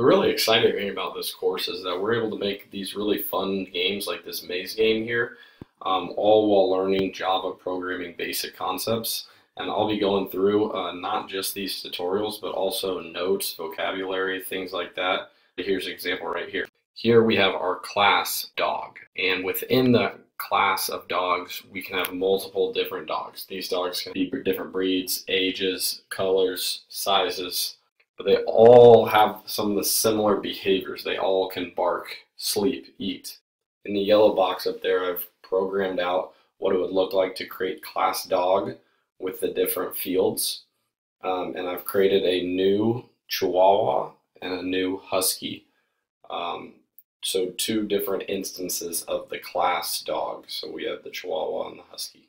The really exciting thing about this course is that we're able to make these really fun games like this maze game here, um, all while learning Java programming basic concepts. And I'll be going through uh, not just these tutorials, but also notes, vocabulary, things like that. Here's an example right here. Here we have our class dog. And within the class of dogs, we can have multiple different dogs. These dogs can be different breeds, ages, colors, sizes, but they all have some of the similar behaviors. They all can bark, sleep, eat. In the yellow box up there, I've programmed out what it would look like to create class dog with the different fields. Um, and I've created a new Chihuahua and a new Husky. Um, so two different instances of the class dog. So we have the Chihuahua and the Husky.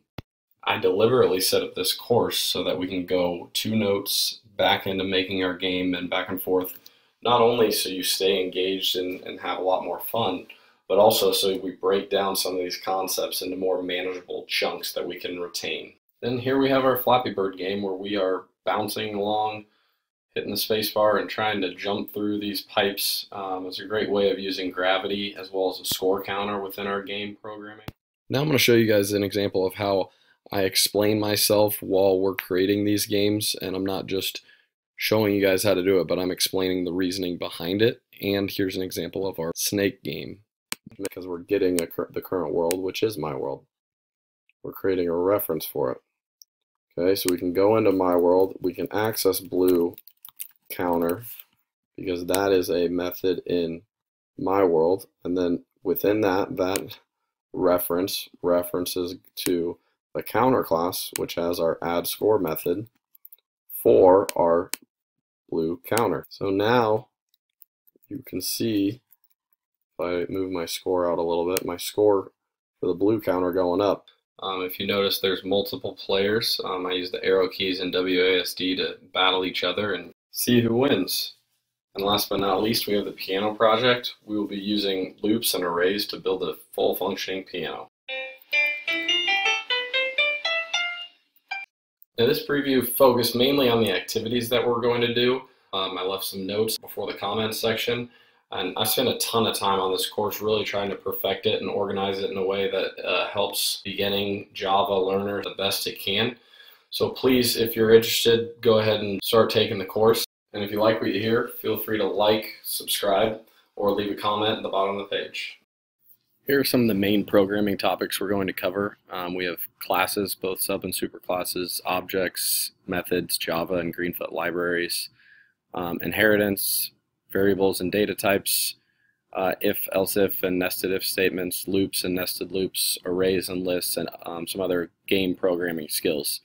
I deliberately set up this course so that we can go two notes back into making our game and back and forth, not only so you stay engaged and, and have a lot more fun, but also so we break down some of these concepts into more manageable chunks that we can retain. Then here we have our Flappy Bird game where we are bouncing along, hitting the spacebar and trying to jump through these pipes. Um, it's a great way of using gravity as well as a score counter within our game programming. Now I'm going to show you guys an example of how I explain myself while we're creating these games and I'm not just showing you guys how to do it, but I'm explaining the reasoning behind it. And here's an example of our snake game because we're getting cur the current world, which is my world. We're creating a reference for it. Okay, so we can go into my world. We can access blue counter because that is a method in my world. And then within that, that reference references to the counter class, which has our add score method for our blue counter. So now you can see if I move my score out a little bit, my score for the blue counter going up. Um, if you notice there's multiple players, um, I use the arrow keys in WASD to battle each other and see who wins. And last but not least, we have the piano project. We will be using loops and arrays to build a full functioning piano. Now this preview focused mainly on the activities that we're going to do. Um, I left some notes before the comments section. And I spent a ton of time on this course really trying to perfect it and organize it in a way that uh, helps beginning Java learners the best it can. So please, if you're interested, go ahead and start taking the course. And if you like what you hear, feel free to like, subscribe, or leave a comment at the bottom of the page. Here are some of the main programming topics we're going to cover. Um, we have classes, both sub and super classes, objects, methods, Java and Greenfoot libraries, um, inheritance, variables and data types, uh, if, else if, and nested if statements, loops and nested loops, arrays and lists, and um, some other game programming skills.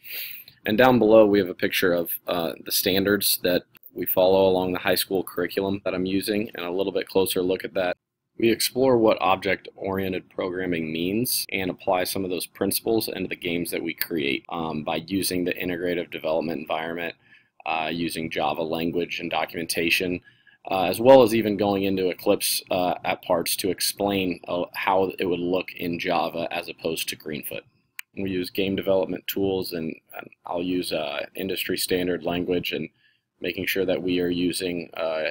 And down below we have a picture of uh, the standards that we follow along the high school curriculum that I'm using and a little bit closer look at that. We explore what object-oriented programming means and apply some of those principles into the games that we create um, by using the integrative development environment, uh, using Java language and documentation, uh, as well as even going into Eclipse uh, at parts to explain uh, how it would look in Java as opposed to Greenfoot. We use game development tools and, and I'll use uh, industry standard language and making sure that we are using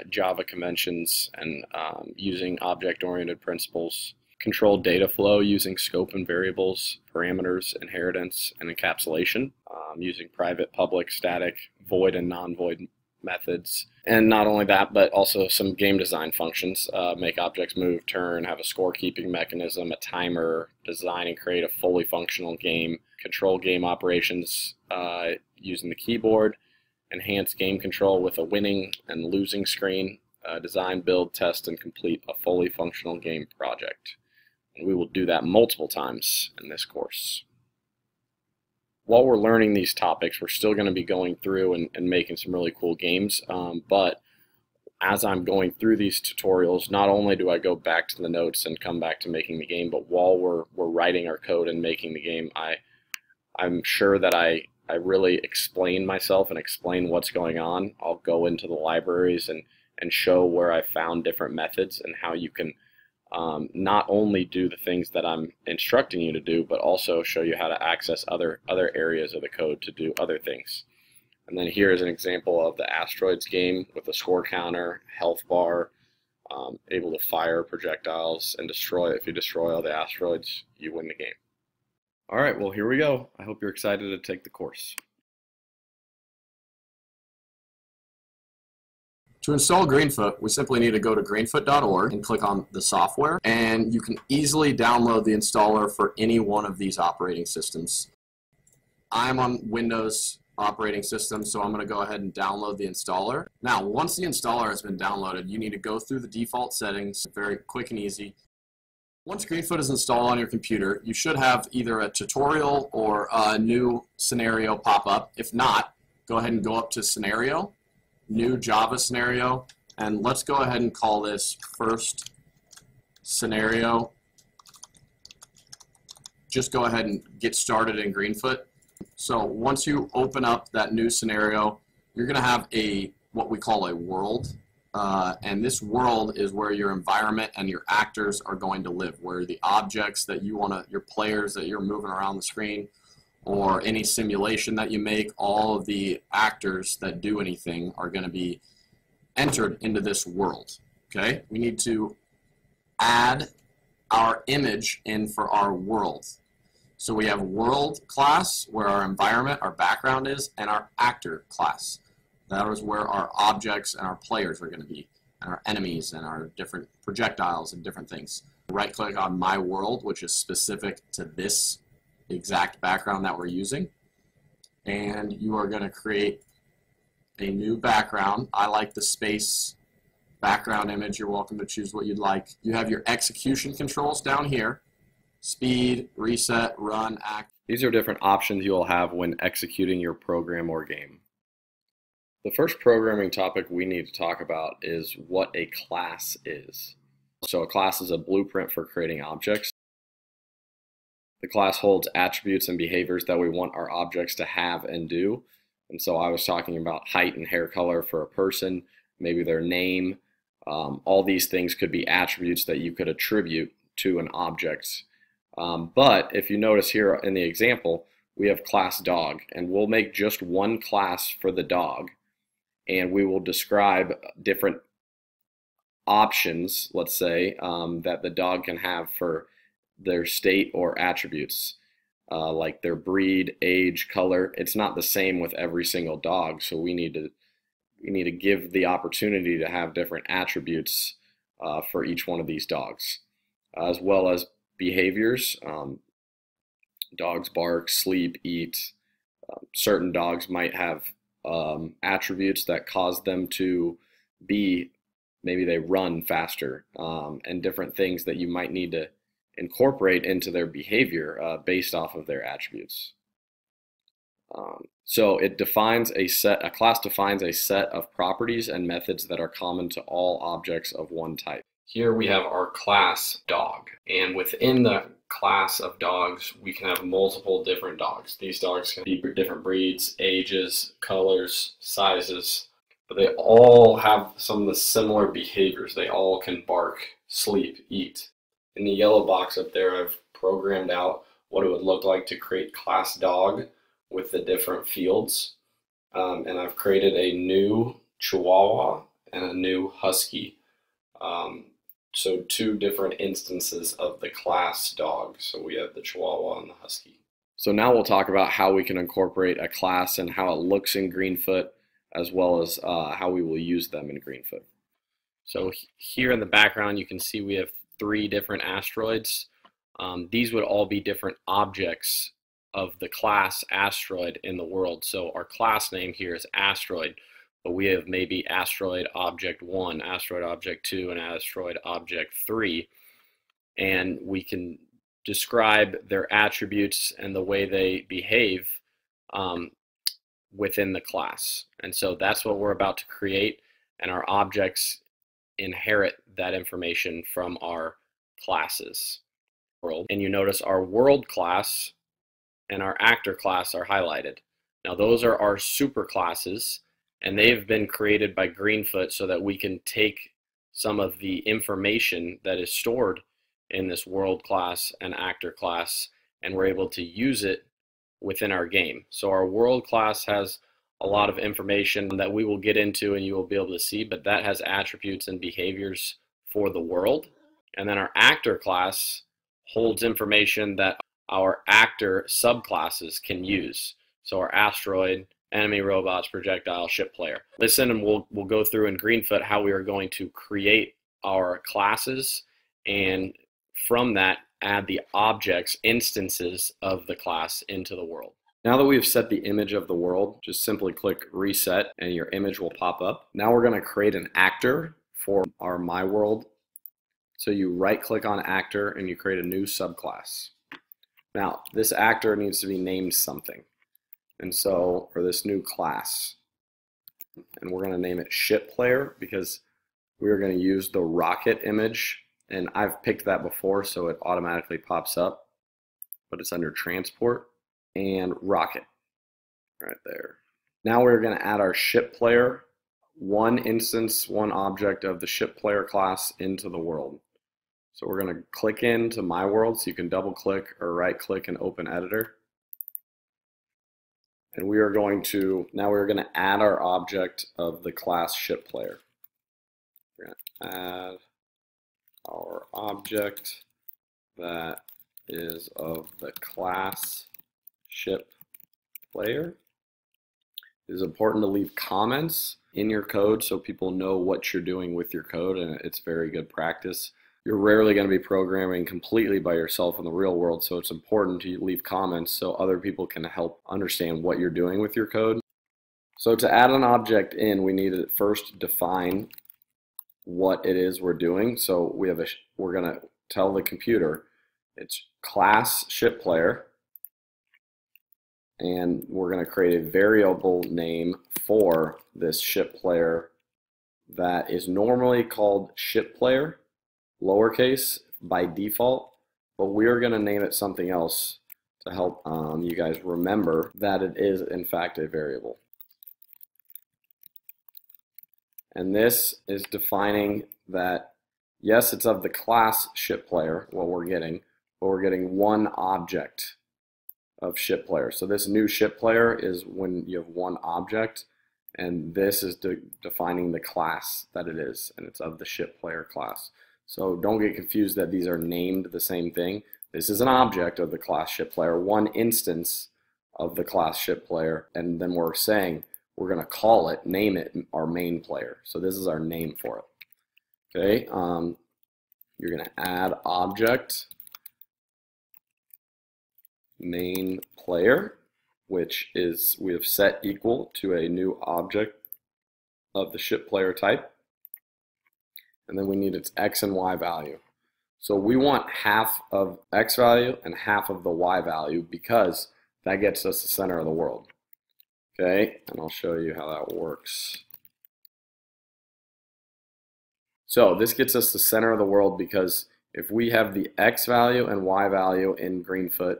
Java conventions and um, using object-oriented principles, controlled data flow using scope and variables, parameters, inheritance, and encapsulation, um, using private, public, static, void, and non-void methods. And not only that, but also some game design functions, uh, make objects move, turn, have a scorekeeping mechanism, a timer, design and create a fully functional game, control game operations uh, using the keyboard, enhance game control with a winning and losing screen, uh, design, build, test, and complete a fully functional game project. And we will do that multiple times in this course while we're learning these topics, we're still going to be going through and, and making some really cool games. Um, but as I'm going through these tutorials, not only do I go back to the notes and come back to making the game, but while we're, we're writing our code and making the game, I, I'm sure that I, I really explain myself and explain what's going on. I'll go into the libraries and, and show where I found different methods and how you can um, not only do the things that I'm instructing you to do, but also show you how to access other other areas of the code to do other things. And then here is an example of the asteroids game with a score counter, health bar, um, able to fire projectiles and destroy. If you destroy all the asteroids, you win the game. All right, well, here we go. I hope you're excited to take the course. To install Greenfoot, we simply need to go to greenfoot.org and click on the software, and you can easily download the installer for any one of these operating systems. I'm on Windows operating system, so I'm going to go ahead and download the installer. Now, once the installer has been downloaded, you need to go through the default settings, very quick and easy. Once Greenfoot is installed on your computer, you should have either a tutorial or a new scenario pop up. If not, go ahead and go up to scenario new Java scenario, and let's go ahead and call this first scenario. Just go ahead and get started in Greenfoot. So once you open up that new scenario, you're going to have a what we call a world. Uh, and this world is where your environment and your actors are going to live, where the objects that you want to, your players that you're moving around the screen, or any simulation that you make, all of the actors that do anything are going to be entered into this world. Okay, we need to add our image in for our world. So we have world class, where our environment, our background is, and our actor class. That is where our objects and our players are going to be, and our enemies and our different projectiles and different things. Right click on My World, which is specific to this exact background that we're using. And you are going to create a new background. I like the space background image. You're welcome to choose what you'd like. You have your execution controls down here. Speed, reset, run, act. These are different options you'll have when executing your program or game. The first programming topic we need to talk about is what a class is. So a class is a blueprint for creating objects. The class holds attributes and behaviors that we want our objects to have and do. And so I was talking about height and hair color for a person, maybe their name. Um, all these things could be attributes that you could attribute to an object. Um, but if you notice here in the example, we have class dog, and we'll make just one class for the dog, and we will describe different options, let's say, um, that the dog can have for their state or attributes, uh, like their breed, age, color. It's not the same with every single dog, so we need to we need to give the opportunity to have different attributes uh, for each one of these dogs, as well as behaviors. Um, dogs bark, sleep, eat. Uh, certain dogs might have um, attributes that cause them to be maybe they run faster um, and different things that you might need to incorporate into their behavior uh, based off of their attributes. Um, so it defines a set, a class defines a set of properties and methods that are common to all objects of one type. Here we have our class dog, and within the class of dogs, we can have multiple different dogs. These dogs can be different breeds, ages, colors, sizes, but they all have some of the similar behaviors. They all can bark, sleep, eat in the yellow box up there, I've programmed out what it would look like to create class dog with the different fields. Um, and I've created a new Chihuahua and a new Husky. Um, so two different instances of the class dog. So we have the Chihuahua and the Husky. So now we'll talk about how we can incorporate a class and how it looks in Greenfoot, as well as uh, how we will use them in Greenfoot. So here in the background, you can see we have three different asteroids. Um, these would all be different objects of the class asteroid in the world. So our class name here is asteroid, but we have maybe asteroid object 1, asteroid object 2, and asteroid object 3. And we can describe their attributes and the way they behave um, within the class. And so that's what we're about to create. And our objects inherit that information from our classes world. And you notice our world class and our actor class are highlighted. Now those are our super classes and they've been created by Greenfoot so that we can take some of the information that is stored in this world class and actor class and we're able to use it within our game. So our world class has a lot of information that we will get into and you will be able to see, but that has attributes and behaviors for the world. And then our actor class holds information that our actor subclasses can use. So our asteroid, enemy robots, projectile, ship player. Listen and we'll, we'll go through in Greenfoot how we are going to create our classes and from that add the objects, instances of the class into the world. Now that we've set the image of the world, just simply click reset and your image will pop up. Now we're going to create an actor for our My World. So you right click on actor and you create a new subclass. Now this actor needs to be named something. And so, for this new class, and we're going to name it ship player because we're going to use the rocket image and I've picked that before so it automatically pops up but it's under transport and rocket right there. Now we're going to add our ship player one instance one object of the ship player class into the world. So we're going to click into my world so you can double click or right click and open editor. And we are going to now we're going to add our object of the class ship player. We're going to add our object that is of the class ship player. It is important to leave comments in your code so people know what you're doing with your code and it's very good practice. You're rarely going to be programming completely by yourself in the real world so it's important to leave comments so other people can help understand what you're doing with your code. So to add an object in we need to first define what it is we're doing. So we have a, we're going to tell the computer it's class ship player and we're going to create a variable name for this ship player that is normally called ship player lowercase by default but we're going to name it something else to help um, you guys remember that it is in fact a variable. And this is defining that, yes, it's of the class ship player, what we're getting, but we're getting one object of ship player. So this new ship player is when you have one object, and this is de defining the class that it is, and it's of the ship player class. So don't get confused that these are named the same thing. This is an object of the class ship player, one instance of the class ship player, and then we're saying we're going to call it, name it our main player. So this is our name for it. Okay, um, you're going to add object main player, which is we have set equal to a new object of the ship player type. And then we need its x and y value. So we want half of x value and half of the y value because that gets us the center of the world. Okay, and I'll show you how that works. So this gets us the center of the world because if we have the X value and Y value in Greenfoot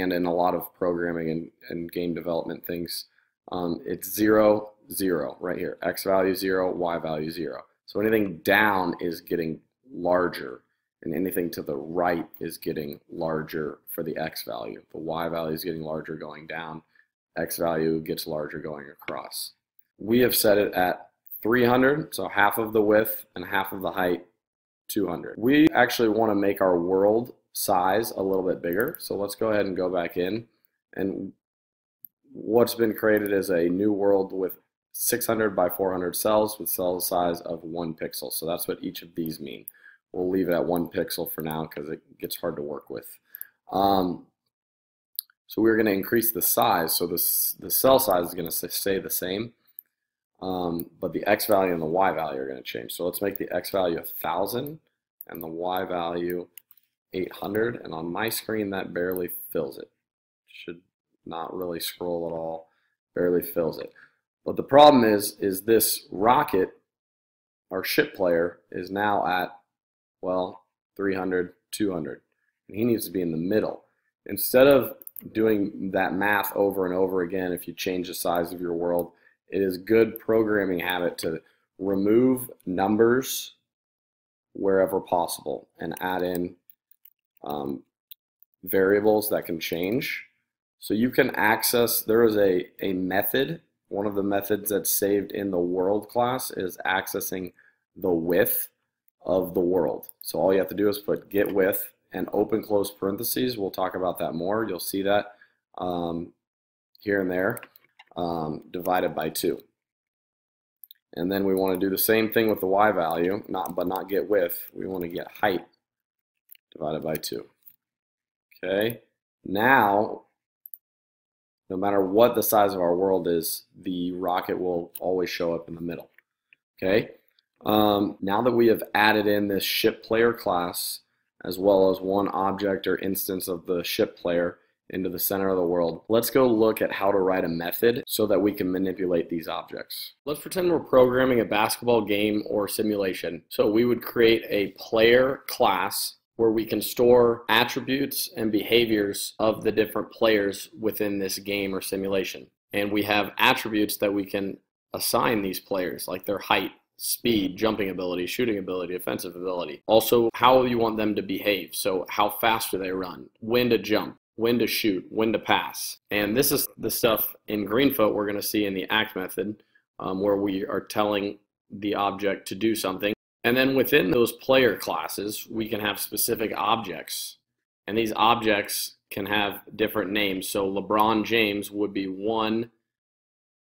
and in a lot of programming and, and game development things, um, it's zero, zero right here. X value zero, Y value zero. So anything down is getting larger and anything to the right is getting larger for the X value. The Y value is getting larger going down x value gets larger going across. We have set it at 300, so half of the width and half of the height, 200. We actually want to make our world size a little bit bigger, so let's go ahead and go back in. And what's been created is a new world with 600 by 400 cells with cell size of one pixel. So that's what each of these mean. We'll leave it at one pixel for now because it gets hard to work with. Um, so we're going to increase the size. So this, the cell size is going to stay the same, um, but the x value and the y value are going to change. So let's make the x value 1,000 and the y value 800. And on my screen, that barely fills it. Should not really scroll at all, barely fills it. But the problem is, is this rocket, our ship player, is now at, well, 300, 200. And he needs to be in the middle. Instead of doing that math over and over again if you change the size of your world. It is good programming habit to remove numbers wherever possible and add in um, variables that can change. So you can access, there is a, a method one of the methods that's saved in the world class is accessing the width of the world. So all you have to do is put get width and open close parentheses. We'll talk about that more. You'll see that um, here and there um, divided by 2. And then we want to do the same thing with the y value, not but not get width. We want to get height divided by 2. Okay, now no matter what the size of our world is, the rocket will always show up in the middle. Okay, um, now that we have added in this ship player class, as well as one object or instance of the ship player into the center of the world, let's go look at how to write a method so that we can manipulate these objects. Let's pretend we're programming a basketball game or simulation. So we would create a player class where we can store attributes and behaviors of the different players within this game or simulation. And we have attributes that we can assign these players, like their height, speed, jumping ability, shooting ability, offensive ability. Also, how you want them to behave. So, how fast do they run? When to jump, when to shoot, when to pass. And this is the stuff in Greenfoot we're going to see in the ACT method, um, where we are telling the object to do something and then within those player classes, we can have specific objects. And these objects can have different names. So LeBron James would be one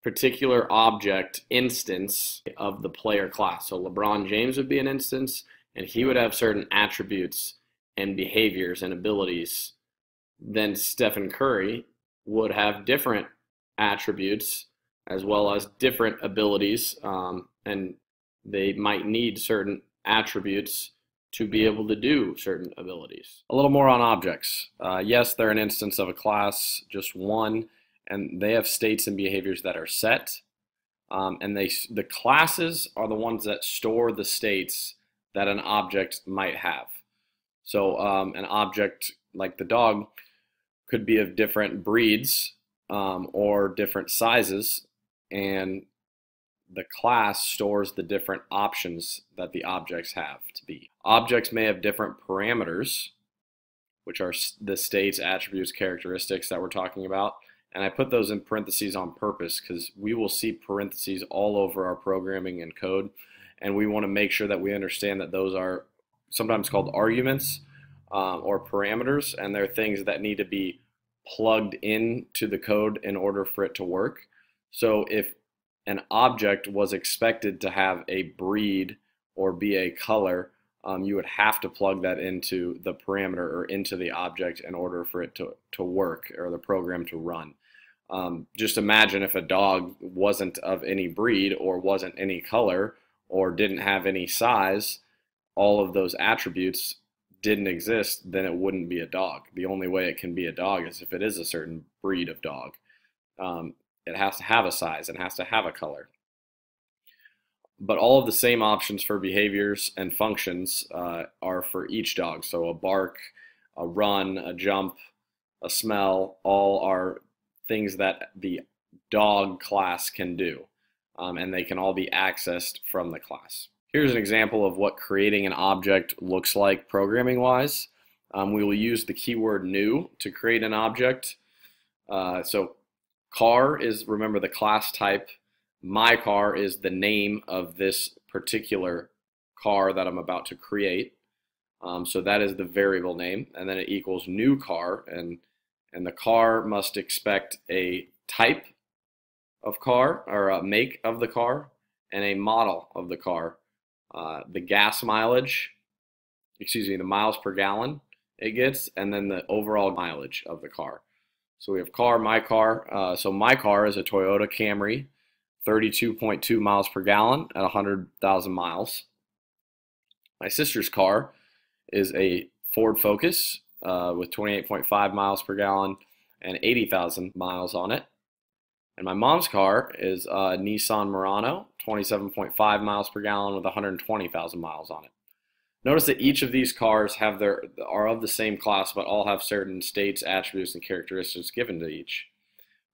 particular object instance of the player class. So LeBron James would be an instance, and he would have certain attributes and behaviors and abilities. Then Stephen Curry would have different attributes as well as different abilities um, and they might need certain attributes to be able to do certain abilities. A little more on objects. Uh, yes, they're an instance of a class, just one, and they have states and behaviors that are set. Um, and they the classes are the ones that store the states that an object might have. So um, an object like the dog could be of different breeds um, or different sizes, and the class stores the different options that the objects have to be. Objects may have different parameters, which are the states, attributes, characteristics that we're talking about. And I put those in parentheses on purpose because we will see parentheses all over our programming and code. And we want to make sure that we understand that those are sometimes called arguments um, or parameters, and they're things that need to be plugged into the code in order for it to work. So if an object was expected to have a breed or be a color, um, you would have to plug that into the parameter or into the object in order for it to, to work or the program to run. Um, just imagine if a dog wasn't of any breed or wasn't any color or didn't have any size, all of those attributes didn't exist, then it wouldn't be a dog. The only way it can be a dog is if it is a certain breed of dog. Um, it has to have a size and has to have a color. But all of the same options for behaviors and functions uh, are for each dog. So a bark, a run, a jump, a smell, all are things that the dog class can do. Um, and they can all be accessed from the class. Here's an example of what creating an object looks like programming wise. Um, we will use the keyword new to create an object. Uh, so Car is, remember, the class type. My car is the name of this particular car that I'm about to create. Um, so that is the variable name. And then it equals new car. And, and the car must expect a type of car or a make of the car and a model of the car. Uh, the gas mileage, excuse me, the miles per gallon it gets, and then the overall mileage of the car. So we have car, my car. Uh, so my car is a Toyota Camry, 32.2 miles per gallon at 100,000 miles. My sister's car is a Ford Focus uh, with 28.5 miles per gallon and 80,000 miles on it. And my mom's car is a Nissan Murano, 27.5 miles per gallon with 120,000 miles on it. Notice that each of these cars have their are of the same class, but all have certain states, attributes, and characteristics given to each.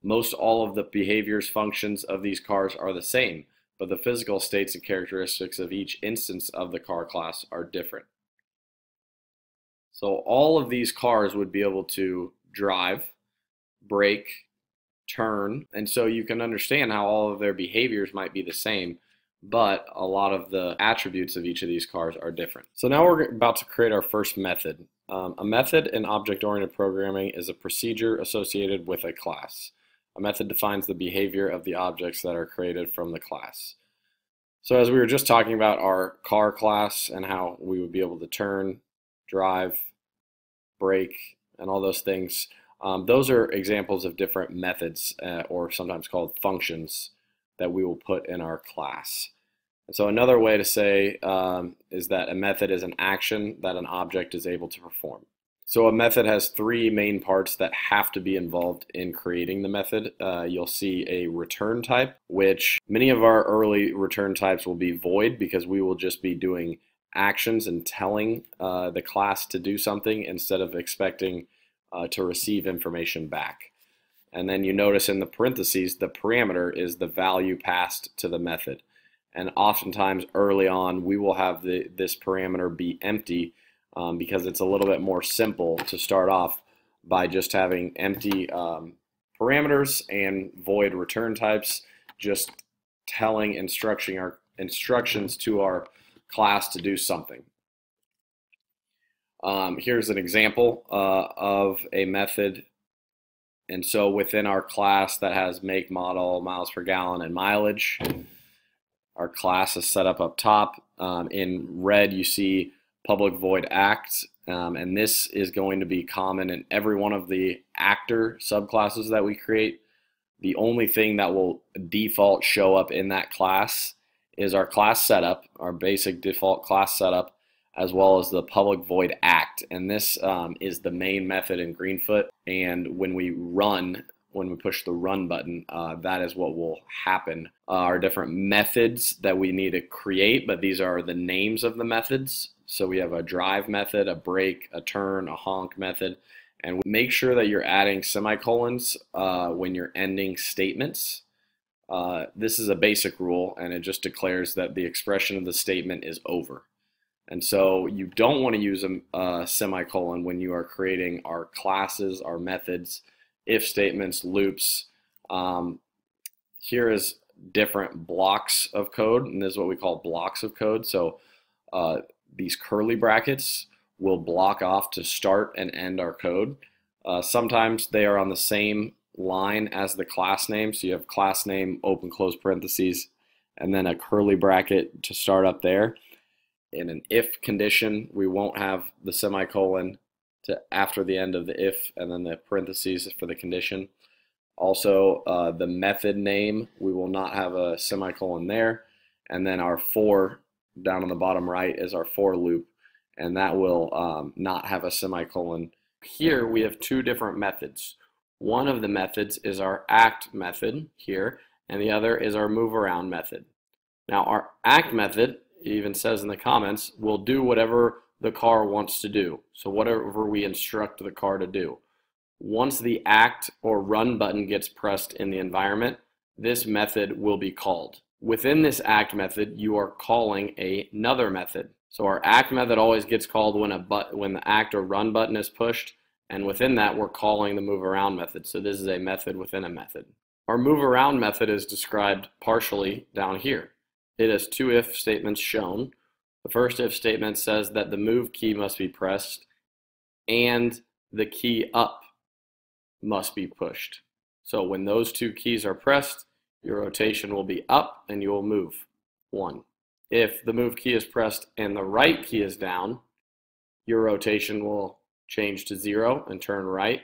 Most all of the behaviors, functions of these cars are the same, but the physical states and characteristics of each instance of the car class are different. So all of these cars would be able to drive, brake, turn. And so you can understand how all of their behaviors might be the same, but a lot of the attributes of each of these cars are different. So now we're about to create our first method. Um, a method in object-oriented programming is a procedure associated with a class. A method defines the behavior of the objects that are created from the class. So as we were just talking about our car class and how we would be able to turn, drive, brake, and all those things, um, those are examples of different methods uh, or sometimes called functions that we will put in our class. And so another way to say um, is that a method is an action that an object is able to perform. So a method has three main parts that have to be involved in creating the method. Uh, you'll see a return type, which many of our early return types will be void because we will just be doing actions and telling uh, the class to do something instead of expecting uh, to receive information back. And then you notice in the parentheses, the parameter is the value passed to the method. And oftentimes early on, we will have the, this parameter be empty um, because it's a little bit more simple to start off by just having empty um, parameters and void return types, just telling instruction our instructions to our class to do something. Um, here's an example uh, of a method. And so within our class that has make, model, miles per gallon, and mileage, our class is set up up top. Um, in red, you see public void act, um, and this is going to be common in every one of the actor subclasses that we create. The only thing that will default show up in that class is our class setup, our basic default class setup, as well as the public void act. And this um, is the main method in Greenfoot. And when we run, when we push the run button, uh, that is what will happen. Uh, our different methods that we need to create, but these are the names of the methods. So we have a drive method, a brake, a turn, a honk method, and make sure that you're adding semicolons uh, when you're ending statements. Uh, this is a basic rule, and it just declares that the expression of the statement is over. And so you don't want to use a, a semicolon when you are creating our classes, our methods, if statements, loops. Um, here is different blocks of code, and this is what we call blocks of code. So uh, these curly brackets will block off to start and end our code. Uh, sometimes they are on the same line as the class name. So you have class name, open, close parentheses, and then a curly bracket to start up there. In an if condition, we won't have the semicolon to after the end of the if and then the parentheses for the condition. Also, uh, the method name, we will not have a semicolon there. And then our for down on the bottom right is our for loop, and that will um, not have a semicolon. Here we have two different methods. One of the methods is our act method here, and the other is our move around method. Now our act method, even says in the comments, will do whatever the car wants to do. So whatever we instruct the car to do. Once the act or run button gets pressed in the environment, this method will be called. Within this act method, you are calling another method. So our act method always gets called when a but, when the act or run button is pushed, and within that we're calling the move around method. So this is a method within a method. Our move around method is described partially down here. It has two if statements shown. The first if statement says that the move key must be pressed and the key up must be pushed. So when those two keys are pressed, your rotation will be up and you will move one. If the move key is pressed and the right key is down, your rotation will change to zero and turn right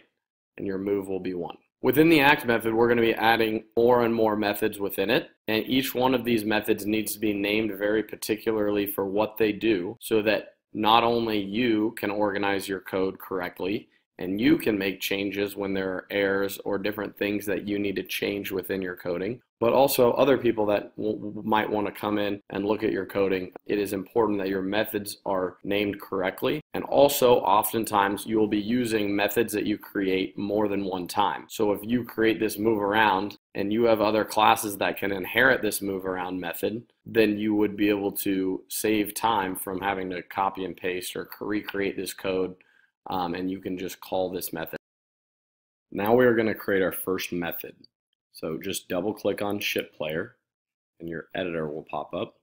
and your move will be one. Within the ACT method, we're going to be adding more and more methods within it. And each one of these methods needs to be named very particularly for what they do so that not only you can organize your code correctly, and you can make changes when there are errors or different things that you need to change within your coding but also other people that might want to come in and look at your coding. It is important that your methods are named correctly. And also, oftentimes, you will be using methods that you create more than one time. So if you create this move around and you have other classes that can inherit this move around method, then you would be able to save time from having to copy and paste or recreate this code. Um, and you can just call this method. Now we are going to create our first method. So just double click on ship player and your editor will pop up.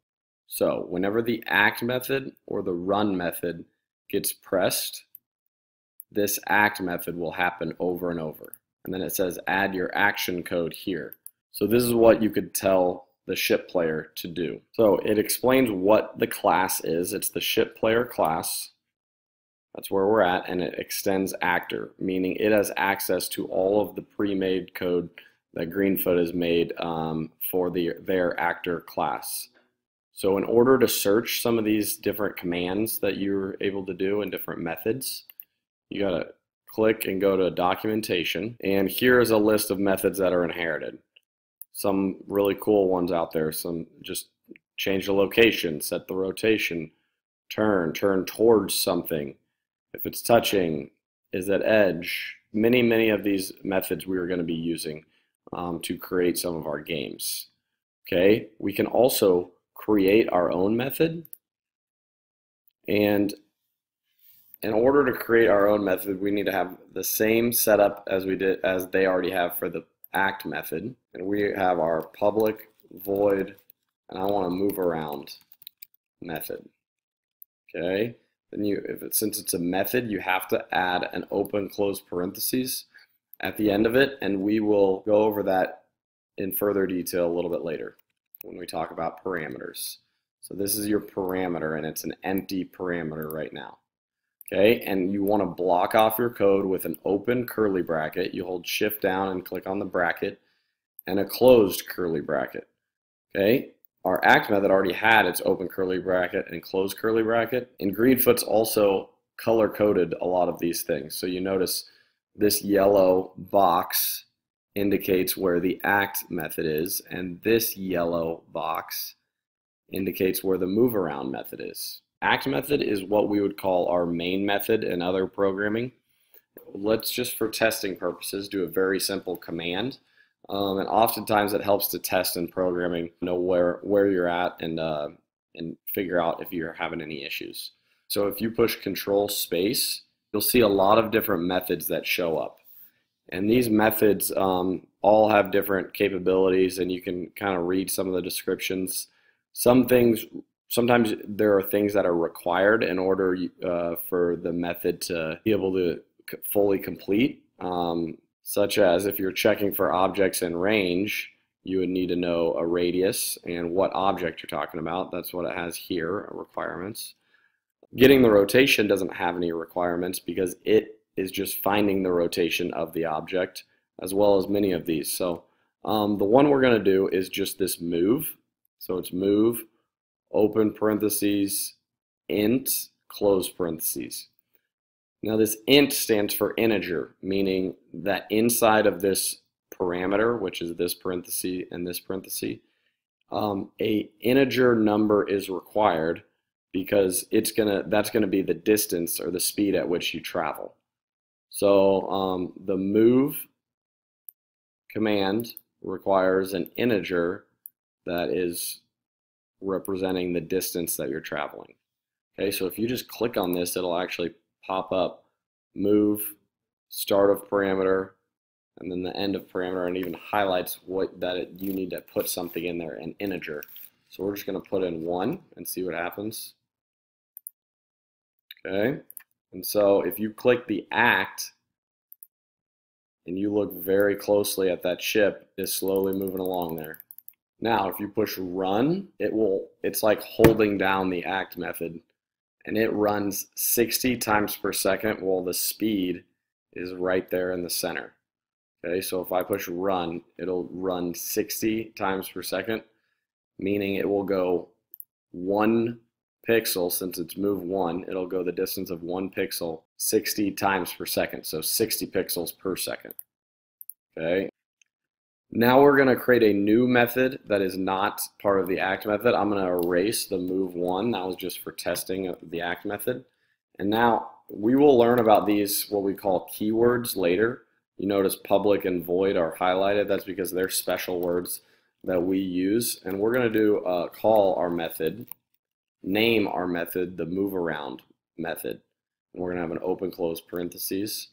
So whenever the act method or the run method gets pressed, this act method will happen over and over. And then it says add your action code here. So this is what you could tell the ship player to do. So it explains what the class is. It's the ship player class. That's where we're at. And it extends actor, meaning it has access to all of the pre-made code that Greenfoot has made um, for the, their actor class. So in order to search some of these different commands that you're able to do in different methods, you got to click and go to documentation. And here is a list of methods that are inherited. Some really cool ones out there. Some just change the location, set the rotation, turn, turn towards something. If it's touching, is that edge. Many, many of these methods we are going to be using um, to create some of our games. Okay, we can also create our own method. And in order to create our own method, we need to have the same setup as we did as they already have for the act method. And we have our public void, and I want to move around method. Okay, then you, if it, since it's a method, you have to add an open close parentheses at the end of it, and we will go over that in further detail a little bit later when we talk about parameters. So this is your parameter, and it's an empty parameter right now. Okay, and you want to block off your code with an open curly bracket. You hold shift down and click on the bracket, and a closed curly bracket. Okay, our act method already had its open curly bracket and closed curly bracket. And Greenfoot's also color coded a lot of these things. So you notice this yellow box indicates where the act method is, and this yellow box indicates where the move around method is. Act method is what we would call our main method in other programming. Let's just for testing purposes do a very simple command. Um, and oftentimes it helps to test in programming, know where, where you're at and, uh, and figure out if you're having any issues. So if you push control space, you'll see a lot of different methods that show up. And these methods um, all have different capabilities, and you can kind of read some of the descriptions. Some things, sometimes there are things that are required in order uh, for the method to be able to fully complete, um, such as if you're checking for objects in range, you would need to know a radius and what object you're talking about. That's what it has here, requirements. Getting the rotation doesn't have any requirements because it is just finding the rotation of the object as well as many of these. So um, the one we're going to do is just this move. So it's move, open parentheses, int, close parentheses. Now this int stands for integer, meaning that inside of this parameter, which is this parenthesis and this parenthesis, um, a integer number is required because it's gonna that's gonna be the distance or the speed at which you travel. So um, the move command requires an integer that is representing the distance that you're traveling. Okay, so if you just click on this, it'll actually pop up move, start of parameter, and then the end of parameter, and even highlights what that it, you need to put something in there, an integer. So we're just going to put in 1 and see what happens. Okay, and so if you click the act and you look very closely at that ship, is slowly moving along there. Now, if you push run, it will, it's like holding down the act method and it runs 60 times per second while the speed is right there in the center. Okay, so if I push run, it'll run 60 times per second, meaning it will go one pixel, since it's move one, it'll go the distance of one pixel 60 times per second, so 60 pixels per second. Okay. Now we're going to create a new method that is not part of the act method. I'm going to erase the move one. That was just for testing the act method. And now we will learn about these, what we call keywords later. You notice public and void are highlighted. That's because they're special words that we use. And we're going to do uh, call our method name our method the move around method. And we're going to have an open close parentheses.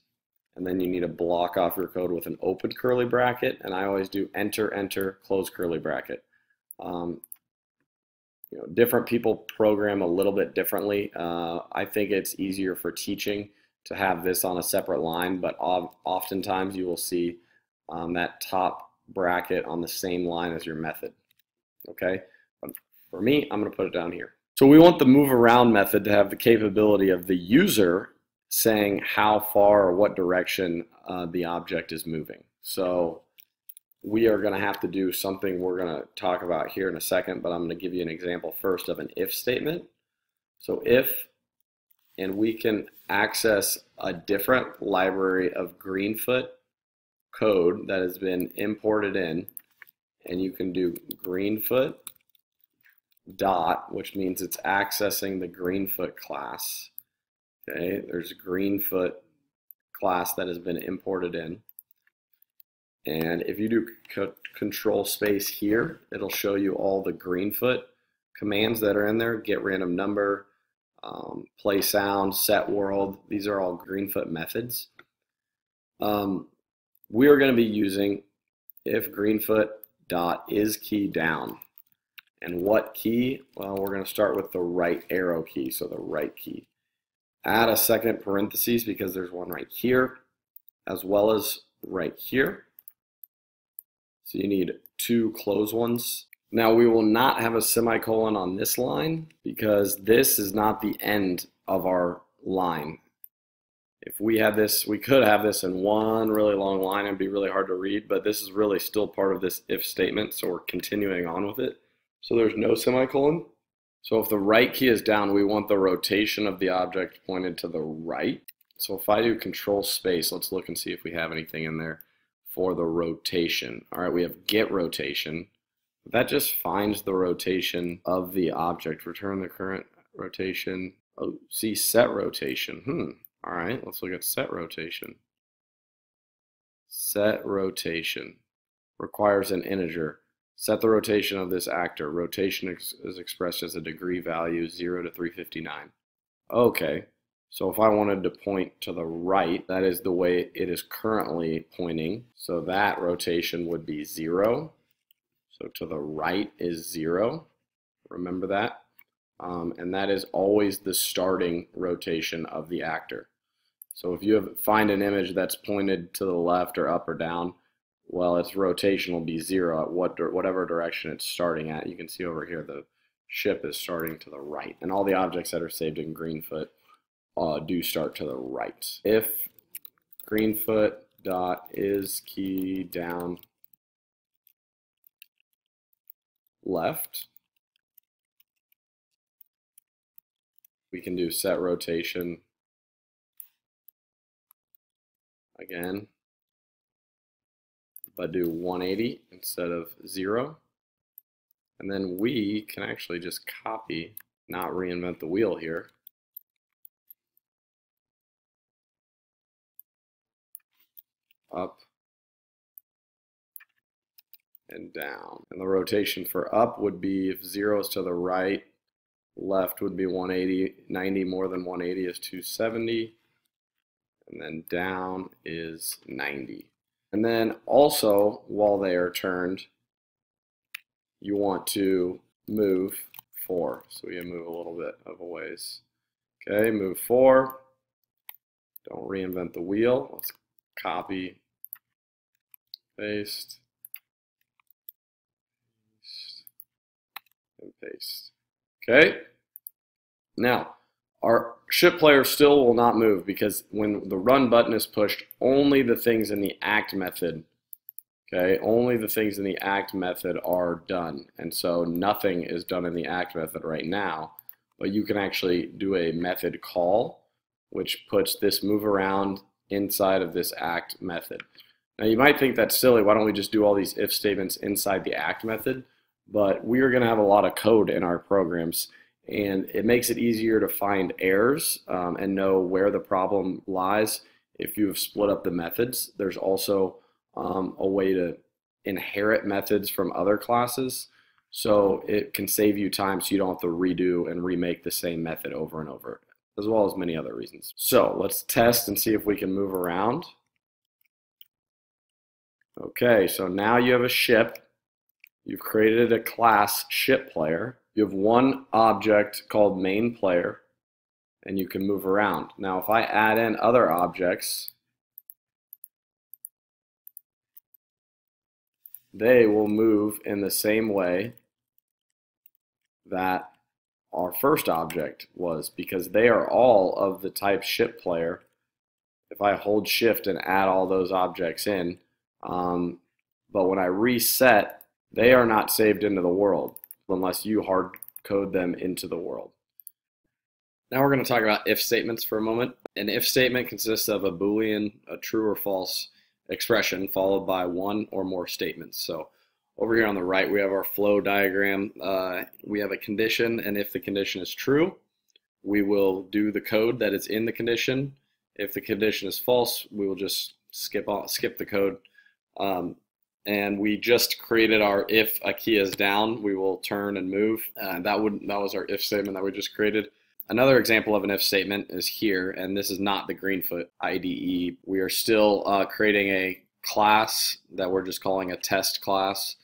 And then you need to block off your code with an open curly bracket, and I always do enter, enter, close curly bracket. Um, you know, different people program a little bit differently. Uh, I think it's easier for teaching to have this on a separate line, but oftentimes you will see um, that top bracket on the same line as your method. Okay, but for me, I'm going to put it down here. So we want the move around method to have the capability of the user saying how far or what direction uh, the object is moving. So we are going to have to do something we're going to talk about here in a second, but I'm going to give you an example first of an if statement. So if, and we can access a different library of Greenfoot code that has been imported in, and you can do Greenfoot dot, which means it's accessing the Greenfoot class. Okay, there's a Greenfoot class that has been imported in. And if you do control space here, it'll show you all the Greenfoot commands that are in there. Get random number, um, play sound, set world. These are all Greenfoot methods. Um, we are going to be using if Greenfoot dot is key down. And what key? Well, we're going to start with the right arrow key, so the right key. Add a second parentheses because there's one right here, as well as right here. So you need two close ones. Now we will not have a semicolon on this line because this is not the end of our line. If we had this, we could have this in one really long line and be really hard to read, but this is really still part of this if statement, so we're continuing on with it. So there's no semicolon. So if the right key is down, we want the rotation of the object pointed to the right. So if I do control space, let's look and see if we have anything in there for the rotation. All right, we have get rotation. That just finds the rotation of the object. Return the current rotation. Oh, see set rotation. Hmm. All right, let's look at set rotation. Set rotation requires an integer. Set the rotation of this actor. Rotation is expressed as a degree value 0 to 359. Okay, so if I wanted to point to the right, that is the way it is currently pointing. So that rotation would be 0. So to the right is 0. Remember that? Um, and that is always the starting rotation of the actor. So if you have, find an image that's pointed to the left or up or down, well, its rotation will be zero at what whatever direction it's starting at. You can see over here the ship is starting to the right, and all the objects that are saved in Greenfoot uh, do start to the right. If Greenfoot dot is key down left, we can do set rotation again but do 180 instead of 0. And then we can actually just copy, not reinvent the wheel here. Up and down. And the rotation for up would be if 0 is to the right, left would be 180, 90 more than 180 is 270, and then down is 90. And then also, while they are turned, you want to move four. So we move a little bit of a ways. Okay, move four. Don't reinvent the wheel. Let's copy, paste, paste, and paste. Okay. Now, our ship player still will not move because when the run button is pushed, only the things in the act method, okay, only the things in the act method are done. And so nothing is done in the act method right now, but you can actually do a method call, which puts this move around inside of this act method. Now you might think that's silly, why don't we just do all these if statements inside the act method? But we are going to have a lot of code in our programs and it makes it easier to find errors um, and know where the problem lies if you have split up the methods. There's also um, a way to inherit methods from other classes so it can save you time so you don't have to redo and remake the same method over and over as well as many other reasons. So let's test and see if we can move around. Okay, so now you have a ship. You've created a class ship player. You have one object called main player, and you can move around. Now, if I add in other objects, they will move in the same way that our first object was because they are all of the type ship player. If I hold shift and add all those objects in, um, but when I reset, they are not saved into the world unless you hard code them into the world. Now we're going to talk about if statements for a moment. An if statement consists of a boolean, a true or false expression followed by one or more statements. So over here on the right, we have our flow diagram. Uh, we have a condition, and if the condition is true, we will do the code that is in the condition. If the condition is false, we will just skip skip the code. Um, and we just created our if a key is down, we will turn and move. Uh, that would that was our if statement that we just created. Another example of an if statement is here, and this is not the Greenfoot IDE. We are still uh, creating a class that we're just calling a test class,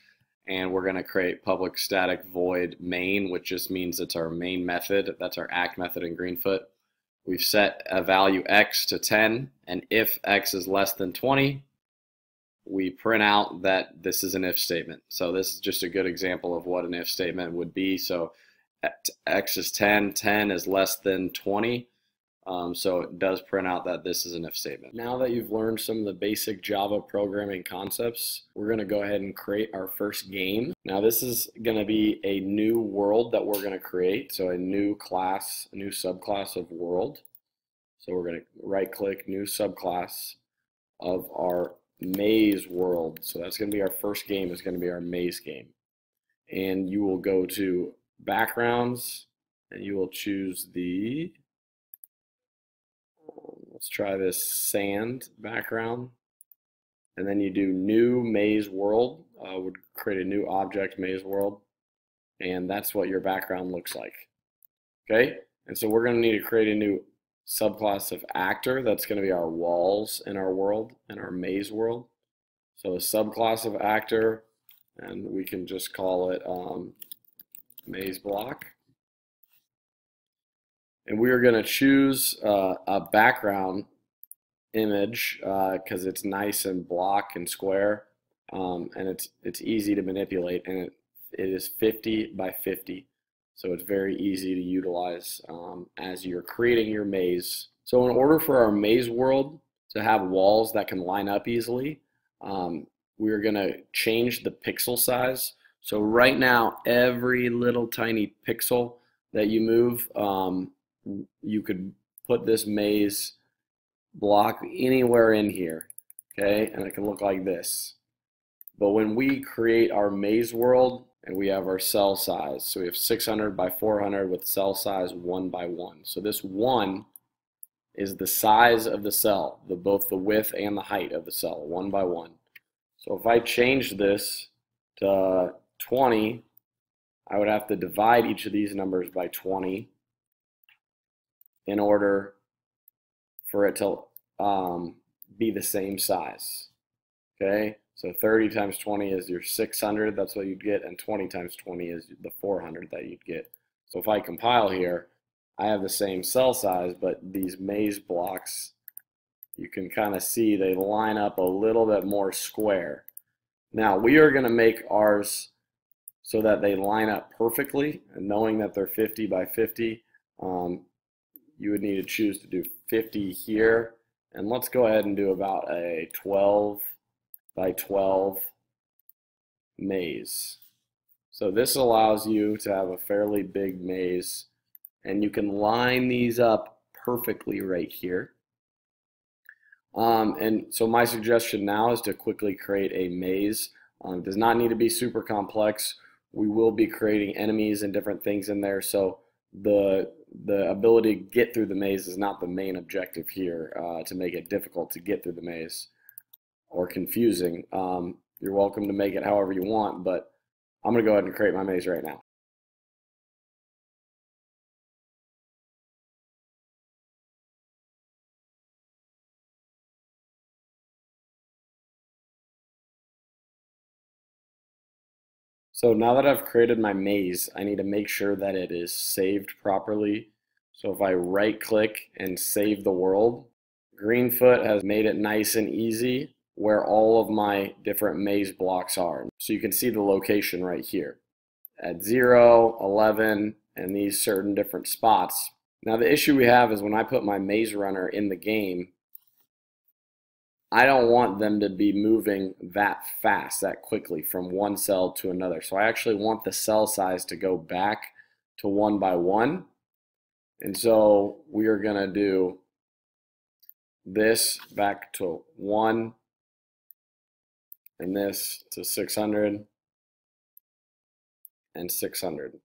and we're going to create public static void main, which just means it's our main method. That's our act method in Greenfoot. We've set a value x to 10, and if x is less than 20, we print out that this is an if statement. So this is just a good example of what an if statement would be. So x is 10, 10 is less than 20. Um, so it does print out that this is an if statement. Now that you've learned some of the basic Java programming concepts, we're going to go ahead and create our first game. Now this is going to be a new world that we're going to create. So a new class, a new subclass of world. So we're going to right click new subclass of our maze world. So that's going to be our first game is going to be our maze game. And you will go to backgrounds and you will choose the let's try this sand background and then you do new maze world uh, would create a new object maze world and that's what your background looks like okay and so we're going to need to create a new subclass of actor that's going to be our walls in our world in our maze world so a subclass of actor and we can just call it um, maze block. And we are going to choose uh, a background image because uh, it's nice and block and square um, and it's it's easy to manipulate and it, it is 50 by 50 so it's very easy to utilize um, as you're creating your maze so in order for our maze world to have walls that can line up easily um, we're going to change the pixel size so right now, every little tiny pixel that you move, um, you could put this maze block anywhere in here, okay? And it can look like this. But when we create our maze world and we have our cell size, so we have 600 by 400 with cell size 1 by 1. So this 1 is the size of the cell, the, both the width and the height of the cell, 1 by 1. So if I change this to 20, I would have to divide each of these numbers by 20 in order for it to um, be the same size. Okay, so 30 times 20 is your 600, that's what you'd get, and 20 times 20 is the 400 that you'd get. So if I compile here, I have the same cell size, but these maze blocks, you can kind of see they line up a little bit more square. Now we are going to make ours so that they line up perfectly. And knowing that they're 50 by 50, um, you would need to choose to do 50 here. And let's go ahead and do about a 12 by 12 maze. So this allows you to have a fairly big maze and you can line these up perfectly right here. Um, and so my suggestion now is to quickly create a maze. Um, does not need to be super complex we will be creating enemies and different things in there. So the the ability to get through the maze is not the main objective here uh, to make it difficult to get through the maze or confusing. Um, you're welcome to make it however you want, but I'm going to go ahead and create my maze right now. So now that I've created my maze, I need to make sure that it is saved properly. So if I right click and save the world, Greenfoot has made it nice and easy where all of my different maze blocks are. So you can see the location right here at 0, 11, and these certain different spots. Now the issue we have is when I put my maze runner in the game, I don't want them to be moving that fast, that quickly from one cell to another. So I actually want the cell size to go back to one by one. And so we are going to do this back to one and this to 600 and 600.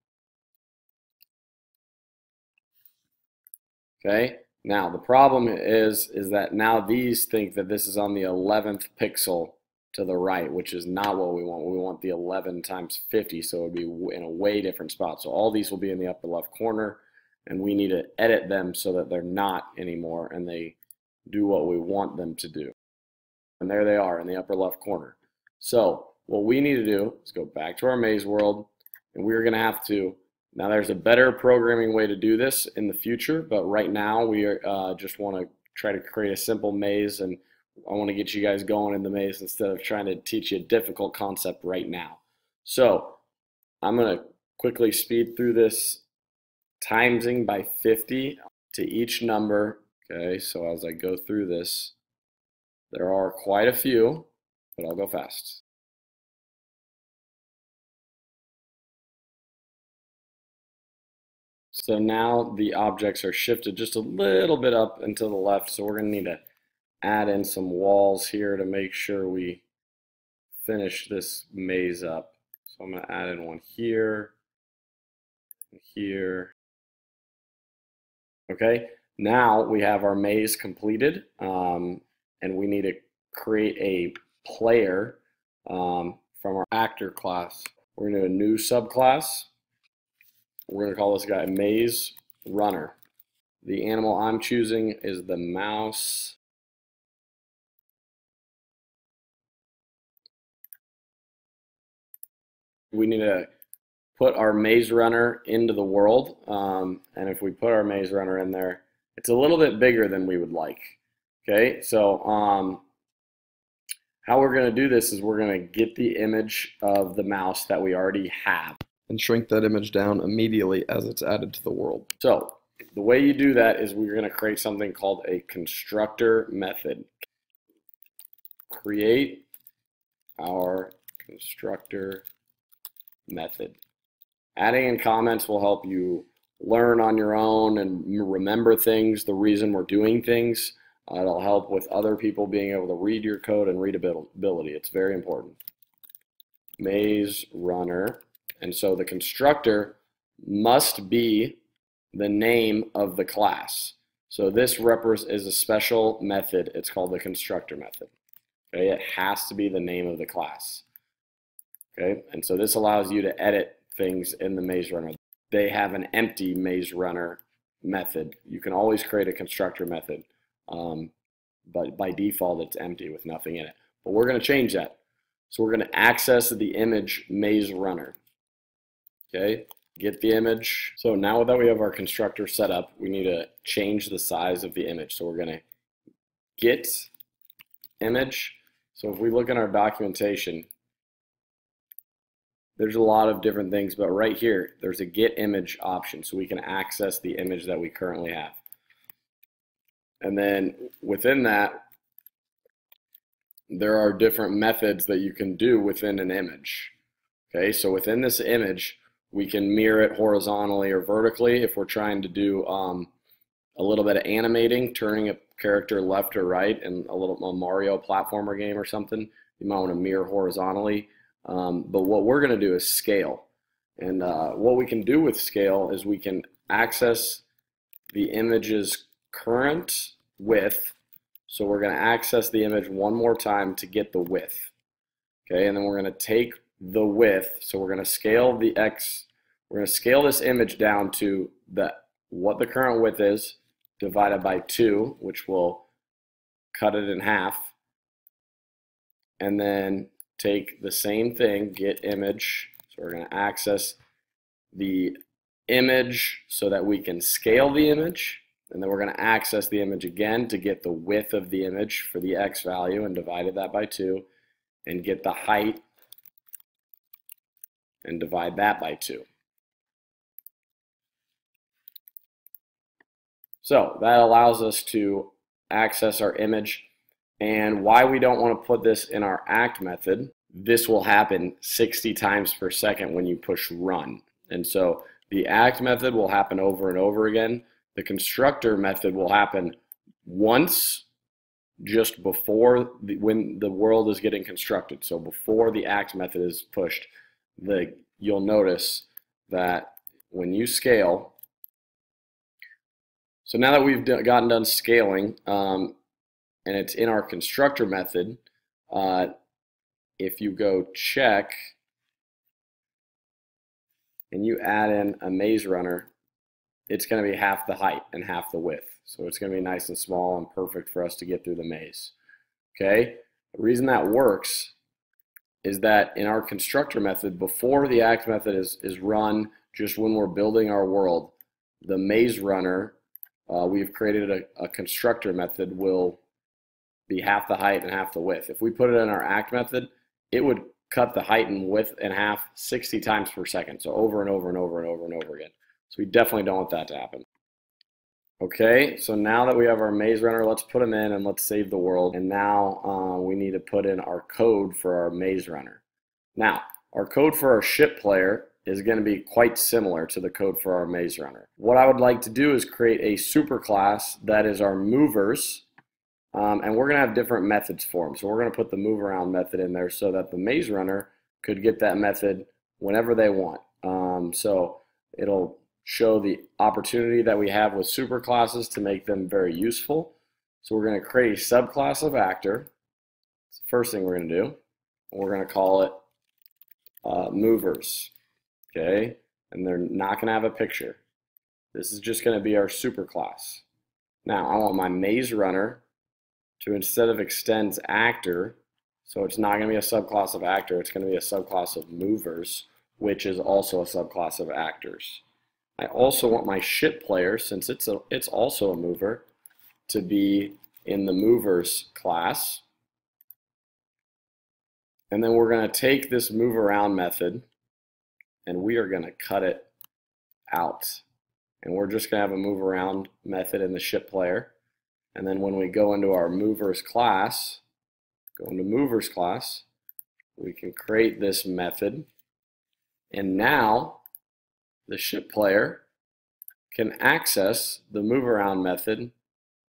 Okay, now the problem is is that now these think that this is on the 11th pixel to the right, which is not what we want. We want the 11 times 50, so it would be in a way different spot. So all these will be in the upper left corner, and we need to edit them so that they're not anymore, and they do what we want them to do. And there they are in the upper left corner. So what we need to do is go back to our maze world, and we're going to have to, now there's a better programming way to do this in the future, but right now we are, uh, just want to try to create a simple maze, and I want to get you guys going in the maze instead of trying to teach you a difficult concept right now. So I'm going to quickly speed through this timesing by 50 to each number. Okay, so as I go through this, there are quite a few, but I'll go fast. So now the objects are shifted just a little bit up and to the left. So we're going to need to add in some walls here to make sure we finish this maze up. So I'm going to add in one here, and here. Okay, now we have our maze completed um, and we need to create a player um, from our actor class. We're going to do a new subclass. We're going to call this guy Maze Runner. The animal I'm choosing is the mouse. We need to put our maze runner into the world. Um, and if we put our maze runner in there, it's a little bit bigger than we would like. Okay, so um, how we're going to do this is we're going to get the image of the mouse that we already have and shrink that image down immediately as it's added to the world. So the way you do that is we're going to create something called a constructor method. Create our constructor method. Adding in comments will help you learn on your own and remember things, the reason we're doing things. It'll help with other people being able to read your code and readability. It's very important. Maze runner and so the constructor must be the name of the class. So this is a special method. It's called the constructor method. Okay, it has to be the name of the class. Okay, and so this allows you to edit things in the maze runner. They have an empty maze runner method. You can always create a constructor method, um, but by default it's empty with nothing in it. But we're going to change that. So we're going to access the image maze runner. Okay, get the image. So now that we have our constructor set up, we need to change the size of the image. So we're going to get image. So if we look in our documentation, there's a lot of different things, but right here, there's a get image option. So we can access the image that we currently have. And then within that, there are different methods that you can do within an image. Okay, so within this image, we can mirror it horizontally or vertically if we're trying to do um, a little bit of animating, turning a character left or right in a little a Mario platformer game or something. You might want to mirror horizontally. Um, but what we're going to do is scale. And uh, what we can do with scale is we can access the image's current width. So we're going to access the image one more time to get the width. Okay, and then we're going to take the width. So we're going to scale the X, we're going to scale this image down to the what the current width is divided by 2, which will cut it in half. And then take the same thing, get image, So we're going to access the image so that we can scale the image. And then we're going to access the image again to get the width of the image for the x value and divided that by 2 and get the height and divide that by 2. So that allows us to access our image and why we don't want to put this in our act method, this will happen 60 times per second when you push run. And so the act method will happen over and over again. The constructor method will happen once just before the, when the world is getting constructed. So before the act method is pushed, the you'll notice that when you scale, so now that we've gotten done scaling, um, and it's in our constructor method, uh, if you go check and you add in a maze runner, it's going to be half the height and half the width. So it's going to be nice and small and perfect for us to get through the maze. Okay, the reason that works is that in our constructor method, before the act method is, is run, just when we're building our world, the maze runner, uh, we've created a, a constructor method will be half the height and half the width. If we put it in our act method, it would cut the height and width in half 60 times per second. So over and over and over and over and over again. So we definitely don't want that to happen. Okay, so now that we have our maze runner, let's put them in and let's save the world. And now uh, we need to put in our code for our maze runner. Now, our code for our ship player is going to be quite similar to the code for our maze runner. What I would like to do is create a superclass that is our movers um, and we're going to have different methods for them. So we're going to put the move around method in there so that the maze runner could get that method whenever they want. Um, so it'll show the opportunity that we have with superclasses to make them very useful. So we're going to create a subclass of actor. It's the first thing we're going to do. We're going to call it uh, movers. Okay, and they're not going to have a picture. This is just going to be our superclass. Now I want my maze runner to instead of extends actor, so it's not going to be a subclass of actor, it's going to be a subclass of movers, which is also a subclass of actors. I also want my ship player, since it's, a, it's also a mover, to be in the movers class. And then we're going to take this move around method and we are going to cut it out. And we're just going to have a move around method in the ship player. And then when we go into our movers class, go into movers class, we can create this method. And now the ship player can access the move around method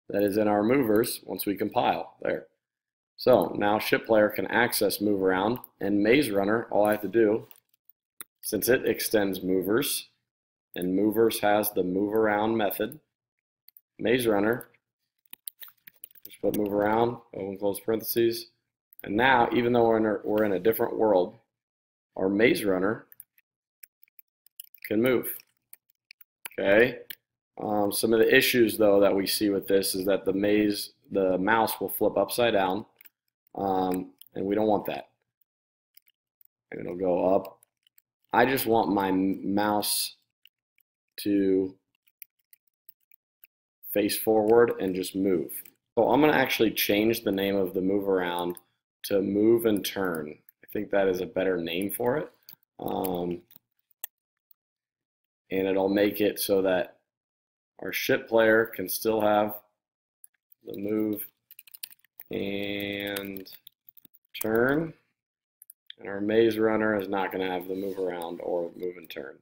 that is in our movers once we compile there. So now ship player can access move around and maze runner, all I have to do, since it extends movers and movers has the move around method, maze runner just put move around, open close parentheses. And now, even though we're in a, we're in a different world, our maze runner can move. Okay. Um, some of the issues, though, that we see with this is that the maze, the mouse will flip upside down, um, and we don't want that. And it'll go up. I just want my mouse to face forward and just move. So I'm going to actually change the name of the move around to move and turn. I think that is a better name for it. Um, and it'll make it so that our ship player can still have the move and turn. And our maze runner is not going to have the move around or move and turn.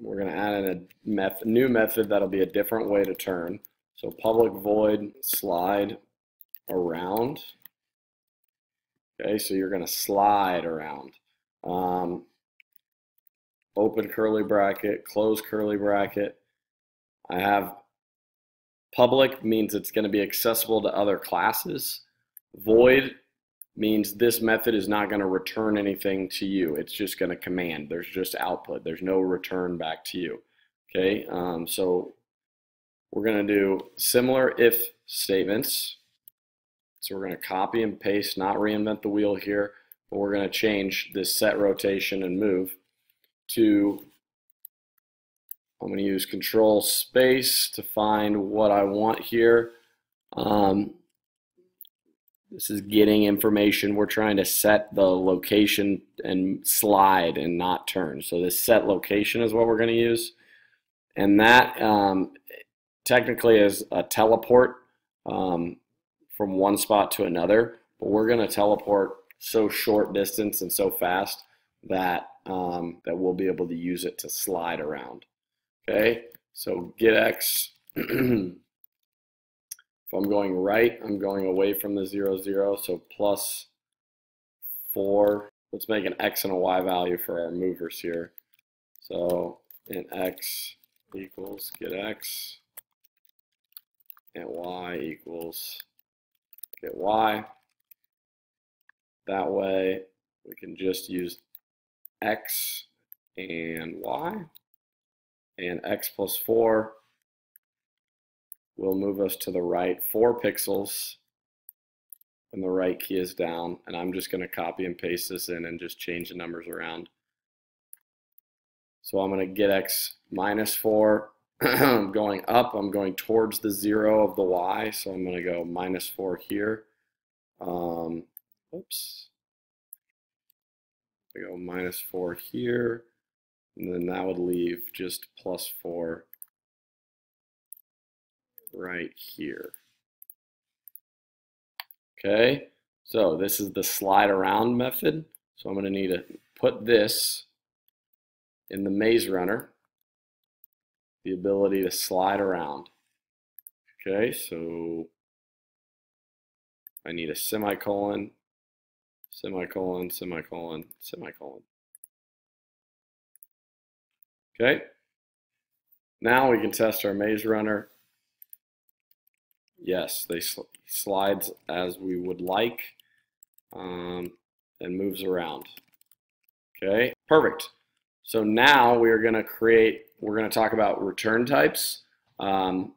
We're going to add in a new method that'll be a different way to turn. So public void slide around. Okay, so you're going to slide around. Um, open curly bracket, close curly bracket. I have public means it's going to be accessible to other classes. Void means this method is not going to return anything to you. It's just going to command. There's just output. There's no return back to you. Okay, um, so we're going to do similar if statements. So we're going to copy and paste, not reinvent the wheel here, but we're going to change this set rotation and move. To, I'm going to use control space to find what I want here. Um, this is getting information. We're trying to set the location and slide and not turn. So this set location is what we're going to use. And that um, technically is a teleport um, from one spot to another. But we're going to teleport so short distance and so fast that um, that we'll be able to use it to slide around. Okay, so get x. if I'm going right, I'm going away from the 0, 0, so plus 4. Let's make an x and a y value for our movers here. So in x equals get x, and y equals get y. That way we can just use x and y and x plus 4 will move us to the right 4 pixels and the right key is down and I'm just going to copy and paste this in and just change the numbers around. So I'm going to get x minus 4 I'm going up I'm going towards the 0 of the y so I'm going to go minus 4 here. Um, oops. I go minus 4 here, and then that would leave just plus 4 right here. Okay, so this is the slide around method. So I'm going to need to put this in the maze runner, the ability to slide around. Okay, so I need a semicolon, semicolon, semicolon, semicolon. Okay. Now we can test our maze runner. Yes, they sl slides as we would like um, and moves around. Okay, perfect. So now we're going to create, we're going to talk about return types um,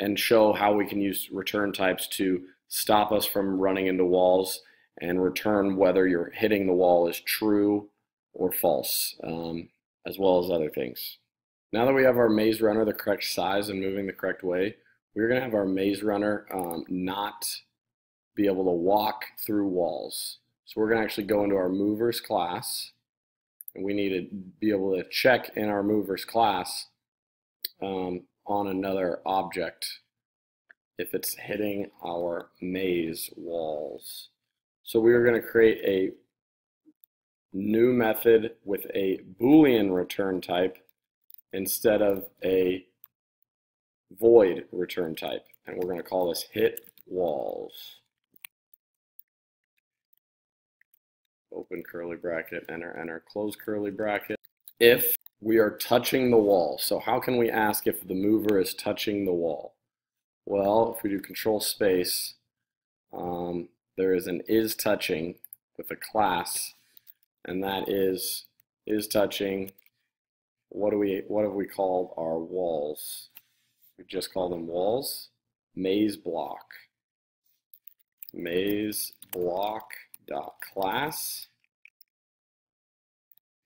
and show how we can use return types to stop us from running into walls and return whether you're hitting the wall is true or false, um, as well as other things. Now that we have our maze runner the correct size and moving the correct way, we're going to have our maze runner um, not be able to walk through walls. So we're going to actually go into our movers class, and we need to be able to check in our movers class um, on another object if it's hitting our maze walls. So we are going to create a new method with a Boolean return type instead of a void return type. And we're going to call this hit walls. Open curly bracket, enter, enter, close curly bracket. If we are touching the wall, so how can we ask if the mover is touching the wall? Well, if we do control space, um, there is an is touching with a class, and that is is touching. What do we what have we called our walls? We just call them walls. Maze block. Maze block dot class.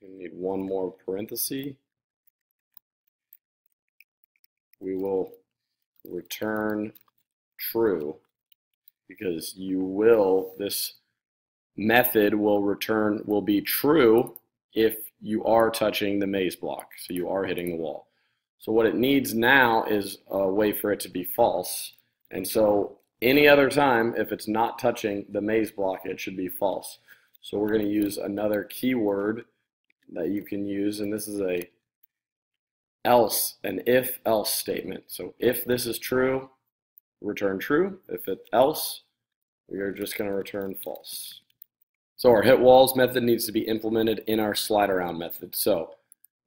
You need one more parenthesis. We will return true because you will, this method will return, will be true if you are touching the maze block. So you are hitting the wall. So what it needs now is a way for it to be false. And so any other time, if it's not touching the maze block, it should be false. So we're going to use another keyword that you can use, and this is a else, an if else statement. So if this is true, return true. If it else, we are just going to return false. So our hit walls method needs to be implemented in our slide around method. So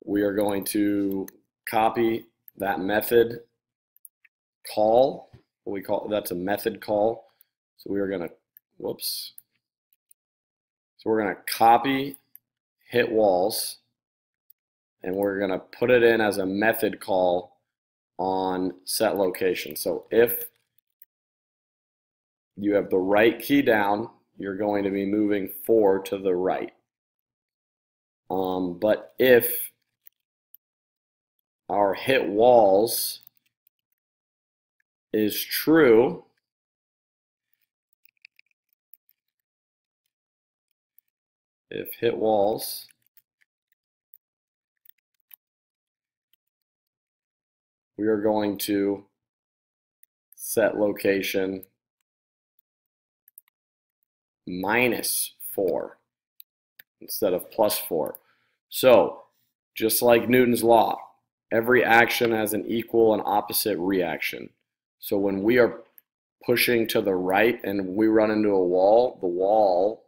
we are going to copy that method call. We call that's a method call. So we are going to whoops. So we're going to copy hit walls and we're going to put it in as a method call on set location. So if you have the right key down, you're going to be moving 4 to the right. Um, but if our hit walls is true, if hit walls we are going to set location minus 4 instead of plus 4. So, just like Newton's law, every action has an equal and opposite reaction. So when we are pushing to the right and we run into a wall, the wall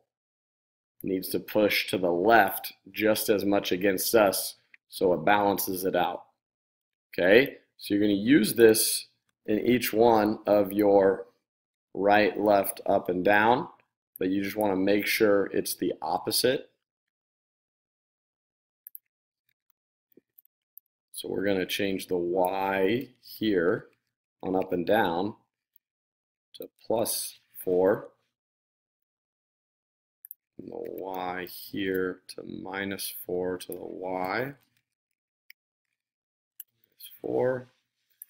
needs to push to the left just as much against us so it balances it out. Okay, so you're going to use this in each one of your right, left, up, and down, but you just want to make sure it's the opposite. So we're going to change the y here on up and down to plus 4 And the y here to minus 4 to the y. 4.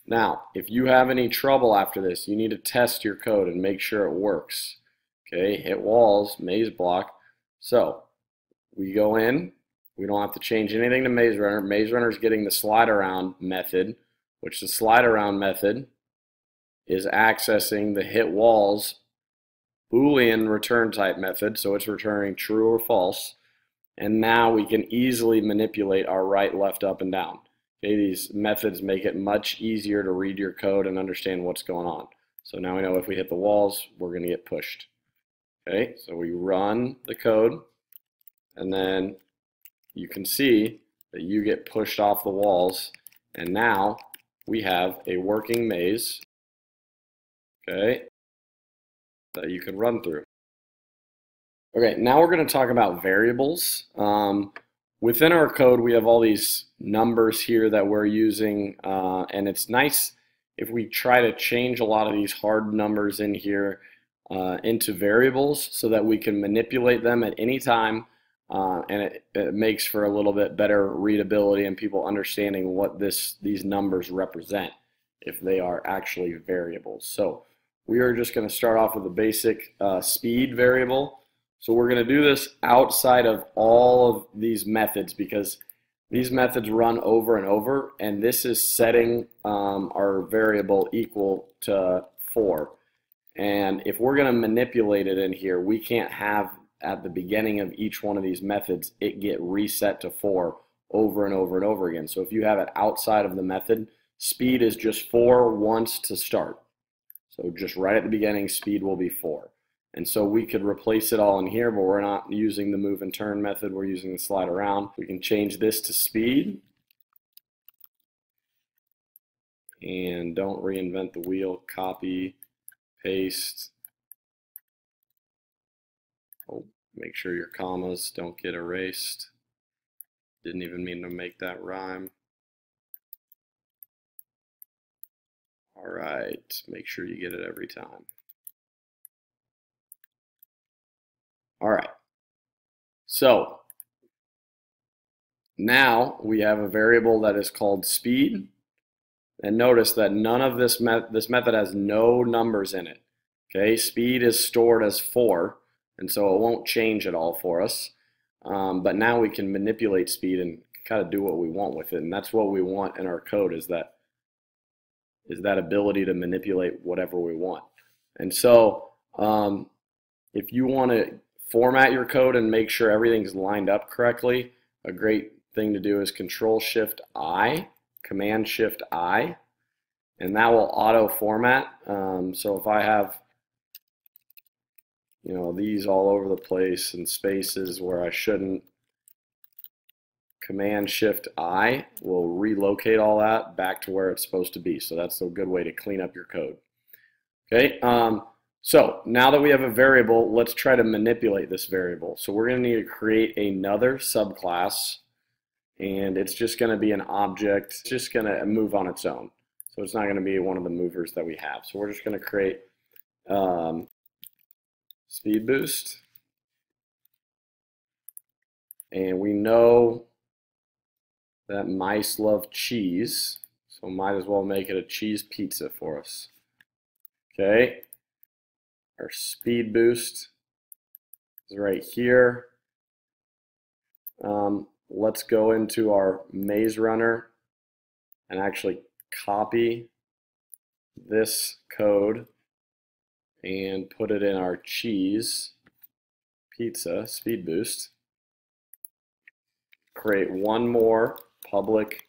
Now, if you have any trouble after this, you need to test your code and make sure it works. Okay, hit walls, maze block. So, we go in. We don't have to change anything to Maze Runner. Maze Runner is getting the slide around method, which the slide around method is accessing the hit walls Boolean return type method, so it's returning true or false. And now we can easily manipulate our right, left, up, and down. Okay, these methods make it much easier to read your code and understand what's going on. So now we know if we hit the walls, we're going to get pushed. Okay, so we run the code, and then you can see that you get pushed off the walls, and now we have a working maze. Okay, that you can run through. Okay, now we're going to talk about variables. Um, within our code, we have all these numbers here that we're using, uh, and it's nice if we try to change a lot of these hard numbers in here uh, into variables so that we can manipulate them at any time, uh, and it, it, makes for a little bit better readability and people understanding what this these numbers represent if they are actually variables. So we are just going to start off with a basic uh, speed variable. So we're going to do this outside of all of these methods because these methods run over and over and this is setting um, our variable equal to 4. And if we're going to manipulate it in here, we can't have at the beginning of each one of these methods it get reset to 4 over and over and over again. So if you have it outside of the method, speed is just 4 once to start. So just right at the beginning, speed will be 4. And so we could replace it all in here, but we're not using the move and turn method. We're using the slide around. We can change this to speed. And don't reinvent the wheel. Copy, paste. Oh, make sure your commas don't get erased. Didn't even mean to make that rhyme. All right, make sure you get it every time. All right, so now we have a variable that is called speed. And notice that none of this, this method has no numbers in it. Okay, speed is stored as 4, and so it won't change at all for us. Um, but now we can manipulate speed and kind of do what we want with it. And that's what we want in our code is that is that ability to manipulate whatever we want. And so um, if you want to format your code and make sure everything's lined up correctly, a great thing to do is Control Shift I, Command Shift I, and that will auto format. Um, so if I have you know these all over the place and spaces where I shouldn't, Command Shift I will relocate all that back to where it's supposed to be. So that's a good way to clean up your code. Okay, um, so now that we have a variable, let's try to manipulate this variable. So we're going to need to create another subclass, and it's just going to be an object, it's just going to move on its own. So it's not going to be one of the movers that we have. So we're just going to create um, speed boost. And we know that mice love cheese, so might as well make it a cheese pizza for us. Okay, our speed boost is right here. Um, let's go into our maze runner and actually copy this code and put it in our cheese pizza speed boost. Create one more public.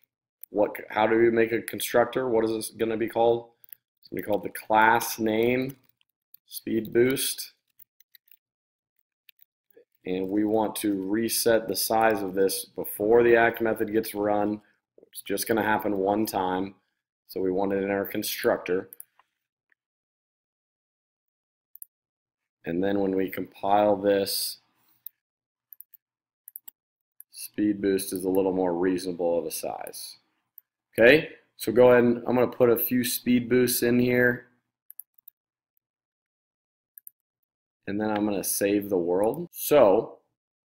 What? How do we make a constructor? What is this going to be called? It's going to be called the class name speed boost. And we want to reset the size of this before the act method gets run. It's just going to happen one time. So we want it in our constructor. And then when we compile this, speed boost is a little more reasonable of a size. Okay, so go ahead and I'm going to put a few speed boosts in here. And then I'm going to save the world. So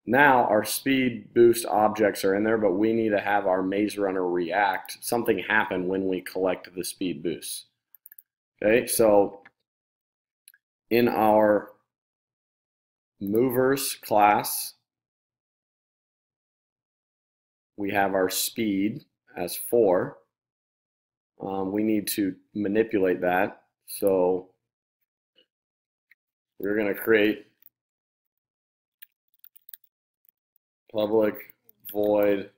now our speed boost objects are in there, but we need to have our maze runner react, something happen when we collect the speed boost. Okay, so in our movers class, we have our speed as 4. Um, we need to manipulate that. So we're going to create public void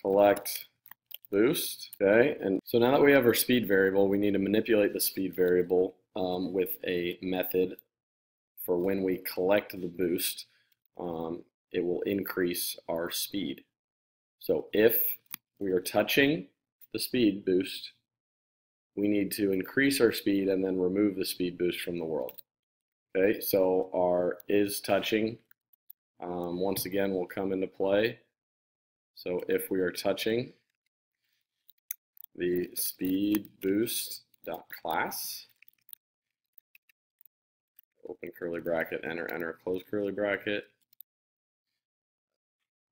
collect boost. Okay, and so now that we have our speed variable, we need to manipulate the speed variable um, with a method for when we collect the boost. Um, it will increase our speed. So if we are touching the speed boost, we need to increase our speed and then remove the speed boost from the world. Okay, so our is touching um, once again will come into play. So if we are touching the speed boost dot class, open curly bracket, enter, enter, close curly bracket,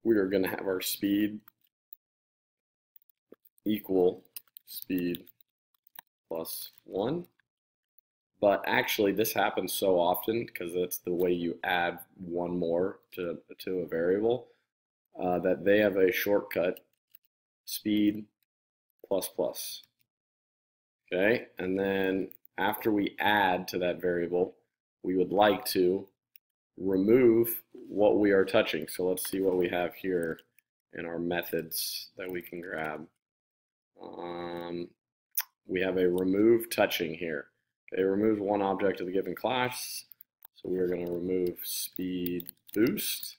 we are going to have our speed equal speed plus 1. But actually, this happens so often because that's the way you add one more to, to a variable uh, that they have a shortcut speed plus plus. Okay, and then after we add to that variable, we would like to remove what we are touching. So let's see what we have here in our methods that we can grab. Um, we have a remove touching here. Okay, removes one object of the given class. So we are going to remove speed boost.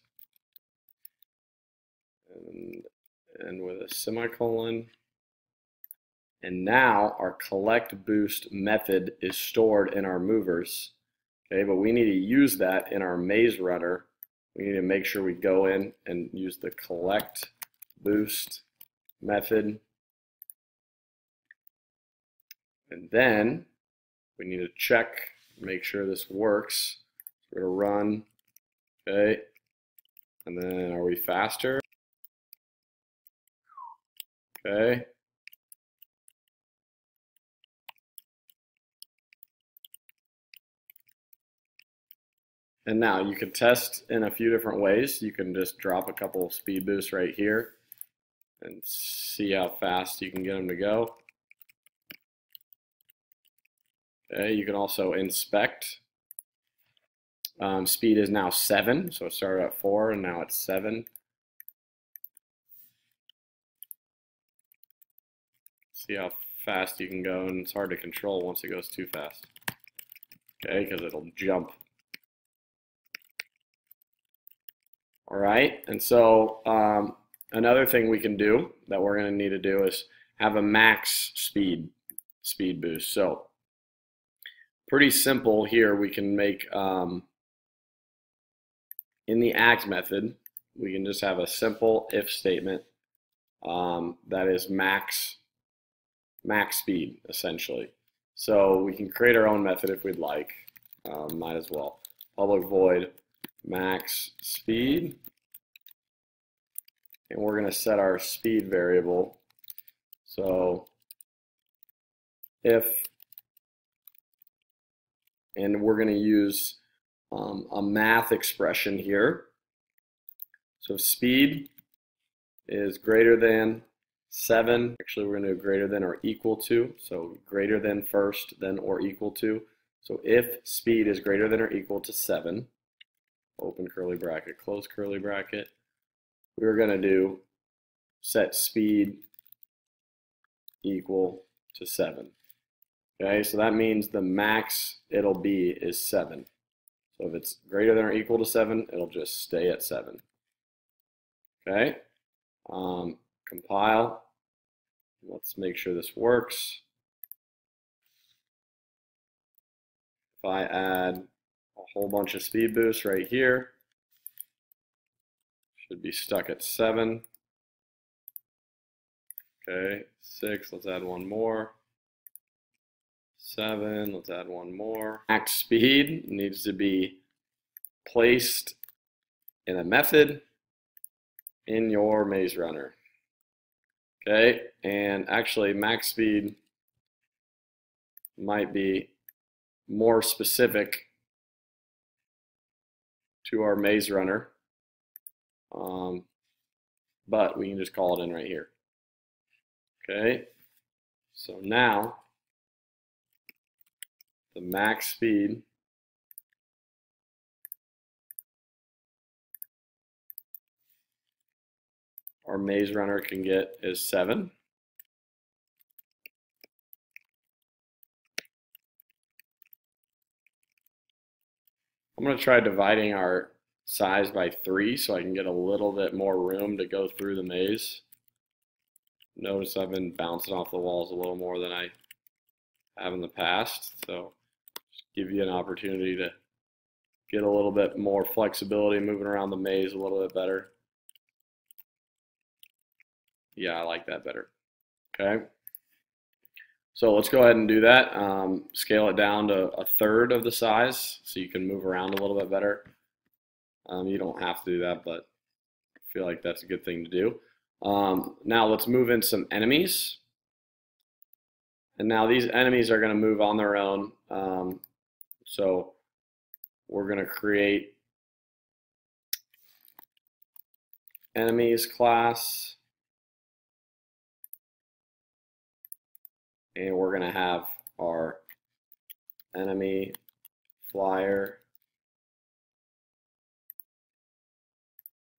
And, and with a semicolon. And now our collect boost method is stored in our movers. Okay, but we need to use that in our maze runner. We need to make sure we go in and use the collect boost method. And then we need to check, make sure this works. We're to run, okay, and then are we faster? Okay. And now you can test in a few different ways. You can just drop a couple speed boosts right here and see how fast you can get them to go. Okay, you can also inspect. Um, speed is now 7, so it started at 4 and now it's 7. See how fast you can go, and it's hard to control once it goes too fast. Okay, because it'll jump. All right, and so um, another thing we can do that we're going to need to do is have a max speed speed boost. So pretty simple here. We can make, um, in the act method, we can just have a simple if statement um, that is max, max speed, essentially. So we can create our own method if we'd like. Um, might as well. Public void max speed. And we're going to set our speed variable. So if, and we're going to use um, a math expression here. So speed is greater than 7. Actually, we're going to do greater than or equal to. So greater than first, then or equal to. So if speed is greater than or equal to 7, open curly bracket, close curly bracket, we're going to do set speed equal to 7. Okay, so that means the max it'll be is 7. So if it's greater than or equal to 7, it'll just stay at 7. Okay, um, compile. Let's make sure this works. If I add a whole bunch of speed boosts right here, should be stuck at 7. Okay, 6, let's add one more. 7, let's add one more. Max speed needs to be placed in a method in your maze runner. Okay, and actually max speed might be more specific to our maze runner, um, but we can just call it in right here. Okay, so now the max speed our maze runner can get is 7. I'm going to try dividing our size by 3 so I can get a little bit more room to go through the maze. Notice I've been bouncing off the walls a little more than I have in the past, so give you an opportunity to get a little bit more flexibility moving around the maze a little bit better. Yeah, I like that better. Okay. So let's go ahead and do that. Um, scale it down to a third of the size so you can move around a little bit better. Um, you don't have to do that, but I feel like that's a good thing to do. Um, now let's move in some enemies. And now these enemies are going to move on their own. So we're going to create enemies class. and we're going to have our enemy flyer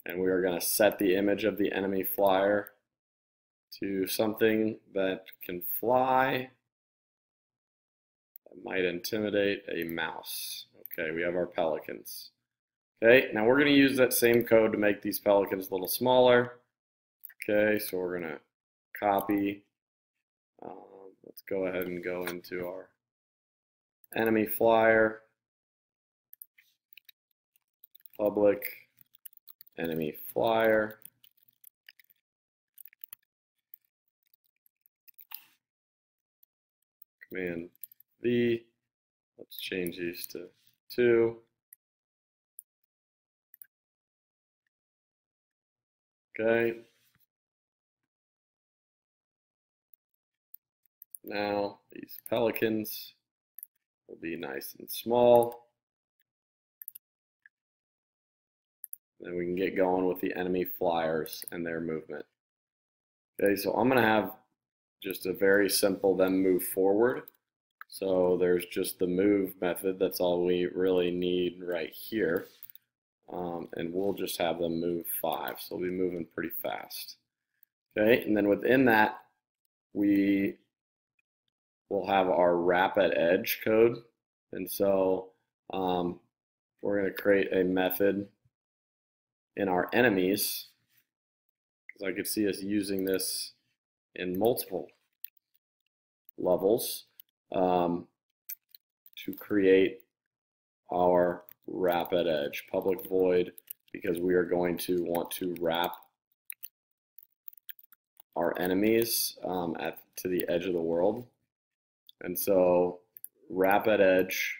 and we are going to set the image of the enemy flyer to something that can fly that might intimidate a mouse. Okay, we have our pelicans. Okay, now we're going to use that same code to make these pelicans a little smaller. Okay, so we're going to copy um, let's go ahead and go into our enemy flyer, public enemy flyer. Command V. Let's change these to 2. Okay. Now these pelicans will be nice and small. Then we can get going with the enemy flyers and their movement. Okay, so I'm going to have just a very simple them move forward. So there's just the move method. That's all we really need right here. Um, and we'll just have them move five. So we'll be moving pretty fast. Okay, and then within that, we we'll have our wrap at edge code. And so um, we're going to create a method in our enemies because I could see us using this in multiple levels um, to create our wrap at edge public void because we are going to want to wrap our enemies um, at to the edge of the world and so wrap at edge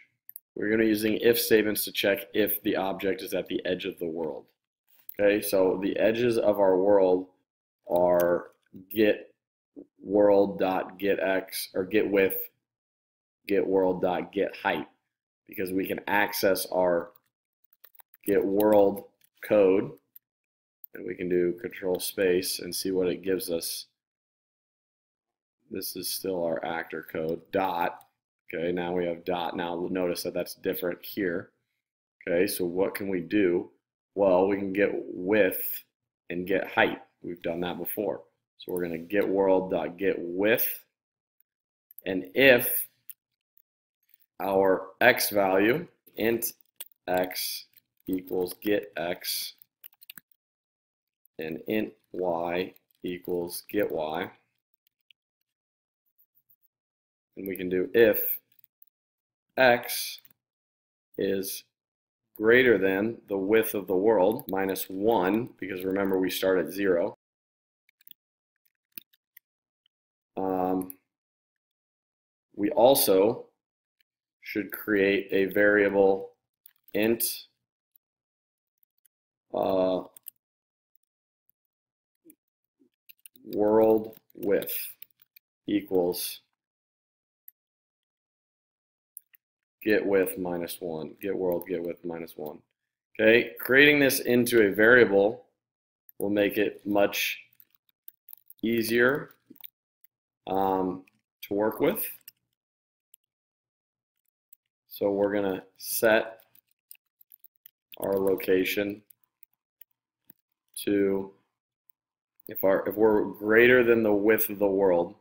we're going to be using if statements to check if the object is at the edge of the world. Okay, so the edges of our world are get world dot get x or get width get world dot get height because we can access our get world code and we can do control space and see what it gives us. This is still our actor code dot. Okay, now we have dot. Now notice that that's different here. Okay, so what can we do? Well, we can get width and get height. We've done that before. So we're going to get world dot get width. And if our x value int x equals get x and int y equals get y. And we can do if x is greater than the width of the world minus 1, because remember we start at 0. Um, we also should create a variable int uh, world width equals get width minus 1, get world, get width minus 1. Okay, creating this into a variable will make it much easier um, to work with. So we're going to set our location to if our if we're greater than the width of the world,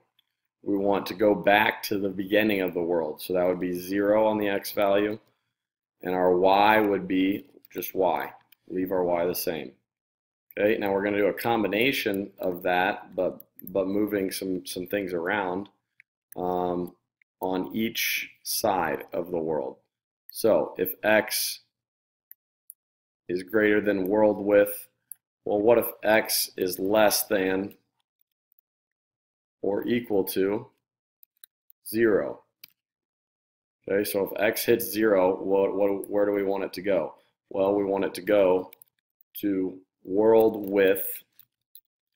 we want to go back to the beginning of the world. So that would be 0 on the x value, and our y would be just y. Leave our y the same. Okay, now we're going to do a combination of that, but but moving some some things around um, on each side of the world. So if x is greater than world width, well, what if x is less than or equal to 0? Okay, so if x hits 0, what, what, where do we want it to go? Well, we want it to go to world width,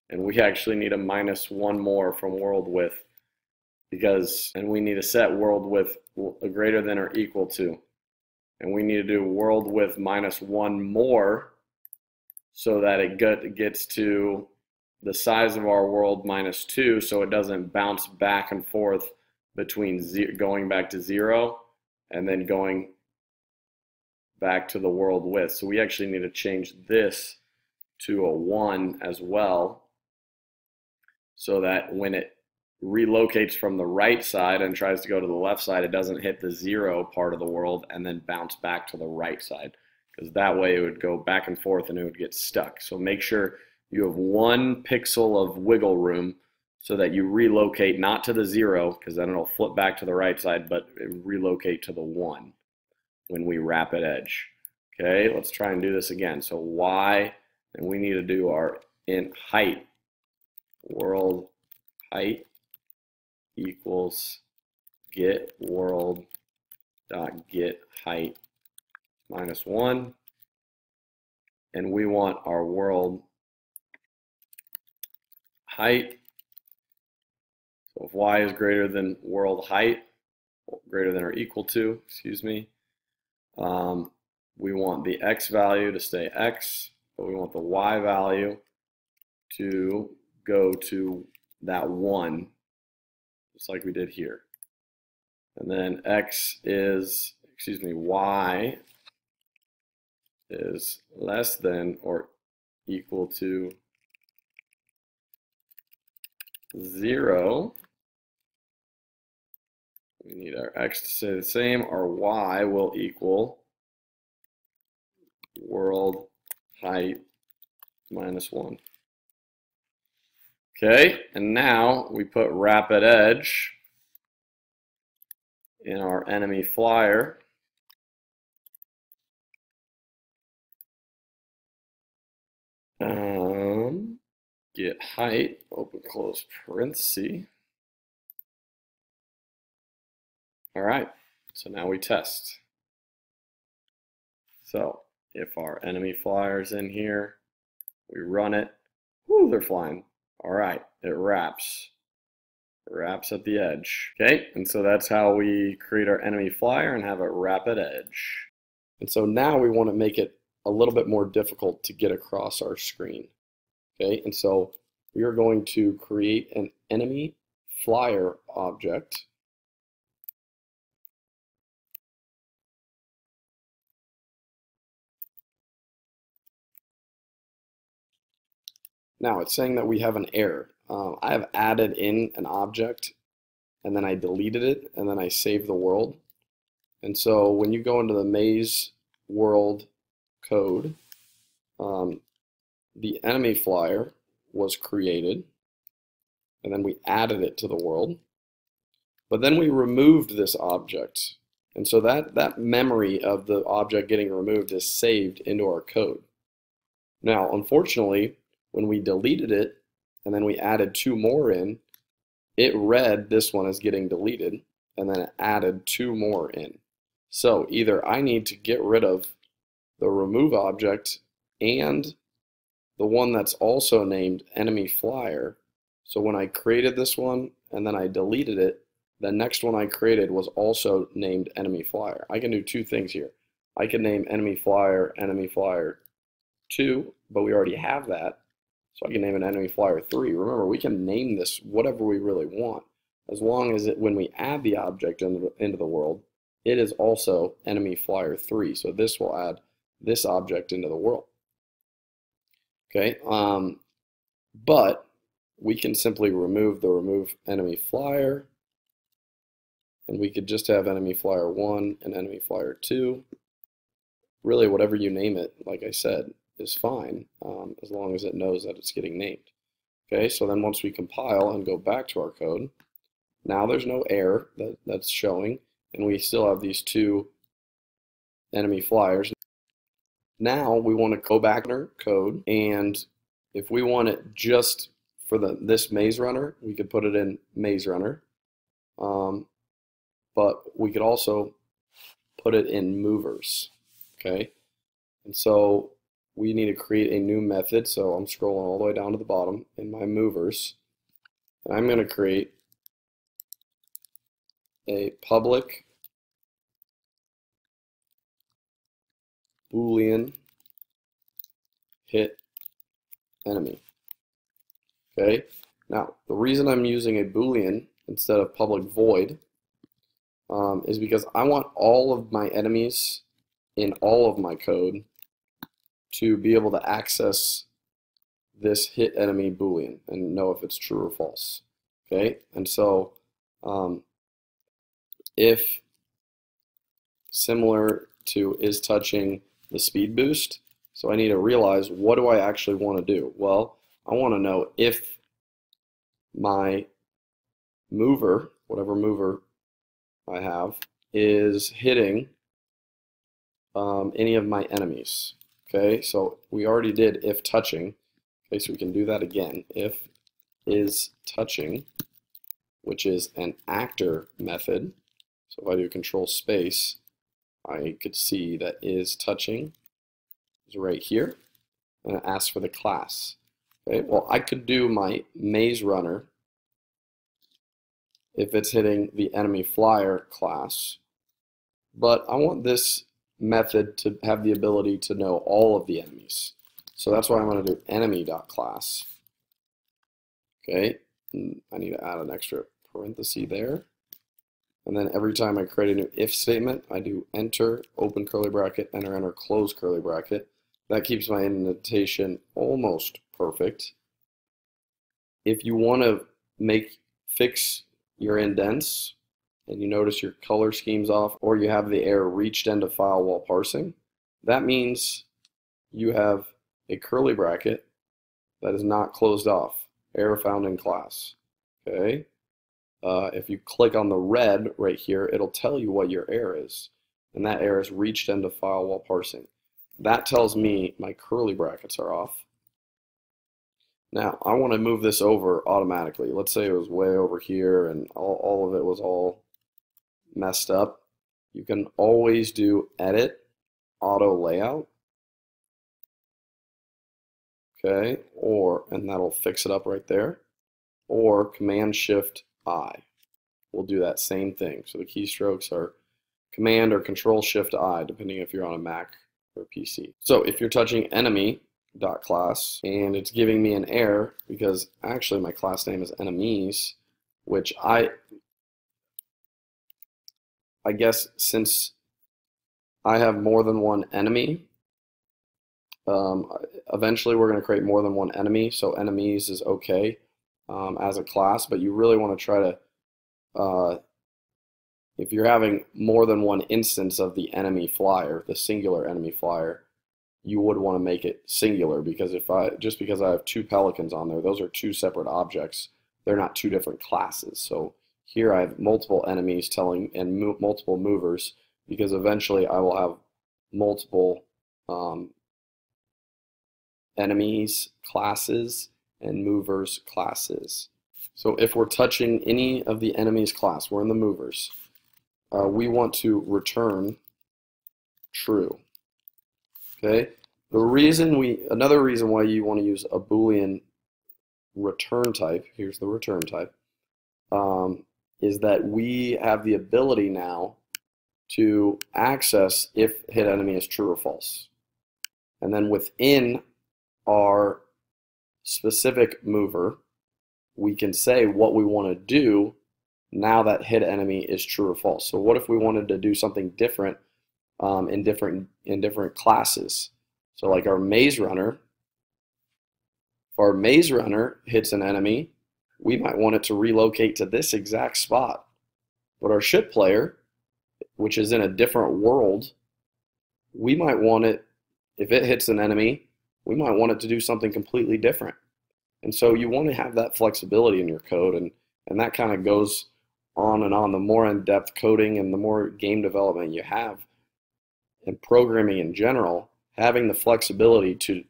and we actually need a minus 1 more from world width because, and we need to set world width greater than or equal to. And we need to do world width minus 1 more so that it get, gets to the size of our world minus 2 so it doesn't bounce back and forth between going back to 0 and then going back to the world width. So we actually need to change this to a 1 as well so that when it relocates from the right side and tries to go to the left side, it doesn't hit the 0 part of the world and then bounce back to the right side because that way it would go back and forth and it would get stuck. So make sure you have one pixel of wiggle room so that you relocate not to the zero because then it'll flip back to the right side, but relocate to the one when we wrap rapid edge. Okay, let's try and do this again. So y, and we need to do our int height, world height equals get world dot get height minus 1. And we want our world height. So if y is greater than world height, greater than or equal to, excuse me, um, we want the x value to stay x, but we want the y value to go to that 1, just like we did here. And then x is, excuse me, y is less than or equal to 0. We need our x to stay the same. Our y will equal world height minus 1. Okay, and now we put wrap at edge in our enemy flyer. Um, get height, open close parenthesis. All right, so now we test. So if our enemy flyer's in here, we run it, whoo, they're flying. All right, it wraps. Wraps at the edge. Okay, and so that's how we create our enemy flyer and have it wrap at edge. And so now we want to make it a little bit more difficult to get across our screen. Okay, and so we are going to create an enemy flyer object. Now it's saying that we have an error. Um, I have added in an object and then I deleted it and then I saved the world. And so when you go into the maze world code, um, the enemy flyer was created and then we added it to the world. But then we removed this object. And so that, that memory of the object getting removed is saved into our code. Now, unfortunately, when we deleted it and then we added two more in, it read this one is getting deleted and then it added two more in. So either I need to get rid of the remove object and the one that's also named enemy flyer. So when I created this one and then I deleted it, the next one I created was also named enemy flyer. I can do two things here. I can name enemy flyer enemy flyer 2, but we already have that. So I can name an enemy flyer 3. Remember, we can name this whatever we really want, as long as it, when we add the object into the, into the world, it is also enemy flyer 3. So this will add this object into the world. Okay, um, but we can simply remove the remove enemy flyer, and we could just have enemy flyer 1 and enemy flyer 2. Really, whatever you name it, like I said, is fine um, as long as it knows that it's getting named. Okay, so then once we compile and go back to our code, now there's no error that, that's showing, and we still have these two enemy flyers. Now we want to go back in our code, and if we want it just for the this maze runner, we could put it in maze runner. Um, but we could also put it in movers. Okay, and so we need to create a new method. So I'm scrolling all the way down to the bottom in my movers. And I'm going to create a public boolean hit enemy. Okay, now the reason I'm using a boolean instead of public void um, is because I want all of my enemies in all of my code to be able to access this hit enemy boolean and know if it's true or false. Okay, and so um, if similar to is touching the speed boost, so I need to realize what do I actually want to do? Well, I want to know if my mover, whatever mover I have, is hitting um, any of my enemies. Okay, so we already did if touching. Okay, so we can do that again. If is touching, which is an actor method. So if I do control space, I could see that is touching is right here. And it asks for the class. Okay, well I could do my maze runner if it's hitting the enemy flyer class. But I want this method to have the ability to know all of the enemies. So that's why I'm going to do enemy.class. Okay, I need to add an extra parenthesis there. And then every time I create a new if statement, I do enter, open curly bracket, enter, enter, close curly bracket. That keeps my indentation almost perfect. If you want to make fix your indents, and you notice your color scheme's off, or you have the error reached end of file while parsing, that means you have a curly bracket that is not closed off. Error found in class. Okay. Uh, if you click on the red right here, it'll tell you what your error is. And that error is reached end of file while parsing. That tells me my curly brackets are off. Now, I want to move this over automatically. Let's say it was way over here and all, all of it was all messed up, you can always do edit auto layout. Okay, or, and that'll fix it up right there. Or Command Shift I. We'll do that same thing. So the keystrokes are Command or Control Shift I, depending if you're on a Mac or PC. So if you're touching enemy dot class and it's giving me an error because actually my class name is enemies, which I I guess since I have more than one enemy, um, eventually we're going to create more than one enemy, so enemies is okay um, as a class, but you really want to try to, uh, if you're having more than one instance of the enemy flyer, the singular enemy flyer, you would want to make it singular because if I, just because I have two pelicans on there, those are two separate objects. They're not two different classes. So here I have multiple enemies telling and mo multiple movers because eventually I will have multiple um, enemies classes and movers classes. So if we're touching any of the enemies class, we're in the movers, uh, we want to return true. Okay. The reason we, another reason why you want to use a Boolean return type, here's the return type, um, is that we have the ability now to access if hit enemy is true or false. And then within our specific mover, we can say what we want to do now that hit enemy is true or false. So what if we wanted to do something different um, in different in different classes? So like our maze runner, if our maze runner hits an enemy, we might want it to relocate to this exact spot. But our ship player, which is in a different world, we might want it, if it hits an enemy, we might want it to do something completely different. And so you want to have that flexibility in your code, and, and that kind of goes on and on. The more in depth coding and the more game development you have, and programming in general, having the flexibility to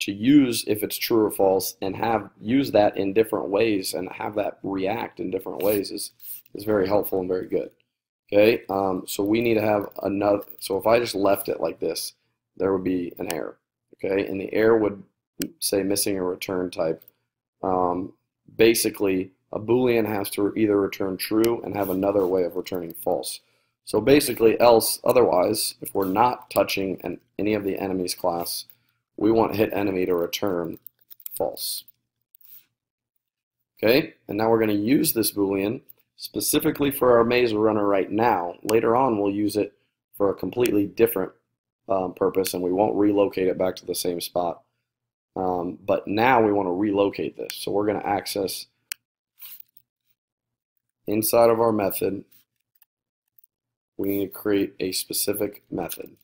to use if it's true or false and have use that in different ways and have that react in different ways is is very helpful and very good. Okay um, so we need to have another so if I just left it like this there would be an error okay? And the error would say missing a return type. Um, basically a boolean has to either return true and have another way of returning false. So basically else otherwise if we're not touching an, any of the enemies class we want hit enemy to return false. Okay, and now we're going to use this Boolean specifically for our maze runner right now. Later on, we'll use it for a completely different um, purpose, and we won't relocate it back to the same spot. Um, but now we want to relocate this. So we're going to access inside of our method, we need to create a specific method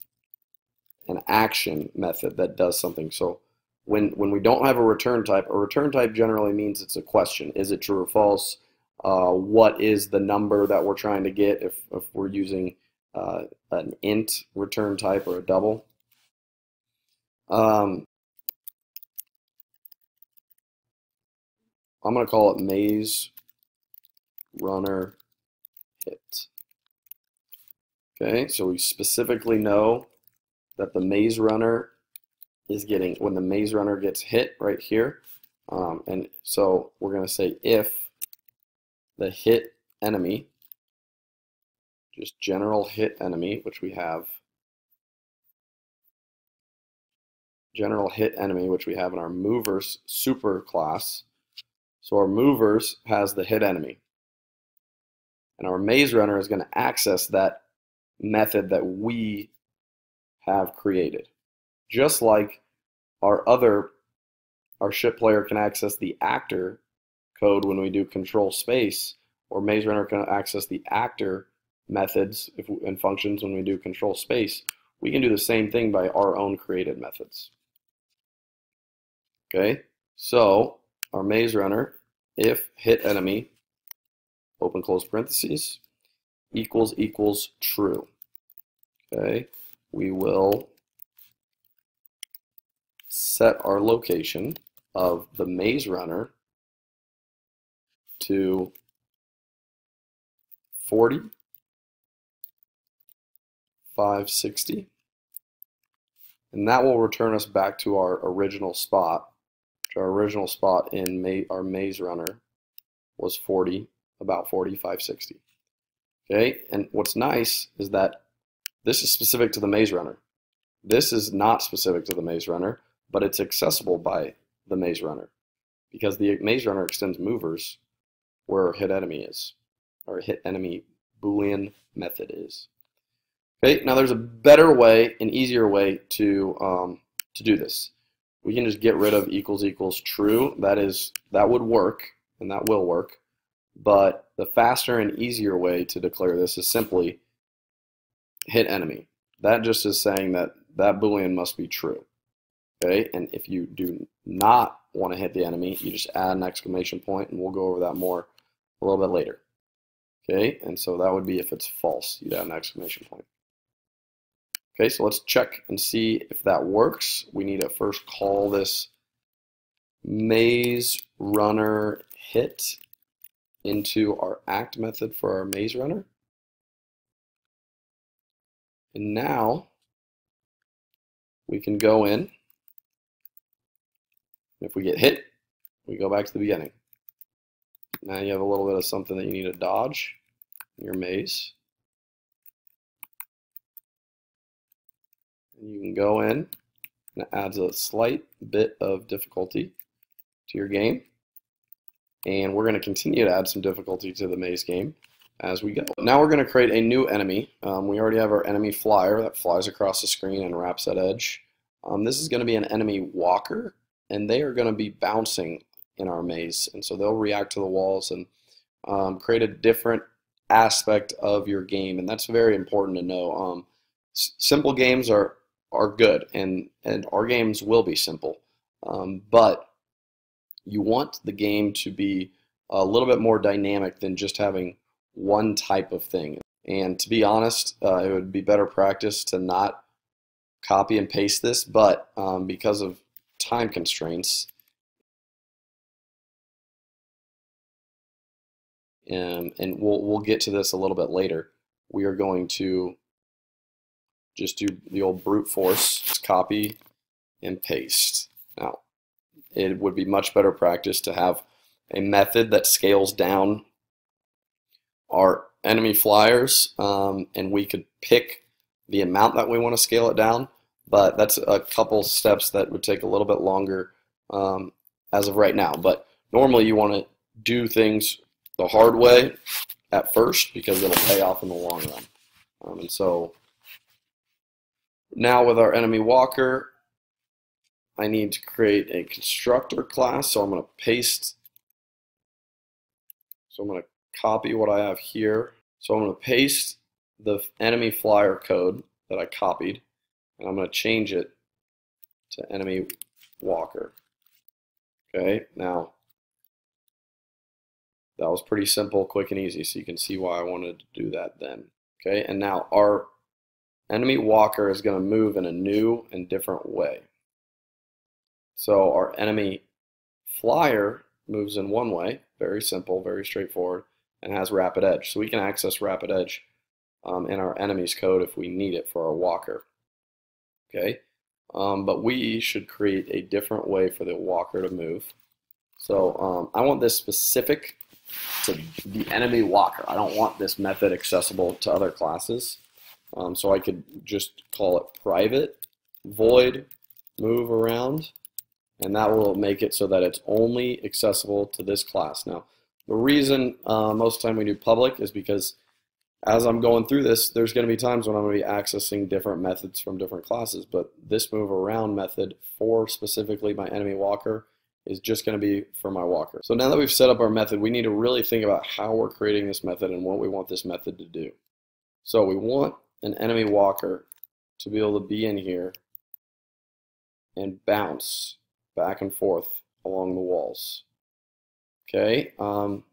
an action method that does something. So when, when we don't have a return type, a return type generally means it's a question. Is it true or false? Uh, what is the number that we're trying to get if, if we're using uh, an int return type or a double? Um, I'm going to call it maze runner hit. Okay, so we specifically know that the maze runner is getting, when the maze runner gets hit right here, um, and so we're going to say if the hit enemy, just general hit enemy, which we have, general hit enemy, which we have in our movers super class. So our movers has the hit enemy. And our maze runner is going to access that method that we have created. Just like our other, our ship player can access the actor code when we do control space, or Maze Runner can access the actor methods and functions when we do control space, we can do the same thing by our own created methods. Okay, so our Maze Runner, if hit enemy, open close parentheses, equals equals true. Okay, we will set our location of the maze runner to 40, 560, And that will return us back to our original spot. Our original spot in ma our maze runner was 40, about 45, 60. Okay, and what's nice is that this is specific to the maze runner. This is not specific to the maze runner, but it's accessible by the maze runner because the maze runner extends movers where hit enemy is, or hit enemy boolean method is. Okay, now there's a better way, an easier way to um, to do this. We can just get rid of equals equals true. That is that would work, and that will work. But the faster and easier way to declare this is simply hit enemy. That just is saying that that boolean must be true. Okay, and if you do not want to hit the enemy, you just add an exclamation point, and we'll go over that more a little bit later. Okay, and so that would be if it's false, you'd add an exclamation point. Okay, so let's check and see if that works. We need to first call this maze runner hit into our act method for our maze runner. And now we can go in. If we get hit, we go back to the beginning. Now you have a little bit of something that you need to dodge in your maze. And you can go in and it adds a slight bit of difficulty to your game. And we're going to continue to add some difficulty to the maze game as we go. Now we're going to create a new enemy. Um, we already have our enemy flyer that flies across the screen and wraps that edge. Um, this is going to be an enemy walker, and they are going to be bouncing in our maze. And so they'll react to the walls and um, create a different aspect of your game. And that's very important to know. Um, simple games are, are good, and, and our games will be simple. Um, but you want the game to be a little bit more dynamic than just having one type of thing. And to be honest, uh, it would be better practice to not copy and paste this, but um, because of time constraints, um, and we'll, we'll get to this a little bit later, we are going to just do the old brute force, copy and paste. Now, it would be much better practice to have a method that scales down our enemy flyers um, and we could pick the amount that we want to scale it down but that's a couple steps that would take a little bit longer um, as of right now. But normally you want to do things the hard way at first because it'll pay off in the long run. Um, and so now with our enemy walker I need to create a constructor class. So I'm going to paste so I'm going to copy what I have here. So I'm going to paste the enemy flyer code that I copied, and I'm going to change it to enemy walker. Okay, now that was pretty simple, quick, and easy, so you can see why I wanted to do that then. Okay, and now our enemy walker is going to move in a new and different way. So our enemy flyer moves in one way, very simple, very straightforward and has wrap at edge. So we can access wrap at edge um, in our enemy's code if we need it for our walker. Okay, um, but we should create a different way for the walker to move. So um, I want this specific to the enemy walker. I don't want this method accessible to other classes. Um, so I could just call it private void move around and that will make it so that it's only accessible to this class. Now the reason uh, most time we do public is because as I'm going through this, there's going to be times when I'm going to be accessing different methods from different classes, but this move around method for specifically my enemy walker is just going to be for my walker. So now that we've set up our method, we need to really think about how we're creating this method and what we want this method to do. So we want an enemy walker to be able to be in here and bounce back and forth along the walls. Okay. Um,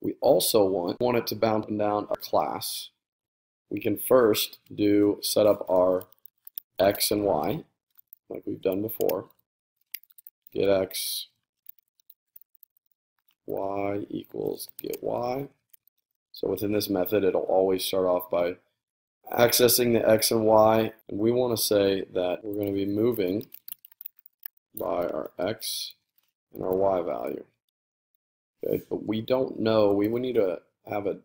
we also want, want it to bound down a class. We can first do set up our x and y like we've done before. Get x, y equals get y. So within this method, it'll always start off by accessing the x and y, and we want to say that we're going to be moving by our x and our y value. Okay, but we don't know, we would need to have a,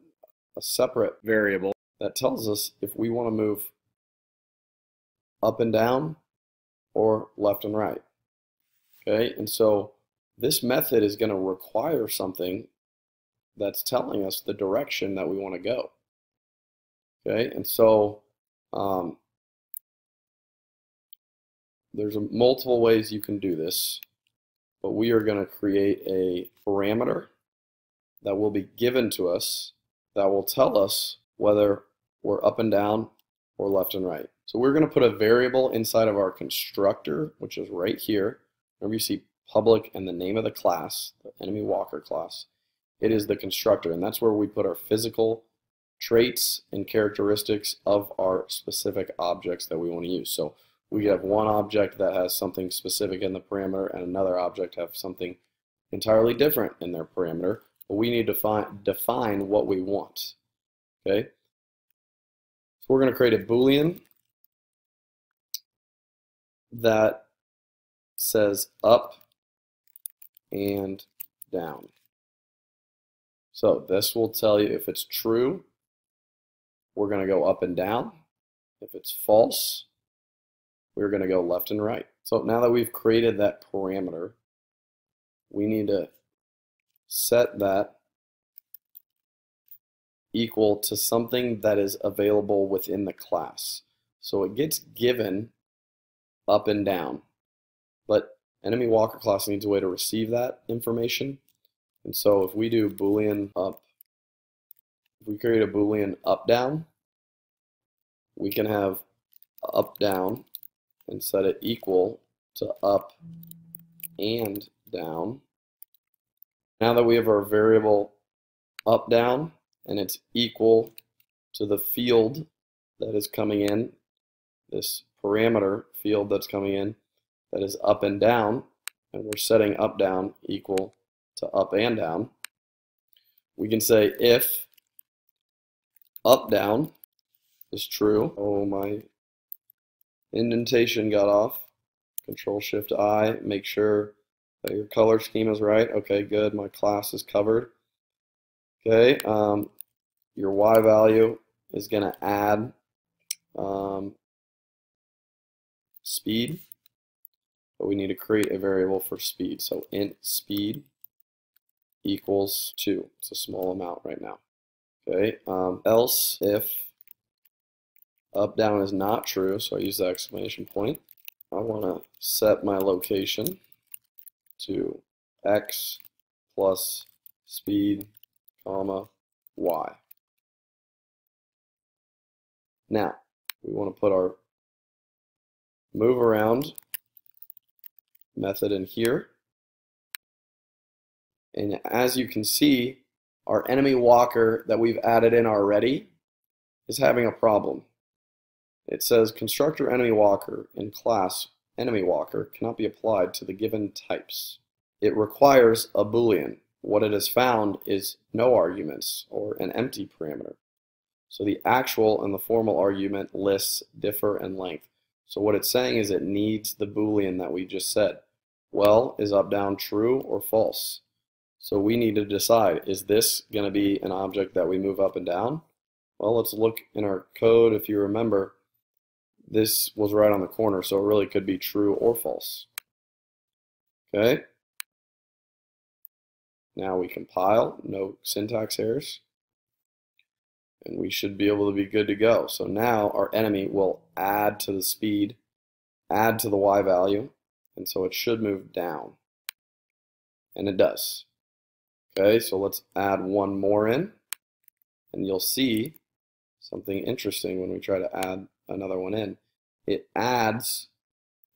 a separate variable that tells us if we want to move up and down or left and right. Okay, and so this method is going to require something that's telling us the direction that we want to go. Okay, and so um, there's multiple ways you can do this, but we are going to create a parameter that will be given to us that will tell us whether we're up and down or left and right. So we're going to put a variable inside of our constructor, which is right here. Remember you see public and the name of the class, the enemy walker class. It is the constructor, and that's where we put our physical traits and characteristics of our specific objects that we want to use. So we have one object that has something specific in the parameter and another object have something entirely different in their parameter, but we need to find, define what we want. Okay? So we're going to create a Boolean that says up and down. So this will tell you if it's true, we're going to go up and down. If it's false, we're going to go left and right. So now that we've created that parameter, we need to set that equal to something that is available within the class. So it gets given up and down, but enemy walker class needs a way to receive that information. And so if we do boolean up, if we create a boolean up down, we can have up down and set it equal to up and down. Now that we have our variable up down and it's equal to the field that is coming in, this parameter field that's coming in that is up and down, and we're setting up down equal to up and down, we can say if up down is true. Oh, my indentation got off. Control Shift I, make sure that your color scheme is right. Okay, good. My class is covered. Okay, um, your Y value is going to add um, speed, but we need to create a variable for speed. So int speed equals 2. It's a small amount right now. Okay, um, else if up down is not true, so I use the exclamation point, I want to set my location to x plus speed, comma, y. Now, we want to put our move around method in here. And as you can see, our enemy walker that we've added in already is having a problem. It says constructor enemy walker in class enemy walker cannot be applied to the given types. It requires a boolean. What it has found is no arguments or an empty parameter. So the actual and the formal argument lists differ in length. So what it's saying is it needs the boolean that we just said. Well, is up down true or false? So we need to decide, is this going to be an object that we move up and down? Well, let's look in our code. If you remember, this was right on the corner, so it really could be true or false. Okay. Now we compile, no syntax errors, and we should be able to be good to go. So now our enemy will add to the speed, add to the y value, and so it should move down. And it does. Okay, so let's add one more in, and you'll see something interesting when we try to add another one in. It adds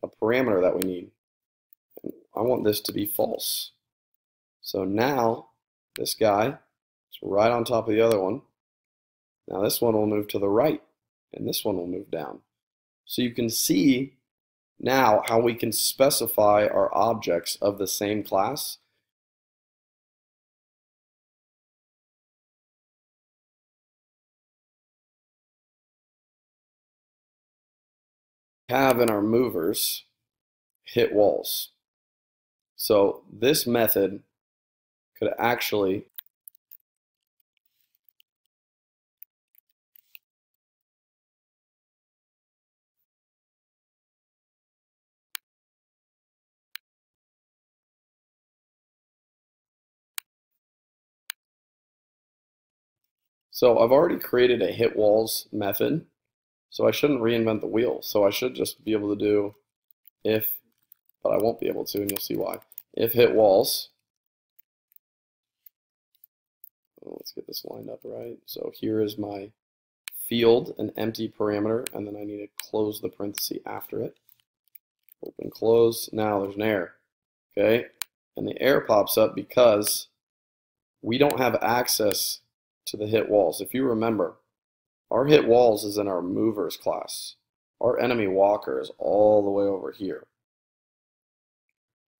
a parameter that we need. I want this to be false. So now this guy is right on top of the other one. Now this one will move to the right, and this one will move down. So you can see now how we can specify our objects of the same class have in our movers hit walls. So this method could actually So I've already created a hit walls method, so I shouldn't reinvent the wheel. So I should just be able to do if, but I won't be able to, and you'll see why. If hit walls, oh, let's get this lined up right. So here is my field, an empty parameter, and then I need to close the parenthesis after it. Open, close. Now there's an error. Okay, and the error pops up because we don't have access to the hit walls. If you remember, our hit walls is in our movers class. Our enemy walker is all the way over here.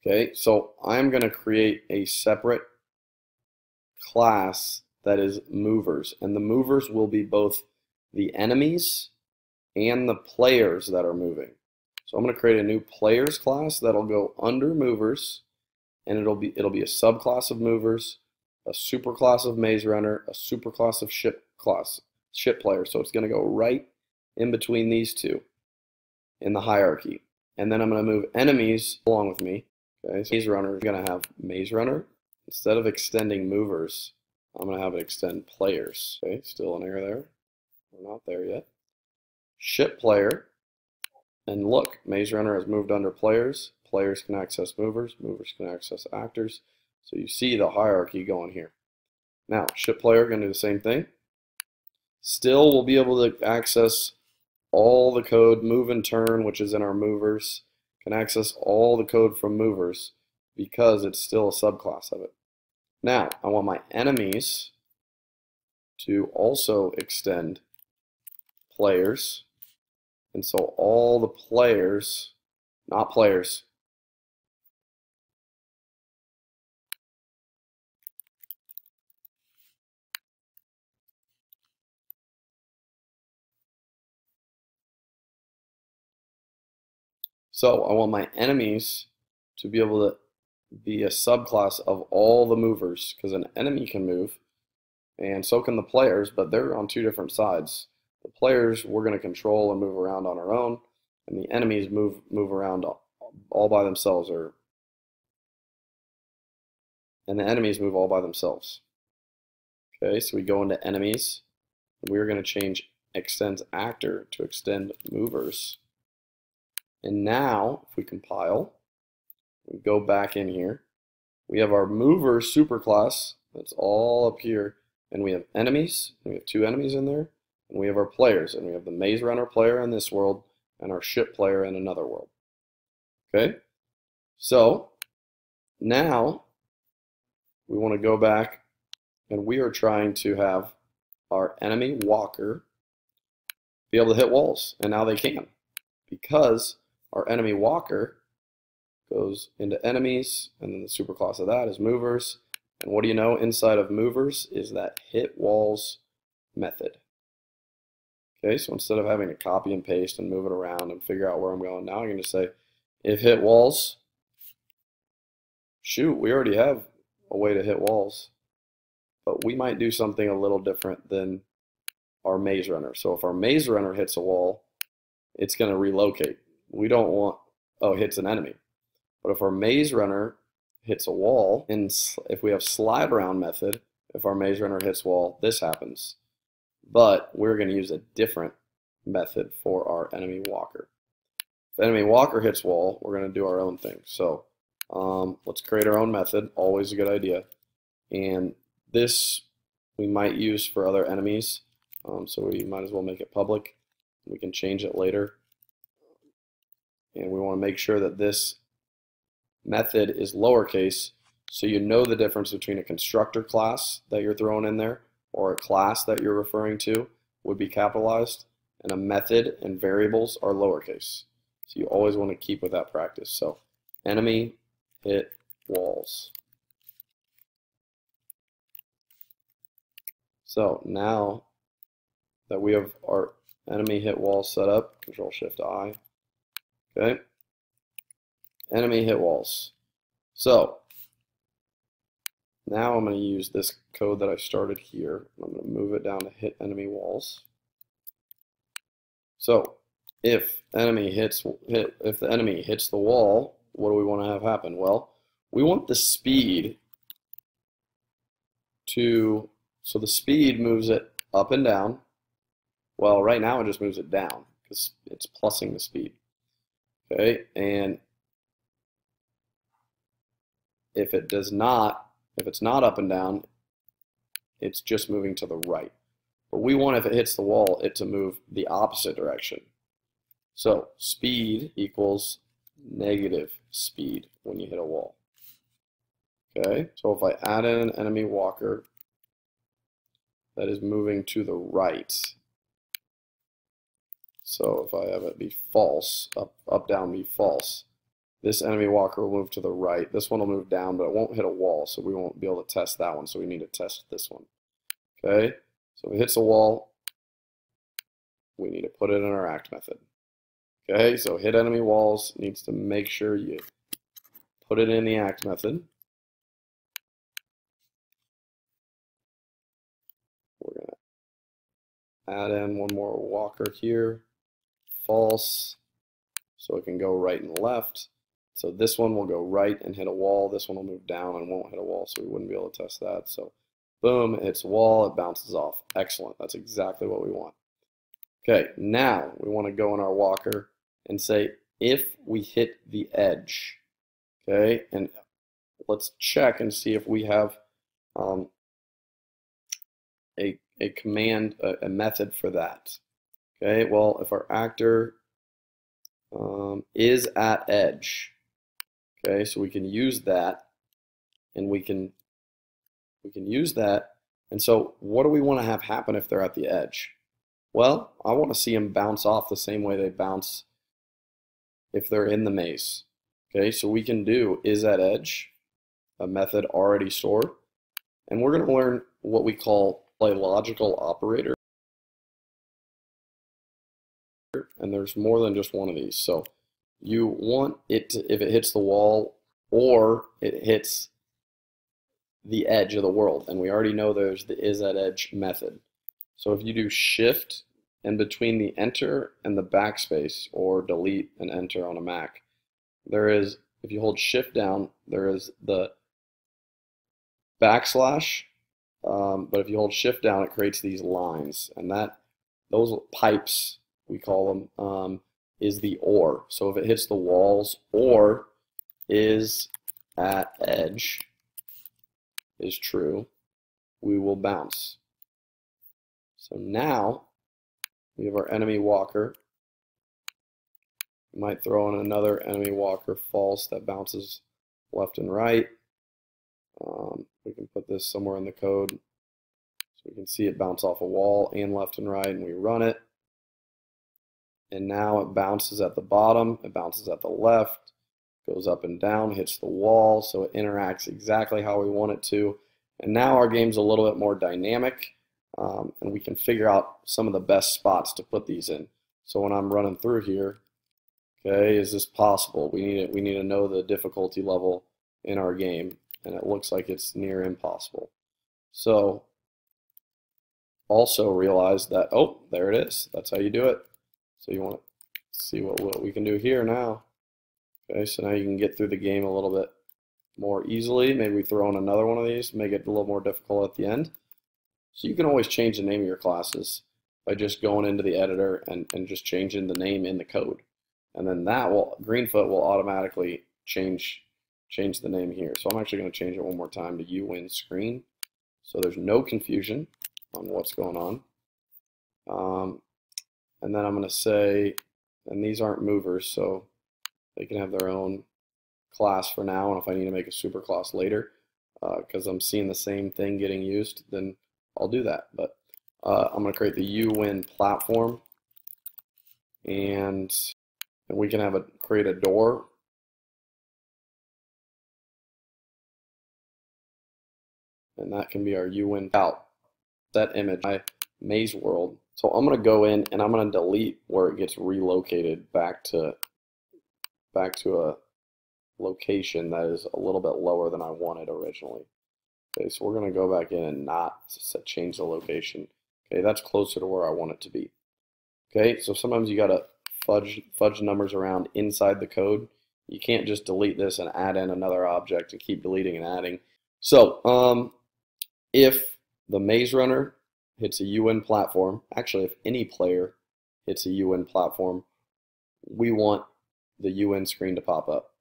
Okay, so I'm going to create a separate class that is movers. And the movers will be both the enemies and the players that are moving. So I'm going to create a new players class that'll go under movers and it'll be it'll be a subclass of movers a superclass of Maze Runner, a superclass of Ship class, Ship Player. So it's going to go right in between these two in the hierarchy. And then I'm going to move enemies along with me. Okay, so Maze Runner is going to have Maze Runner. Instead of extending movers, I'm going to have it extend players. Okay, still an error there. We're not there yet. Ship Player. And look, Maze Runner has moved under players. Players can access movers. Movers can access actors. So you see the hierarchy going here. Now, ship player going to do the same thing. Still, we'll be able to access all the code move and turn, which is in our movers. Can access all the code from movers because it's still a subclass of it. Now, I want my enemies to also extend players. And so all the players, not players, So I want my enemies to be able to be a subclass of all the movers because an enemy can move and so can the players, but they're on two different sides. The players we're going to control and move around on our own, and the enemies move move around all by themselves or and the enemies move all by themselves. Okay, so we go into enemies. And we're going to change extends actor to extend movers. And now, if we compile, we go back in here, we have our mover superclass, that's all up here, and we have enemies, we have two enemies in there, and we have our players, and we have the maze runner player in this world, and our ship player in another world. Okay? So, now, we want to go back, and we are trying to have our enemy walker be able to hit walls, and now they can, because our enemy walker goes into enemies, and then the superclass of that is movers. And what do you know inside of movers is that hit walls method. Okay, so instead of having to copy and paste and move it around and figure out where I'm going, now I'm going to say if hit walls, shoot, we already have a way to hit walls, but we might do something a little different than our maze runner. So if our maze runner hits a wall, it's going to relocate we don't want, oh, hits an enemy. But if our maze runner hits a wall, and if we have slide around method, if our maze runner hits wall, this happens. But we're going to use a different method for our enemy walker. If enemy walker hits wall, we're going to do our own thing. So um, let's create our own method, always a good idea. And this we might use for other enemies, um, so we might as well make it public. We can change it later and we want to make sure that this method is lowercase so you know the difference between a constructor class that you're throwing in there or a class that you're referring to would be capitalized and a method and variables are lowercase. So you always want to keep with that practice. So enemy hit walls. So now that we have our enemy hit wall set up, control shift I, Okay. Enemy hit walls. So now I'm going to use this code that I started here. I'm going to move it down to hit enemy walls. So if enemy hits hit if the enemy hits the wall, what do we want to have happen? Well, we want the speed to so the speed moves it up and down. Well, right now it just moves it down because it's plusing the speed. Okay, and if it does not, if it's not up and down, it's just moving to the right. But we want, if it hits the wall, it to move the opposite direction. So speed equals negative speed when you hit a wall. Okay, so if I add in an enemy walker that is moving to the right, so if I have it be false, up, up, down be false, this enemy walker will move to the right. This one will move down, but it won't hit a wall, so we won't be able to test that one, so we need to test this one. Okay, so if it hits a wall, we need to put it in our act method. Okay, so hit enemy walls needs to make sure you put it in the act method. We're going to add in one more walker here, false, so it can go right and left. So this one will go right and hit a wall. This one will move down and won't hit a wall, so we wouldn't be able to test that. So boom, it hits wall, it bounces off. Excellent, that's exactly what we want. Okay, now we want to go in our walker and say if we hit the edge, okay, and let's check and see if we have um, a, a command, a, a, method for that. Okay, well, if our actor um, is at edge, okay, so we can use that and we can we can use that. And so what do we want to have happen if they're at the edge? Well, I want to see them bounce off the same way they bounce if they're in the maze. Okay, so we can do is at edge, a method already stored, and we're going to learn what we call a logical operator. There's more than just one of these. So you want it to, if it hits the wall or it hits the edge of the world. And we already know there's the is at edge method. So if you do shift and between the enter and the backspace or delete and enter on a Mac, there is, if you hold shift down, there is the backslash, um, but if you hold shift down, it creates these lines. And that, those pipes, we call them, um, is the or. So if it hits the walls or is at edge is true, we will bounce. So now we have our enemy walker. We might throw in another enemy walker false that bounces left and right. Um, we can put this somewhere in the code so we can see it bounce off a wall and left and right and we run it. And now it bounces at the bottom, it bounces at the left, goes up and down, hits the wall, so it interacts exactly how we want it to. And now our game's a little bit more dynamic um, and we can figure out some of the best spots to put these in. So when I'm running through here, okay, is this possible? We need to, we need to know the difficulty level in our game, and it looks like it's near impossible. So also realize that, oh, there it is. That's how you do it. So you want to see what, what we can do here now. Okay, so now you can get through the game a little bit more easily. Maybe we throw in another one of these, make it a little more difficult at the end. So you can always change the name of your classes by just going into the editor and, and just changing the name in the code. And then that will, Greenfoot will automatically change change the name here. So I'm actually going to change it one more time to UN screen. So there's no confusion on what's going on. Um, and then I'm going to say, and these aren't movers, so they can have their own class for now. And if I need to make a super class later, because uh, I'm seeing the same thing getting used, then I'll do that. But uh, I'm going to create the UWin platform, and, we can have a create a door. And that can be our UWin out. That image, my maze world. So I'm going to go in and I'm going to delete where it gets relocated back to back to a location that is a little bit lower than I wanted originally. Okay, so we're going to go back in and not change the location. Okay, that's closer to where I want it to be. Okay, so sometimes you got to fudge, fudge numbers around inside the code. You can't just delete this and add in another object and keep deleting and adding. So um, if the maze runner hits a UN platform, actually if any player hits a UN platform, we want the UN screen to pop up.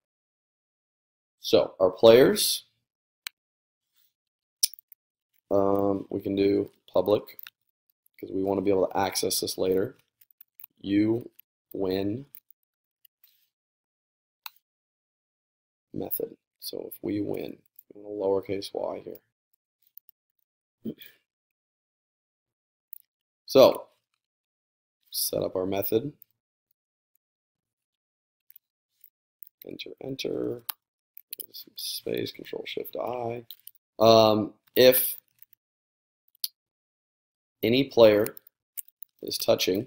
So our players, um, we can do public because we want to be able to access this later. You win method. So if we win, lowercase y here. So set up our method. Enter, enter, space, control shift I. Um, if any player is touching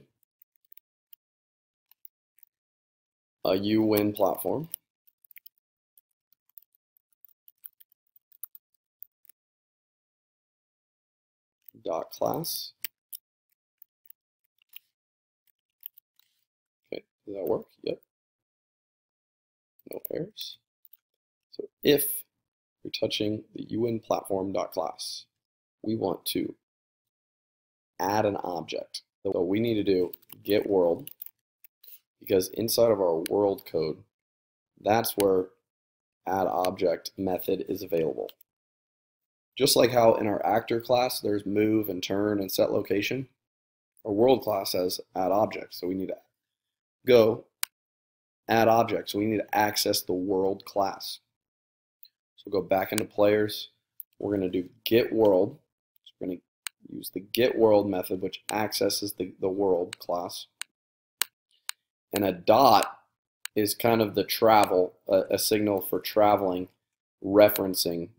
a UN platform, dot class. Okay, does that work? Yep. No errors. So if you're touching the UN platform class, we want to add an object. So we need to do get world because inside of our world code, that's where add object method is available. Just like how in our actor class there's move and turn and set location, our world class has add object. So we need to go add objects. We need to access the world class. So go back into players. We're going to do get world. So we're going to use the get world method, which accesses the, the world class. And a dot is kind of the travel, a, a signal for traveling, referencing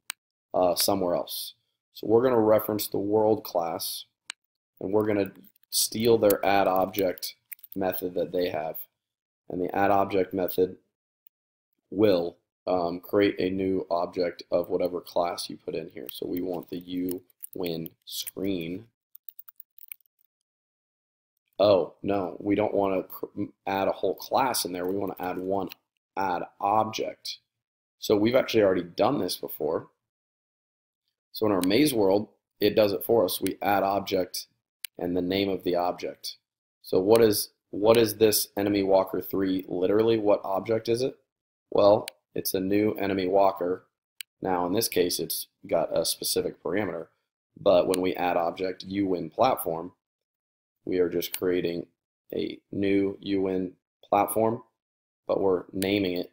uh, somewhere else. So we're going to reference the world class, and we're going to steal their add object method that they have. And the add object method will um, create a new object of whatever class you put in here. So we want the U win screen. Oh, no, we don't want to add a whole class in there. We want to add one add object. So we've actually already done this before. So in our maze world, it does it for us. We add object and the name of the object. So what is what is this enemy walker 3 literally? What object is it? Well, it's a new enemy walker. Now in this case, it's got a specific parameter. But when we add object UN platform, we are just creating a new UN platform, but we're naming it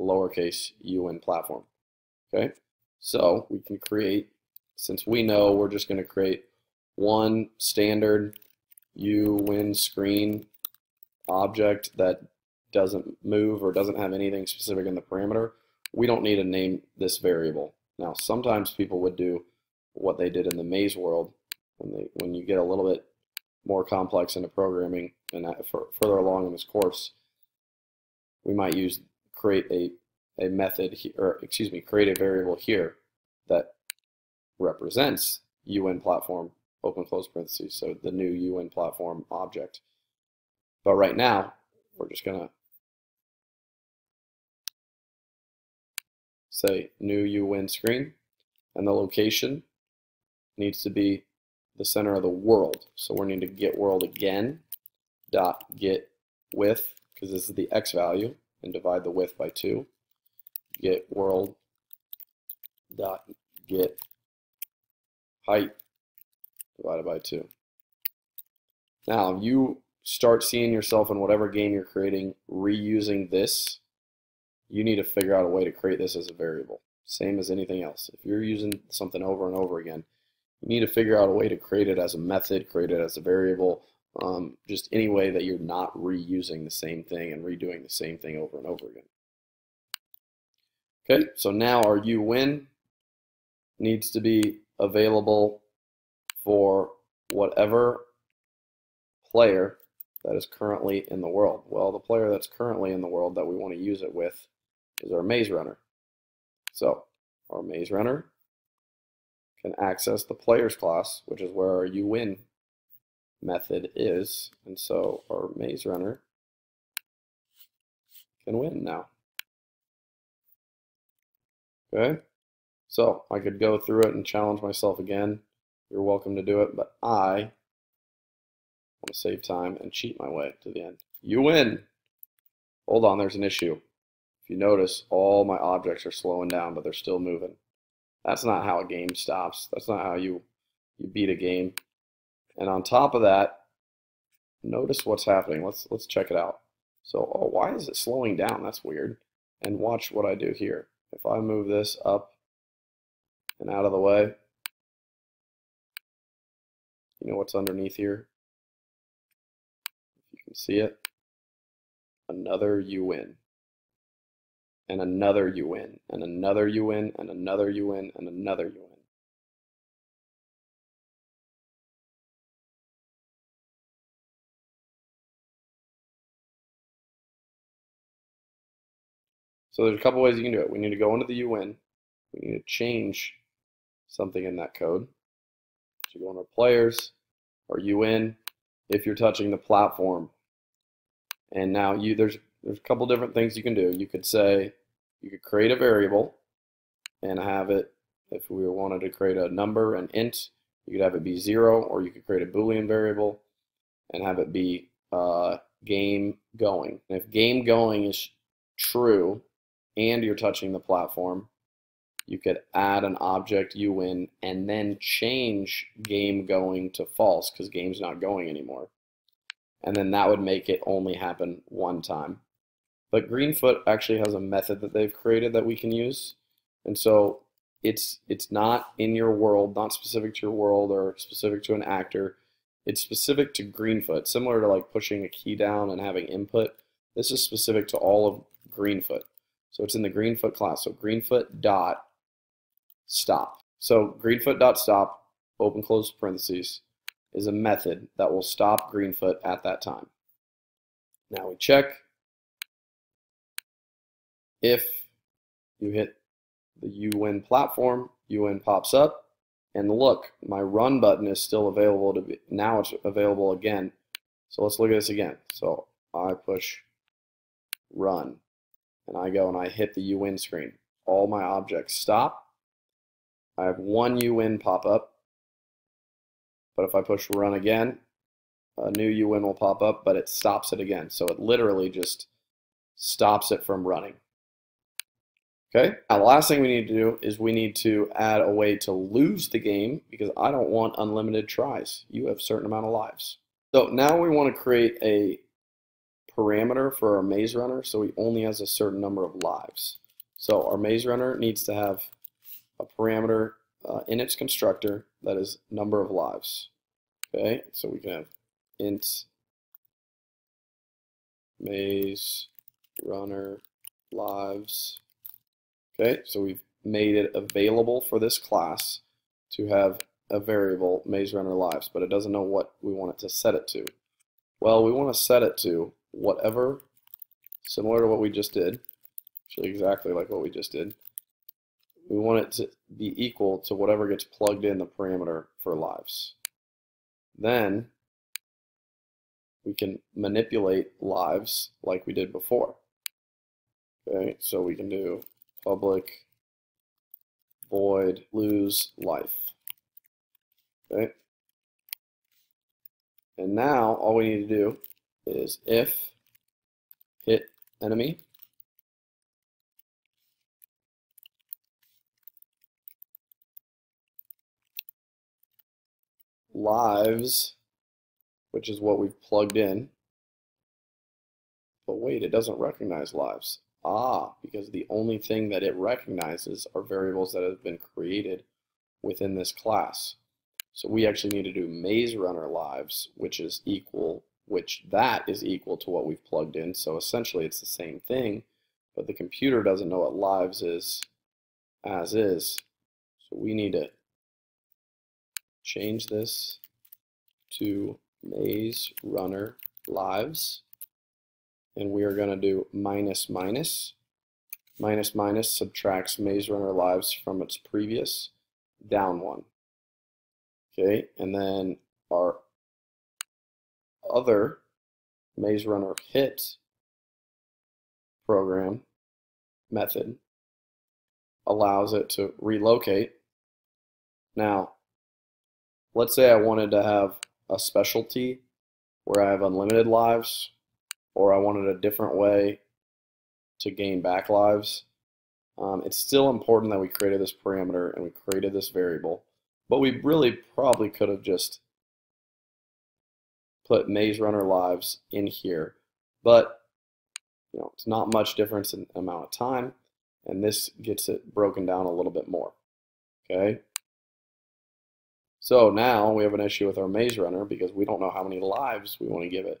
lowercase UN platform. Okay, so we can create since we know we're just going to create one standard UN screen object that doesn't move or doesn't have anything specific in the parameter, we don't need to name this variable. Now, sometimes people would do what they did in the maze world when they when you get a little bit more complex into programming and further along in this course, we might use create a a method here, or excuse me, create a variable here that represents UN platform, open close parentheses, so the new UN platform object. But right now, we're just going to say new UN screen, and the location needs to be the center of the world. So we're going to get world again, dot get width, because this is the x value, and divide the width by 2. Get world dot get height divided by 2. Now, you start seeing yourself in whatever game you're creating reusing this, you need to figure out a way to create this as a variable. Same as anything else. If you're using something over and over again, you need to figure out a way to create it as a method, create it as a variable, um, just any way that you're not reusing the same thing and redoing the same thing over and over again. Okay, so now our you win needs to be available for whatever player that is currently in the world? Well, the player that's currently in the world that we want to use it with is our maze runner. So our maze runner can access the players class, which is where our you win method is. And so our maze runner can win now. Okay, so I could go through it and challenge myself again. You're welcome to do it, but I want to save time and cheat my way to the end. You win. Hold on, there's an issue. If you notice, all my objects are slowing down, but they're still moving. That's not how a game stops. That's not how you, you beat a game. And on top of that, notice what's happening. Let's let's check it out. So, oh, why is it slowing down? That's weird. And watch what I do here. If I move this up and out of the way, you know what's underneath here? See it. Another you win. And another you win. And another you win. And another you win. And another you win. So there's a couple ways you can do it. We need to go into the uwin. We need to change something in that code. So go into players or uwin if you're touching the platform. And now you there's there's a couple different things you can do. You could say you could create a variable and have it if we wanted to create a number, an int, you could have it be zero, or you could create a boolean variable and have it be uh, game going. And if game going is true, and you're touching the platform, you could add an object you win and then change game going to false because game's not going anymore. And then that would make it only happen one time. But Greenfoot actually has a method that they've created that we can use. And so it's it's not in your world, not specific to your world or specific to an actor. It's specific to Greenfoot, similar to like pushing a key down and having input. This is specific to all of Greenfoot. So it's in the Greenfoot class. So Greenfoot dot stop. So Greenfoot dot stop, open close parentheses, is a method that will stop Greenfoot at that time. Now we check if you hit the uwin platform, uwin pops up, and look, my run button is still available to be, now it's available again. So let's look at this again. So I push run and I go and I hit the uwin screen. All my objects stop. I have one uwin pop up, but if I push run again, a new uwin will pop up, but it stops it again. So it literally just stops it from running. Okay, now the last thing we need to do is we need to add a way to lose the game because I don't want unlimited tries. You have a certain amount of lives. So now we want to create a parameter for our maze runner so he only has a certain number of lives. So our maze runner needs to have a parameter uh, in its constructor that is number of lives. Okay, so we can have int maze runner lives. Okay, so we've made it available for this class to have a variable maze runner lives, but it doesn't know what we want it to set it to. Well, we want to set it to whatever, similar to what we just did, actually exactly like what we just did, we want it to be equal to whatever gets plugged in the parameter for lives. Then we can manipulate lives like we did before. Okay, so we can do public void lose life. Okay. And now all we need to do is if hit enemy lives, which is what we've plugged in. But wait, it doesn't recognize lives. Ah, because the only thing that it recognizes are variables that have been created within this class. So we actually need to do maze runner lives, which is equal which that is equal to what we've plugged in. So essentially it's the same thing, but the computer doesn't know what lives is as is. So we need to change this to maze runner lives. And we are going to do minus minus. Minus minus subtracts Maze Runner lives from its previous down one. Okay, and then our other Maze Runner hit program method allows it to relocate. Now, let's say I wanted to have a specialty where I have unlimited lives, or I wanted a different way to gain back lives. Um, it's still important that we created this parameter and we created this variable, but we really probably could have just put maze runner lives in here. But you know, it's not much difference in amount of time, and this gets it broken down a little bit more. Okay. So now we have an issue with our maze runner because we don't know how many lives we want to give it.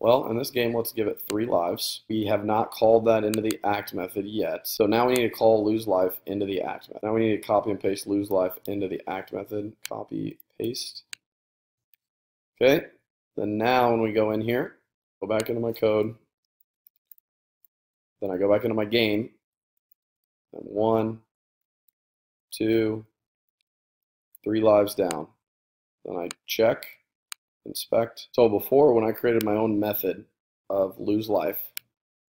Well, in this game, let's give it three lives. We have not called that into the act method yet. So now we need to call lose life into the act method. Now we need to copy and paste lose life into the act method. Copy, paste. Okay. Then now when we go in here, go back into my code. Then I go back into my game. And one, two, three lives down. Then I check, inspect. So before, when I created my own method of lose life,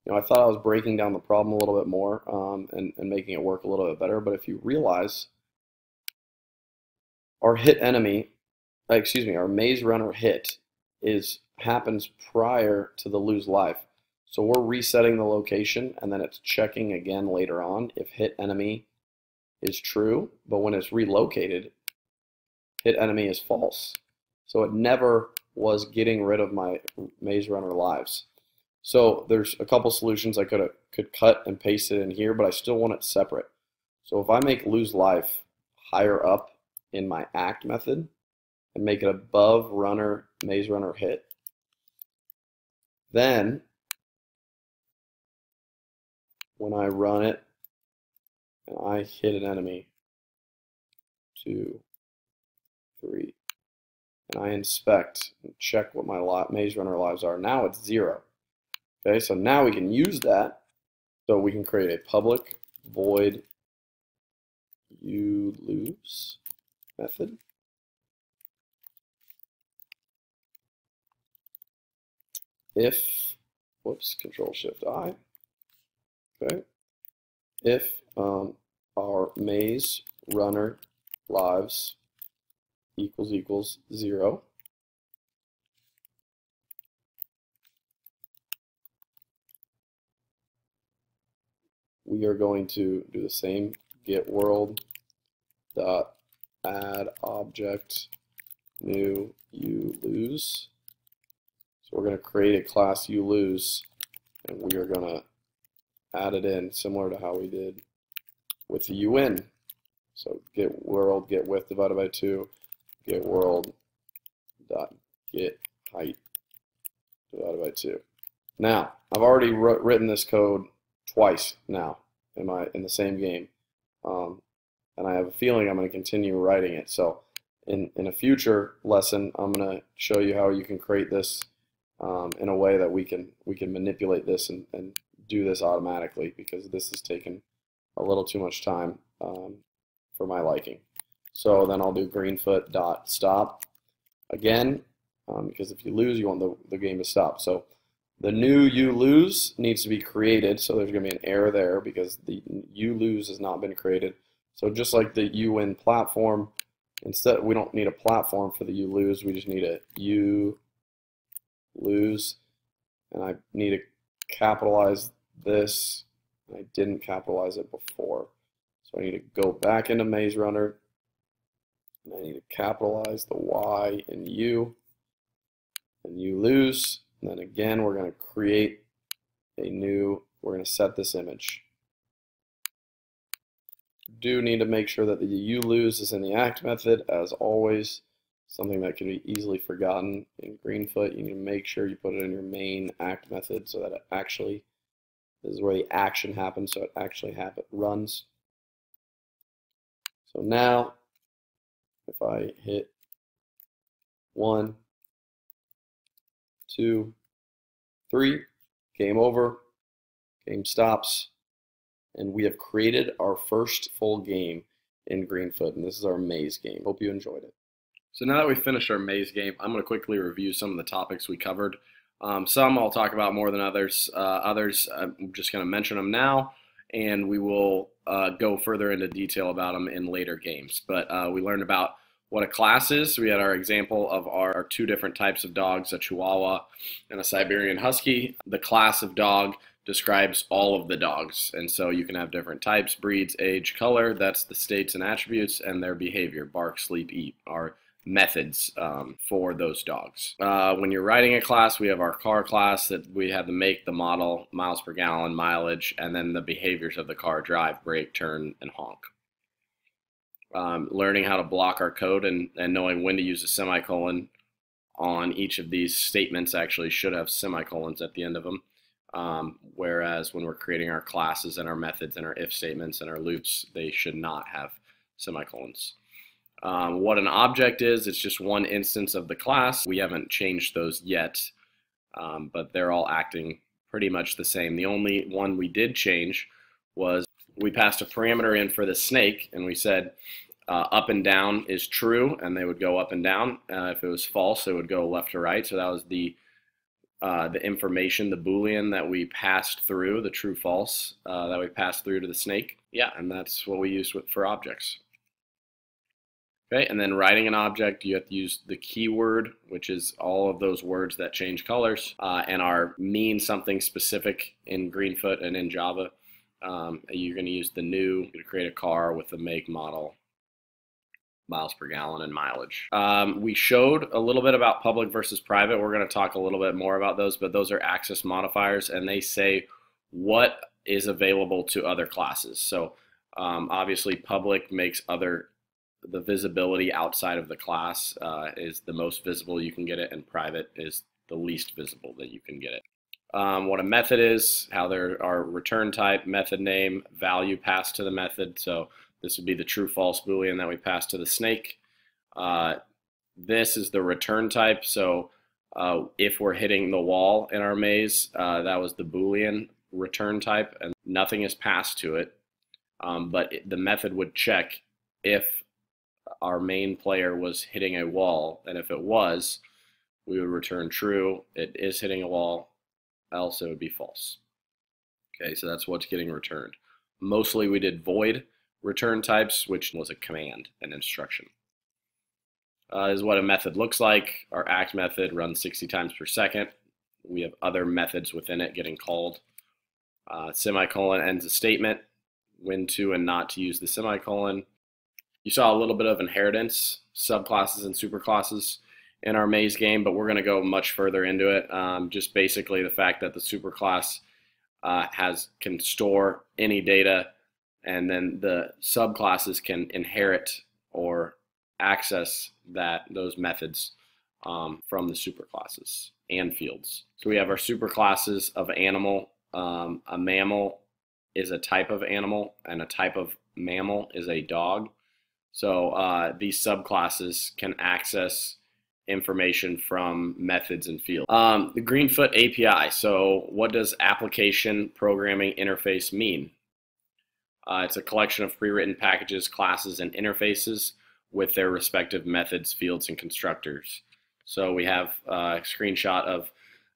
you know, I thought I was breaking down the problem a little bit more um, and, and making it work a little bit better. But if you realize our hit enemy, uh, excuse me, our maze runner hit is happens prior to the lose life. So we're resetting the location and then it's checking again later on if hit enemy is true, but when it's relocated, hit enemy is false. So it never was getting rid of my maze runner lives. So there's a couple solutions I could could cut and paste it in here, but I still want it separate. So if I make lose life higher up in my act method and make it above runner maze runner hit, then when I run it and I hit an enemy, two, three, and I inspect and check what my lot, maze runner lives are. Now it's zero. Okay, so now we can use that. So we can create a public void you lose method. If, whoops, control shift I, okay, if um, our maze runner lives equals equals 0. We are going to do the same get world dot add object new you lose. So we're going to create a class you lose and we are going to add it in similar to how we did with the UN. So get world, get width divided by 2, get world dot get height divided by 2. Now, I've already written this code twice now in my in the same game. Um, and I have a feeling I'm going to continue writing it. So in, in a future lesson, I'm going to show you how you can create this um, in a way that we can we can manipulate this and, and do this automatically because this has taken a little too much time um, for my liking. So then I'll do greenfoot dot stop again, um, because if you lose, you want the, the game to stop. So the new you lose needs to be created. So there's going to be an error there because the you lose has not been created. So just like the you win platform, instead we don't need a platform for the you lose. We just need a you lose, and I need to capitalize this. I didn't capitalize it before. So I need to go back into Maze Runner, and I need to capitalize the Y in U, and you lose. And then again, we're going to create a new, we're going to set this image. Do need to make sure that the you lose is in the act method, as always. Something that can be easily forgotten in Greenfoot. You need to make sure you put it in your main act method so that it actually this is where the action happens, so it actually happen, runs. So now, if I hit one, two, three, game over, game stops, and we have created our first full game in Greenfoot, and this is our maze game. Hope you enjoyed it. So now that we've finished our maze game, I'm going to quickly review some of the topics we covered. Um, some I'll talk about more than others. Uh, others, I'm just going to mention them now, and we will uh, go further into detail about them in later games. But uh, we learned about what a class is. We had our example of our two different types of dogs, a Chihuahua and a Siberian Husky. The class of dog describes all of the dogs. And so you can have different types, breeds, age, color. That's the states and attributes and their behavior. Bark, sleep, eat are methods um, for those dogs. Uh, when you're writing a class, we have our car class that we have the make, the model, miles per gallon, mileage, and then the behaviors of the car, drive, brake, turn, and honk. Um, learning how to block our code and, and knowing when to use a semicolon on each of these statements actually should have semicolons at the end of them. Um, whereas when we're creating our classes and our methods and our if statements and our loops, they should not have semicolons. Um, what an object is, it's just one instance of the class. We haven't changed those yet, um, but they're all acting pretty much the same. The only one we did change was we passed a parameter in for the snake, and we said uh, up and down is true, and they would go up and down. Uh, if it was false, it would go left to right. So that was the uh, the information, the boolean that we passed through, the true false uh, that we passed through to the snake. Yeah, and that's what we used with, for objects. Okay, and then writing an object, you have to use the keyword, which is all of those words that change colors uh, and are mean something specific in Greenfoot and in Java. Um, you're going to use the new to create a car with the make, model, miles per gallon and mileage. Um, we showed a little bit about public versus private. We're going to talk a little bit more about those, but those are access modifiers and they say what is available to other classes. So um, obviously public makes other the visibility outside of the class uh, is the most visible you can get it and private is the least visible that you can get it. Um, what a method is, how there are return type, method name, value passed to the method. So this would be the true false boolean that we pass to the snake. Uh, this is the return type. So uh, if we're hitting the wall in our maze, uh, that was the boolean return type, and nothing is passed to it. Um, but it, the method would check if our main player was hitting a wall, and if it was, we would return true. It is hitting a wall, else it would be false. Okay, so that's what's getting returned. Mostly we did void return types, which was a command, an instruction. Uh, is what a method looks like. Our act method runs 60 times per second. We have other methods within it getting called. Uh, semicolon ends a statement, when to and not to use the semicolon. You saw a little bit of inheritance, subclasses and superclasses in our maze game, but we're going to go much further into it. Um, just basically the fact that the superclass uh, has can store any data and then the subclasses can inherit or access that those methods um, from the superclasses and fields. So we have our superclasses of animal. Um, a mammal is a type of animal, and a type of mammal is a dog. So uh, these subclasses can access information from methods and fields. Um, the Greenfoot API. So what does application programming interface mean? Uh, it's a collection of pre-written packages, classes, and interfaces with their respective methods, fields, and constructors. So we have a screenshot of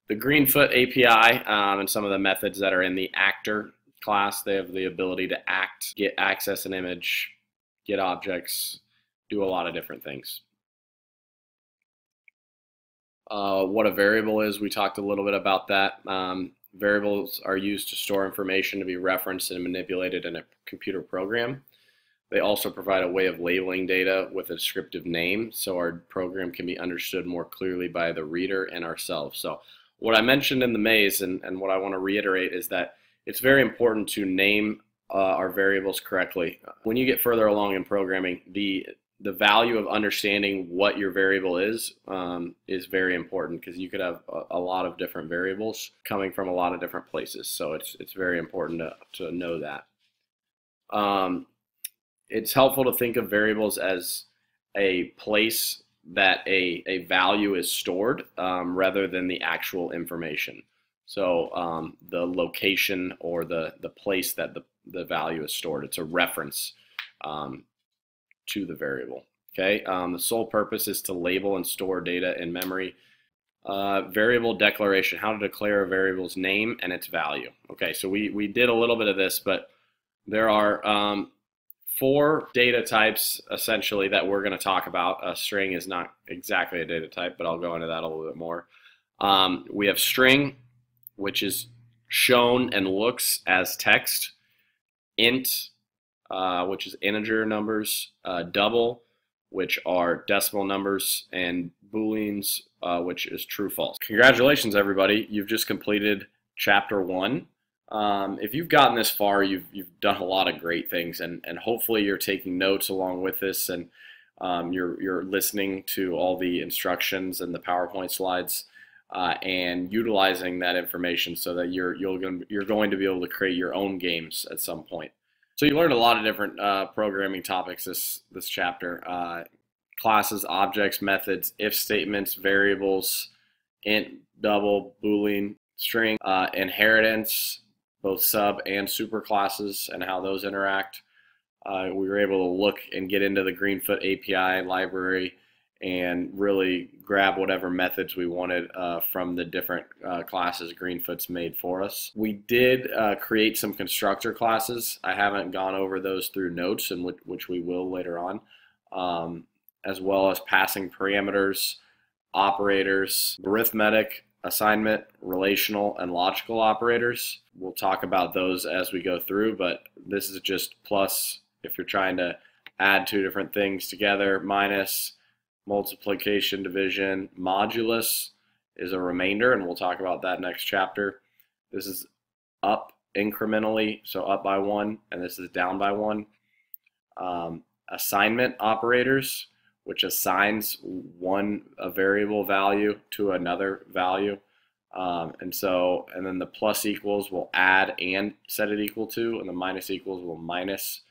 the Greenfoot API um, and some of the methods that are in the actor class. They have the ability to act, get access an image, get objects, do a lot of different things. Uh, what a variable is, we talked a little bit about that. Um, Variables are used to store information to be referenced and manipulated in a computer program. They also provide a way of labeling data with a descriptive name so our program can be understood more clearly by the reader and ourselves. So what I mentioned in the maze and, and what I want to reiterate is that it's very important to name uh, our variables correctly. When you get further along in programming, the the value of understanding what your variable is um, is very important because you could have a, a, lot of different variables coming from a lot of different places. So it's it's very important to, to know that. Um, it's helpful to think of variables as a place that a, a value is stored um, rather than the actual information. So um, the location or the, the place that the, the value is stored. It's a reference um, to the variable. Okay, um, the sole purpose is to label and store data in memory. Uh, variable declaration, how to declare a variable's name and its value. Okay, so we, we did a little bit of this, but there are um, four data types essentially that we're going to talk about. A string is not exactly a data type, but I'll go into that a little bit more. Um, we have string, which is shown and looks as text, int, uh, which is integer numbers, uh, double, which are decimal numbers, and booleans, uh, which is true false. Congratulations, everybody. You've just completed chapter one. Um, if you've gotten this far, you've, you've done a lot of great things, and, and hopefully you're taking notes along with this, and um, you're, you're listening to all the instructions and the PowerPoint slides uh, and utilizing that information so that you're you're going you're going to be able to create your own games at some point. So you learned a lot of different uh, programming topics this this chapter: uh, classes, objects, methods, if statements, variables, int, double, boolean, string, uh, inheritance, both sub and super classes, and how those interact. Uh, we were able to look and get into the Greenfoot API library and really grab whatever methods we wanted uh, from the different uh, classes Greenfoot's made for us. We did uh, create some constructor classes. I haven't gone over those through notes, and which, which we will later on, um, as well as passing parameters, operators, arithmetic, assignment, relational, and logical operators. We'll talk about those as we go through, but this is just plus if you're trying to add two different things together, minus, multiplication, division, modulus is a remainder, and we'll talk about that next chapter. This is up incrementally, so up by one, and this is down by one. Um, assignment operators, which assigns one a variable value to another value. Um, and so, and then the plus equals will add and set it equal to, and the minus equals will minus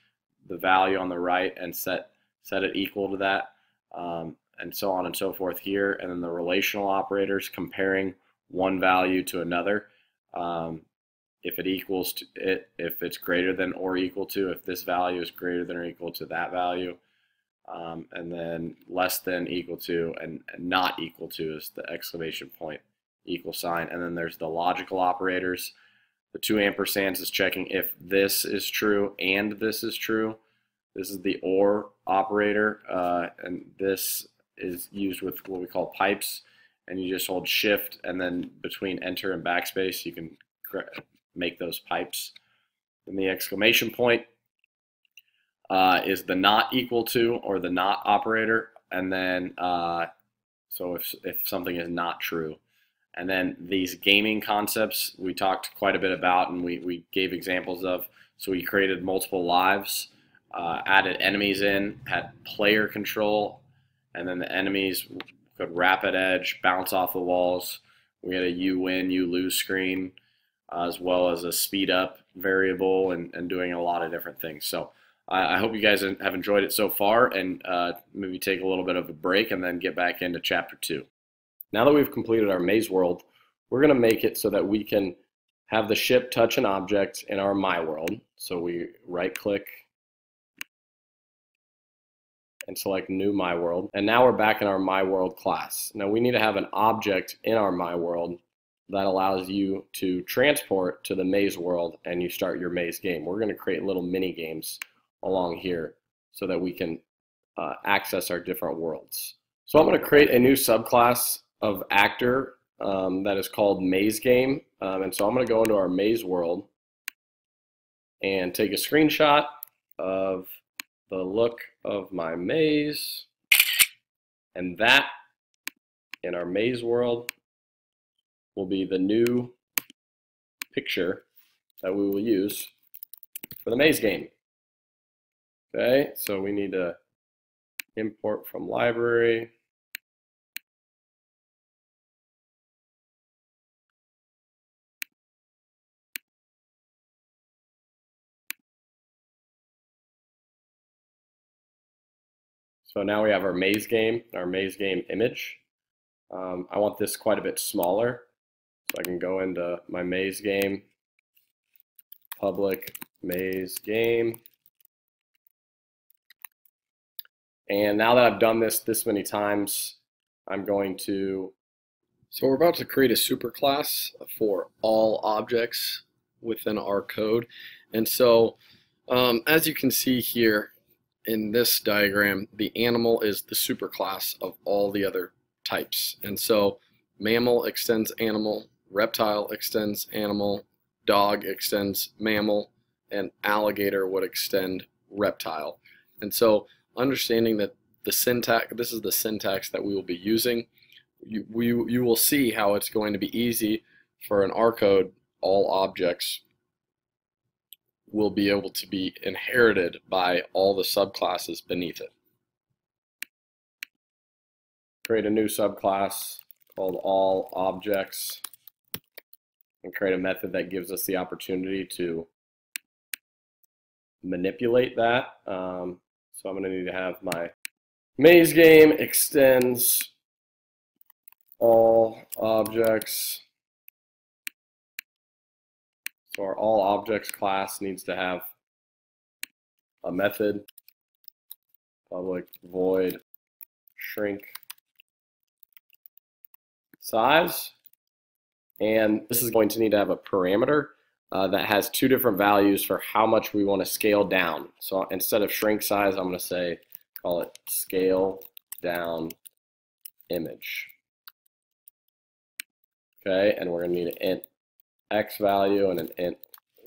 the value on the right and set set it equal to that. Um, and so on and so forth here. And then the relational operators comparing one value to another. Um, if it equals to it, if it's greater than or equal to, if this value is greater than or equal to that value, um, and then less than equal to and, and not equal to is the exclamation point equal sign. And then there's the logical operators. The two ampersands is checking if this is true and this is true. This is the OR operator, uh, and this is used with what we call pipes and you just hold shift and then between enter and backspace you can make those pipes. Then the exclamation point uh, is the not equal to or the not operator and then uh, so if, if something is not true. And then these gaming concepts we talked quite a bit about and we, we gave examples of. So we created multiple lives, uh, added enemies in, had player control, and then the enemies could wrap at edge, bounce off the walls. We had a you win, you lose screen, uh, as well as a speed up variable and, and doing a lot of different things. So I, hope you guys have enjoyed it so far and uh, maybe take a little bit of a break and then get back into chapter two. Now that we've completed our maze world, we're going to make it so that we can have the ship touch an object in our my world. So we right click and select new My World. And now we're back in our My World class. Now we need to have an object in our My World that allows you to transport to the maze world and you start your maze game. We're going to create little mini games along here so that we can uh, access our different worlds. So I'm going to create a new subclass of actor um, that is called maze game. Um, and so I'm going to go into our maze world and take a screenshot of the look of my maze. And that, in our maze world, will be the new picture that we will use for the maze game. Okay, so we need to import from library. So now we have our maze game, our maze game image. Um, I want this quite a bit smaller. So I can go into my maze game, public maze game. And now that I've done this this many times, I'm going to. So we're about to create a superclass for all objects within our code. And so um, as you can see here in this diagram, the animal is the superclass of all the other types. And so mammal extends animal, reptile extends animal, dog extends mammal, and alligator would extend reptile. And so understanding that the syntax, this is the syntax that we will be using, you, we, you will see how it's going to be easy for an R code, all objects will be able to be inherited by all the subclasses beneath it. Create a new subclass called all objects and create a method that gives us the opportunity to manipulate that. Um, so I'm going to need to have my maze game extends all objects. So our all objects class needs to have a method, public void shrink size. And this is going to need to have a parameter uh, that has two different values for how much we want to scale down. So instead of shrink size, I'm going to say, call it scale down image. Okay, and we're going to need an int x value and an int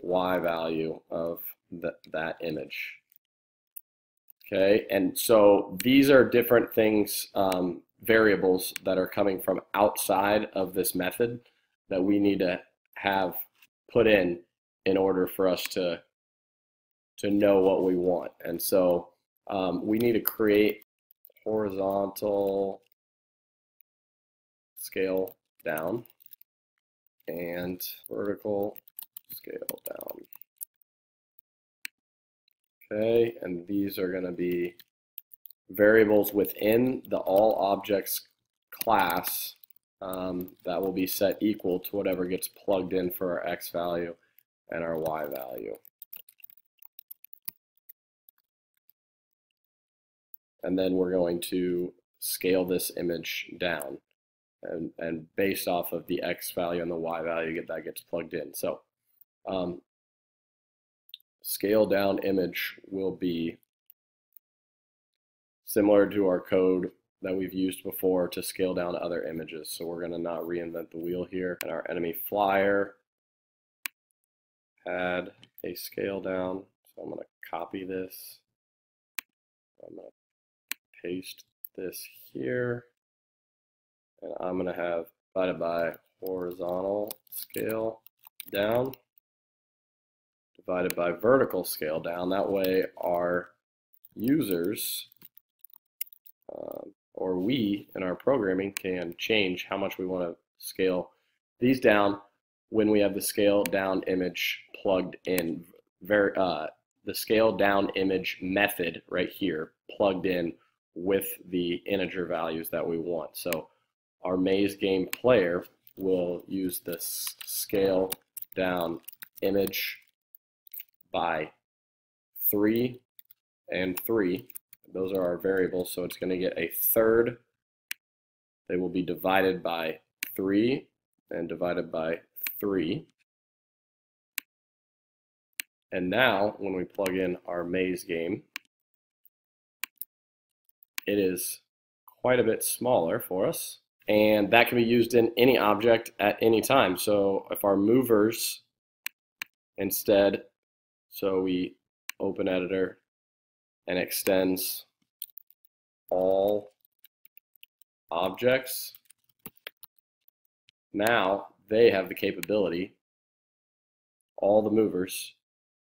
y value of the, that image. Okay, and so these are different things, um, variables that are coming from outside of this method that we need to have put in in order for us to to know what we want. And so um, we need to create horizontal scale down and vertical scale down. Okay, and these are going to be variables within the all objects class um, that will be set equal to whatever gets plugged in for our x value and our y value. And then we're going to scale this image down and, and based off of the x value and the y value get that gets plugged in. So um, scale down image will be similar to our code that we've used before to scale down other images. So we're going to not reinvent the wheel here. And our enemy flyer add a scale down. So I'm going to copy this. I'm going to paste this here and I'm going to have divided by horizontal scale down divided by vertical scale down. That way our users uh, or we in our programming can change how much we want to scale these down when we have the scale down image plugged in very uh, the scale down image method right here plugged in with the integer values that we want. So our maze game player will use this scale down image by 3 and 3. Those are our variables, so it's going to get a third. They will be divided by 3 and divided by 3. And now, when we plug in our maze game, it is quite a bit smaller for us and that can be used in any object at any time. So if our movers instead, so we open editor and extends all objects, now they have the capability, all the movers,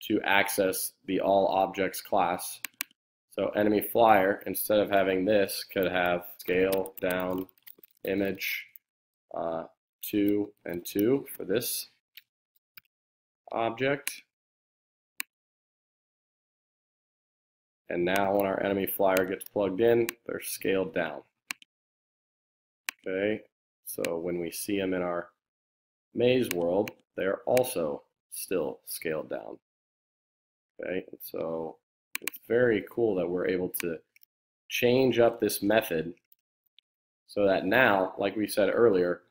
to access the all objects class. So enemy flyer, instead of having this, could have scale down image uh, 2 and 2 for this object. And now when our enemy flyer gets plugged in, they're scaled down. Okay, so when we see them in our maze world, they're also still scaled down. Okay, and so it's very cool that we're able to change up this method so that now, like we said earlier,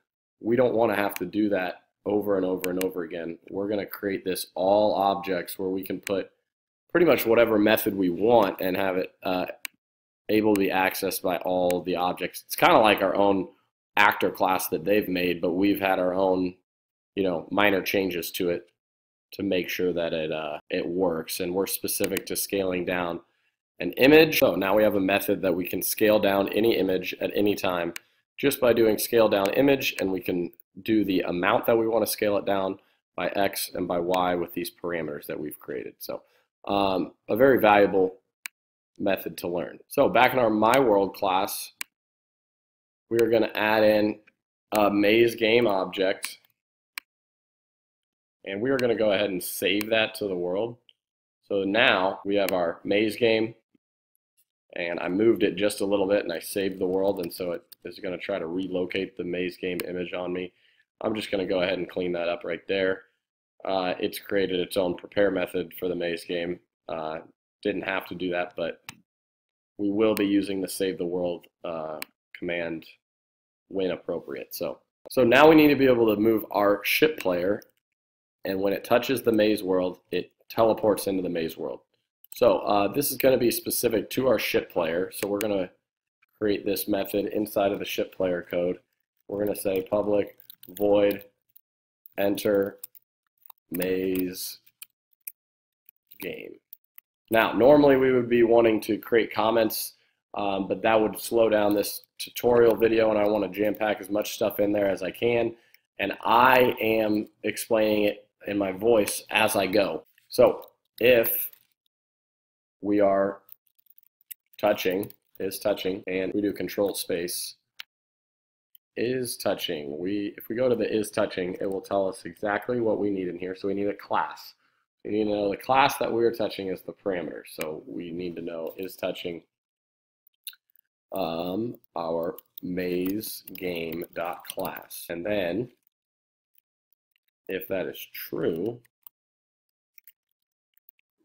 we don't want to have to do that over and over and over again. We're going to create this all objects where we can put pretty much whatever method we want and have it uh, able to be accessed by all the objects. It's kind of like our own actor class that they've made, but we've had our own, you know, minor changes to it to make sure that it uh, it works. And we're specific to scaling down an image. So now we have a method that we can scale down any image at any time just by doing scale down image and we can do the amount that we want to scale it down by X and by Y with these parameters that we've created. So um, a very valuable method to learn. So back in our My World class, we are going to add in a maze game object and we are going to go ahead and save that to the world. So now we have our maze game and I moved it just a little bit and I saved the world and so it is going to try to relocate the maze game image on me. I'm just going to go ahead and clean that up right there. Uh, it's created its own prepare method for the maze game. Uh, didn't have to do that, but we will be using the save the world uh, command when appropriate. So, so now we need to be able to move our ship player, and when it touches the maze world, it teleports into the maze world. So uh, this is going to be specific to our ship player. So we're going to create this method inside of the ship player code. We're going to say public void enter maze game. Now, normally we would be wanting to create comments, um, but that would slow down this tutorial video and I want to jam pack as much stuff in there as I can. And I am explaining it in my voice as I go. So if we are touching, is touching, and we do control space, is touching. We, if we go to the is touching, it will tell us exactly what we need in here. So we need a class. We need to know the class that we are touching is the parameter. So we need to know is touching um, our maze game dot class. And then if that is true,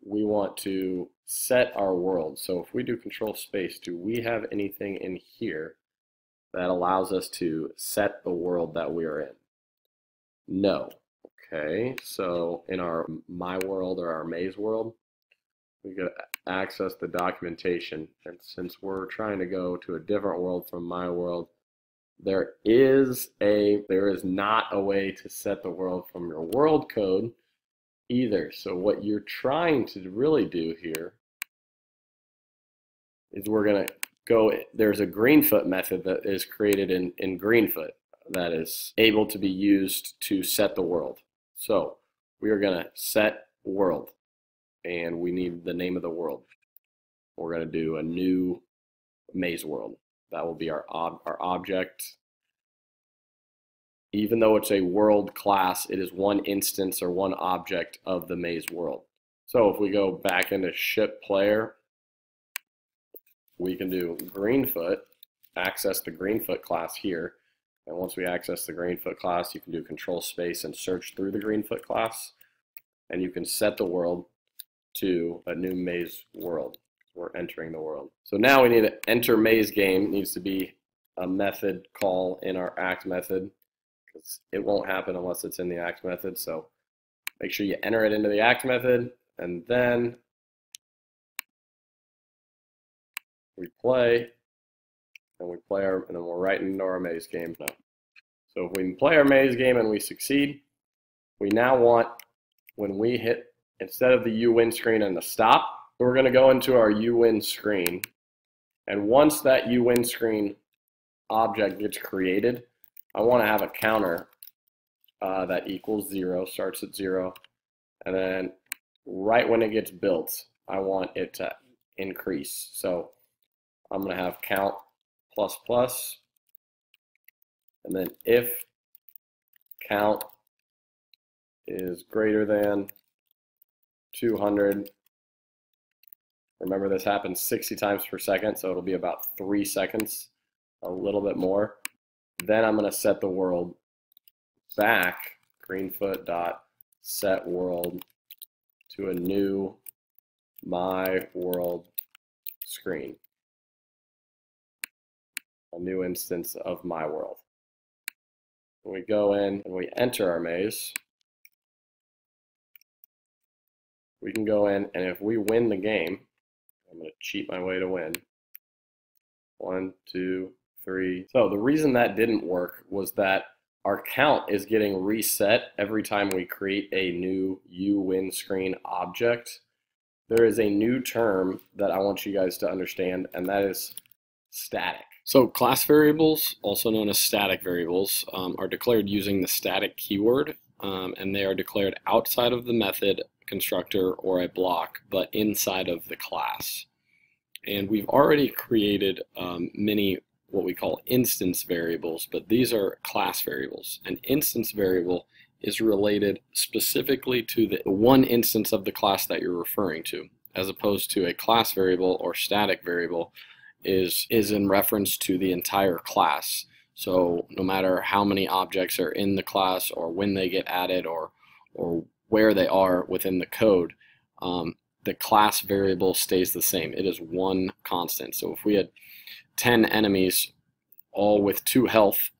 we want to set our world. So if we do control space, do we have anything in here that allows us to set the world that we are in? No. Okay, so in our My World or our Maze World, we can access the documentation. And since we're trying to go to a different world from My World, there is a there is not a way to set the world from your world code either. So what you're trying to really do here is we're going to go, eh, there's a Greenfoot method that is created in, in Greenfoot that is able to be used to set the world. So we are going to set world and we need the name of the world. We're going to do a new maze world. That will be our, ob our object. Even though it's a world class, it is one instance or one object of the maze world. So if we go back into ship player we can do Greenfoot, access the Greenfoot class here. And once we access the Greenfoot class, you can do control space and search through the Greenfoot class. And you can set the world to a new maze world. We're entering the world. So now we need to enter maze game. It needs to be a method call in our act method because it won't happen unless it's in the act method. So make sure you enter it into the act method and then we play, and we play our, and then we're right into our maze game now. So if we can play our maze game and we succeed, we now want, when we hit, instead of the you win screen and the stop, we're going to go into our you win screen. And once that you win screen object gets created, I want to have a counter uh, that equals zero, starts at zero. And then right when it gets built, I want it to increase. So I'm going to have count plus plus, and then if count is greater than 200, remember this happens 60 times per second, so it'll be about three seconds, a little bit more. Then I'm going to set the world back greenfoot dot set world to a new my world screen. A new instance of my world. We go in and we enter our maze, we can go in and if we win the game, I'm going to cheat my way to win. One, two, three. So the reason that didn't work was that our count is getting reset every time we create a new you win screen object. There is a new term that I want you guys to understand, and that is static. So class variables, also known as static variables, um, are declared using the static keyword, um, and they are declared outside of the method constructor or a block, but inside of the class. And we've already created um, many what we call instance variables, but these are class variables. An instance variable is related specifically to the one instance of the class that you're referring to, as opposed to a class variable or static variable is, is in reference to the entire class. So no matter how many objects are in the class or when they get added or, or where they are within the code, um, the class variable stays the same. It is one constant. So if we had 10 enemies, all with 2 health,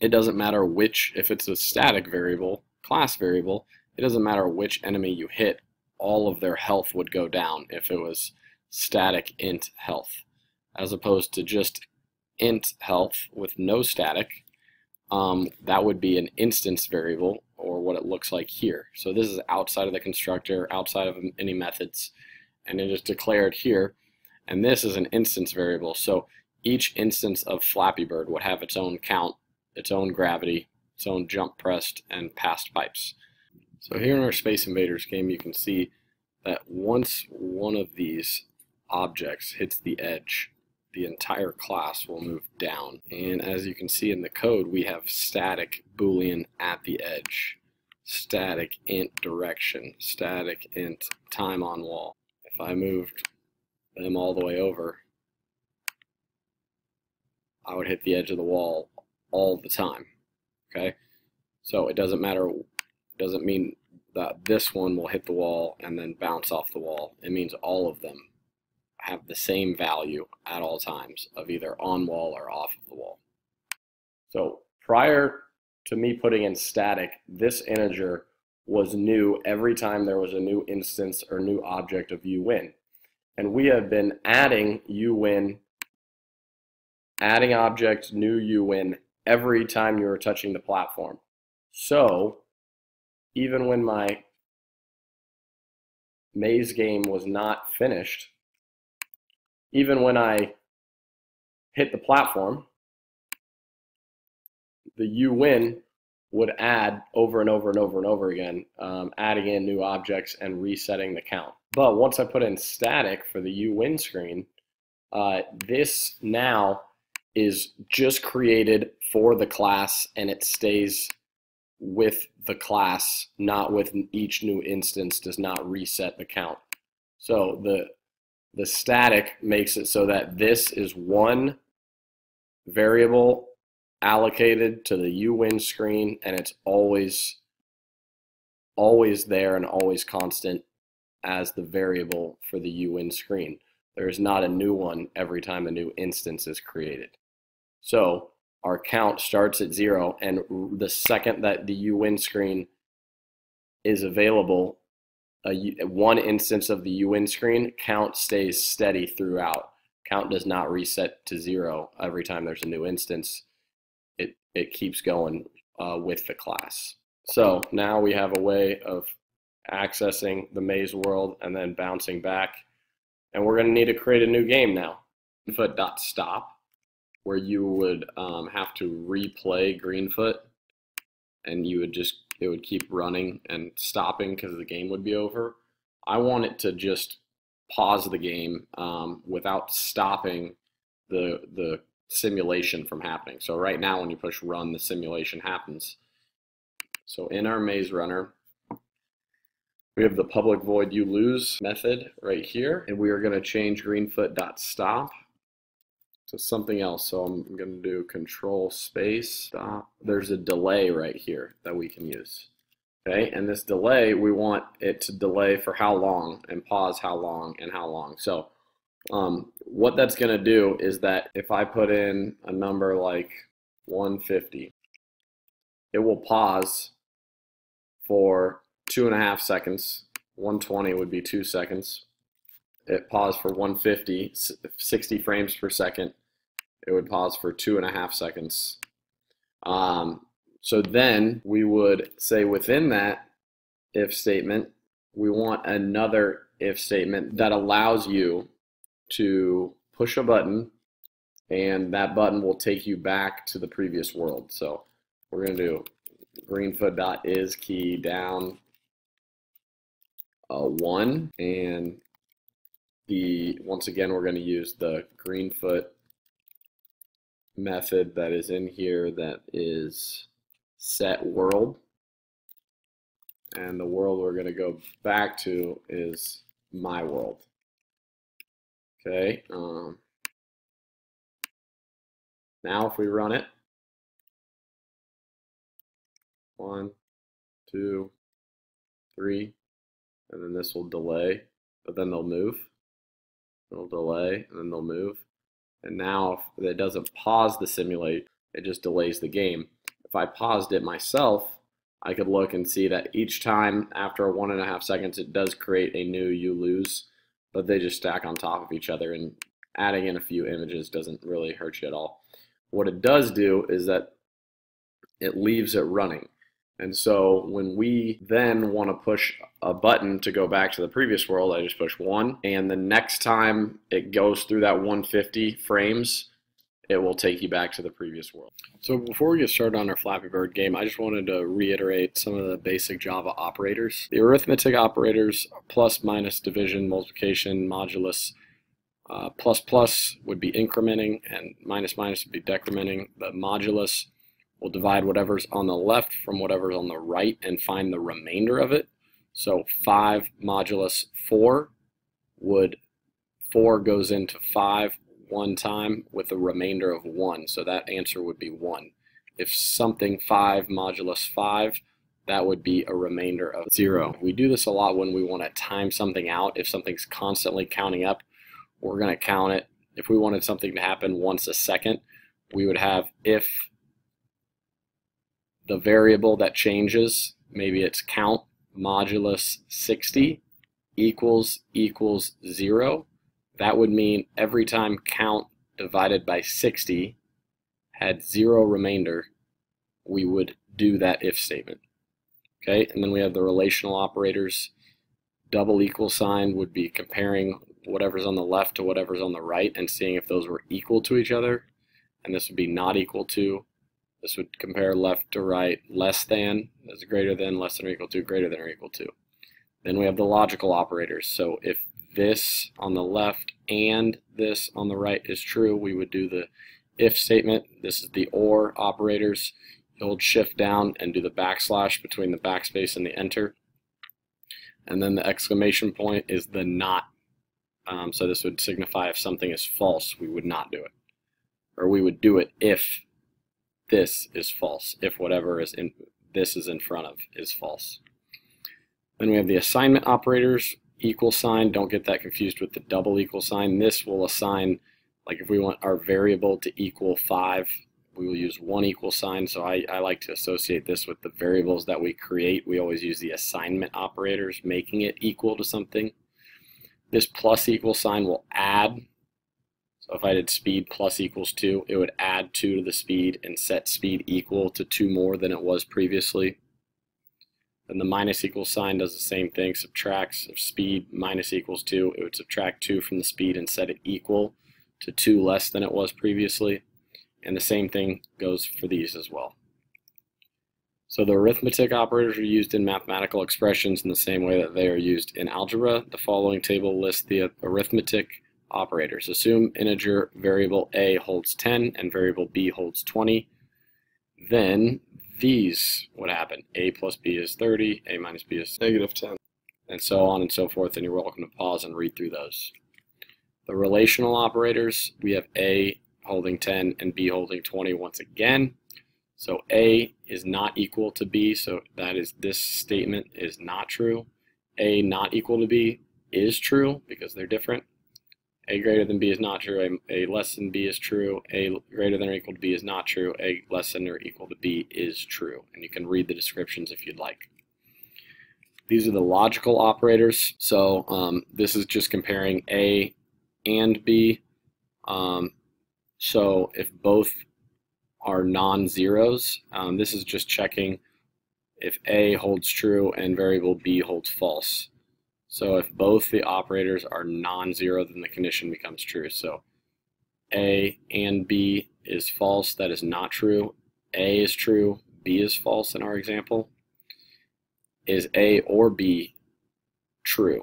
it doesn't matter which, if it's a static variable, class variable, it doesn't matter which enemy you hit, all of their health would go down if it was static int health, as opposed to just int health with no static, um, that would be an instance variable or what it looks like here. So this is outside of the constructor, outside of any methods, and it is declared here. And this is an instance variable. So each instance of Flappy Bird would have its own count, its own gravity, its own jump pressed, and passed pipes. So here in our Space Invaders game, you can see that once one of these objects hits the edge, the entire class will move down. And as you can see in the code, we have static boolean at the edge, static int direction, static int time on wall. If I moved them all the way over, I would hit the edge of the wall all the time. Okay, so it doesn't matter. Doesn't mean that this one will hit the wall and then bounce off the wall. It means all of them have the same value at all times of either on wall or off of the wall. So prior to me putting in static, this integer was new every time there was a new instance or new object of uWin. And we have been adding uWin, adding object new uWin every time you were touching the platform. So even when my maze game was not finished, even when I hit the platform, the you win would add over and over and over and over again, um, adding in new objects and resetting the count. But once I put in static for the you win screen, uh, this now is just created for the class and it stays with the class, not with each new instance, does not reset the count. So the the static makes it so that this is one variable allocated to the uWin screen and it's always always there and always constant as the variable for the uWin screen. There is not a new one every time a new instance is created. So our count starts at zero and the second that the uWin screen is available a, one instance of the uWin screen, count stays steady throughout. Count does not reset to zero every time there's a new instance. It, keeps going uh, with the class. So now we have a way of accessing the maze world and then bouncing back. And we're going to need to create a new game now. Greenfoot.stop, where you would um, have to replay Greenfoot and you would just it would keep running and stopping because the game would be over. I want it to just pause the game um, without stopping the the simulation from happening. So right now when you push run, the simulation happens. So in our maze runner, we have the public void you lose method right here, and we are going to change greenfoot.stop to something else. So I'm going to do control space stop. There's a delay right here that we can use. Okay, and this delay, we want it to delay for how long and pause how long and how long. So um, what that's going to do is that if I put in a number like 150, it will pause for two and a half seconds. 120 would be two seconds. It paused for 150, 60 frames per second. It would pause for two and a half seconds. Um, so then we would say within that if statement, we want another if statement that allows you to push a button and that button will take you back to the previous world. So we're going to do greenfoot.is key down uh, 1 and the once again we're going to use the greenfoot method that is in here that is set world. And the world we're going to go back to is my world. Okay. Um, now if we run it, one, two, three, and then this will delay, but then they'll move. It'll delay, and then they'll move. And now if it doesn't pause the simulate, it just delays the game if I paused it myself, I could look and see that each time after one and a half seconds, it does create a new you lose, but they just stack on top of each other and adding in a few images doesn't really hurt you at all. What it does do is that it leaves it running. And so when we then want to push a button to go back to the previous world, I just push one. And the next time it goes through that 150 frames, it will take you back to the previous world. So before we get started on our Flappy Bird game, I just wanted to reiterate some of the basic Java operators. The arithmetic operators, plus, minus, division, multiplication, modulus, uh, plus plus would be incrementing, and minus minus would be decrementing. The modulus will divide whatever's on the left from whatever's on the right and find the remainder of it. So 5 modulus 4 would 4 goes into 5 one time with a remainder of 1. So that answer would be 1. If something 5 modulus 5, that would be a remainder of 0. We do this a lot when we want to time something out. If something's constantly counting up, we're going to count it. If we wanted something to happen once a second, we would have if the variable that changes, maybe it's count modulus 60 equals equals 0 that would mean every time count divided by 60 had zero remainder, we would do that if statement. Okay, and then we have the relational operators. Double equal sign would be comparing whatever's on the left to whatever's on the right and seeing if those were equal to each other. And this would be not equal to. This would compare left to right, less than, is greater than, less than or equal to, greater than or equal to. Then we have the logical operators. So if this on the left and this on the right is true, we would do the if statement. This is the OR operators. You hold shift down and do the backslash between the backspace and the enter. And then the exclamation point is the not. Um, so this would signify if something is false, we would not do it. Or we would do it if this is false, if whatever is in this is in front of is false. Then we have the assignment operators equal sign. Don't get that confused with the double equal sign. This will assign, like if we want our variable to equal 5, we will use one equal sign. So I, I like to associate this with the variables that we create. We always use the assignment operators, making it equal to something. This plus equal sign will add. So if I did speed plus equals 2, it would add 2 to the speed and set speed equal to 2 more than it was previously. Then the minus equals sign does the same thing, subtracts speed minus equals 2. It would subtract 2 from the speed and set it equal to 2 less than it was previously. And the same thing goes for these as well. So the arithmetic operators are used in mathematical expressions in the same way that they are used in algebra. The following table lists the arithmetic operators. Assume integer variable a holds 10 and variable b holds 20. Then these would happen. A plus B is 30, A minus B is negative 10, and so on and so forth, and you're welcome to pause and read through those. The relational operators, we have A holding 10 and B holding 20 once again. So A is not equal to B, so that is this statement is not true. A not equal to B is true because they're different. A greater than B is not true. A, a less than B is true. A greater than or equal to B is not true. A less than or equal to B is true. And you can read the descriptions if you'd like. These are the logical operators. So um, this is just comparing A and B. Um, so if both are non-zeros, um, this is just checking if A holds true and variable B holds false. So if both the operators are non-zero, then the condition becomes true. So A and B is false, that is not true. A is true, B is false in our example. Is A or B true?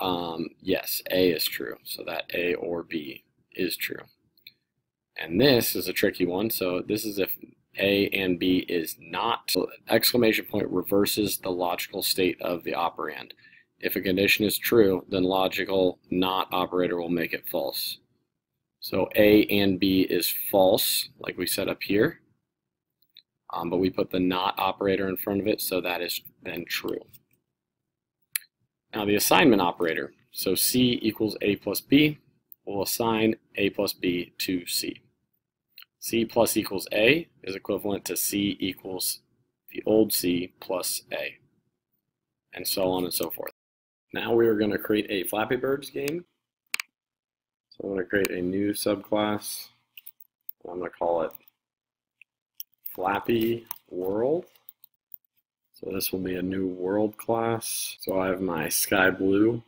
Um, yes, A is true, so that A or B is true. And this is a tricky one, so this is if A and B is not. So exclamation point reverses the logical state of the operand. If a condition is true, then logical not operator will make it false. So A and B is false, like we set up here. Um, but we put the not operator in front of it, so that is then true. Now the assignment operator. So C equals A plus B will assign A plus B to C. C plus equals A is equivalent to C equals the old C plus A, and so on and so forth. Now we are going to create a Flappy Birds game. So I'm going to create a new subclass. I'm going to call it Flappy World. So this will be a new world class. So I have my sky blue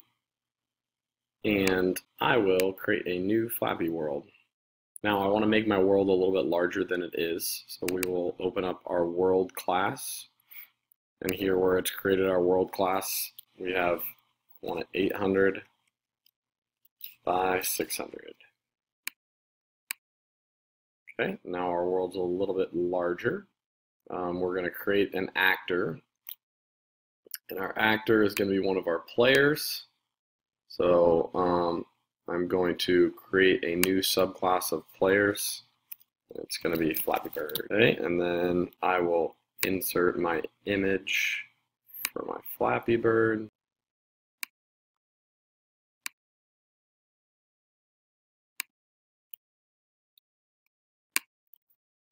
and I will create a new Flappy world. Now I want to make my world a little bit larger than it is. So we will open up our world class and here where it's created our world class, we have one at 800 by 600. Okay, now our world's a little bit larger. Um, we're going to create an actor. And our actor is going to be one of our players. So um, I'm going to create a new subclass of players. It's going to be Flappy Bird. Okay, and then I will insert my image for my Flappy Bird.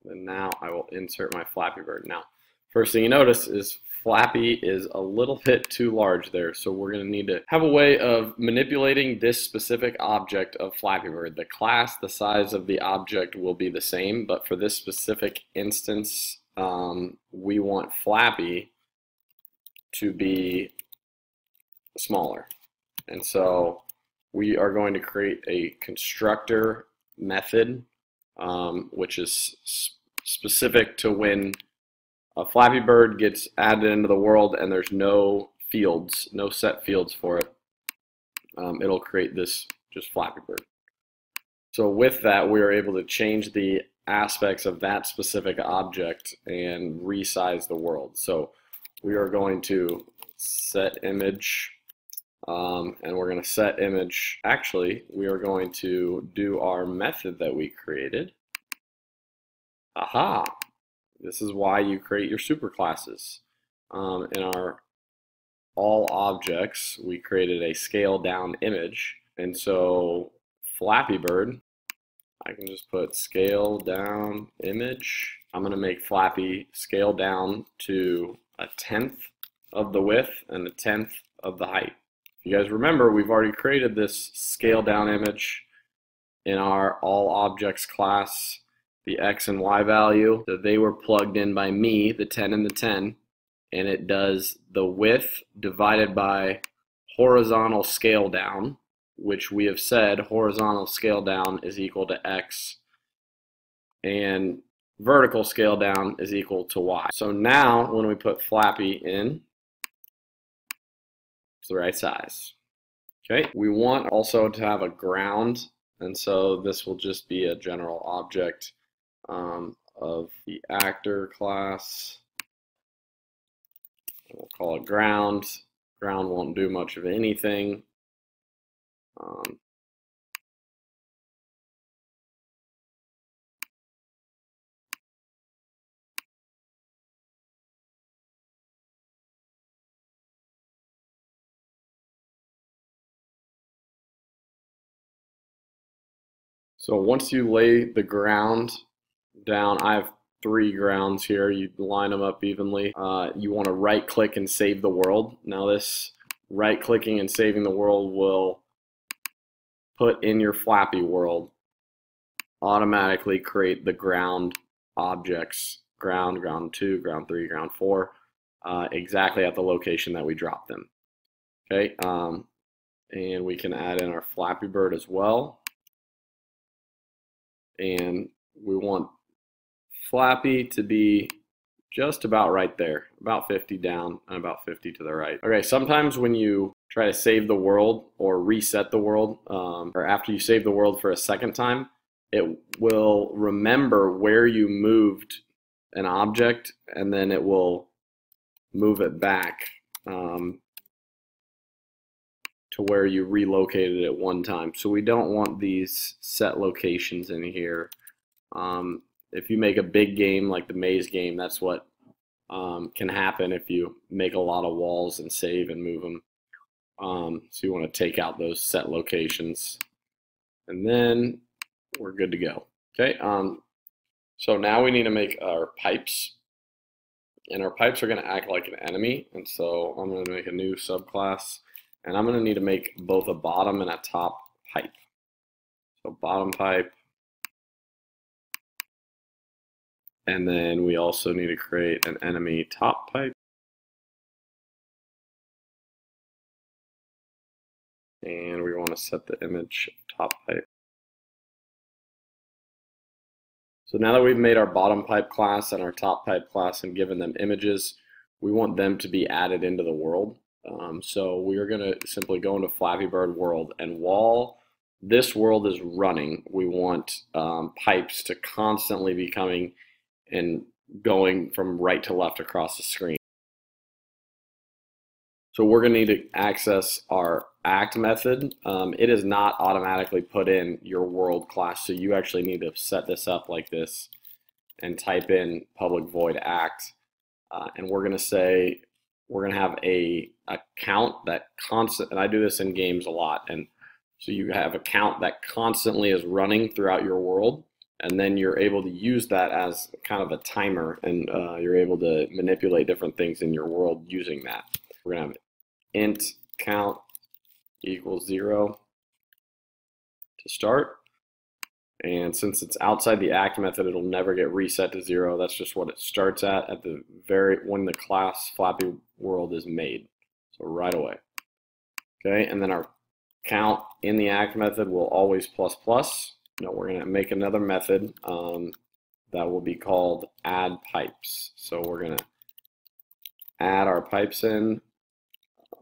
And now I will insert my Flappy Bird. Now, first thing you notice is Flappy is a little bit too large there, so we're going to need to have a way of manipulating this specific object of Flappy Bird. The class, the size of the object will be the same, but for this specific instance, um, we want Flappy to be smaller. And so we are going to create a constructor method um, which is specific to when a Flappy Bird gets added into the world and there's no fields, no set fields for it. Um, it'll create this just Flappy Bird. So with that, we are able to change the aspects of that specific object and resize the world. So we are going to set image um, and we're going to set image. Actually, we are going to do our method that we created. Aha! This is why you create your superclasses. Um, in our all objects, we created a scale down image. And so Flappy Bird, I can just put scale down image. I'm going to make Flappy scale down to a tenth of the width and a tenth of the height you guys remember, we've already created this scale down image in our all objects class, the X and Y value. So they were plugged in by me, the 10 and the 10, and it does the width divided by horizontal scale down, which we have said horizontal scale down is equal to X, and vertical scale down is equal to Y. So now when we put Flappy in, it's the right size. Okay, we want also to have a ground, and so this will just be a general object um, of the actor class. We'll call it ground. Ground won't do much of anything. Um, So once you lay the ground down, I have three grounds here. You line them up evenly. Uh, you want to right click and save the world. Now this right clicking and saving the world will put in your Flappy world automatically create the ground objects, ground, ground two, ground three, ground four, uh, exactly at the location that we dropped them. Okay, um, and we can add in our Flappy Bird as well and we want Flappy to be just about right there, about 50 down and about 50 to the right. Okay, sometimes when you try to save the world or reset the world, um, or after you save the world for a second time, it will remember where you moved an object and then it will move it back um, to where you relocated it one time. So we don't want these set locations in here. Um, if you make a big game like the maze game, that's what um, can happen if you make a lot of walls and save and move them. Um, so you want to take out those set locations. And then we're good to go. Okay, um, so now we need to make our pipes. And our pipes are going to act like an enemy. And so I'm going to make a new subclass and I'm going to need to make both a bottom and a top pipe. So bottom pipe. And then we also need to create an enemy top pipe. And we want to set the image top pipe. So now that we've made our bottom pipe class and our top pipe class and given them images, we want them to be added into the world. Um, so we are going to simply go into Flappy Bird world. And while this world is running, we want um, pipes to constantly be coming and going from right to left across the screen. So we're going to need to access our act method. Um, it is not automatically put in your world class, so you actually need to set this up like this and type in public void act. Uh, and we're going to say we're going to have a, a count that constant, and I do this in games a lot. And so you have a count that constantly is running throughout your world, and then you're able to use that as kind of a timer, and uh, you're able to manipulate different things in your world using that. We're to have int count equals zero to start. And since it's outside the act method, it'll never get reset to zero. That's just what it starts at at the very when the class Flappy World is made. Right away. Okay, and then our count in the act method will always plus plus. Now we're going to make another method um, that will be called add pipes. So we're going to add our pipes in.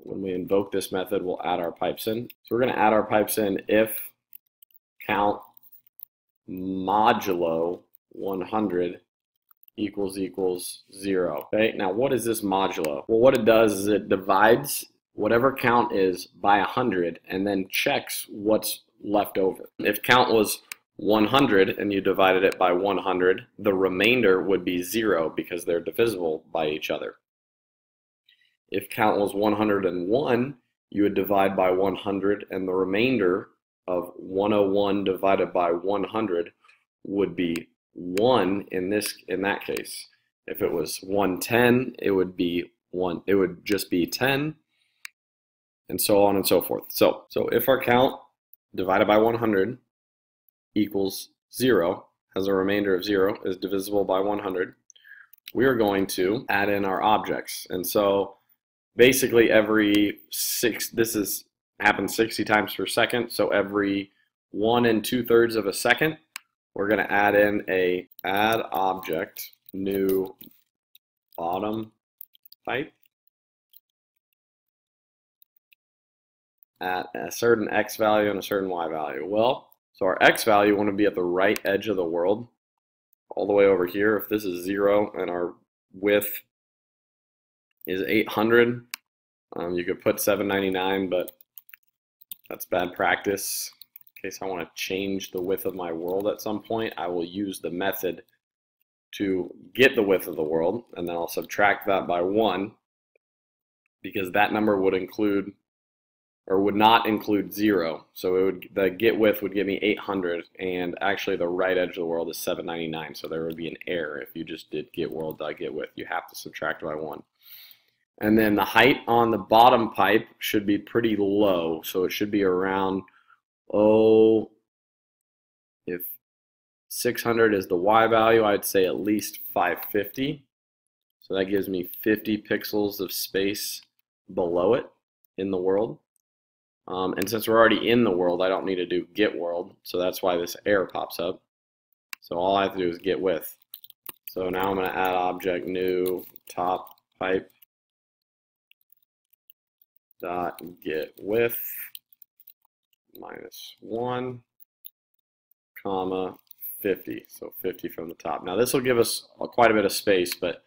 When we invoke this method, we'll add our pipes in. So we're going to add our pipes in if count modulo 100 equals equals zero. Okay, now what is this modulo? Well, what it does is it divides whatever count is by 100 and then checks what's left over. If count was 100 and you divided it by 100, the remainder would be zero because they're divisible by each other. If count was 101, you would divide by 100 and the remainder of 101 divided by 100 would be 1 in this in that case. If it was 110, it would be 1 it would just be 10 and so on and so forth. So, so if our count divided by 100 equals 0, has a remainder of 0, is divisible by 100, we are going to add in our objects. And so basically every six, this is happens 60 times per second. So every one and two thirds of a second, we're going to add in a add object new bottom pipe at a certain x value and a certain y value. Well, so our x value want to be at the right edge of the world, all the way over here. If this is zero and our width is 800, um, you could put 799, but that's bad practice. Case I want to change the width of my world at some point, I will use the method to get the width of the world, and then I'll subtract that by 1, because that number would include, or would not include zero. So it would the get width would give me 800, and actually the right edge of the world is 799. So there would be an error if you just did get world dot get width. You have to subtract by one. And then the height on the bottom pipe should be pretty low. So it should be around, oh, if 600 is the Y value, I'd say at least 550. So that gives me 50 pixels of space below it in the world. Um, and since we're already in the world, I don't need to do get world. So that's why this error pops up. So all I have to do is get width. So now I'm going to add object new top pipe dot get width minus 1 comma 50 so 50 from the top. Now this will give us quite a bit of space but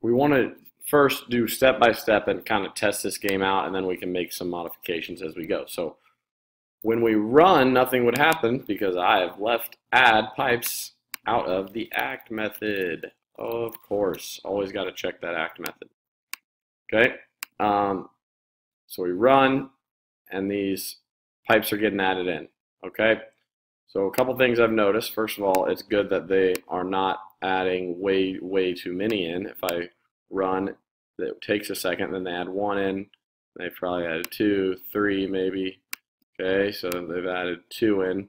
we want to first do step by step and kind of test this game out and then we can make some modifications as we go. So when we run nothing would happen because I have left add pipes out of the act method. Of course always got to check that act method. Okay um, so we run, and these pipes are getting added in, okay? So a couple things I've noticed. First of all, it's good that they are not adding way, way too many in. If I run, it takes a second, then they add one in. They probably added two, three maybe. Okay, so they've added two in.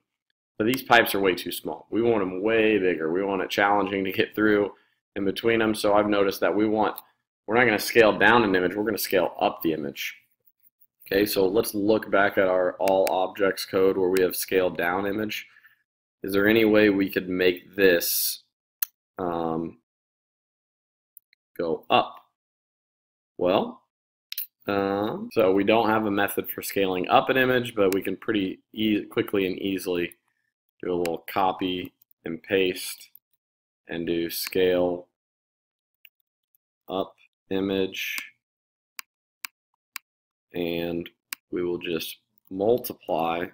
But these pipes are way too small. We want them way bigger. We want it challenging to get through in between them. So I've noticed that we want, we're not going to scale down an image, we're going to scale up the image. Okay, so let's look back at our all objects code where we have scaled down image. Is there any way we could make this um, go up? Well, um, so we don't have a method for scaling up an image, but we can pretty e quickly and easily do a little copy and paste and do scale up image and we will just multiply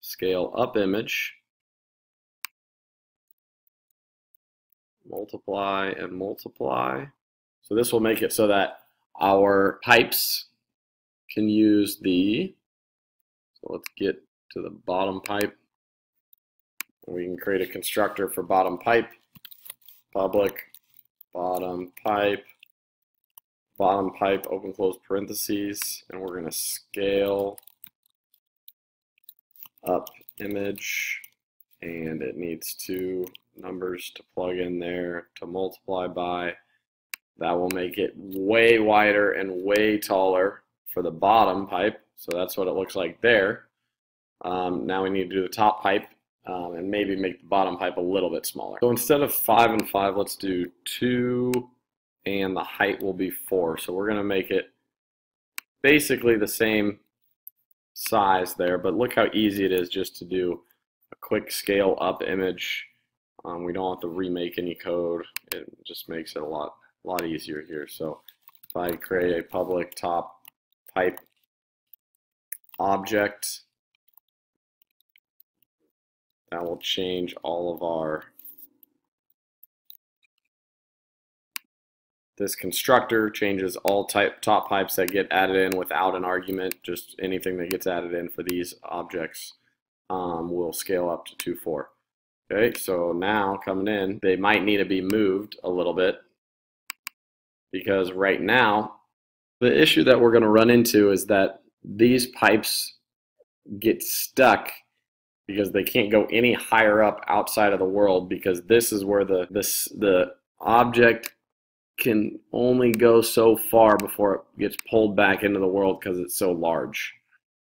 scale up image multiply and multiply. So this will make it so that our pipes can use the so let's get to the bottom pipe. We can create a constructor for bottom pipe public bottom pipe bottom pipe, open close parentheses, and we're going to scale up image, and it needs two numbers to plug in there to multiply by. That will make it way wider and way taller for the bottom pipe. So that's what it looks like there. Um, now we need to do the top pipe um, and maybe make the bottom pipe a little bit smaller. So instead of 5 and 5, let's do 2 and the height will be 4. So we're going to make it basically the same size there, but look how easy it is just to do a quick scale up image. Um, we don't have to remake any code. It just makes it a lot, lot easier here. So if I create a public top pipe object, that will change all of our This constructor changes all type top pipes that get added in without an argument. Just anything that gets added in for these objects um, will scale up to 2.4. Okay, so now coming in, they might need to be moved a little bit because right now, the issue that we're going to run into is that these pipes get stuck because they can't go any higher up outside of the world because this is where the this the object can only go so far before it gets pulled back into the world because it's so large.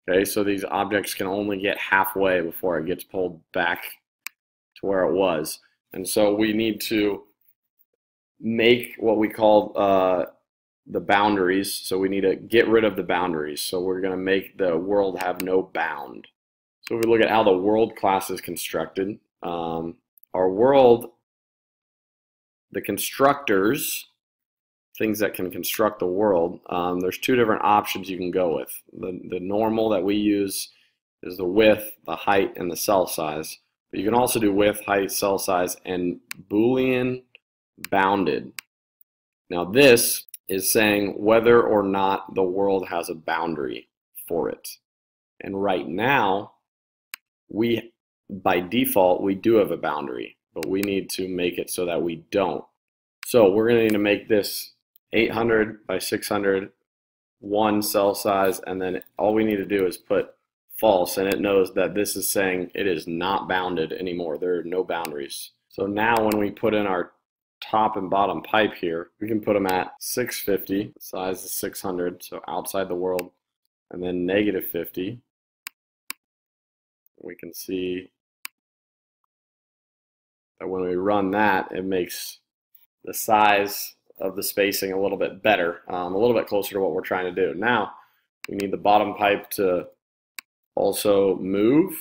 Okay, so these objects can only get halfway before it gets pulled back to where it was. And so we need to make what we call uh, the boundaries. So we need to get rid of the boundaries. So we're going to make the world have no bound. So if we look at how the world class is constructed, um, our world, the constructors things that can construct the world, um, there's two different options you can go with. The, the normal that we use is the width, the height, and the cell size. But you can also do width, height, cell size, and Boolean bounded. Now this is saying whether or not the world has a boundary for it. And right now, we by default, we do have a boundary, but we need to make it so that we don't. So we're going to need to make this 800 by 600, one cell size, and then all we need to do is put false, and it knows that this is saying it is not bounded anymore. There are no boundaries. So now when we put in our top and bottom pipe here, we can put them at 650, size is 600, so outside the world, and then negative 50. We can see that when we run that, it makes the size of the spacing a little bit better, um, a little bit closer to what we're trying to do. Now, we need the bottom pipe to also move.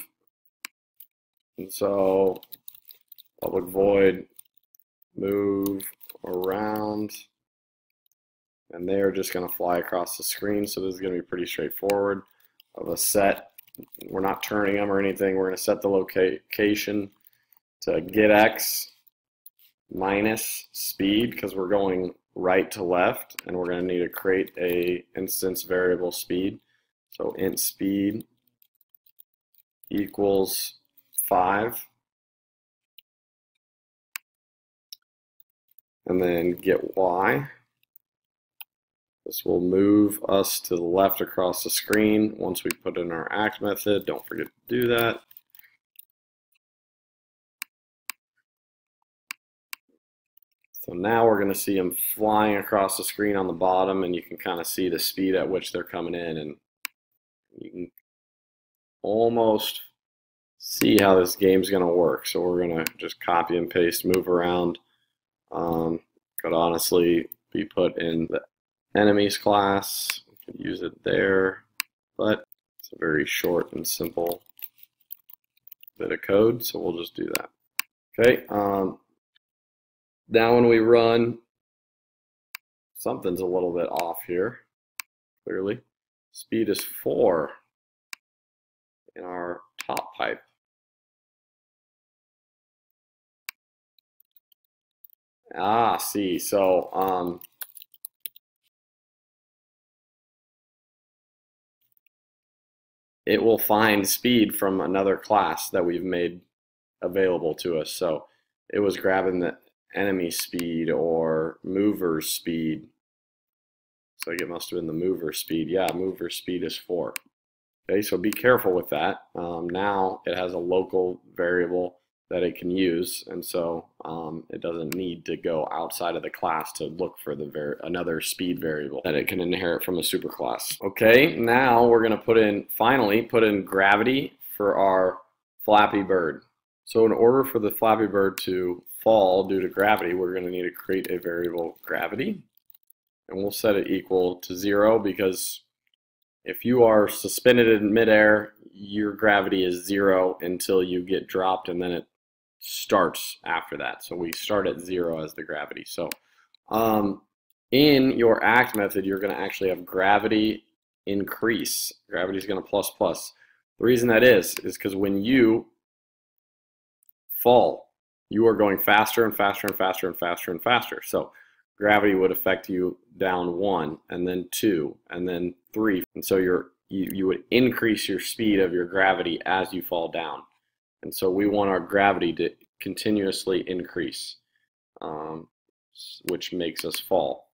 And so public void move around and they're just going to fly across the screen so this is going to be pretty straightforward of a set we're not turning them or anything we're going to set the location to get x minus speed because we're going right to left and we're going to need to create a instance variable speed so int speed equals 5 and then get y. This will move us to the left across the screen once we put in our act method. Don't forget to do that. So now we're going to see them flying across the screen on the bottom and you can kind of see the speed at which they're coming in and you can almost see how this game's going to work. So we're going to just copy and paste, move around. Um, could honestly be put in the enemies class. We could use it there, but it's a very short and simple bit of code, so we'll just do that. Okay, um, now when we run, something's a little bit off here, clearly. Speed is 4 in our top pipe. Ah, see. So, um, it will find speed from another class that we've made available to us. So it was grabbing the enemy speed or mover speed. So it must have been the mover speed. Yeah, mover speed is 4. Okay, so be careful with that. Um, now it has a local variable that it can use, and so um, it doesn't need to go outside of the class to look for the another speed variable that it can inherit from a superclass. Okay, now we're going to put in, finally, put in gravity for our Flappy Bird. So in order for the Flappy Bird to fall due to gravity, we're going to need to create a variable gravity, and we'll set it equal to zero because if you are suspended in midair, your gravity is zero until you get dropped and then it starts after that. So we start at zero as the gravity. So um, in your act method, you're going to actually have gravity increase. Gravity is going to plus plus. The reason that is, is because when you fall, you are going faster and faster and faster and faster and faster. So gravity would affect you down one and then two and then three. And so you're, you, you would increase your speed of your gravity as you fall down. And so we want our gravity to continuously increase, um, which makes us fall.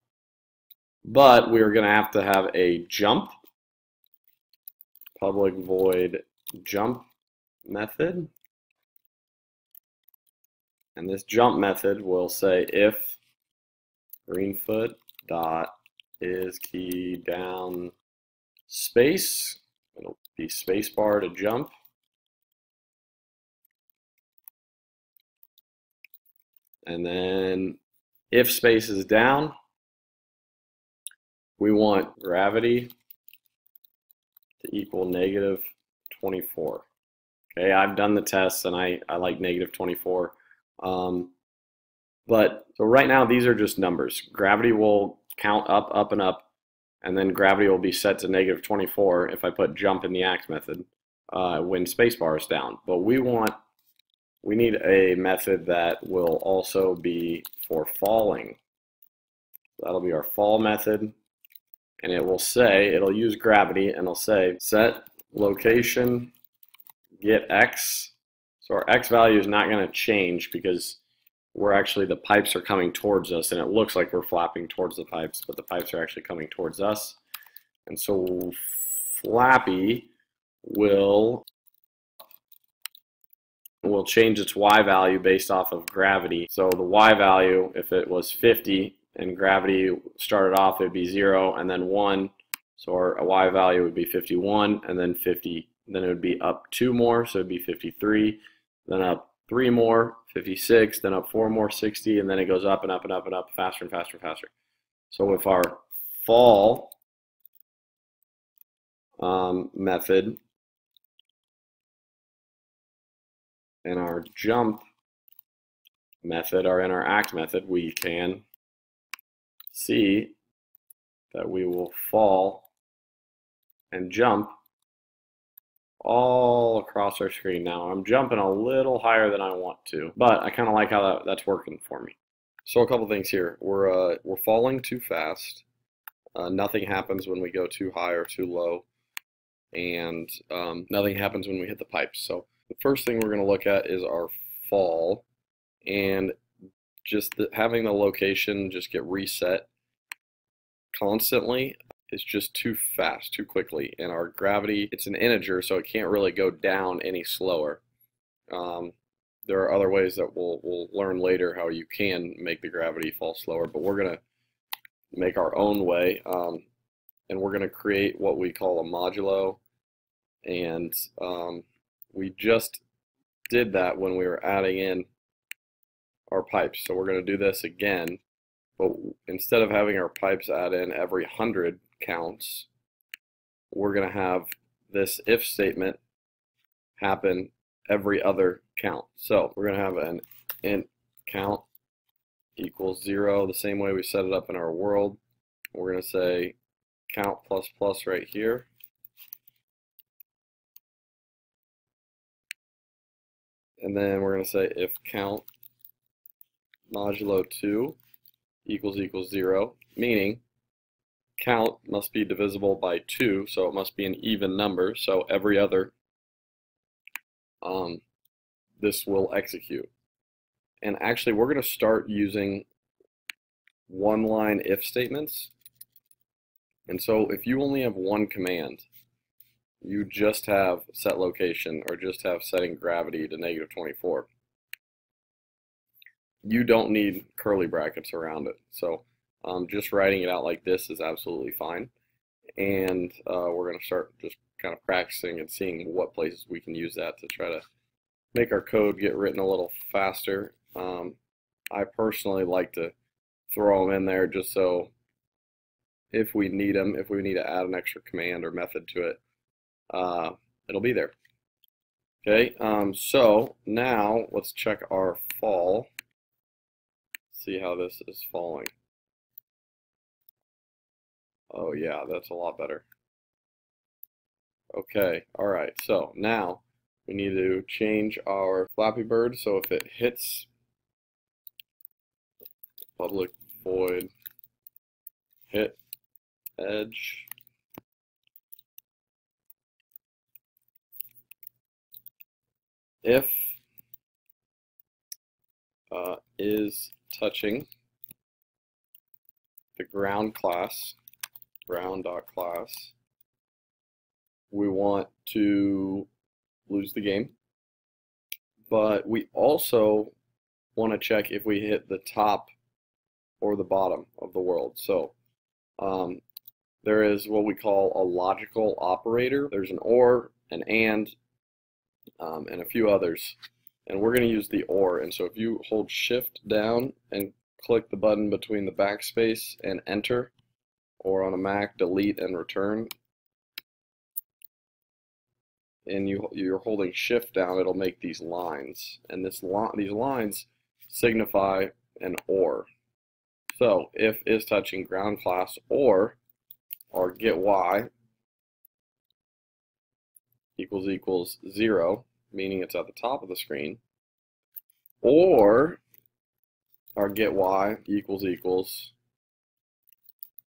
But we're going to have to have a jump, public void jump method. And this jump method will say if greenfoot dot is key down space, it'll be spacebar to jump. And then if space is down, we want gravity to equal negative 24. Okay, I've done the tests and I, I like negative 24. Um, but so right now, these are just numbers. Gravity will count up, up, and up, and then gravity will be set to negative 24 if I put jump in the act method uh, when spacebar is down. But we want we need a method that will also be for falling. That'll be our fall method. And it will say, it'll use gravity and it'll say set location get x. So our x value is not going to change because we're actually, the pipes are coming towards us and it looks like we're flapping towards the pipes, but the pipes are actually coming towards us. And so flappy will will change its y value based off of gravity. So the y value, if it was 50 and gravity started off, it would be 0 and then 1. So our y value would be 51 and then 50. Then it would be up 2 more, so it would be 53. Then up 3 more, 56. Then up 4 more, 60. And then it goes up and up and up and up faster and faster and faster. So if our fall um, method, and our jump method or in our act method, we can see that we will fall and jump all across our screen now. I'm jumping a little higher than I want to, but I kind of like how that, that's working for me. So a couple things here. We're, uh, we're falling too fast. Uh, nothing happens when we go too high or too low. And um, nothing happens when we hit the pipes. So the first thing we're going to look at is our fall and just the, having the location just get reset constantly is just too fast, too quickly. And our gravity, it's an integer, so it can't really go down any slower. Um, there are other ways that we'll, we'll learn later how you can make the gravity fall slower, but we're going to make our own way. Um, and we're going to create what we call a modulo. And um, we just did that when we were adding in our pipes. So we're going to do this again, but instead of having our pipes add in every 100 counts, we're going to have this if statement happen every other count. So we're going to have an int count equals 0 the same way we set it up in our world. We're going to say count plus plus right here. and then we're going to say if count modulo 2 equals equals 0, meaning count must be divisible by 2, so it must be an even number, so every other um, this will execute. And actually we're going to start using one line if statements. And so if you only have one command, you just have set location or just have setting gravity to negative 24. You don't need curly brackets around it. So um, just writing it out like this is absolutely fine. And uh, we're going to start just kind of practicing and seeing what places we can use that to try to make our code get written a little faster. Um, I personally like to throw them in there just so if we need them, if we need to add an extra command or method to it, uh, it'll be there. Okay, um, so now let's check our fall. See how this is falling. Oh yeah, that's a lot better. Okay, all right, so now we need to change our Flappy Bird so if it hits public void hit edge if uh, is touching the ground class, ground.class, we want to lose the game. But we also want to check if we hit the top or the bottom of the world. So um, there is what we call a logical operator. There's an OR, an AND, um, and a few others. And we're going to use the OR. And so if you hold shift down and click the button between the backspace and enter, or on a Mac, delete and return, and you, you're holding shift down, it'll make these lines. And this li these lines signify an OR. So if is touching ground class or or get y equals equals 0, meaning it's at the top of the screen, or our get y equals equals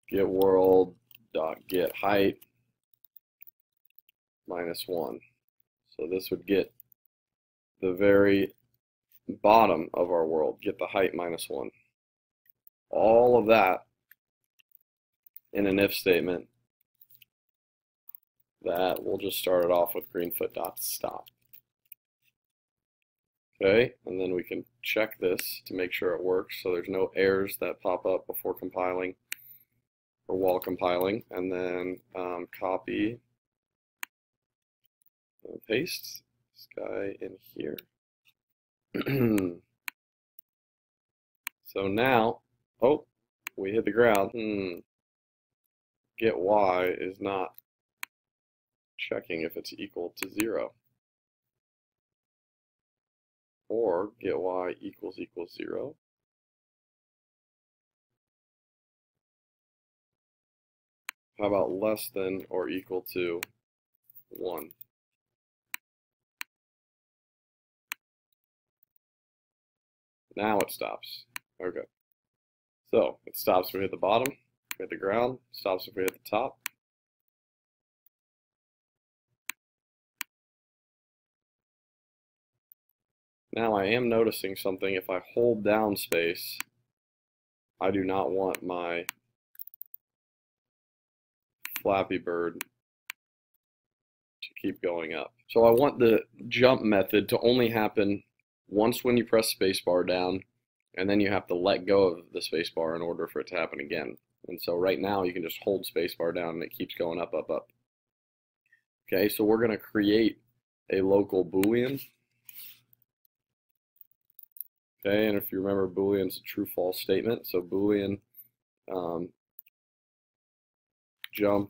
get world dot get height minus 1. So this would get the very bottom of our world, get the height minus 1. All of that in an if statement that we'll just start it off with greenfoot dot stop. Okay, and then we can check this to make sure it works so there's no errors that pop up before compiling or while compiling, and then um, copy and paste this guy in here. so now, oh, we hit the ground. Hmm. Get y is not checking if it's equal to 0. Or get y equals equals 0. How about less than or equal to 1? Now it stops. Okay. So it stops if we hit the bottom, hit the ground, stops if we hit the top. Now I am noticing something. If I hold down space, I do not want my Flappy Bird to keep going up. So I want the jump method to only happen once when you press spacebar down, and then you have to let go of the spacebar in order for it to happen again. And so right now you can just hold spacebar down and it keeps going up, up, up. Okay, so we're going to create a local boolean. Okay, and if you remember, boolean is a true false statement. So boolean um, jump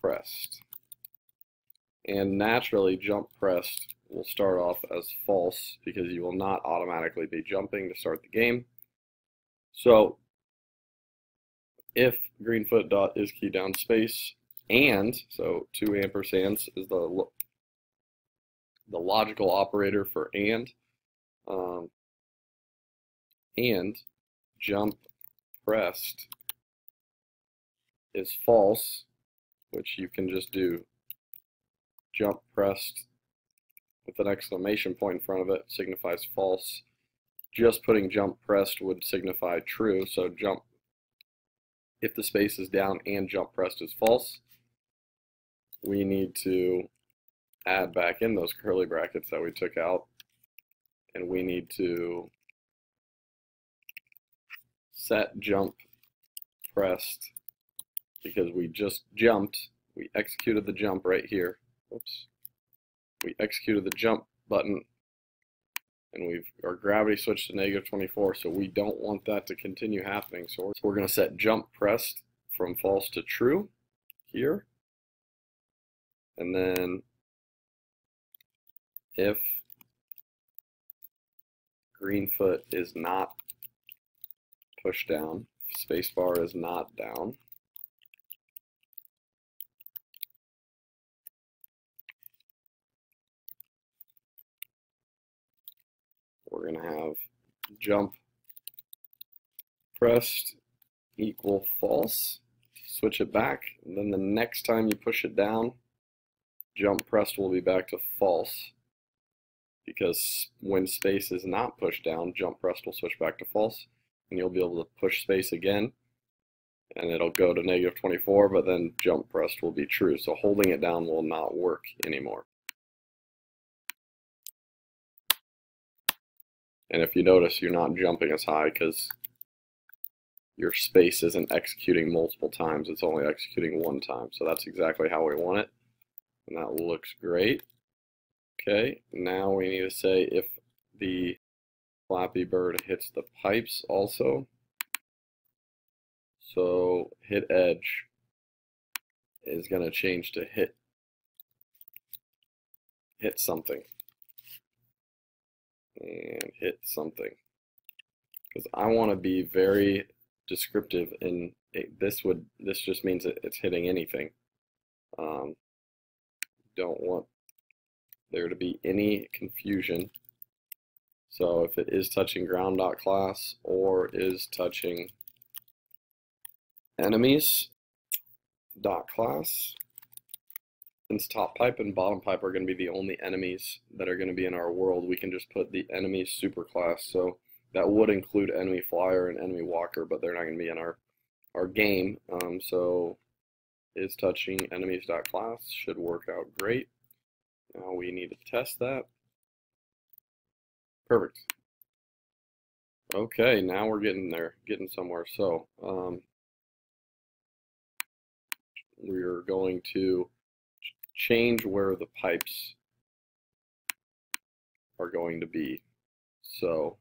pressed. And naturally, jump pressed will start off as false because you will not automatically be jumping to start the game. So if greenfoot dot is key down space and so two ampersands is the the logical operator for and um, and jump pressed is false which you can just do jump pressed with an exclamation point in front of it signifies false. Just putting jump pressed would signify true, so jump if the space is down and jump pressed is false, we need to add back in those curly brackets that we took out, and we need to set jump pressed because we just jumped, we executed the jump right here. Oops. We executed the jump button. And we've our gravity switched to negative 24 so we don't want that to continue happening. So we're going to set jump pressed from false to true here. And then if greenfoot is not pushed down spacebar is not down we're going to have jump pressed equal false. Switch it back, and then the next time you push it down, jump pressed will be back to false. Because when space is not pushed down, jump pressed will switch back to false, and you'll be able to push space again, and it'll go to negative 24, but then jump pressed will be true. So holding it down will not work anymore. And if you notice, you're not jumping as high because your space isn't executing multiple times. It's only executing one time. So that's exactly how we want it. And that looks great. Okay, now we need to say if the Flappy Bird hits the pipes also. So hit edge is going to change to hit hit something and hit something. Because I want to be very descriptive and this would this just means that it's hitting anything. Um, don't want there to be any confusion. So if it is touching ground dot class or is touching enemies dot class Since top pipe and bottom pipe are going to be the only enemies that are going to be in our world, we can just put the enemy superclass. So that would include enemy flyer and enemy walker, but they're not going to be in our our game. Um, so is touching enemies.class should work out great. Now we need to test that. Perfect. Okay, now we're getting there, getting somewhere. So um, we're going to change where the pipes are going to be. So,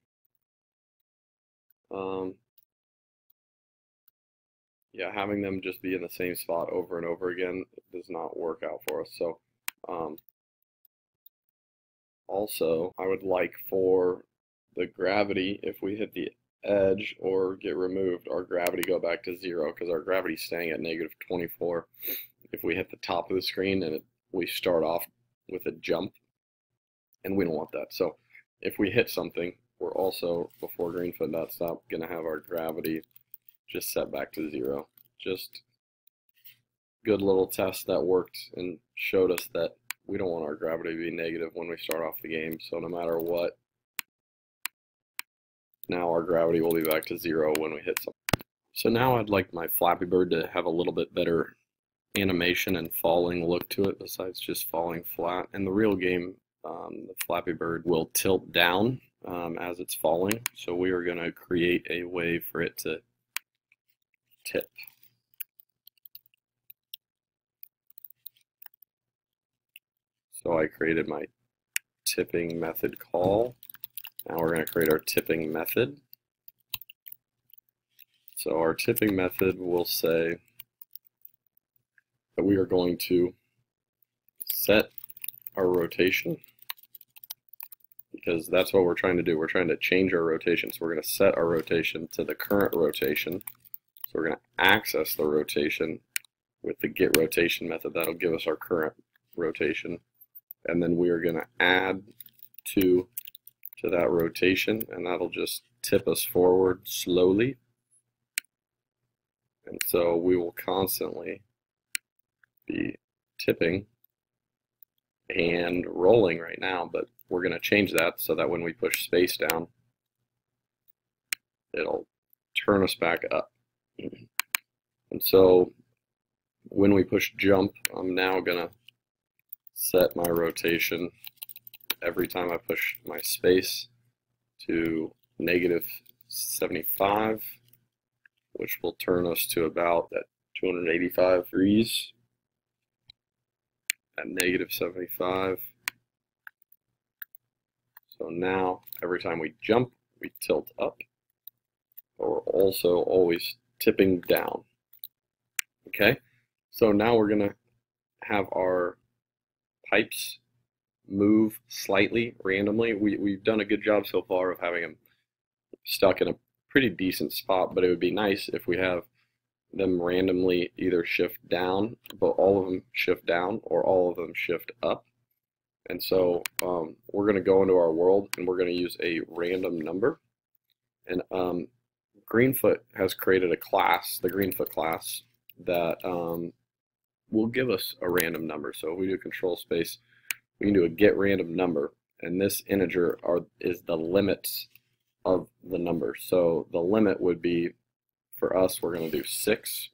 um, yeah, having them just be in the same spot over and over again does not work out for us. So, um, also, I would like for the gravity, if we hit the edge or get removed, our gravity go back to zero because our gravity's staying at negative 24 if we hit the top of the screen and it, we start off with a jump, and we don't want that. So if we hit something, we're also, before greenfoot.stop, going to have our gravity just set back to zero. Just good little test that worked and showed us that we don't want our gravity to be negative when we start off the game. So no matter what, now our gravity will be back to zero when we hit something. So now I'd like my Flappy Bird to have a little bit better animation and falling look to it besides just falling flat. In the real game, um, the Flappy Bird will tilt down um, as it's falling. So we are going to create a way for it to tip. So I created my tipping method call. Now we're going to create our tipping method. So our tipping method will say that we are going to set our rotation because that's what we're trying to do. We're trying to change our rotation. So we're going to set our rotation to the current rotation. So we're going to access the rotation with the get rotation method. That'll give us our current rotation. And then we are going to add to to that rotation and that'll just tip us forward slowly. And so we will constantly be tipping and rolling right now, but we're going to change that so that when we push space down, it'll turn us back up. And so when we push jump, I'm now going to set my rotation every time I push my space to negative 75, which will turn us to about that 285 degrees at negative 75. So now every time we jump, we tilt up, but we're also always tipping down. Okay, so now we're going to have our pipes move slightly randomly. We, we've done a good job so far of having them stuck in a pretty decent spot, but it would be nice if we have them randomly either shift down, but all of them shift down, or all of them shift up. And so um, we're going to go into our world and we're going to use a random number. And um, Greenfoot has created a class, the Greenfoot class, that um, will give us a random number. So if we do control space, we can do a get random number. And this integer are, is the limits of the number. So the limit would be for us, we're going to do 6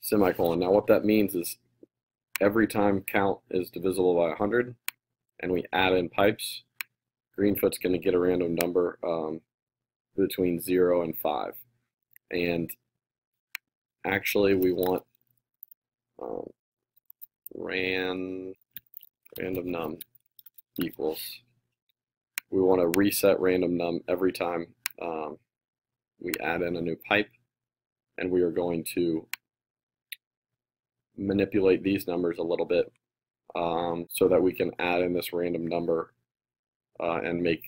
semicolon. Now what that means is every time count is divisible by 100 and we add in pipes, Greenfoot's going to get a random number um, between 0 and 5. And actually we want um, ran random num equals we want to reset random num every time um, we add in a new pipe and we are going to manipulate these numbers a little bit um, so that we can add in this random number uh, and make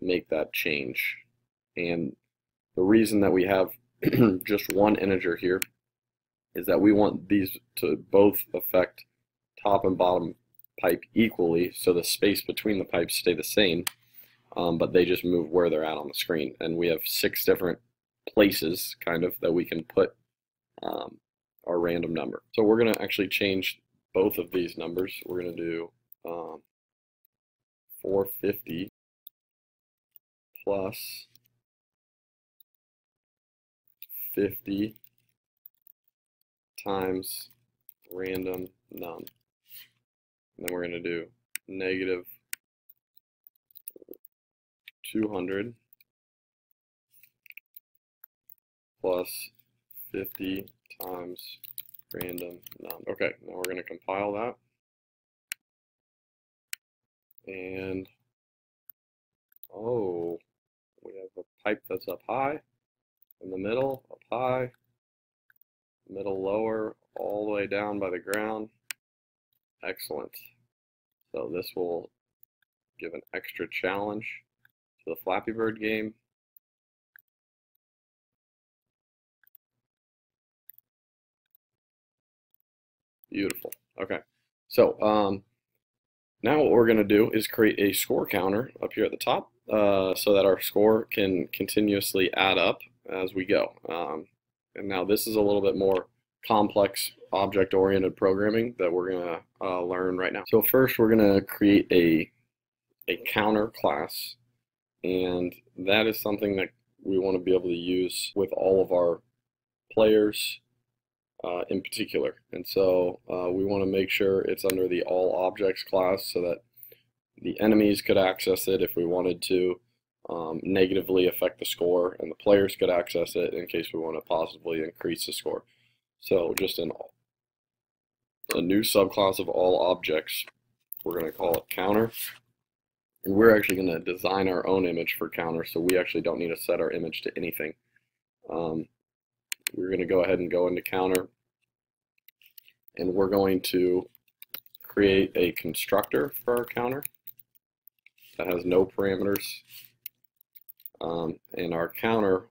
make that change. And the reason that we have just one integer here is that we want these to both affect top and bottom pipe equally so the space between the pipes stay the same um, but they just move where they're at on the screen. And we have six different places, kind of, that we can put um, our random number. So we're going to actually change both of these numbers. We're going to do um, 450 plus 50 times random num. And then we're going to do negative 200 plus 50 times random num. Okay, now we're going to compile that. And, oh, we have a pipe that's up high, in the middle, up high, middle lower, all the way down by the ground. Excellent. So this will give an extra challenge the Flappy Bird game. Beautiful. Okay. So um, now what we're going to do is create a score counter up here at the top uh, so that our score can continuously add up as we go. Um, and now this is a little bit more complex object-oriented programming that we're going to uh, learn right now. So first we're going to create a, a counter class and that is something that we want to be able to use with all of our players uh, in particular. And so uh, we want to make sure it's under the all objects class so that the enemies could access it if we wanted to um, negatively affect the score and the players could access it in case we want to positively increase the score. So just an, a new subclass of all objects, we're going to call it counter. And we're actually going to design our own image for counter so we actually don't need to set our image to anything. Um, we're going to go ahead and go into counter and we're going to create a constructor for our counter that has no parameters. Um, in our counter,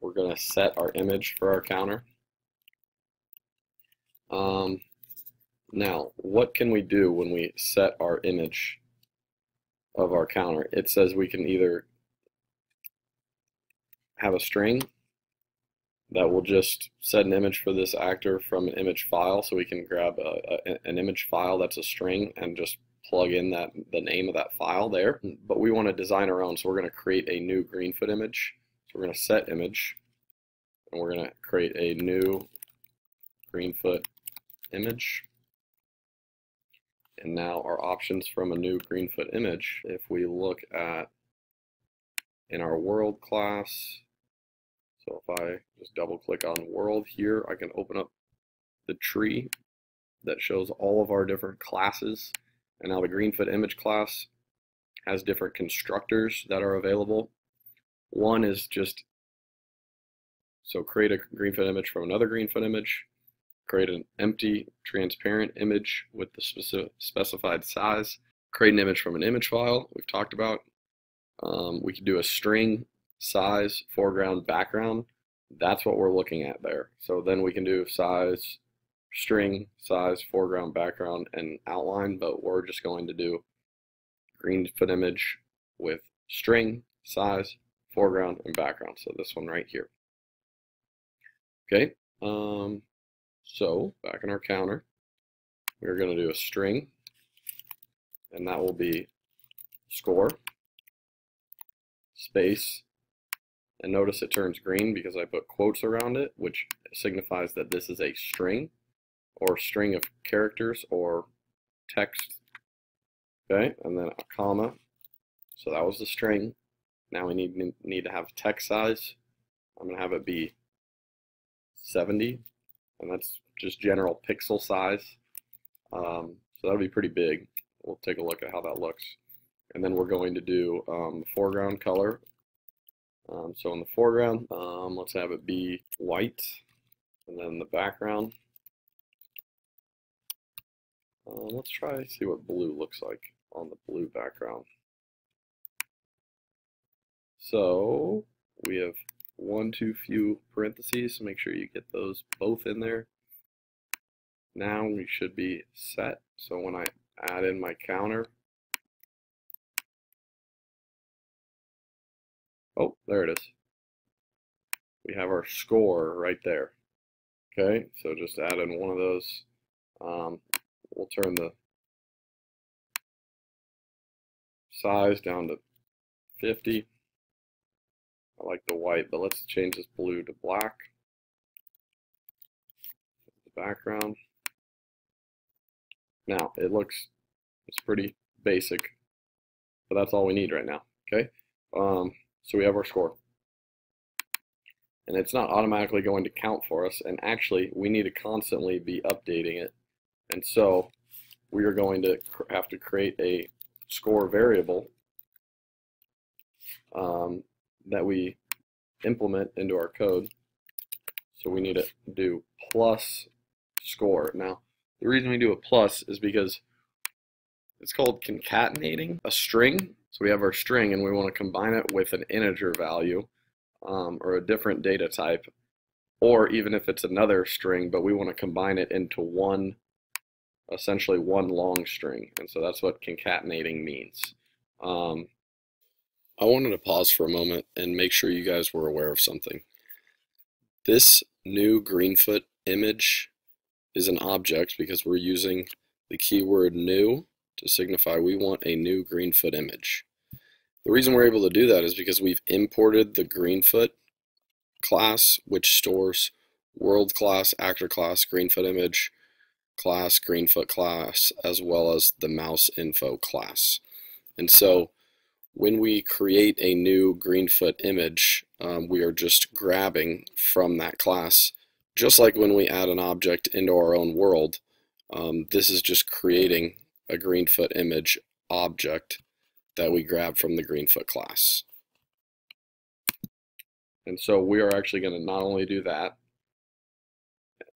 we're going to set our image for our counter. Um, now, what can we do when we set our image of our counter? It says we can either have a string that will just set an image for this actor from an image file so we can grab a, a, an image file that's a string and just plug in that the name of that file there. But we want to design our own so we're going to create a new greenfoot image. So we're going to set image and we're going to create a new greenfoot image and now our options from a new greenfoot image if we look at in our world class so if I just double click on world here, I can open up the tree that shows all of our different classes. And now the Greenfoot image class has different constructors that are available. One is just, so create a Greenfoot image from another Greenfoot image, create an empty transparent image with the specific, specified size, create an image from an image file we've talked about. Um, we can do a string size, foreground, background. That's what we're looking at there. So then we can do size, string, size, foreground, background, and outline, but we're just going to do Greenfoot image with string, size, foreground, and background. So this one right here. Okay, um, so back in our counter, we're going to do a string, and that will be score, space, and notice it turns green because I put quotes around it, which signifies that this is a string or string of characters or text. Okay, and then a comma. So that was the string. Now we need, need to have text size. I'm going to have it be 70, and that's just general pixel size. Um, so that'll be pretty big. We'll take a look at how that looks. And then we're going to do um, foreground color um, so in the foreground, um, let's have it be white, and then the background. Uh, let's try see what blue looks like on the blue background. So we have one too few parentheses, so make sure you get those both in there. Now we should be set. So when I add in my counter, Oh, there it is. We have our score right there. Okay, so just add in one of those. Um, we'll turn the size down to 50. I like the white, but let's change this blue to black. The background. Now, it looks, it's pretty basic, but that's all we need right now, okay? Um, so we have our score. And it's not automatically going to count for us, and actually, we need to constantly be updating it. And so, we are going to have to create a score variable um, that we implement into our code. So we need to do plus score. Now, the reason we do a plus is because it's called concatenating a string. So we have our string and we want to combine it with an integer value um, or a different data type, or even if it's another string, but we want to combine it into one, essentially one long string. And so that's what concatenating means. Um, I wanted to pause for a moment and make sure you guys were aware of something. This new Greenfoot image is an object because we're using the keyword new to signify we want a new Greenfoot image. The reason we're able to do that is because we've imported the Greenfoot class, which stores world class, actor class, Greenfoot image class, Greenfoot class, as well as the mouse info class. And so when we create a new Greenfoot image, um, we are just grabbing from that class. Just like when we add an object into our own world, um, this is just creating a Greenfoot image object that we grab from the Greenfoot class. And so we are actually going to not only do that,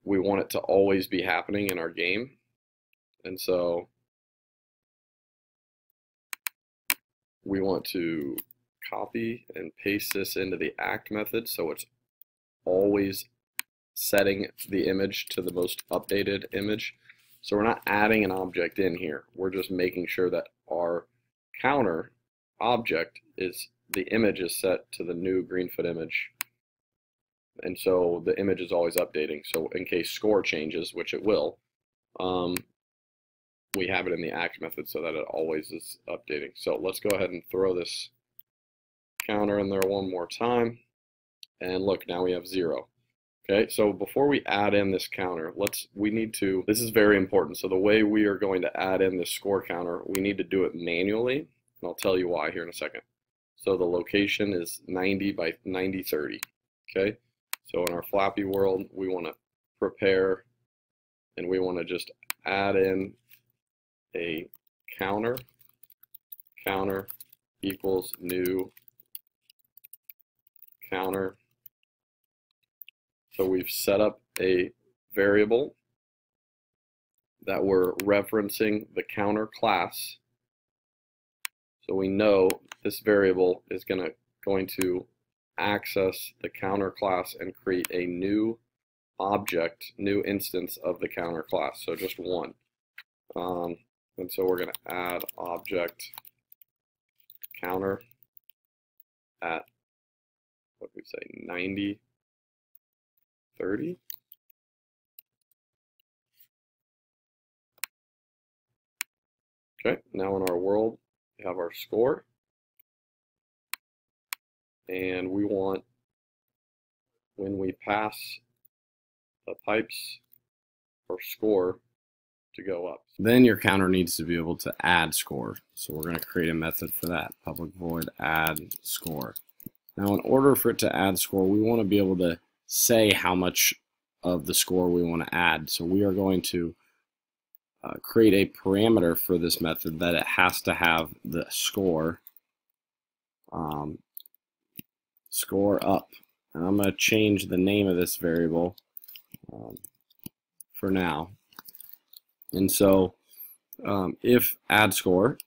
we want it to always be happening in our game. And so we want to copy and paste this into the act method so it's always setting the image to the most updated image. So we're not adding an object in here. We're just making sure that our counter object is the image is set to the new Greenfoot image. And so the image is always updating. So in case score changes, which it will, um, we have it in the act method so that it always is updating. So let's go ahead and throw this counter in there one more time. And look, now we have zero. Okay, so before we add in this counter, let's we need to, this is very important. So the way we are going to add in this score counter, we need to do it manually. And I'll tell you why here in a second. So the location is 90 by 9030. Okay, so in our Flappy world, we want to prepare and we want to just add in a counter, counter equals new counter. So we've set up a variable that we're referencing the counter class. So we know this variable is going to going to access the counter class and create a new object, new instance of the counter class. So just one. Um, and so we're going to add object counter at, what we say, 90, 30. Okay, now in our world, we have our score. And we want, when we pass the pipes or score, to go up. Then your counter needs to be able to add score. So we're going to create a method for that. Public void add score. Now in order for it to add score, we want to be able to say how much of the score we want to add. So we are going to uh, create a parameter for this method that it has to have the score um, score up. And I'm going to change the name of this variable um, for now and so um, if add score,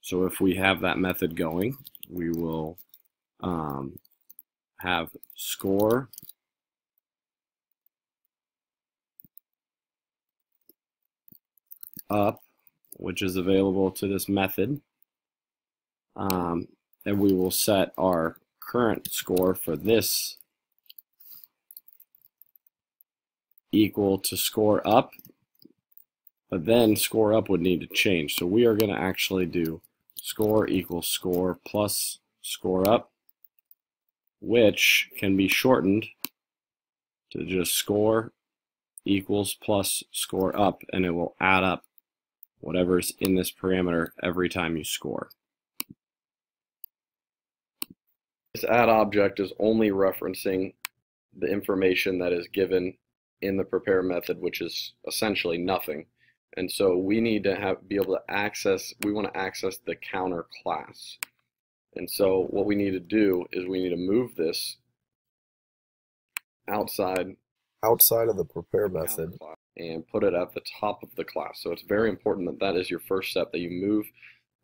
so if we have that method going, we will um, have score up, which is available to this method. Um, and we will set our current score for this equal to score up, but then score up would need to change. So we are going to actually do score equals score plus score up, which can be shortened to just score equals plus score up, and it will add up whatever's in this parameter every time you score. This add object is only referencing the information that is given in the prepare method, which is essentially nothing. And so we need to have be able to access, we want to access the counter class. And so what we need to do is we need to move this outside outside of the prepare method and put it at the top of the class. So it's very important that that is your first step, that you move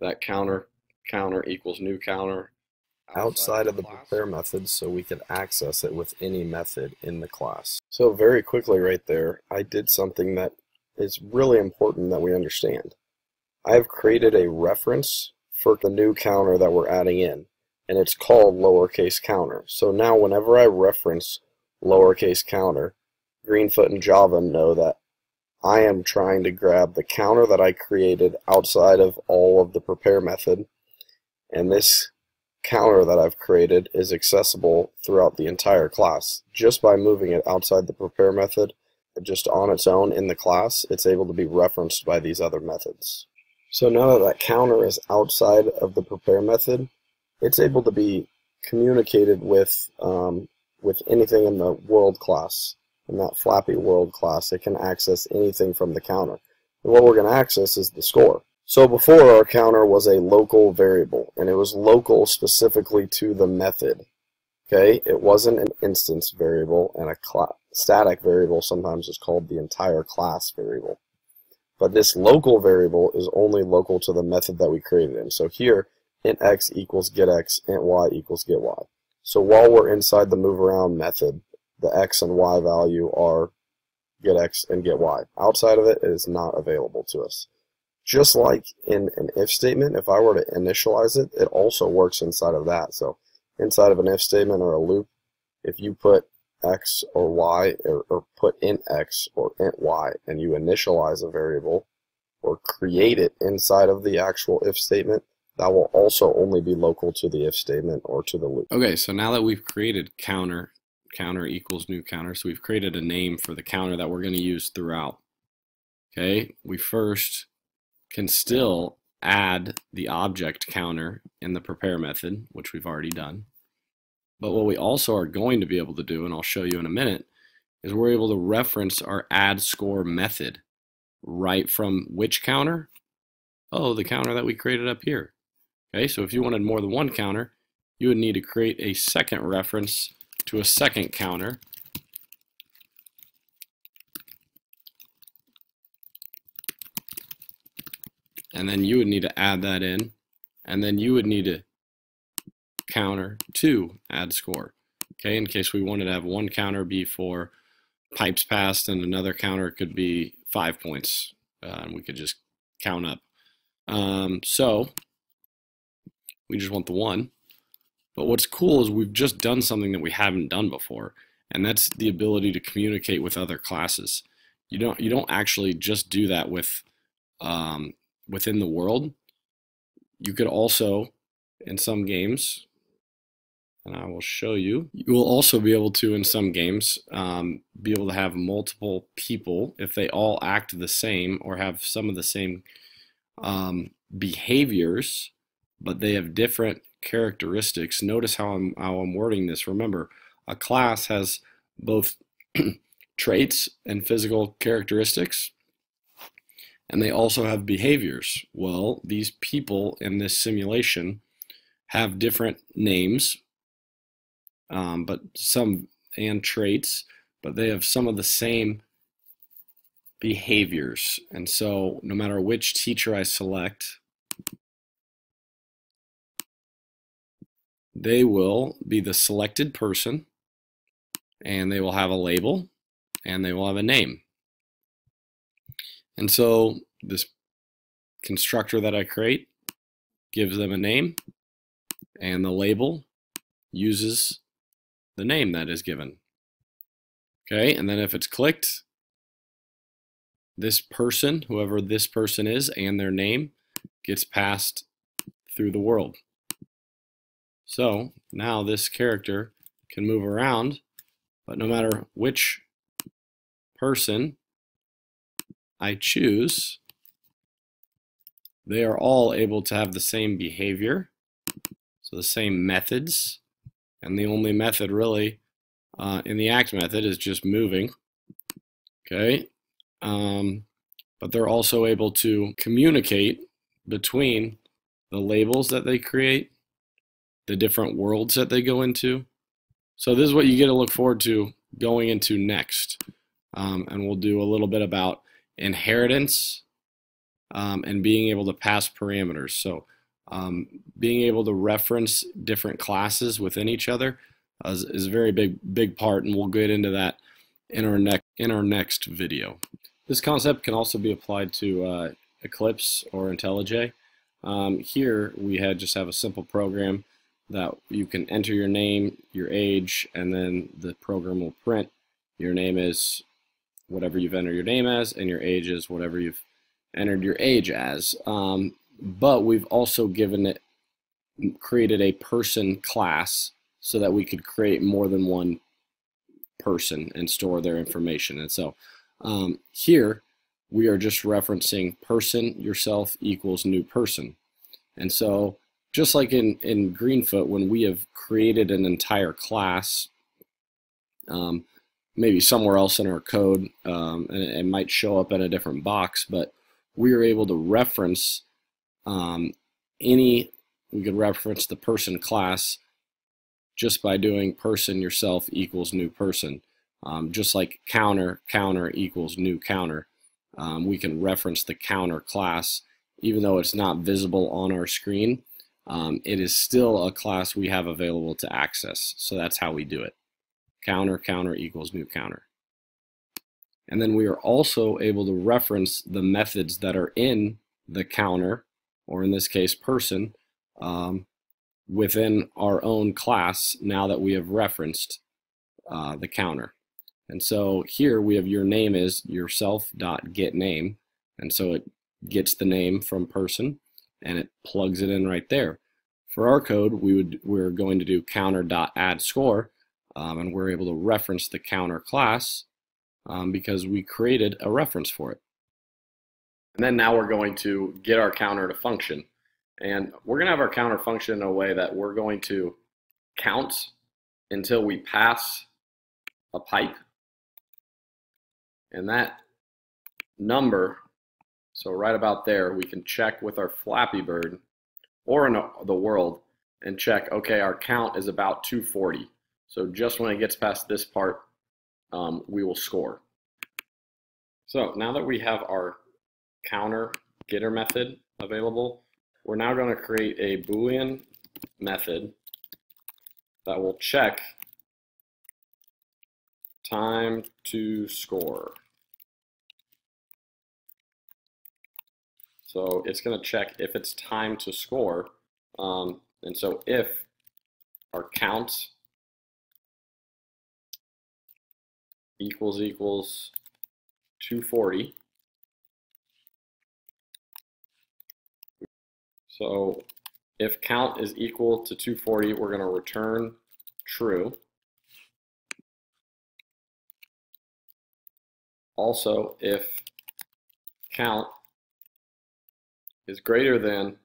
that counter, counter equals new counter outside of the prepare method so we can access it with any method in the class. So very quickly right there, I did something that is really important that we understand. I have created a reference for the new counter that we're adding in, and it's called lowercase counter. So now whenever I reference lowercase counter, Greenfoot and Java know that I am trying to grab the counter that I created outside of all of the prepare method, and this counter that I've created is accessible throughout the entire class. Just by moving it outside the prepare method, just on its own in the class, it's able to be referenced by these other methods. So now that that counter is outside of the prepare method, it's able to be communicated with um, with anything in the world class. In that Flappy world class, it can access anything from the counter. And what we're going to access is the score. So before our counter was a local variable, and it was local specifically to the method. Okay, it wasn't an instance variable, and a static variable sometimes is called the entire class variable. But this local variable is only local to the method that we created in. So here, int x equals get x, int y equals get y. So while we're inside the move around method, the x and y value are get x and get y. Outside of it, it is not available to us. Just like in an if statement, if I were to initialize it, it also works inside of that. So inside of an if statement or a loop, if you put x or y or, or put int x or int y and you initialize a variable or create it inside of the actual if statement, that will also only be local to the if statement or to the loop. Okay, so now that we've created counter, counter equals new counter, so we've created a name for the counter that we're going to use throughout. Okay, we first can still add the object counter in the prepare method, which we've already done. But what we also are going to be able to do, and I'll show you in a minute, is we're able to reference our add score method right from which counter? Oh, the counter that we created up here. Okay, so if you wanted more than one counter, you would need to create a second reference to a second counter and then you would need to add that in and then you would need to counter to add score okay? In case we wanted to have one counter be for pipes passed and another counter could be five points uh, and we could just count up. Um, so we just want the one. But what's cool is we've just done something that we haven't done before and that's the ability to communicate with other classes. You don't you don't actually just do that with um, within the world. You could also, in some games, and I will show you, you will also be able to, in some games, um, be able to have multiple people if they all act the same or have some of the same um, behaviors, but they have different characteristics. Notice how I'm, how I'm wording this. Remember, a class has both traits and physical characteristics and they also have behaviors. Well, these people in this simulation have different names, um, but some and traits, but they have some of the same behaviors. And so, no matter which teacher I select, they will be the selected person, and they will have a label, and they will have a name. And so this constructor that I create gives them a name and the label uses the name that is given. Okay, and then if it's clicked, this person, whoever this person is, and their name gets passed through the world. So now this character can move around, but no matter which person I choose, they are all able to have the same behavior, so the same methods, and the only method really uh, in the act method is just moving. Okay, um, but they're also able to communicate between the labels that they create, the different worlds that they go into. So this is what you get to look forward to going into next. Um, and we'll do a little bit about inheritance um, and being able to pass parameters. So um, being able to reference different classes within each other uh, is, is, a very big big part, and we'll get into that in our next in our next video. This concept can also be applied to uh, Eclipse or IntelliJ. Um, here we had just have a simple program that you can enter your name, your age, and then the program will print your name is whatever you've entered your name as, and your age is whatever you've entered your age as. Um, but we've also given it, created a person class so that we could create more than one person and store their information. And so um, here we are just referencing person yourself equals new person. And so just like in, in Greenfoot, when we have created an entire class, um, maybe somewhere else in our code, um, and it, it, might show up in a different box, but we are able to reference um, any, we could reference the person class just by doing person yourself equals new person. Um, just like counter, counter equals new counter. Um, we can reference the counter class even though it's not visible on our screen. Um, it is still a class we have available to access. So that's how we do it. Counter, counter equals new counter. And then we are also able to reference the methods that are in the counter, or in this case, person, um, within our own class now that we have referenced uh, the counter. And so here we have your name is yourself dot get name. And so it gets the name from person and it plugs it in right there. For our code, we would, we're going to do counter dot add score um, and we're able to reference the counter class um, because we created a reference for it. And then now we're going to get our counter to function. And we're going to have our counter function in a way that we're going to count until we pass a pipe and that number, so right about there, we can check with our Flappy Bird or in the world and check, okay, our count is about 240. So just when it gets past this part, um, we will score. So now that we have our counter getter method available, we're now going to create a Boolean method that will check time to score. So it's going to check if it's time to score. Um, and so if our count equals equals 240, so if count is equal to 240, we're going to return true. Also, if count is greater than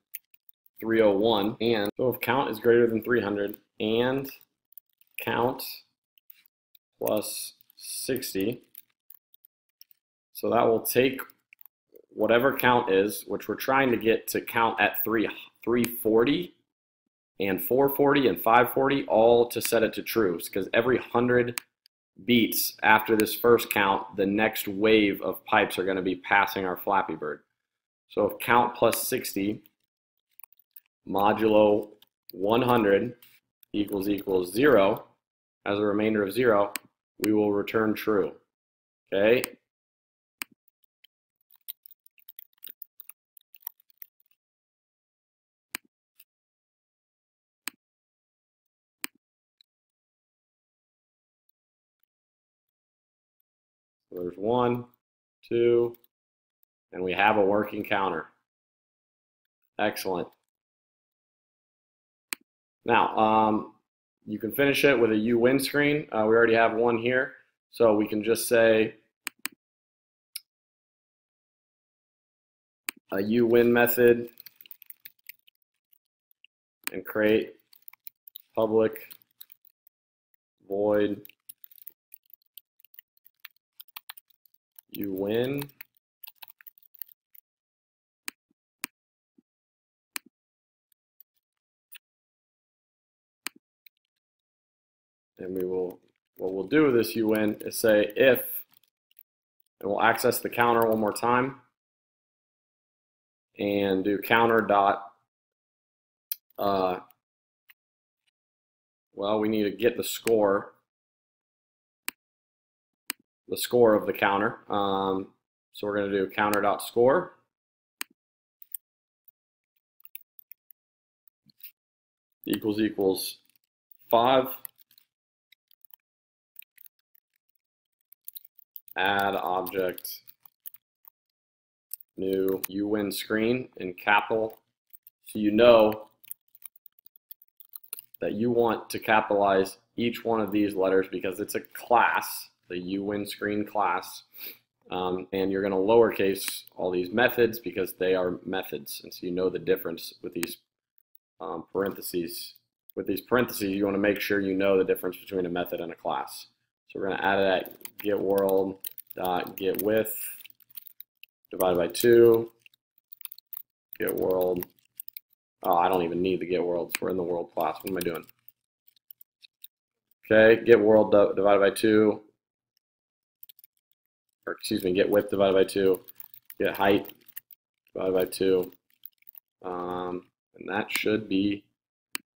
301 and so if count is greater than 300 and count plus 60 so that will take whatever count is which we're trying to get to count at 3 340 and 440 and 540 all to set it to true because every 100 beats after this first count, the next wave of pipes are going to be passing our Flappy Bird. So if count plus 60 modulo 100 equals equals 0 as a remainder of 0, we will return true. Okay, So there's one, two, And we have a working counter. Excellent. Now, um, you can finish it with a you win screen. Uh, we already have one here. So we can just say a you win method and create public void you win and we will what we'll do with this un is say if and we'll access the counter one more time. And do counter dot uh, well we need to get the score. The score of the counter um, so we're going to do counter dot score. Equals equals 5 add object. New you win screen in capital. So you know that you want to capitalize each one of these letters because it's a class the you win screen class. Um, and you're going to lowercase all these methods because they are methods. And so you know the difference with these um, parentheses with these parentheses. You want to make sure you know the difference between a method and a class so we're going to add it at get world dot get width divided by 2 get world oh I don't even need the get worlds we're in the world class. What am I doing? Okay get world divided by 2 or excuse me get width divided by 2 get height divided by 2 um, and that should be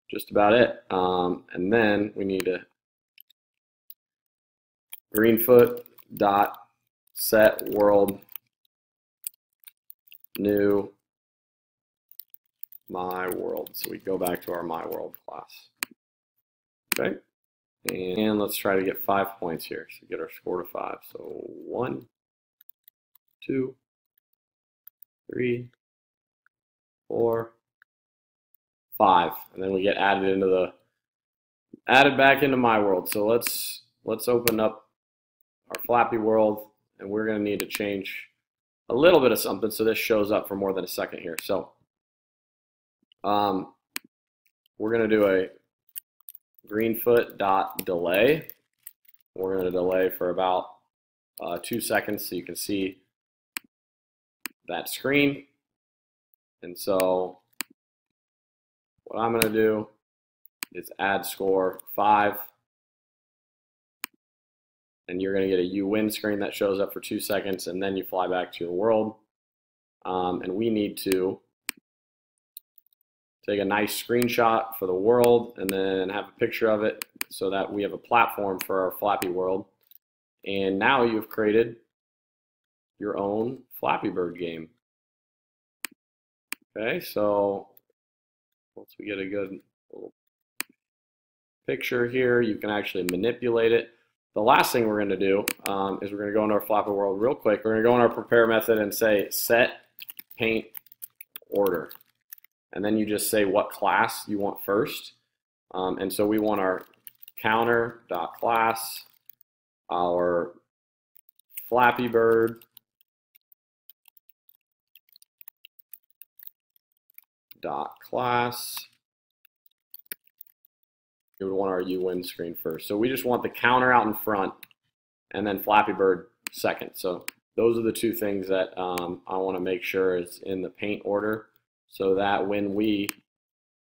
just about it. Um, and then we need to greenfoot dot set world new my world. So we go back to our my world class. Okay. And let's try to get five points here. So get our score to five. So one, two, three, four, five. And then we get added into the added back into my world. So let's let's open up our Flappy world and we're going to need to change a little bit of something so this shows up for more than a second here. So um, we're going to do a greenfoot dot delay. We're going to delay for about uh, two seconds so you can see that screen. And so what I'm going to do is add score 5 and you're going to get a you win screen that shows up for two seconds, and then you fly back to your world. Um, and we need to take a nice screenshot for the world and then have a picture of it so that we have a platform for our Flappy world. And now you've created your own Flappy Bird game. Okay, so once we get a good picture here, you can actually manipulate it. The last thing we're going to do um, is we're going to go into our Flappy world real quick. We're going to go in our prepare method and say set paint order. And then you just say what class you want first. Um, and so we want our counter dot class, our Flappy Bird dot class we would want our U win screen first. So we just want the counter out in front and then Flappy Bird second. So those are the two things that um, I want to make sure is in the paint order so that when we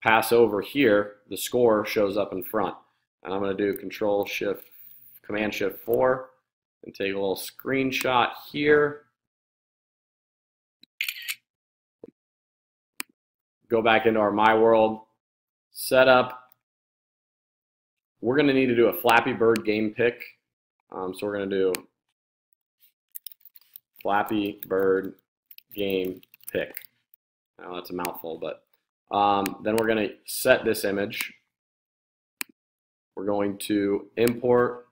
pass over here, the score shows up in front. And I'm going to do Control Shift, Command Shift 4 and take a little screenshot here. Go back into our My World setup we're going to need to do a Flappy Bird game pick. Um, so we're going to do Flappy Bird game pick. Now that's a mouthful, but um, then we're going to set this image. We're going to import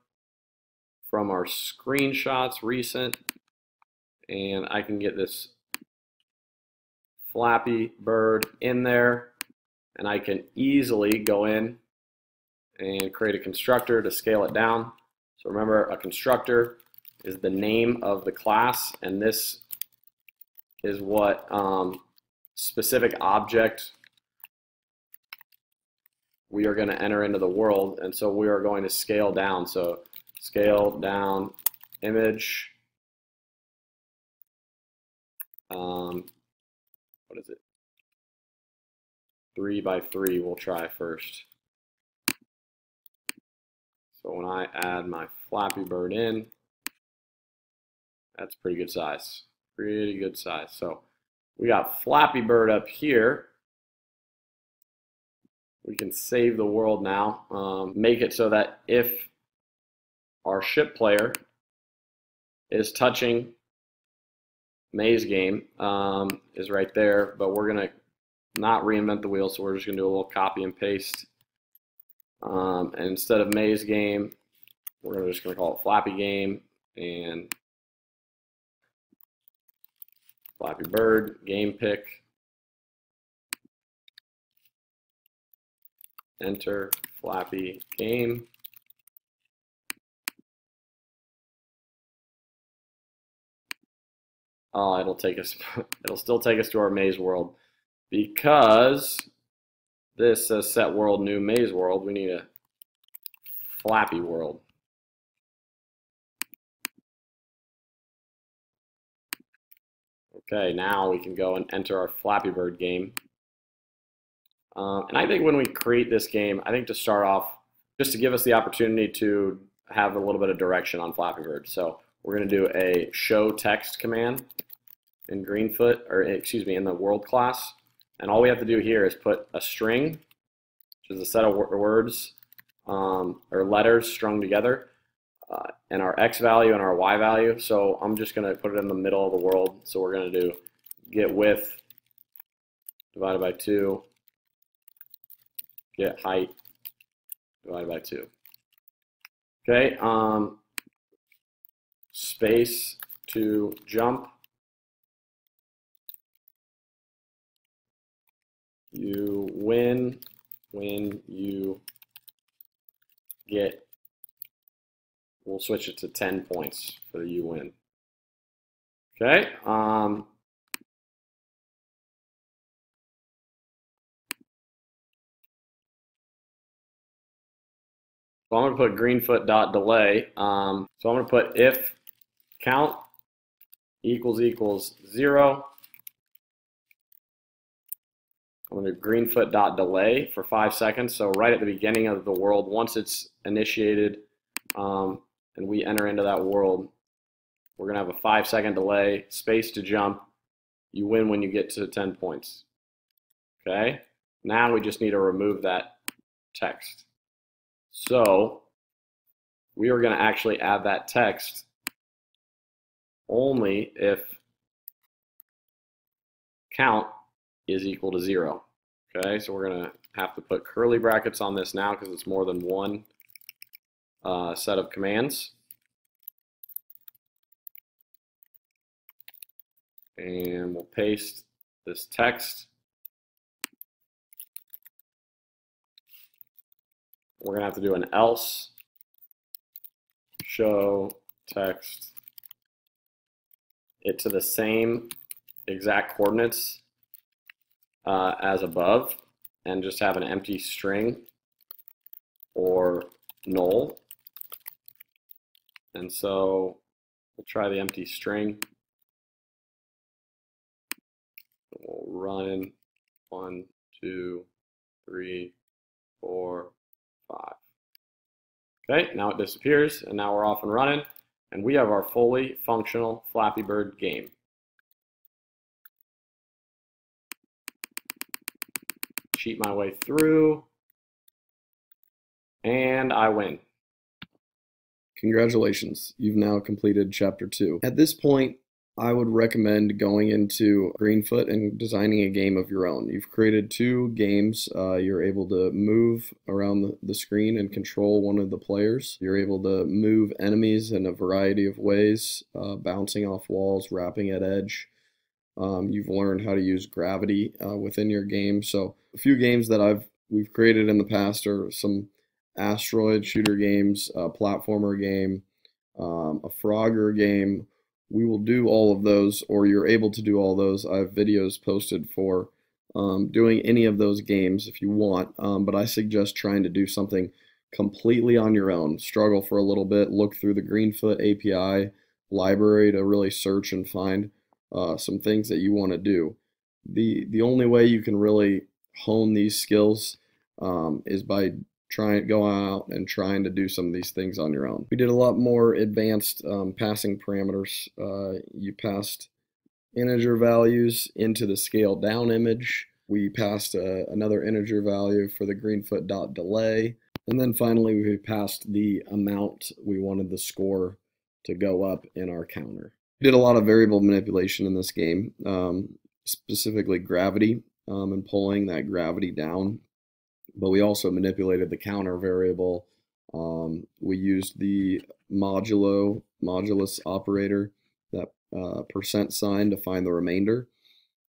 from our screenshots recent and I can get this Flappy Bird in there and I can easily go in and create a constructor to scale it down. So remember a constructor is the name of the class and this is what um, specific object we are going to enter into the world and so we are going to scale down. So scale down image um, what is it? Three by three we'll try first so when I add my Flappy Bird in that's pretty good size pretty good size so we got Flappy Bird up here we can save the world now um, make it so that if our ship player is touching maze game um, is right there, but we're going to not reinvent the wheel, so we're just going to do a little copy and paste. Um, and instead of maze game, we're just going to call it Flappy game and Flappy Bird, game pick, enter Flappy game. Oh, it'll take us, it'll still take us to our maze world because this says set world new maze world. We need a flappy world. Okay, now we can go and enter our Flappy Bird game. Um, and I think when we create this game, I think to start off, just to give us the opportunity to have a little bit of direction on Flappy Bird. So we're going to do a show text command in Greenfoot, or excuse me, in the world class. And all we have to do here is put a string, which is a set of words um, or letters strung together, uh, and our x value and our y value. So I'm just going to put it in the middle of the world. So we're going to do get width divided by 2, get height divided by 2. Okay, um, space to jump. You win when you get, we'll switch it to 10 points for the you win. Okay, um, So I'm going to put greenfoot dot delay. Um, so I'm going to put if count equals equals zero. I'm going to greenfoot delay for five seconds. So right at the beginning of the world, once it's initiated um, and we enter into that world, we're going to have a five second delay, space to jump. You win when you get to 10 points. Okay. Now we just need to remove that text. So we are going to actually add that text only if count is equal to zero. Okay, so we're going to have to put curly brackets on this now because it's more than one uh, set of commands. And we'll paste this text we're going to have to do an else show text it to the same exact coordinates uh, as above and just have an empty string or null. And so we'll try the empty string. We'll run one, two, three, four, five. Okay, now it disappears, and now we're off and running, and we have our fully functional Flappy Bird game. Cheat my way through, and I win. Congratulations, you've now completed Chapter 2. At this point, I would recommend going into Greenfoot and designing a game of your own. You've created two games. Uh, you're able to move around the, the screen and control one of the players. You're able to move enemies in a variety of ways, uh, bouncing off walls, wrapping at edge. Um, you've learned how to use gravity uh, within your game. So a few games that I've we've created in the past are some asteroid shooter games, a platformer game, um, a Frogger game. We will do all of those, or you're able to do all those. I have videos posted for um, doing any of those games if you want, um, but I suggest trying to do something completely on your own. Struggle for a little bit, look through the Greenfoot API library to really search and find uh, some things that you want to do. The the only way you can really hone these skills um, is by trying going out and trying to do some of these things on your own. We did a lot more advanced um, passing parameters. Uh, you passed integer values into the scale down image. We passed uh, another integer value for the greenfoot dot delay. And then finally, we passed the amount we wanted the score to go up in our counter. Did a lot of variable manipulation in this game, um, specifically gravity um, and pulling that gravity down but we also manipulated the counter variable. Um, we used the modulo modulus operator, that uh, percent sign to find the remainder.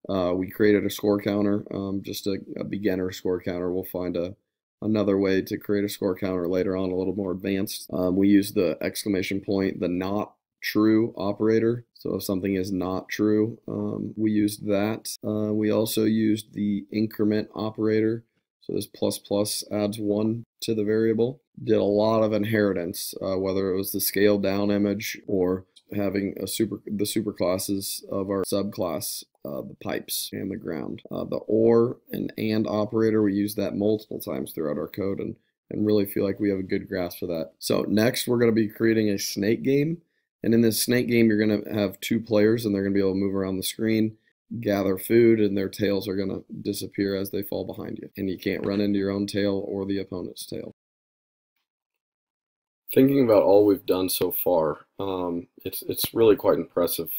Uh, we created a score counter, um, just a, a, beginner score counter. We'll find a another way to create a score counter later on, a little more advanced. Um, we use the exclamation point, the not true operator. So if something is not true, um, we used that. Uh, we also used the increment operator so this plus plus adds one to the variable. Did a lot of inheritance, uh, whether it was the scaled down image or having a super the superclasses of our subclass, uh, the pipes and the ground. Uh, the or and and operator, we use that multiple times throughout our code and, and really feel like we have a good grasp of that. So next we're going to be creating a snake game. And in this snake game, you're going to have two players and they're going to be able to move around the screen gather food and their tails are going to disappear as they fall behind you. And you can't run into your own tail or the opponent's tail. Thinking about all we've done so far, um, it's, it's really quite impressive.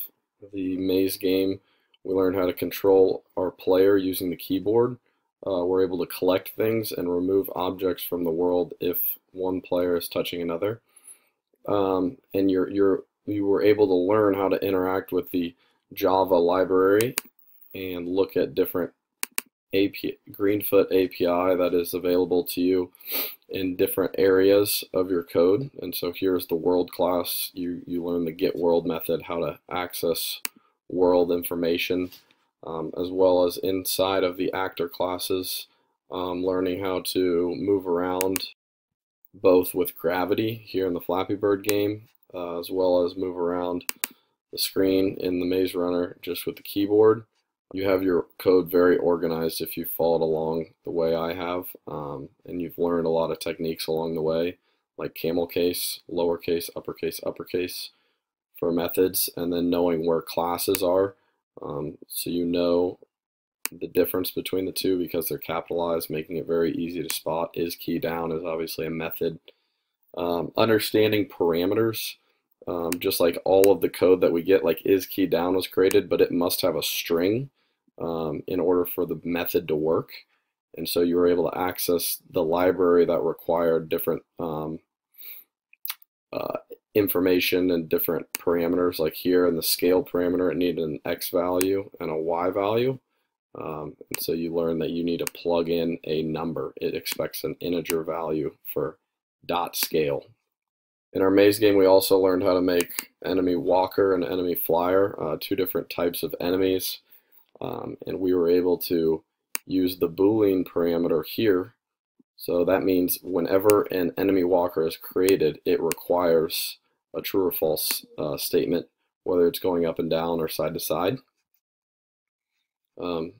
The maze game, we learned how to control our player using the keyboard. Uh, we're able to collect things and remove objects from the world if one player is touching another. Um, and you're, you're, you were able to learn how to interact with the Java library and look at different API, Greenfoot API that is available to you in different areas of your code. And so here's the world class. You, you learn the get world method, how to access world information, um, as well as inside of the actor classes, um, learning how to move around both with gravity here in the Flappy Bird game, uh, as well as move around the screen in the Maze Runner just with the keyboard. You have your code very organized if you followed along the way I have, um, and you've learned a lot of techniques along the way, like camel case, lowercase, uppercase, uppercase for methods, and then knowing where classes are, um, so you know the difference between the two because they're capitalized, making it very easy to spot. Is key down is obviously a method. Um, understanding parameters um, just like all of the code that we get, like is key down was created, but it must have a string um, in order for the method to work. And so you were able to access the library that required different um, uh, information and different parameters. Like here in the scale parameter, it needed an x value and a y value. Um, and so you learn that you need to plug in a number. It expects an integer value for dot scale in our maze game, we also learned how to make enemy walker and enemy flyer, uh, two different types of enemies. Um, and we were able to use the Boolean parameter here. So that means whenever an enemy walker is created, it requires a true or false uh, statement, whether it's going up and down or side to side. Um,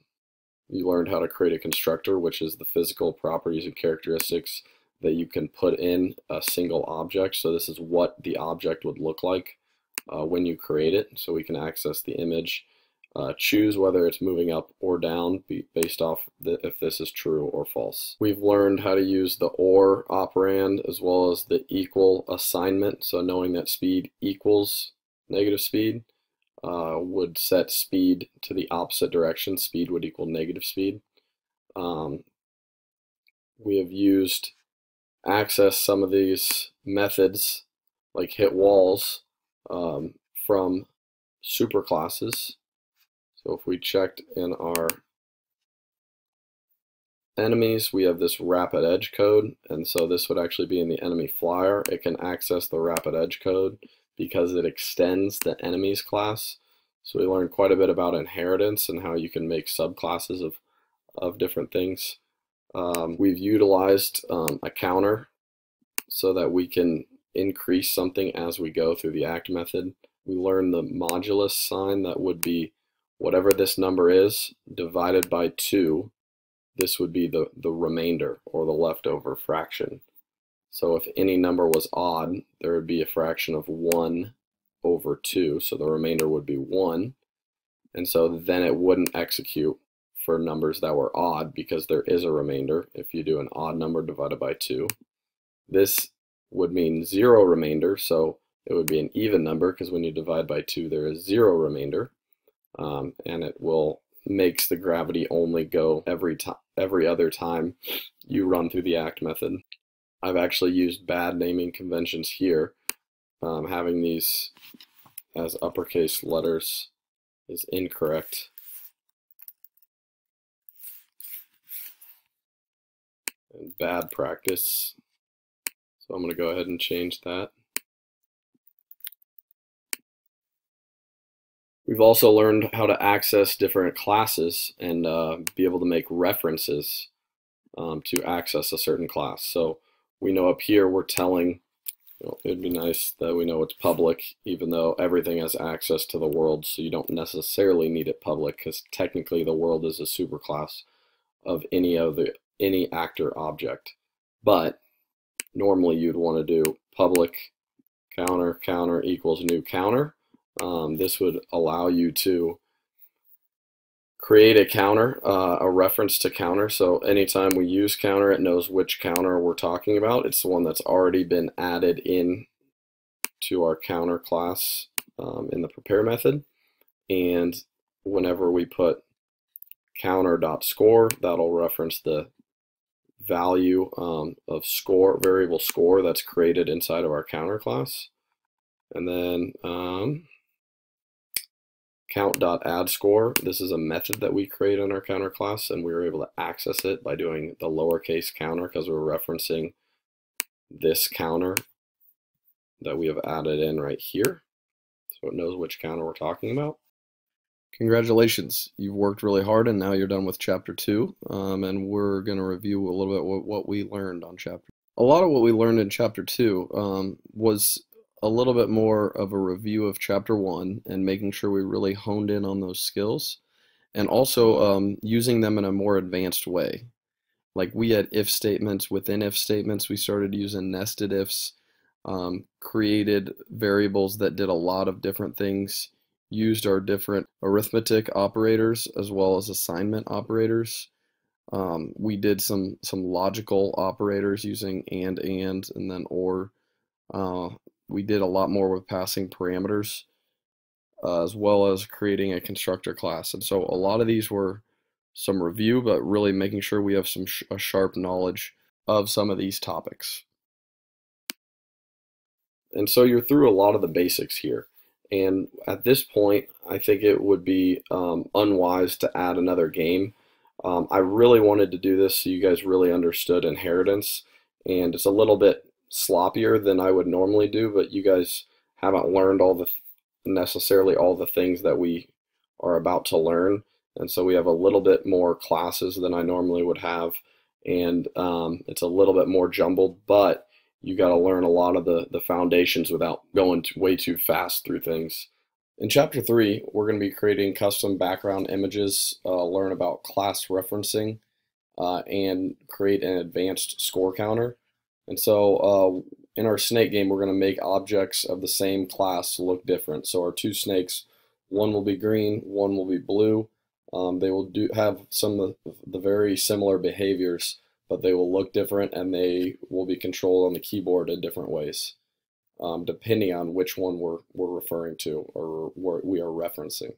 you learned how to create a constructor, which is the physical properties and characteristics that you can put in a single object. So this is what the object would look like uh, when you create it. So we can access the image, uh, choose whether it's moving up or down based off the, if this is true or false. We've learned how to use the OR operand as well as the equal assignment. So knowing that speed equals negative speed. uh, would set speed to the opposite direction. Speed would equal negative speed. Um, we have used access some of these methods like hit walls um, from superclasses. So if we checked in our enemies, we have this wrap at edge code, and so this would actually be in the enemy flyer. It can access the wrap at edge code because it extends the enemies class. So we learned quite a bit about inheritance and how you can make subclasses of, of different things. Um, we've utilized um, a counter so that we can increase something as we go through the act method. We learned the modulus sign that would be whatever this number is divided by 2 this would be the, the remainder or the leftover fraction. So if any number was odd, there would be a fraction of 1 over 2, so the remainder would be 1. And so then it wouldn't execute for numbers that were odd because there is a remainder if you do an odd number divided by 2. This would mean 0 remainder, so it would be an even number because when you divide by 2 there is 0 remainder. Um, and it will makes the gravity only go every time every other time you run through the act method. I've actually used bad naming conventions here. Um, having these as uppercase letters is incorrect. And bad practice. So I'm going to go ahead and change that. We've also learned how to access different classes and uh, be able to make references um, to access a certain class. So we know up here we're telling, you know, it'd be nice that we know it's public, even though everything has access to the world, so you don't necessarily need it public, because technically the world is a superclass of any of the any actor object. But normally you'd want to do public counter counter equals new counter um, this would allow you to create a counter, uh, a reference to counter. So anytime we use counter, it knows which counter we're talking about. It's the one that's already been added in to our counter class um, in the prepare method. And whenever we put counter.score, that'll reference the value um, of score, variable score that's created inside of our counter class. And then um, count.addScore. This is a method that we create in our counter class, and we were able to access it by doing the lowercase counter because we're referencing this counter that we have added in right here. So it knows which counter we're talking about. Congratulations, you've worked really hard and now you're done with chapter two. Um, and we're going to review a little bit what, what we learned on chapter. A lot of what we learned in chapter two um, was a little bit more of a review of chapter one and making sure we really honed in on those skills and also um, using them in a more advanced way. Like we had if statements within if statements, we started using nested ifs, um, created variables that did a lot of different things, used our different arithmetic operators as well as assignment operators. Um, we did some some logical operators using and and and then or uh, we did a lot more with passing parameters uh, as well as creating a constructor class. And so a lot of these were some review, but really making sure we have some sh a sharp knowledge of some of these topics. And so you're through a lot of the basics here. And at this point, I think it would be um, unwise to add another game. Um, I really wanted to do this so you guys really understood inheritance. And it's a little bit sloppier than I would normally do, but you guys haven't learned all the necessarily all the things that we are about to learn. And so we have a little bit more classes than I normally would have. And um, it's a little bit more jumbled, but you got to learn a lot of the, the foundations without going too, way too fast through things. In chapter three, we're going to be creating custom background images, uh, learn about class referencing, uh, and create an advanced score counter. And so uh, in our snake game, we're going to make objects of the same class look different. So our two snakes, one will be green, one will be blue. Um, they will do have some of the very similar behaviors, but they will look different and they will be controlled on the keyboard in different ways. um, depending on which one we're, we're referring to or we are referencing.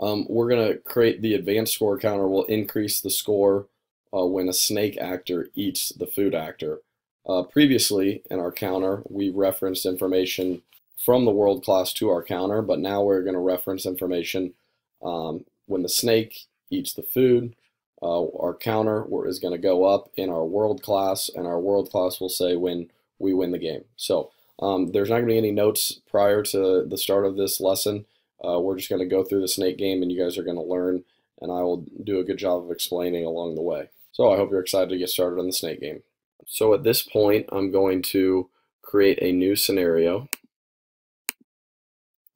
Um, we're going to create the advanced score counter We'll increase the score uh, when a snake actor eats the food actor. Uh, previously in our counter, we referenced information from the world class to our counter, but now we're going to reference information um, when the snake eats the food. Uh, our counter is going to go up in our world class, and our world class will say when we win the game. So um, there's not going to be any notes prior to the start of this lesson. Uh, we're just going to go through the snake game, and you guys are going to learn, and I will do a good job of explaining along the way. So I hope you're excited to get started on the snake game. So at this point, I'm going to create a new scenario,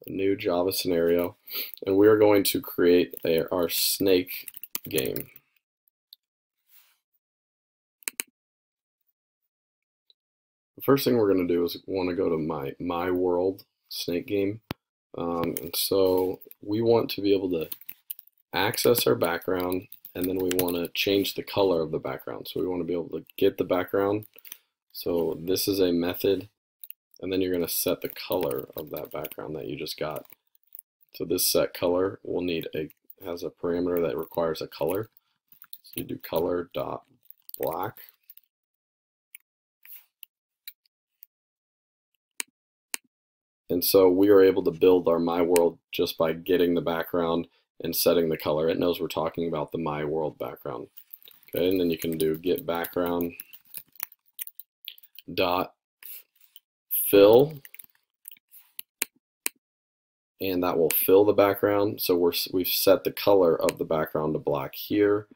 a new Java scenario, and we're going to create a, our snake game. First thing we're going to do is want to go to my my world snake game. Um, and so we want to be able to access our background and then we want to change the color of the background. So we want to be able to get the background. So this is a method, and then you're going to set the color of that background that you just got. So this set color will need a has a parameter that requires a color. So you do color dot black. And so we are able to build our My World just by getting the background and setting the color. It knows we're talking about the My World background. Okay, and then you can do get background dot fill and that will fill the background so we're we've set the color of the background to black here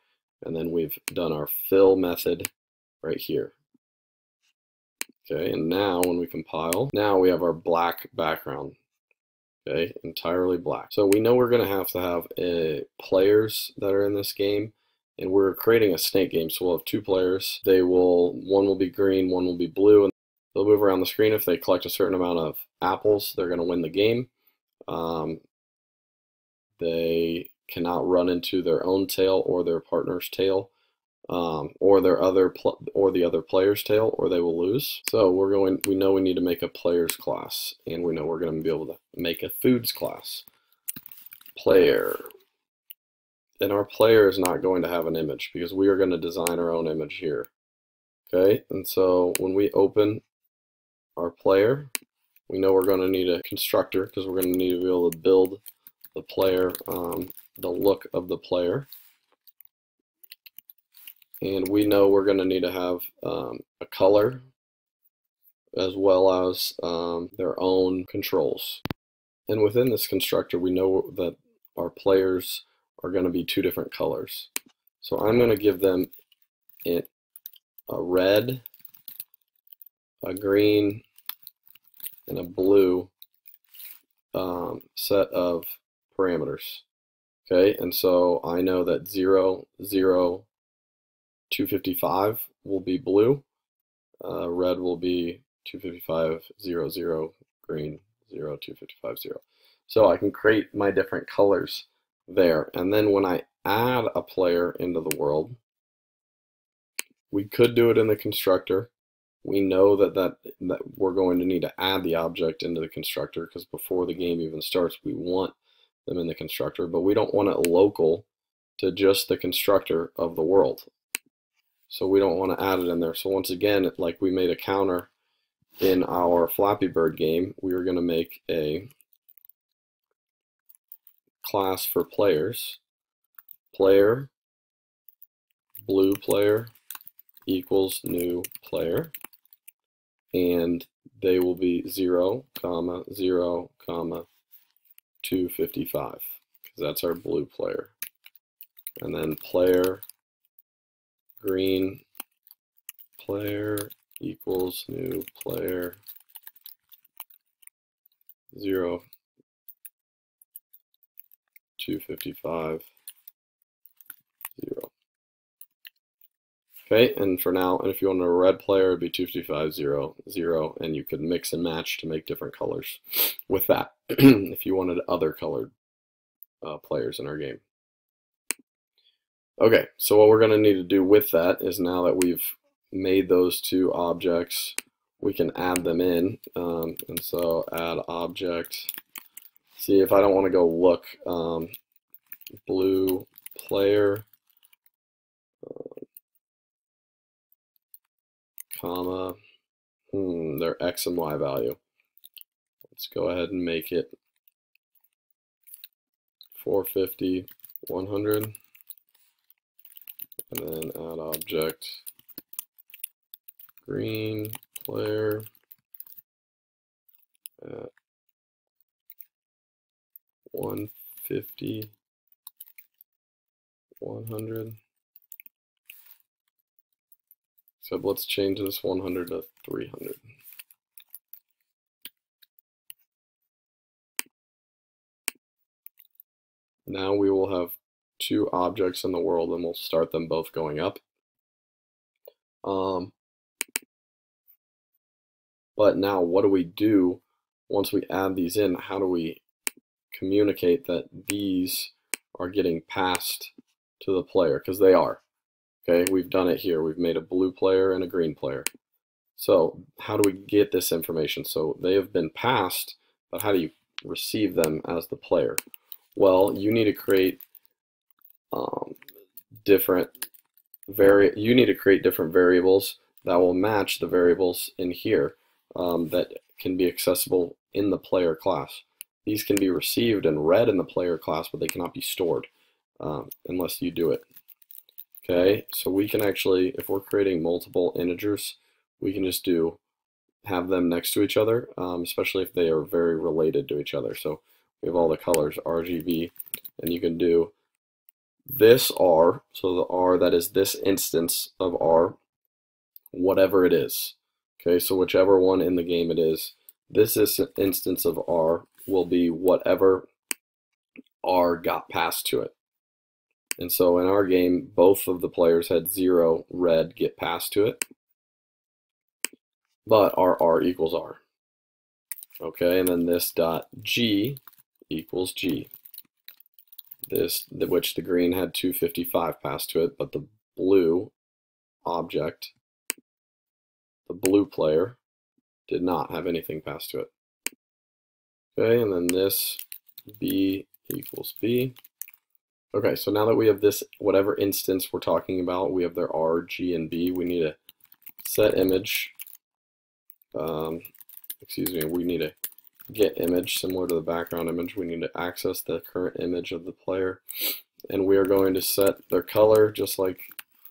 and then we've done our fill method right here okay and now when we compile now we have our black background okay, entirely black. So we know we're going to have to have uh, players that are in this game, and we're creating a snake game, so we'll have two players. They will, one will be green, one will be blue, and they'll move around the screen. If they collect a certain amount of apples, they're going to win the game. Um, they cannot run into their own tail or their partner's tail um, or their other or the other player's tail, or they will lose. So we're going. We know we need to make a players class, and we know we're going to be able to make a foods class. Player. And our player is not going to have an image because we are going to design our own image here. Okay, and so when we open our player, we know we're going to need a constructor because we're going to need to be able to build the player, um, the look of the player and we know we're going to need to have um, a color as well as um, their own controls. And within this constructor, we know that our players are going to be two different colors. So I'm going to give them it a red, a green, and a blue um, set of parameters. Okay, and so I know that 0, 0, 255 will be blue, uh, red will be 255, 0, 0, green, 0, 255, 0. So I can create my different colors there. And then when I add a player into the world, we could do it in the constructor. We know that, that, that we're going to need to add the object into the constructor because before the game even starts, we want them in the constructor, but we don't want it local to just the constructor of the world. So we don't want to add it in there. So once again, like we made a counter in our Flappy Bird game, we are going to make a class for players. Player, blue player equals new player. And they will be 0, comma, 0, comma, 255 because that's our blue player. And then player green player equals new player zero two fifty five zero. Okay, and for now, and if you want a red player, it'd be 255, 0, 0, and you could mix and match to make different colors with that if you wanted other colored uh, players in our game. Okay, so what we're going to need to do with that is now that we've made those two objects, we can add them in. Um, and so add object. See if I don't want to go look um, blue player uh, comma hmm, their x and y value. Let's go ahead and make it 450, 100, and then add object green player at 150, 100. So let's change this 100 to 300. Now we will have two objects in the world and we'll start them both going up. Um, but now what do we do once we add these in? How do we communicate that these are getting passed to the player? Because they are. Okay, we've done it here. We've made a blue player and a green player. So how do we get this information? So they have been passed, but how do you receive them as the player? Well, you need to create um, different vari you need to create different variables that will match the variables in here um, that can be accessible in the player class. These can be received and read in the player class, but they cannot be stored um, unless you do it. Okay, so we can actually, if we're creating multiple integers, we can just do have them next to each other, um, especially if they are very related to each other. So we have all the colors RGB and you can do this R, so the R that is this instance of R, whatever it is. Okay, so whichever one in the game it is, this is instance of R will be whatever R got passed to it. And so in our game, both of the players had zero red get passed to it, but our R equals R. Okay, and then this dot G equals G. This, which the green had 255 passed to it, but the blue object, the blue player, did not have anything passed to it. Okay, and then this B equals B. Okay, so now that we have this, whatever instance we're talking about, we have their R, G, and B, we need a set image, um, excuse me, we need a get image similar to the background image. We need to access the current image of the player. And we are going to set their color just like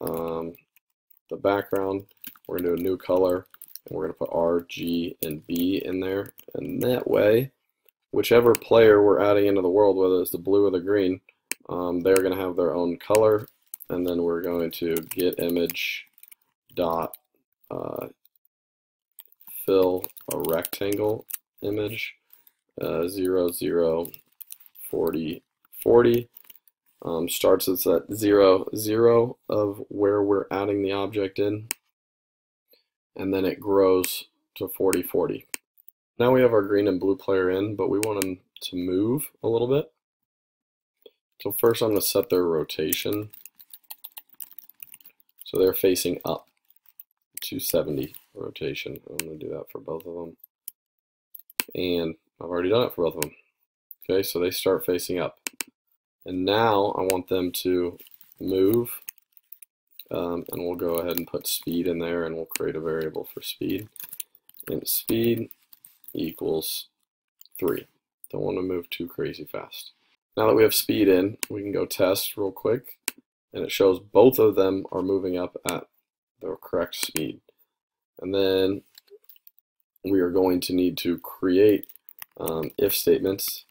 um, the background. We're going to do a new color and we're going to put R, G, and B in there. And that way, whichever player we're adding into the world, whether it's the blue or the green, um, they're going to have their own color. And then we're going to get image dot uh, fill a rectangle image uh, 0, 0, 40, 40. Um, starts at 0, 0 of where we're adding the object in, and then it grows to 40, 40. Now we have our green and blue player in, but we want them to move a little bit. So first I'm going to set their rotation. So they're facing up, 270 rotation. I'm going to do that for both of them and I've already done it for both of them. Okay, so they start facing up. And now I want them to move, um, and we'll go ahead and put speed in there, and we'll create a variable for speed. And speed equals 3. Don't want to move too crazy fast. Now that we have speed in, we can go test real quick, and it shows both of them are moving up at the correct speed. And then we are going to need to create um, if statements.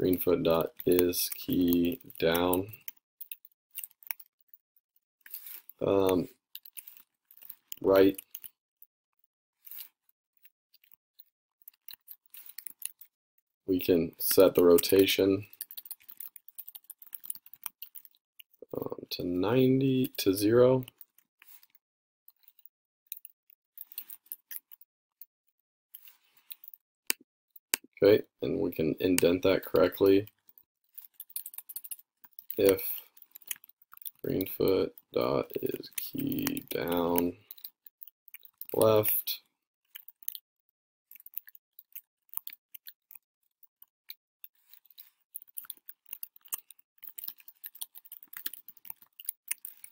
Greenfoot dot is key down. Um, right. We can set the rotation um, to 90 to 0. Okay, and we can indent that correctly. If greenfoot dot is key down left.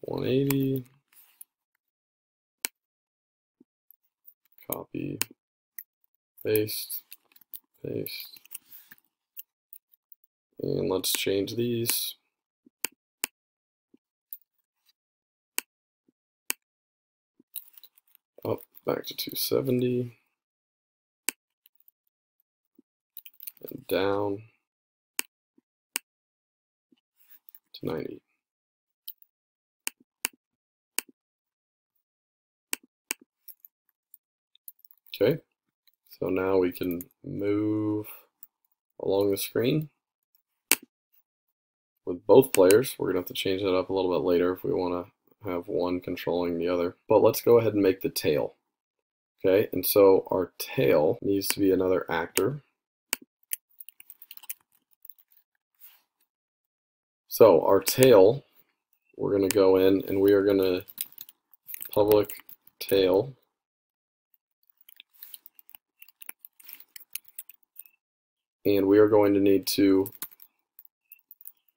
One eighty. Copy paste paste. And let's change these. Up back to 270. And down to 90. Okay, so now we can move along the screen with both players. We're going to have to change that up a little bit later if we want to have one controlling the other. But let's go ahead and make the tail. Okay, and so our tail needs to be another actor. So our tail, we're going to go in and we are going to public tail and we are going to need to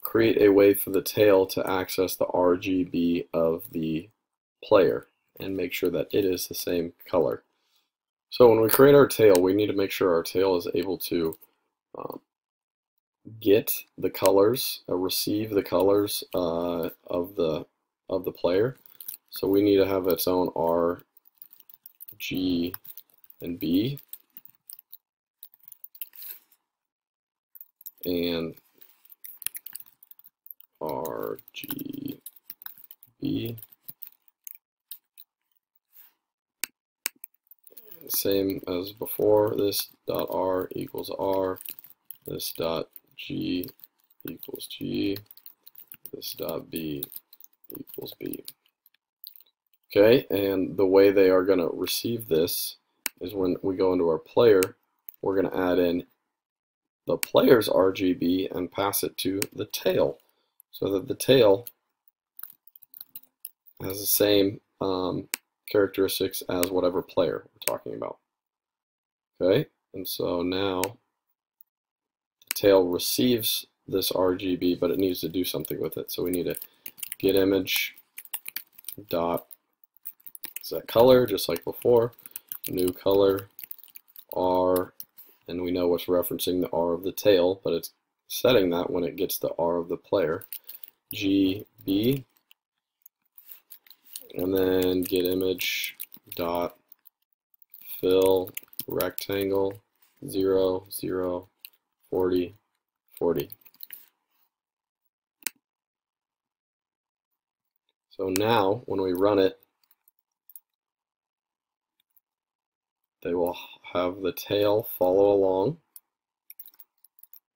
create a way for the tail to access the RGB of the player and make sure that it is the same color. So when we create our tail, we need to make sure our tail is able to um, get the colors, uh, receive the colors uh, of the of the player. So we need to have its own R, G, and B. And RGB. Same as before, this dot R equals R, this dot G equals G, this dot B equals B. Okay, and the way they are going to receive this is when we go into our player, we're going to add in the player's RGB and pass it to the tail so that the tail has the same um, characteristics as whatever player we're talking about. Okay, and so now the tail receives this RGB, but it needs to do something with it. So we need to get image dot set color, just like before, new color, R, and we know what's referencing the R of the tail, but it's setting that when it gets the R of the player. GB and then get image dot fill rectangle 0 0 40 40 so now when we run it they will have the tail follow along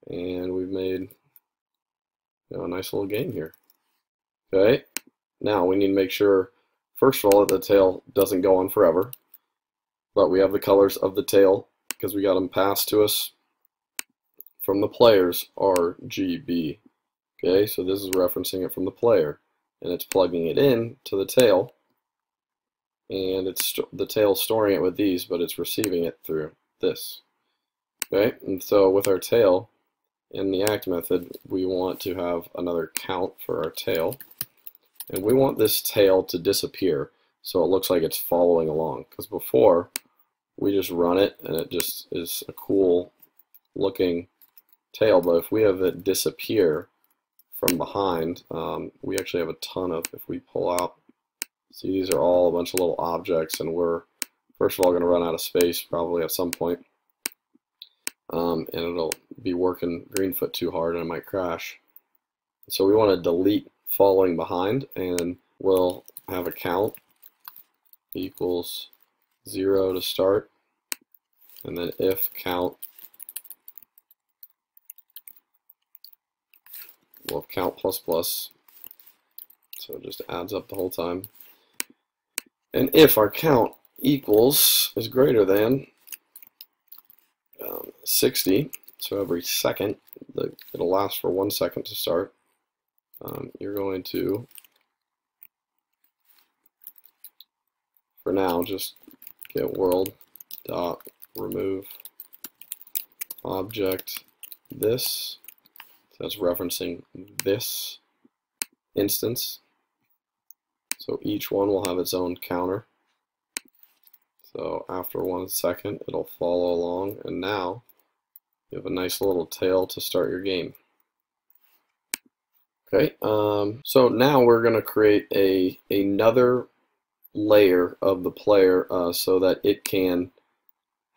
and we've made you know, a nice little game here. Okay, now we need to make sure, first of all, that the tail doesn't go on forever, but we have the colors of the tail because we got them passed to us from the players RGB. Okay, so this is referencing it from the player, and it's plugging it in to the tail, and it's the tail storing it with these, but it's receiving it through this. Okay, and so with our tail, in the act method, we want to have another count for our tail. And we want this tail to disappear so it looks like it's following along. Because before, we just run it and it just is a cool looking tail. But if we have it disappear from behind, um, we actually have a ton of, if we pull out, see these are all a bunch of little objects and we're first of all going to run out of space probably at some point. Um, and it'll be working Greenfoot too hard and it might crash. So we want to delete following behind and we'll have a count. Equals 0 to start. And then if count we'll count plus plus. So it just adds up the whole time and if our count equals is greater than um, 60. So every second, the, it'll last for one second to start. Um, you're going to, for now, just get world dot remove object this. So that's referencing this instance. So each one will have its own counter. So after one second, it'll follow along, and now you have a nice little tail to start your game. Okay, um, so now we're going to create a another layer of the player uh, so that it can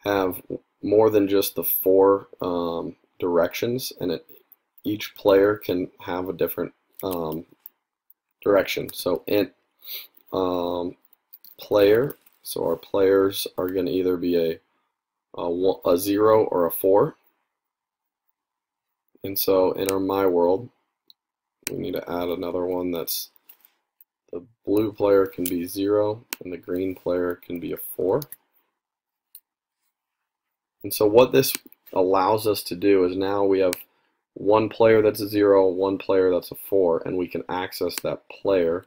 have more than just the four um, directions, and it, each player can have a different um, direction. So int um, player, so our players are going to either be a, a, a zero or a four. And so in our my world, we need to add another one that's the blue player can be 0 and the green player can be a 4. And so what this allows us to do is now we have one player that's a 0, one player that's a 4, and we can access that player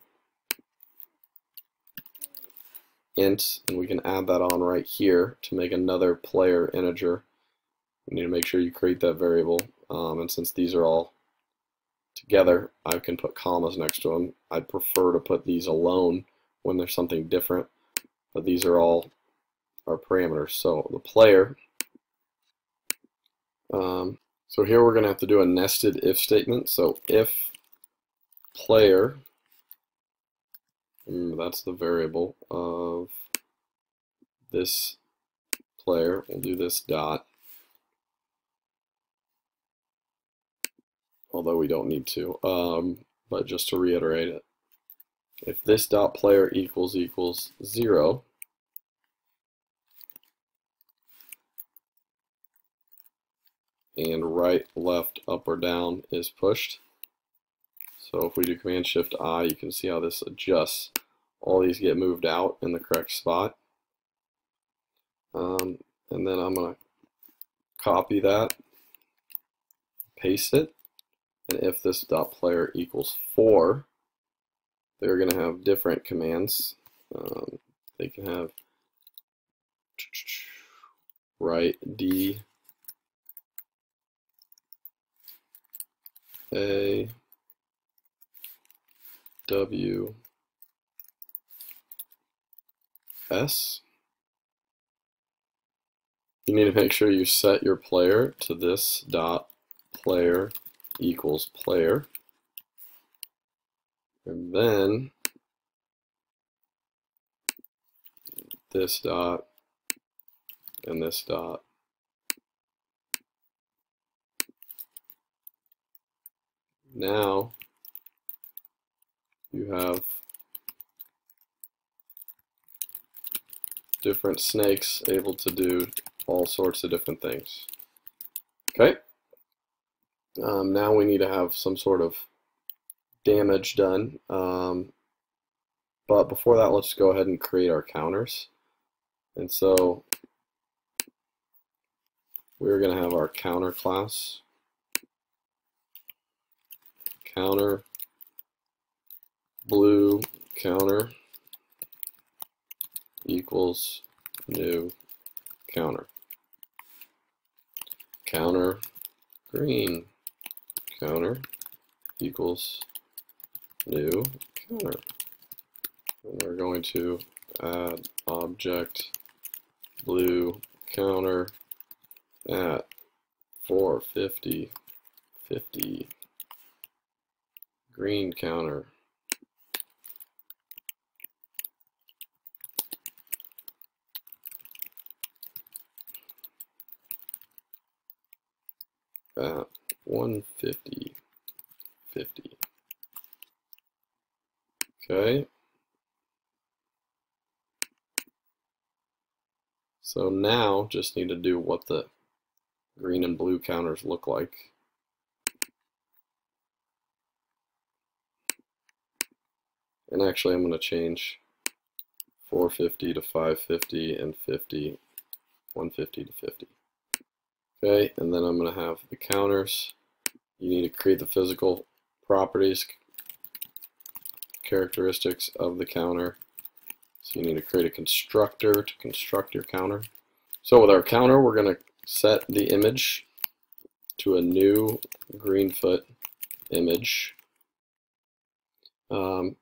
int, and we can add that on right here to make another player integer. You need to make sure you create that variable, um, and since these are all together, I can put commas next to them. I'd prefer to put these alone when there's something different, but these are all our parameters. So the player, um, so here we're going to have to do a nested if statement. So if player, remember that's the variable of this player, we'll do this dot, although we don't need to. Um, but just to reiterate it, if this dot player equals equals zero, and right, left, up, or down is pushed. So if we do Command Shift I, you can see how this adjusts. All these get moved out in the correct spot. Um, and then I'm going to copy that, paste it, and if this dot player equals 4, they're going to have different commands. Um, they can have right D A W S. You need to make sure you set your player to this dot player equals player. And then this dot and this dot. Now you have different snakes able to do all sorts of different things. Okay. Um, now we need to have some sort of damage done. Um, but before that, let's go ahead and create our counters. And so we're going to have our counter class. Counter, blue counter equals new counter. Counter green counter equals new counter. And we're going to add object blue counter at 450 50 green counter at 150 50 okay. So now just need to do what the green and blue counters look like. And actually I'm going to change 450 to 550 and 50 150 to 50 okay and then I'm going to have the counters you need to create the physical properties, characteristics of the counter. So you need to create a constructor to construct your counter. So with our counter, we're going to set the image to a new Greenfoot image. Um,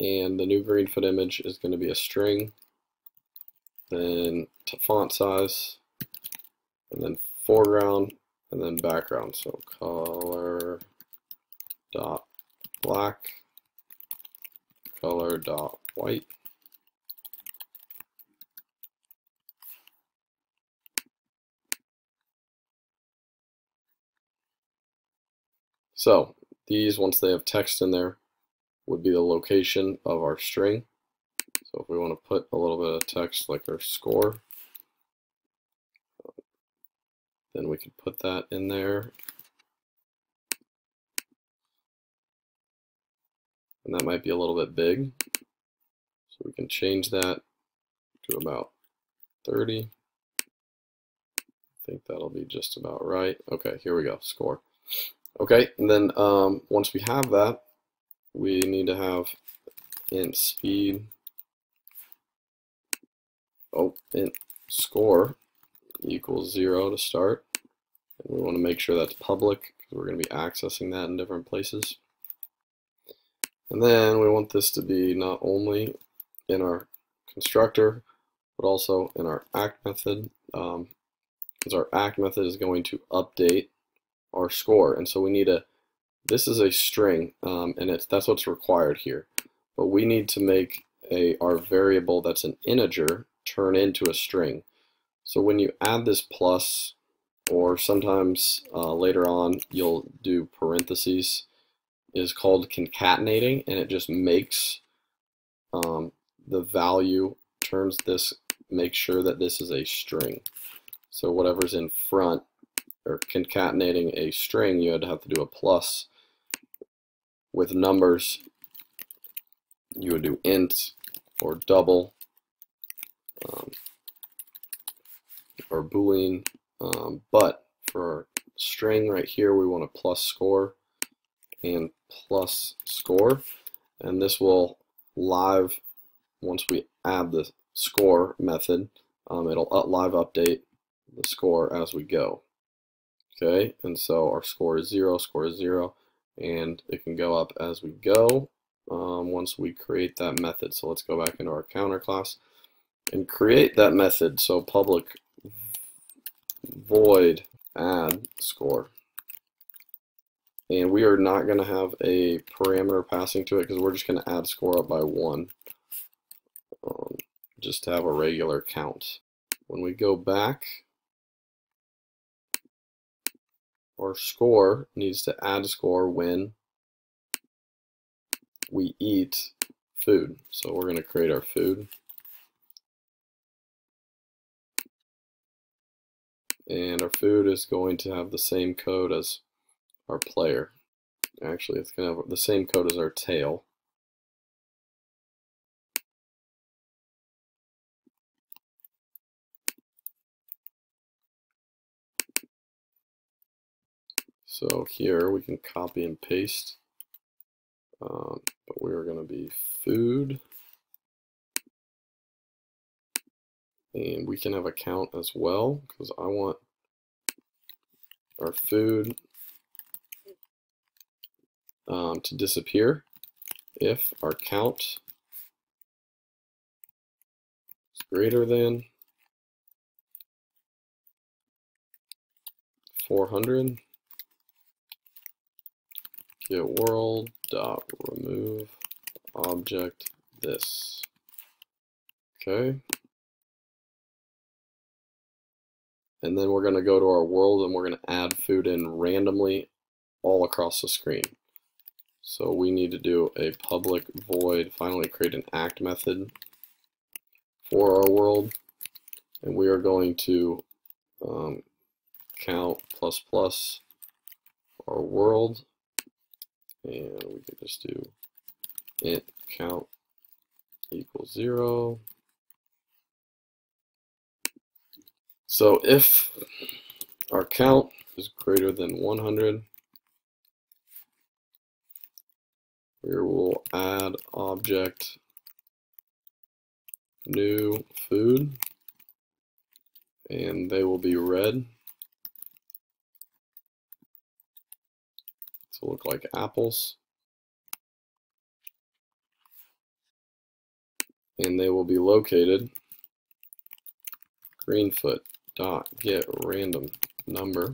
and the new Greenfoot image is going to be a string, then font size, and then foreground, and then background. So color dot black, color dot white. So these, once they have text in there, would be the location of our string. So if we want to put a little bit of text like our score, then we could put that in there. And that might be a little bit big. So we can change that to about 30. I think that'll be just about right. Okay, here we go, score. Okay, and then um, once we have that, we need to have int speed, oh, int score equals zero to start. And we want to make sure that's public because we're going to be accessing that in different places. And then we want this to be not only in our constructor, but also in our act method, because um, our act method is going to update our score. And so we need a, this is a string, um, and it's that's what's required here. But we need to make a our variable that's an integer turn into a string. So when you add this plus, or sometimes uh, later on you'll do parentheses, is called concatenating, and it just makes um, the value, turns this, make sure that this is a string. So whatever's in front or concatenating a string, you to have to do a plus. With numbers, you would do int or double um, or boolean. Um, but for string right here, we want a plus score and plus score. And this will live, once we add the score method, um, it'll live update the score as we go. Okay, and so our score is zero, score is zero, and it can go up as we go um, once we create that method. So let's go back into our counter class and create that method. So public void add score. And we are not going to have a parameter passing to it because we're just going to add score up by one um, just to have a regular count. When we go back our score needs to add score when we eat food. So we're going to create our food. And our food is going to have the same code as our player. Actually, it's going to have the same code as our tail. So here we can copy and paste, um, but we are going to be food. And we can have a count as well because I want our food um, to disappear if our count is greater than 400 get world dot remove object this. Okay. And then we're going to go to our world and we're going to add food in randomly all across the screen. So we need to do a public void, finally create an act method for our world. And we are going to um, count plus plus our world and we can just do int count equals zero. So if our count is greater than 100, we will add object new food and they will be red to look like apples. and they will be located greenfoot dot get random number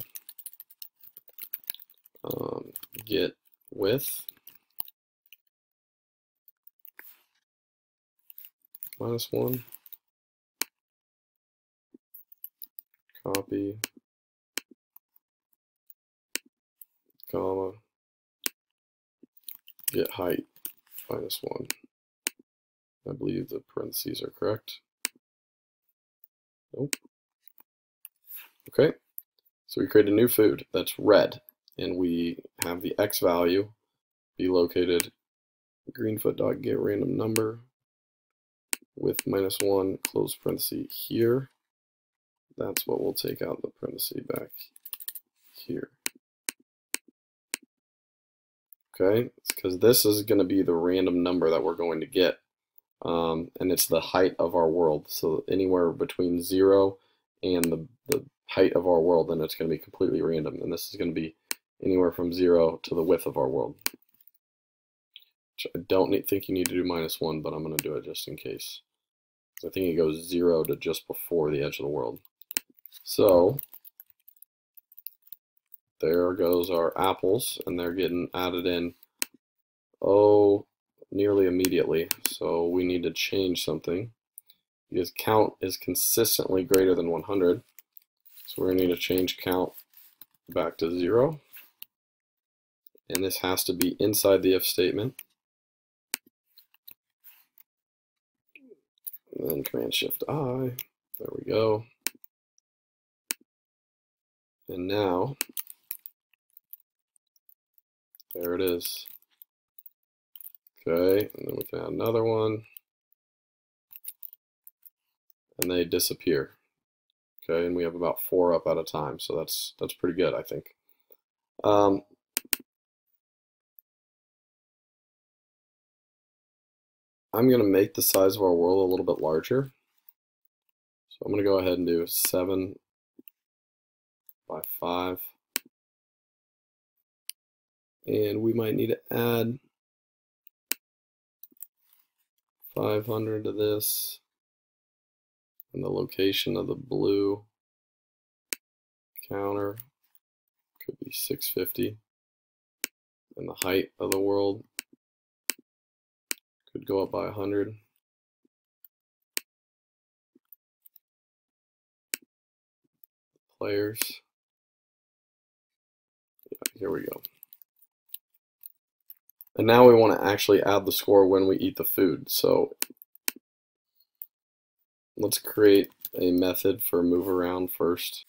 um, get width minus one copy comma get height minus one. I believe the parentheses are correct. Nope okay. So we create a new food that's red and we have the x value be located greenfoot dot get random number with minus one close parenthesis here. That's what we'll take out the parenthesis back here. Okay because this is going to be the random number that we're going to get um, and it's the height of our world. So anywhere between zero and the, the height of our world then it's going to be completely random and this is going to be anywhere from zero to the width of our world Which I don't need, think you need to do minus one but I'm going to do it just in case I think it goes zero to just before the edge of the world so there goes our apples, and they're getting added in, oh, nearly immediately. So we need to change something because count is consistently greater than 100. So we're going to need to change count back to zero. And this has to be inside the if statement. And then Command Shift I. There we go. And now there it is. Okay, and then we can add another one. And they disappear. Okay, and we have about four up at a time, so that's that's pretty good, I think. Um, I'm going to make the size of our world a little bit larger. So I'm going to go ahead and do 7 by 5 and we might need to add 500 to this and the location of the blue counter could be 650 and the height of the world could go up by 100 players. Yeah, here we go. And now we want to actually add the score when we eat the food. So let's create a method for move around first.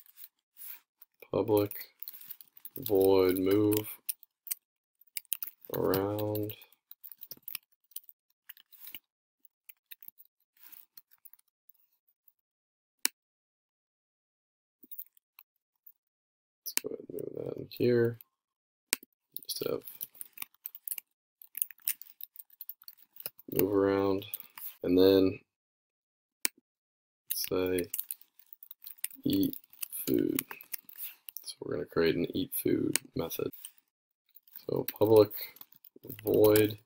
Public void move around. Let's go ahead and move that in here. Just have move around, and then say eat food. So we're going to create an eat food method. So public void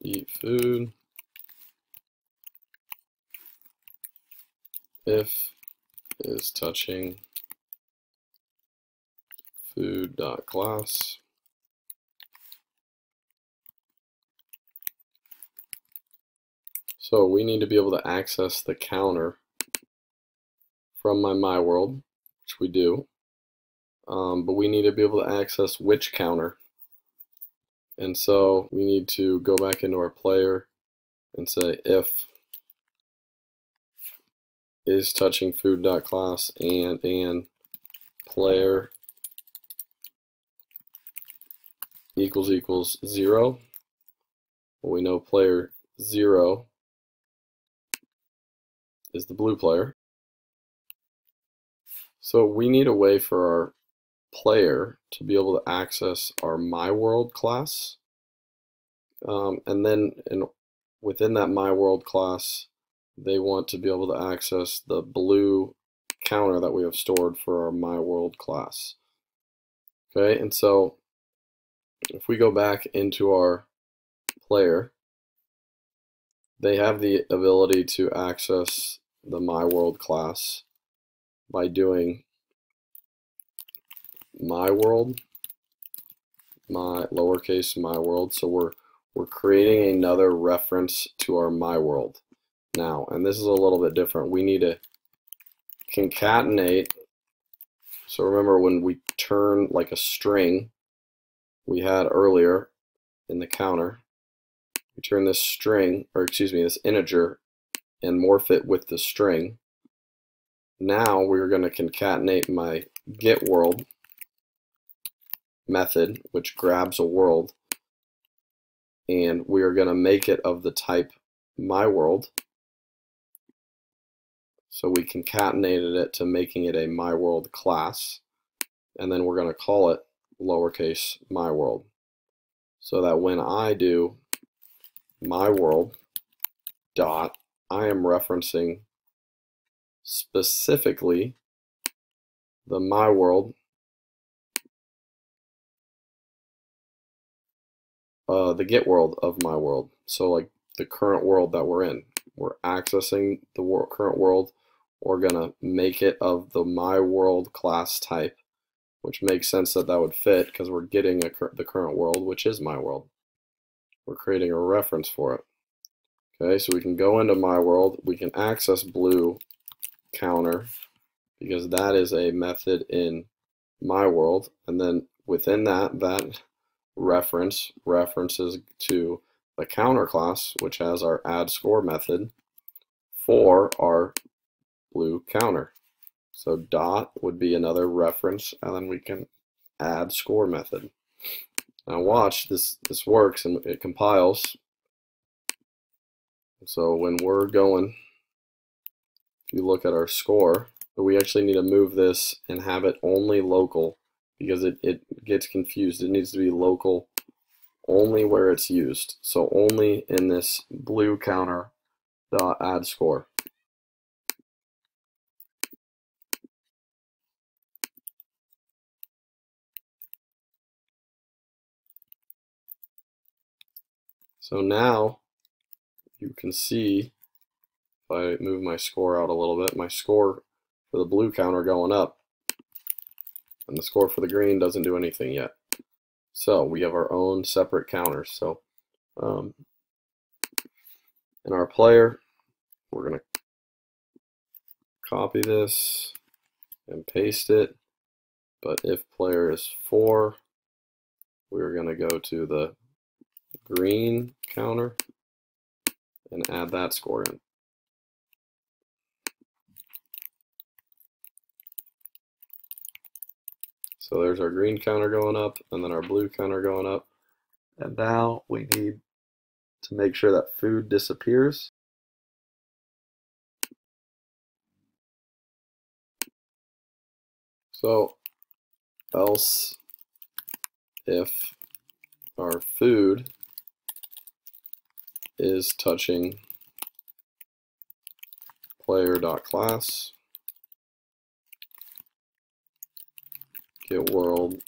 eat food if is touching food class So we need to be able to access the counter from my My World, which we do. Um, but we need to be able to access which counter. And so we need to go back into our player and say if is touching food class and and player equals equals zero. We know player zero is the blue player. So we need a way for our player to be able to access our My World class. Um, and then in, within that My World class, they want to be able to access the blue counter that we have stored for our My World class. Okay, and so if we go back into our player, they have the ability to access the my world class by doing my world my lowercase my world so we're we're creating another reference to our my world. Now and this is a little bit different. We need to concatenate so remember when we turn like a string we had earlier in the counter we turn this string or excuse me this integer and morph it with the string now we're going to concatenate my get world method, which grabs a world, and we are going to make it of the type my world. So we concatenated it to making it a my world class, and then we're going to call it lowercase my world. So that when I do my world dot, I am referencing specifically the my world uh, the get world of my world. So like the current world that we're in. We're accessing the current world. We're to make it of the my world class type, which makes sense that that would fit because we're getting cur the current world, which is my world. We're creating a reference for it. Okay, so we can go into my world. We can access blue counter because that is a method in my world. And then within that, that reference references to the counter class, which has our add score method for our blue counter. So dot would be another reference, and then we can add score method. Now watch, this, this works and it compiles. So when we're going, you look at our score, we actually need to move this and have it only local because it, it gets confused. It needs to be local only where it's used. So only in this blue counter dot add score. So now you can see if I move my score out a little bit, my score for the blue counter going up and the score for the green doesn't do anything yet. So we have our own separate counters. So um, in our player, we're going to copy this and paste it. But if player is 4, we're going to go to the green counter and add that score in. So there's our green counter going up and then our blue counter going up. And now we need to make sure that food disappears. So else if our food is touching player.class get world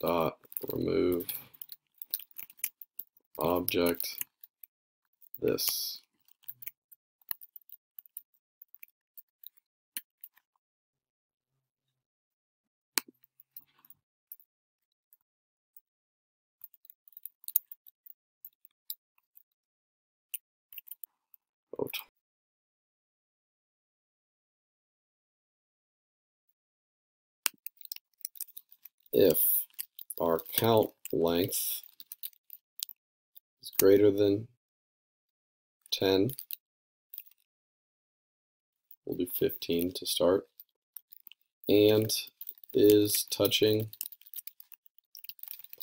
dot remove object this if our count length is greater than 10, we'll do 15 to start, and is touching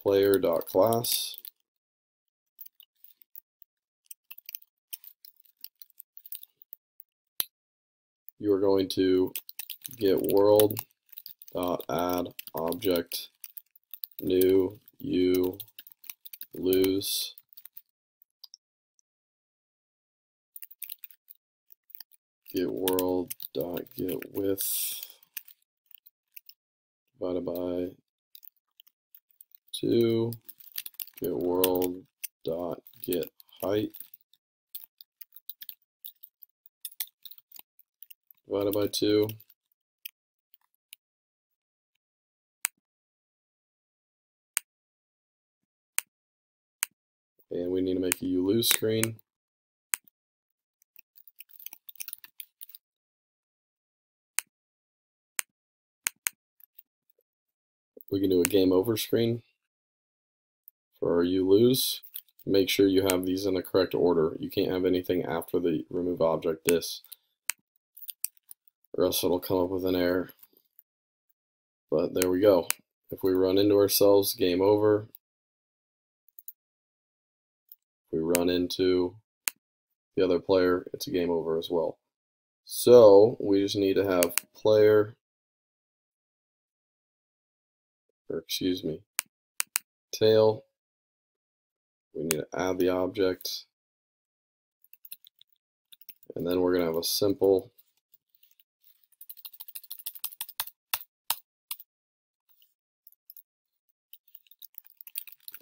player.class. You are going to get world dot add object new you lose. Get world dot get width divided by two. Get world dot get height divided by 2 and we need to make a you lose screen we can do a game over screen for our you lose. Make sure you have these in the correct order. You can't have anything after the remove object this or else it'll come up with an error. But there we go. If we run into ourselves, game over. We run into the other player, it's a game over as well. So we just need to have player or excuse me, tail. We need to add the object. And then we're going to have a simple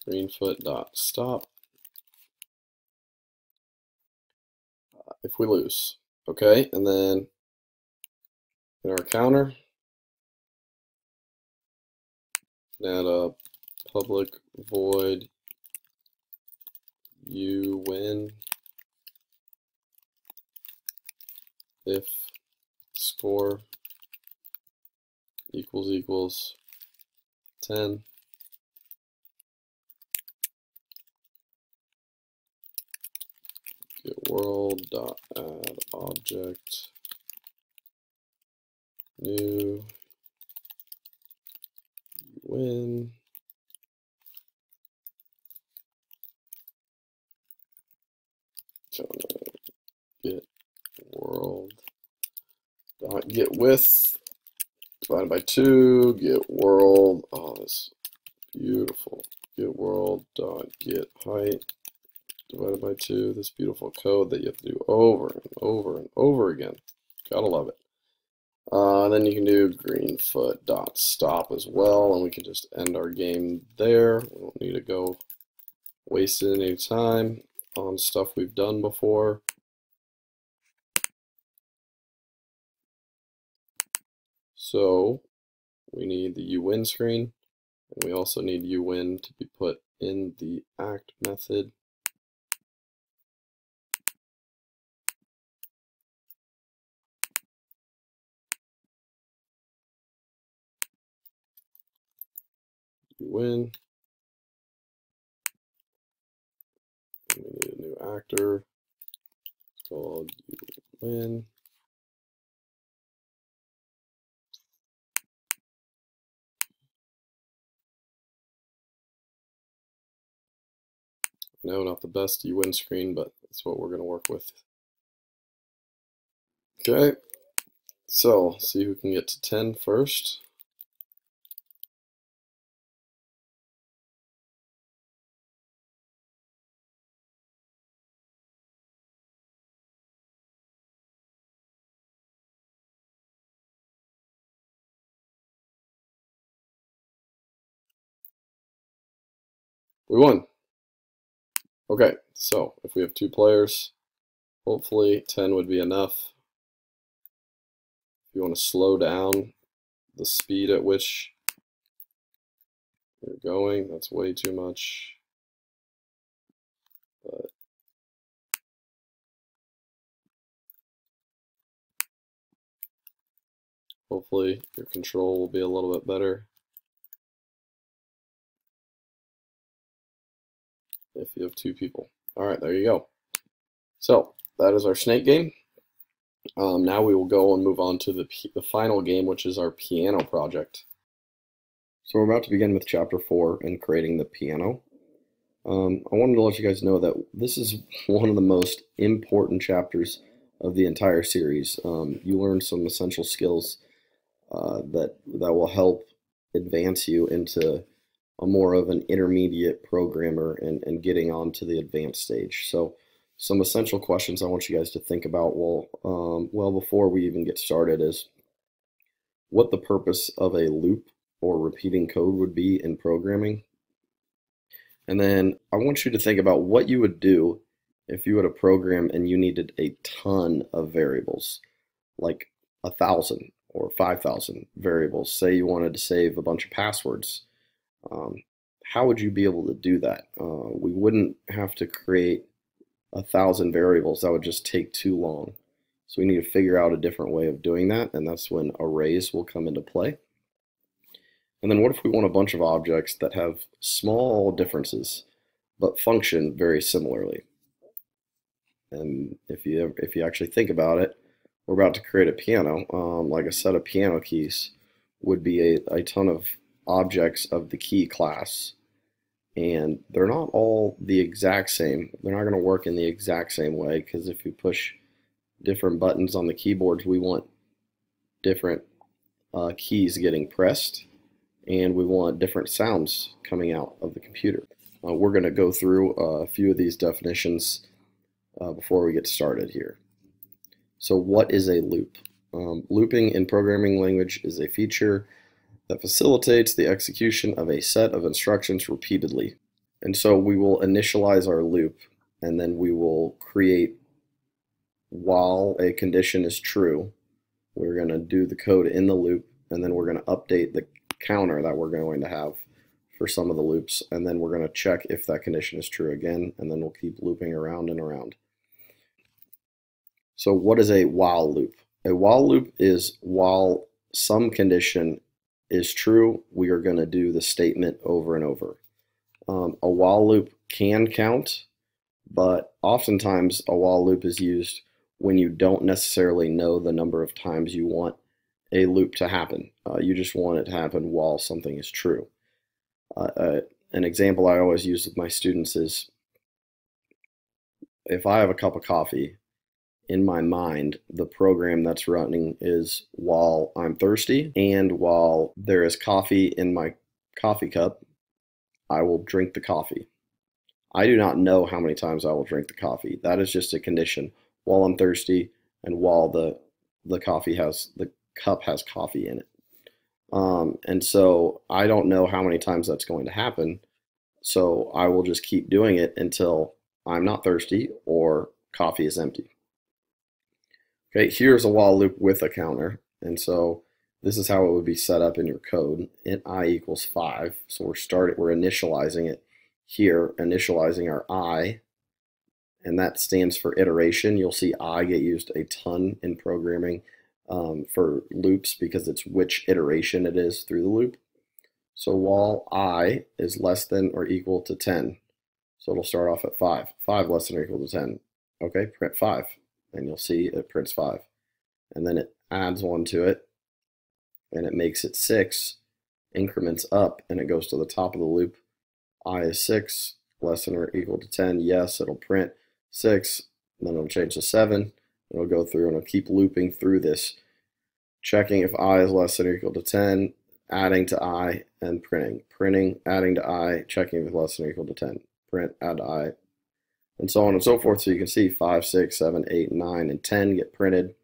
greenfoot dot stop if we lose okay? And then in our counter add a public void you win. If score equals equals 10 get world dot add object. New. Win. get world. Dot get width divided by two. Get world. Oh this beautiful. Get world. Dot get height divided by two this beautiful code that you have to do over and over and over again gotta love it uh, then you can do greenfoot dot stop as well, and we can just end our game there. We don't need to go wasting any time on stuff we've done before. So we need the you win screen, and we also need you win to be put in the act method. You win. we need a new actor. It's called you win. No, not the best you win screen, but that's what we're going to work with. Okay, so see who can get to 10 first. We won. Okay, so if we have two players, hopefully 10 would be enough. If you want to slow down the speed at which you're going, that's way too much. But hopefully your control will be a little bit better. If you have two people. All right, there you go. So that is our snake game. Um, now we will go and move on to the, the final game, which is our piano project. So we're about to begin with chapter four and creating the piano. Um, I wanted to let you guys know that this is one of the most important chapters of the entire series. Um, you learn some essential skills uh, that that will help advance you into a more of an intermediate programmer and, and getting on to the advanced stage. So some essential questions I want you guys to think about well, um, well before we even get started is what the purpose of a loop or repeating code would be in programming. And then I want you to think about what you would do if you had a program and you needed a ton of variables, like a thousand or 5,000 variables, say you wanted to save a bunch of passwords, um, how would you be able to do that? Uh, we wouldn't have to create a thousand variables. That would just take too long. So we need to figure out a different way of doing that, and that's when arrays will come into play. And then what if we want a bunch of objects that have small differences, but function very similarly? And if you if you actually think about it, we're about to create a piano, um, like a set of piano keys would be a, a ton of objects of the key class. And they're not all the exact same. They're not going to work in the exact same way because if you push different buttons on the keyboards, we want different uh, keys getting pressed and we want different sounds coming out of the computer. Uh, we're going to go through a few of these definitions uh, before we get started here. So what is a loop? Um, looping in programming language is a feature that facilitates the execution of a set of instructions repeatedly. And so we will initialize our loop and then we will create while a condition is true. We're going to do the code in the loop and then we're going to update the counter that we're going to have for some of the loops and then we're going to check if that condition is true again and then we'll keep looping around and around. So what is a while loop? A while loop is while some condition is true, we are going to do the statement over and over. Um, a while loop can count, but oftentimes a while loop is used when you don't necessarily know the number of times you want a loop to happen. Uh, you just want it to happen while something is true. Uh, uh, an example I always use with my students is if I have a cup of coffee in my mind, the program that's running is while I'm thirsty and while there is coffee in my coffee cup, I will drink the coffee. I do not know how many times I will drink the coffee. That is just a condition while I'm thirsty and while the the coffee has the cup has coffee in it. Um, and so I don't know how many times that's going to happen. So I will just keep doing it until I'm not thirsty or coffee is empty. Okay, here's a while loop with a counter. And so this is how it would be set up in your code. int i equals 5. So we're starting, we're initializing it here, initializing our i, and that stands for iteration. You'll see i get used a ton in programming um, for loops because it's which iteration it is through the loop. So while i is less than or equal to 10, so it'll start off at 5. 5 less than or equal to 10. Okay, print 5 and you'll see it prints 5. And then it adds one to it, and it makes it 6, increments up, and it goes to the top of the loop. i is 6, less than or equal to 10. Yes, it'll print 6, then it'll change to 7. It'll go through and it'll keep looping through this, checking if i is less than or equal to 10, adding to i, and printing. Printing, adding to i, checking if less than or equal to 10. Print, add to i, and so on and so forth. So you can see 5, 6, 7, 8, 9, and 10 get printed.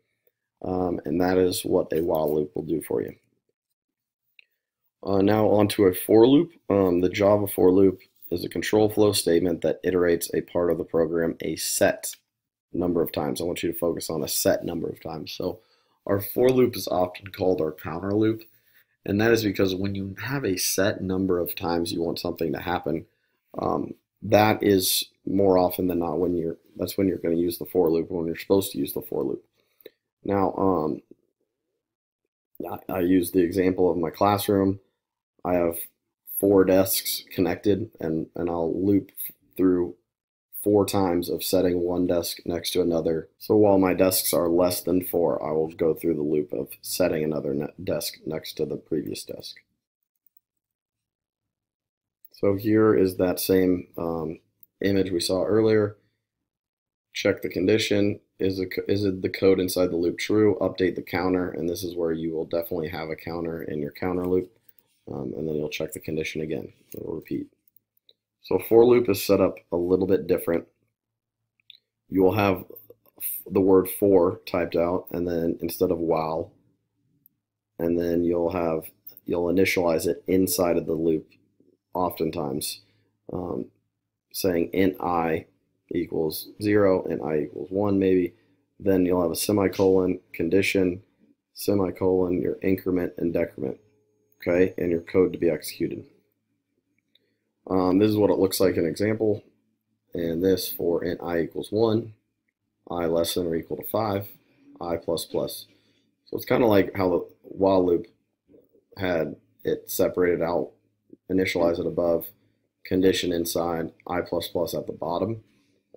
Um, and that is what a while loop will do for you. Uh, now onto a for loop. Um, the Java for loop is a control flow statement that iterates a part of the program a set number of times. I want you to focus on a set number of times. So our for loop is often called our counter loop. And that is because when you have a set number of times you want something to happen, um, that is more often than not when you're that's when you're going to use the for loop when you're supposed to use the for loop. Now, um, I, I use the example of my classroom. I have four desks connected, and and I'll loop through four times of setting one desk next to another. So while my desks are less than four, I will go through the loop of setting another desk next to the previous desk. So here is that same um, image we saw earlier. Check the condition. Is, it, is it the code inside the loop true? Update the counter, and this is where you will definitely have a counter in your counter loop. Um, and then you'll check the condition again. It'll repeat. So for loop is set up a little bit different. You will have the word for typed out, and then instead of while, and then you'll have you'll initialize it inside of the loop oftentimes um, saying int i equals 0 and i equals 1 maybe. Then you'll have a semicolon, condition, semicolon, your increment and decrement, okay, and your code to be executed. Um, this is what it looks like in example, and this for int i equals 1, i less than or equal to 5, i plus plus. So it's kind of like how the while loop had it separated out, initialize it above, condition inside, i plus plus at the bottom,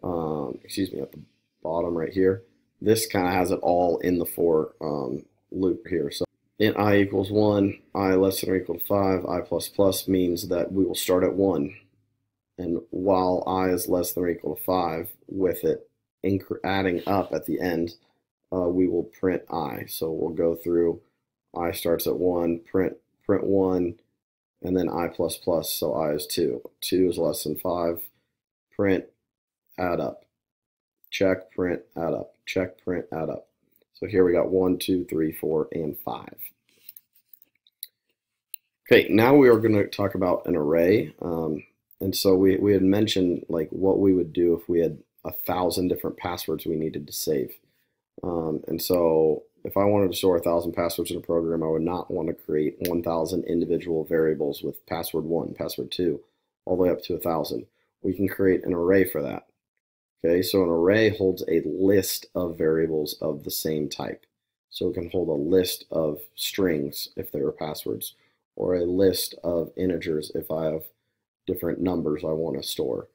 um, excuse me, at the bottom right here. This kind of has it all in the for um, loop here. So in i equals 1, i less than or equal to 5, i plus plus means that we will start at 1. And while i is less than or equal to 5, with it adding up at the end, uh, we will print i. So we'll go through i starts at 1, print print 1, and then i plus plus, so i is 2. 2 is less than 5, print, add up. Check, print, add up. Check, print, add up. So here we got 1, 2, 3, 4, and 5. Okay, now we are going to talk about an array. Um, and so we, we had mentioned like what we would do if we had a thousand different passwords we needed to save. Um, and so if I wanted to store a thousand passwords in a program, I would not want to create 1,000 individual variables with password one, password two, all the way up to a thousand. We can create an array for that. Okay, so an array holds a list of variables of the same type. So it can hold a list of strings if they are passwords, or a list of integers if I have different numbers I want to store.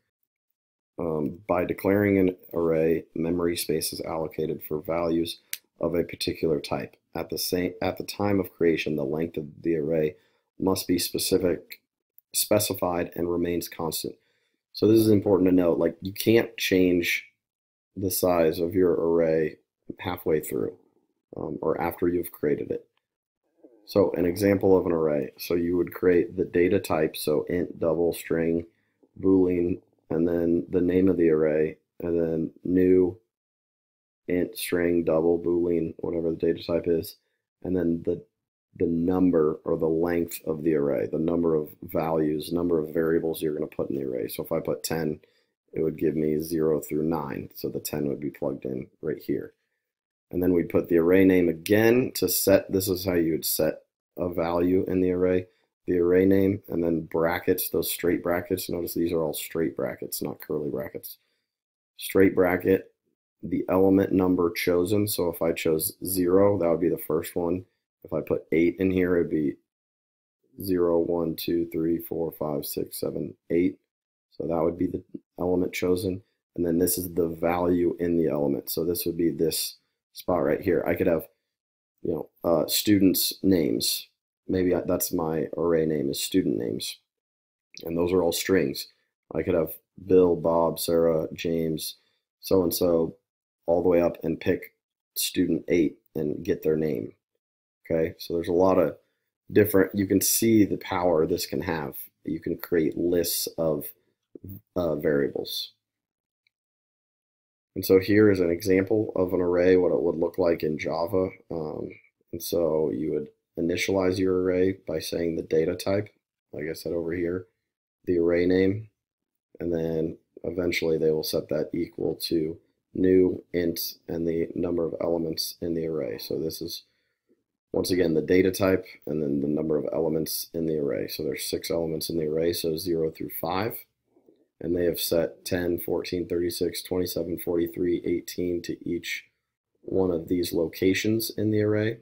Um, by declaring an array, memory space is allocated for values of a particular type. At the same at the time of creation, the length of the array must be specific, specified, and remains constant. So this is important to note. Like you can't change the size of your array halfway through um, or after you've created it. So an example of an array. So you would create the data type, so int, double, string, boolean, and then the name of the array, and then new, int, string, double, boolean, whatever the data type is, and then the the number or the length of the array, the number of values, number of variables you're going to put in the array. So if I put 10, it would give me 0 through 9. So the 10 would be plugged in right here. And then we'd put the array name again to set, this is how you would set a value in the array, the array name, and then brackets, those straight brackets. Notice these are all straight brackets, not curly brackets. Straight bracket, the element number chosen. So if I chose 0, that would be the first one. If I put 8 in here, it would be 0, 1, 2, 3, 4, 5, 6, 7, 8. So that would be the element chosen. And then this is the value in the element. So this would be this spot right here. I could have, you know, uh, students' names. Maybe that's my array name is student names. And those are all strings. I could have Bill, Bob, Sarah, James, so-and-so, all the way up and pick student 8 and get their name. Okay, so there's a lot of different, you can see the power this can have. You can create lists of uh, variables. And so here is an example of an array, what it would look like in Java. Um, and so you would initialize your array by saying the data type, like I said over here, the array name, and then eventually they will set that equal to new int and the number of elements in the array. So this is once again, the data type and then the number of elements in the array. So there's six elements in the array, so 0 through 5. And they have set 10, 14, 36, 27, 43, 18 to each one of these locations in the array.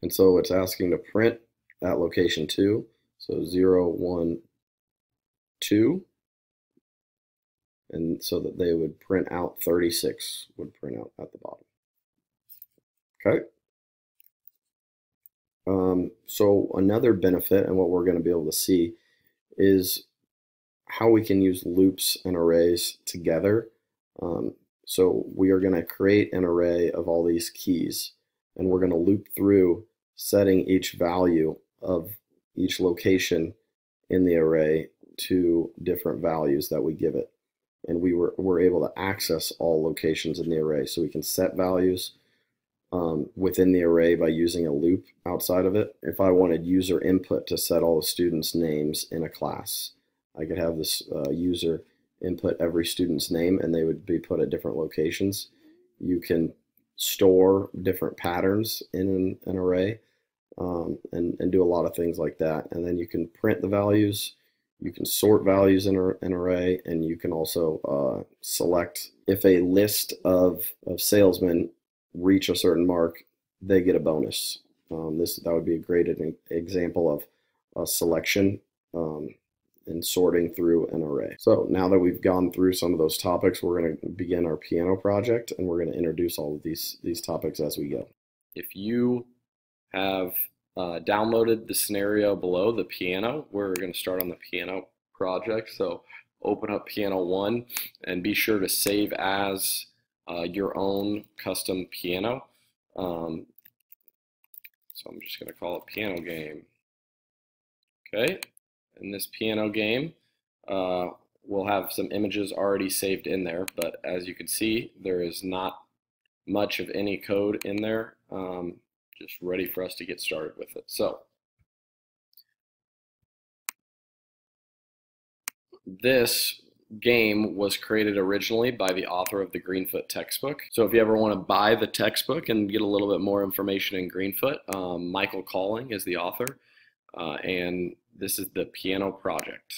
And so it's asking to print that location too. So 0, 1, 2. And so that they would print out 36 would print out at the bottom. Okay. Um, so another benefit and what we're going to be able to see is how we can use loops and arrays together. Um, so we are going to create an array of all these keys and we're going to loop through setting each value of each location in the array to different values that we give it. And we were, were able to access all locations in the array. So we can set values, um, within the array by using a loop outside of it. If I wanted user input to set all the students' names in a class, I could have this uh, user input every student's name and they would be put at different locations. You can store different patterns in an, an array um, and, and do a lot of things like that. And then you can print the values, you can sort values in an array, and you can also uh, select if a list of, of salesmen reach a certain mark, they get a bonus. Um, this that would be a great example of a selection um, and sorting through an array. So now that we've gone through some of those topics, we're going to begin our piano project, and we're going to introduce all of these these topics as we go. If you have uh, downloaded the scenario below, the piano. We're going to start on the piano project. So open up Piano 1 and be sure to save as uh, your own custom piano. Um, so I'm just going to call it piano game. Okay, in this piano game, uh, we'll have some images already saved in there, but as you can see, there is not much of any code in there. Um, just ready for us to get started with it. So this game was created originally by the author of the Greenfoot textbook. So if you ever want to buy the textbook and get a little bit more information in Greenfoot, um, Michael Kölling is the author, uh, and this is the piano project.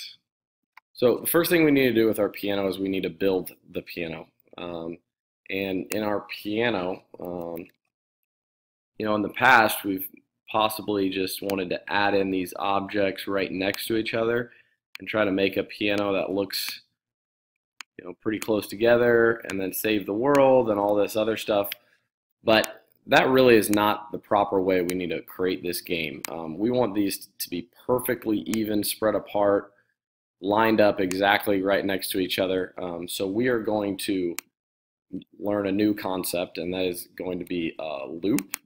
So the first thing we need to do with our piano is we need to build the piano. Um, and in our piano, um, you know, in the past, we've possibly just wanted to add in these objects right next to each other and try to make a piano that looks, you know, pretty close together and then save the world and all this other stuff. But that really is not the proper way we need to create this game. Um, we want these to be perfectly even, spread apart, lined up exactly right next to each other. Um, so we are going to learn a new concept, and that is going to be a loop.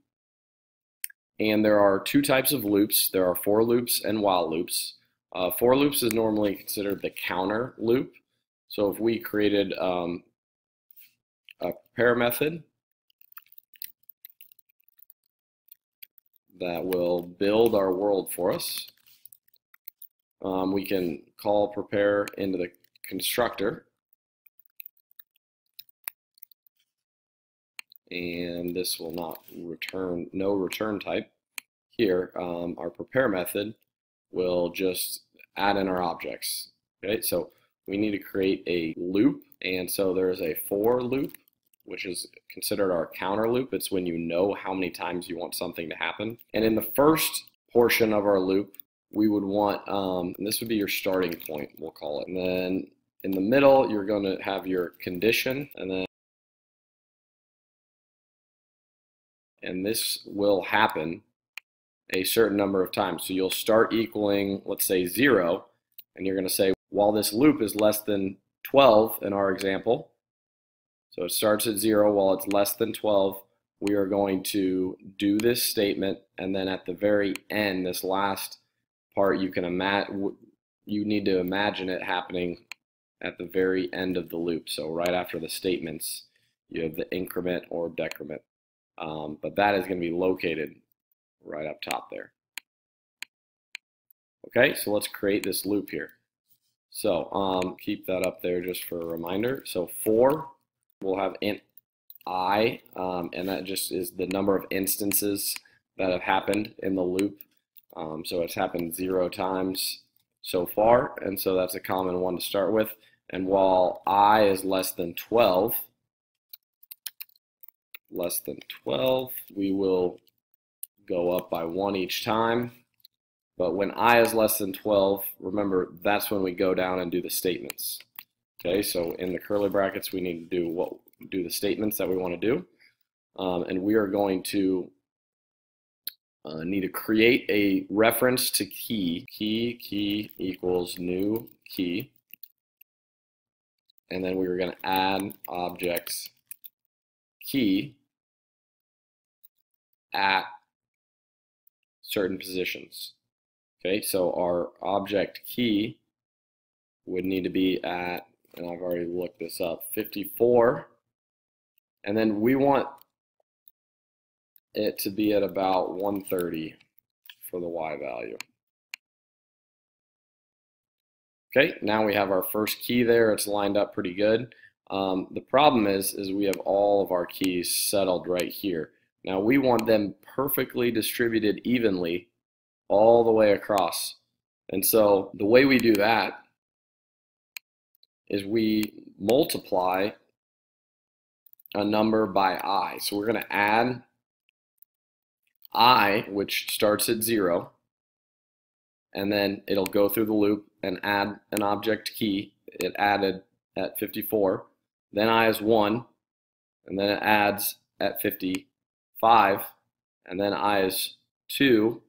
And there are two types of loops. There are for loops and while loops. Uh, for loops is normally considered the counter loop. So if we created um, a prepare method that will build our world for us, um, we can call prepare into the constructor and this will not return, no return type. Here, um, our prepare method will just add in our objects. Okay, so we need to create a loop, and so there's a for loop, which is considered our counter loop. It's when you know how many times you want something to happen. And in the first portion of our loop, we would want, um, this would be your starting point, we'll call it. And then in the middle, you're going to have your condition, and then and this will happen a certain number of times. So you'll start equaling, let's say, 0, and you're going to say, while this loop is less than 12 in our example, so it starts at 0 while it's less than 12, we are going to do this statement, and then at the very end, this last part, you can imagine, you need to imagine it happening at the very end of the loop. So right after the statements, you have the increment or decrement. Um, but that is going to be located right up top there. Okay, so let's create this loop here. So um, keep that up there just for a reminder. So for, we'll have int i, um, and that just is the number of instances that have happened in the loop. Um, so it's happened zero times so far, and so that's a common one to start with. And while i is less than 12, less than 12, we will go up by one each time. But when i is less than 12, remember that's when we go down and do the statements. Okay, so in the curly brackets, we need to do what do the statements that we want to do. Um, and we are going to uh, need to create a reference to key. Key, key equals new key. And then we are going to add objects key at certain positions. Okay, so our object key would need to be at, and I've already looked this up, 54. And then we want it to be at about 130 for the Y value. Okay, now we have our first key there. It's lined up pretty good. Um, the problem is, is we have all of our keys settled right here. Now we want them perfectly distributed evenly all the way across. And so the way we do that is we multiply a number by i. So we're going to add i, which starts at 0, and then it'll go through the loop and add an object key. It added at 54. Then i is 1, and then it adds at 55, and then i is 2.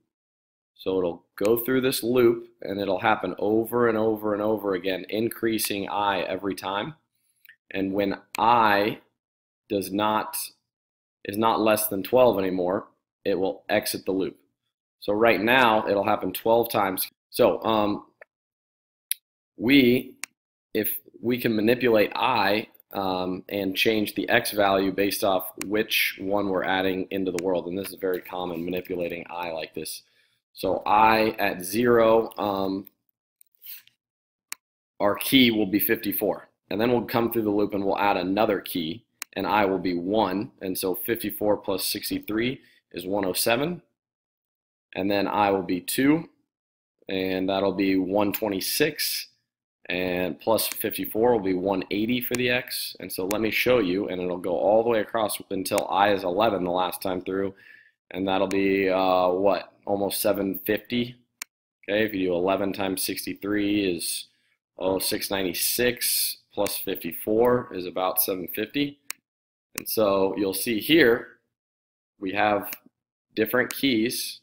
So it'll go through this loop, and it'll happen over and over and over again, increasing i every time. And when i does not is not less than 12 anymore, it will exit the loop. So right now, it'll happen 12 times. So um, we, if we can manipulate i um, and change the x value based off which one we're adding into the world, and this is very common, manipulating i like this. So i at 0, um, our key will be 54. And then we'll come through the loop and we'll add another key, and i will be 1. And so 54 plus 63 is 107. And then i will be 2, and that'll be 126. And plus 54 will be 180 for the x. And so let me show you, and it'll go all the way across until i is 11 the last time through. And that'll be, uh, what, almost 750. Okay, if you do 11 times 63 is, oh, 696 plus 54 is about 750. And so you'll see here, we have different keys.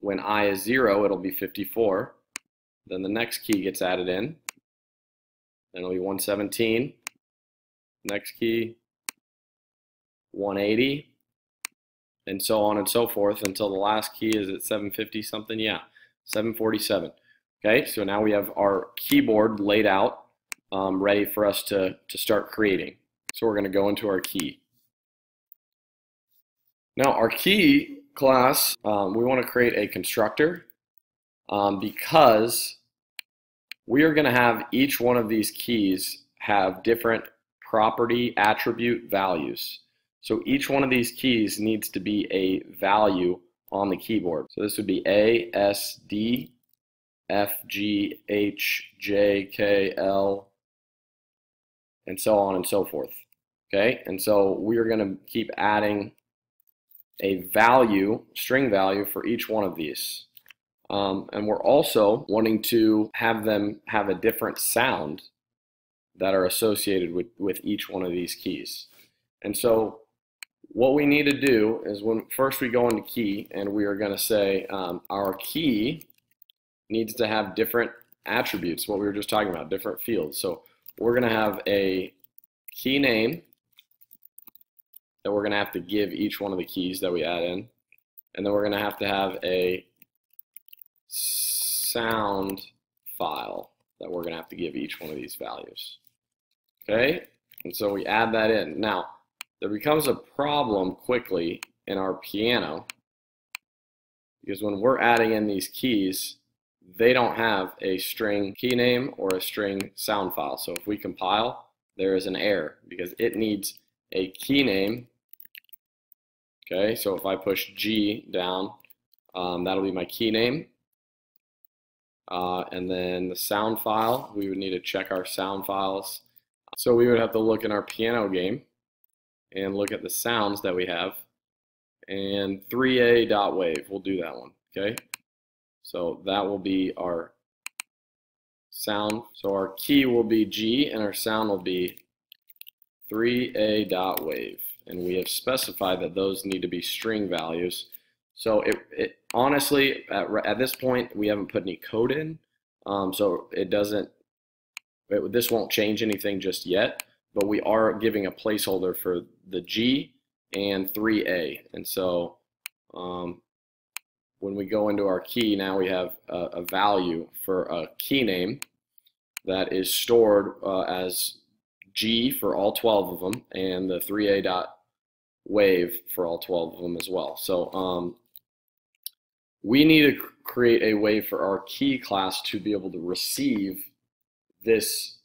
When i is 0, it'll be 54. Then the next key gets added in. Then it'll be 117. Next key, 180. And so on and so forth until the last key is at 750 something. Yeah, 747. Okay, so now we have our keyboard laid out, um, ready for us to, to start creating. So we're going to go into our key. Now our key class, um, we want to create a constructor um, because we are going to have each one of these keys have different property attribute values. So each one of these keys needs to be a value on the keyboard. So this would be A, S, D, F, G, H, J, K, L, and so on and so forth. Okay, and so we are going to keep adding a value, string value for each one of these. Um, and we're also wanting to have them have a different sound that are associated with, with each one of these keys. And so what we need to do is when first we go into key and we are going to say um, our key needs to have different attributes, what we were just talking about, different fields. So we're going to have a key name that we're going to have to give each one of the keys that we add in. And then we're going to have to have a sound file that we're going to have to give each one of these values. Okay, and so we add that in. Now, there becomes a problem quickly in our piano because when we're adding in these keys, they don't have a string key name or a string sound file. So if we compile, there is an error because it needs a key name. Okay, so if I push G down, um, that'll be my key name. Uh, and then the sound file, we would need to check our sound files. So we would have to look in our piano game and look at the sounds that we have. And 3a dot wave, we'll do that one, okay? So that will be our sound. So our key will be G and our sound will be 3a dot wave. And we have specified that those need to be string values. So it, it honestly, at, at this point, we haven't put any code in. Um, so it doesn't, it, this won't change anything just yet, but we are giving a placeholder for the G and 3A. And so um, when we go into our key, now we have a, a value for a key name that is stored uh, as G for all 12 of them and the 3A dot wave for all 12 of them as well. So um, we need to create a way for our key class to be able to receive this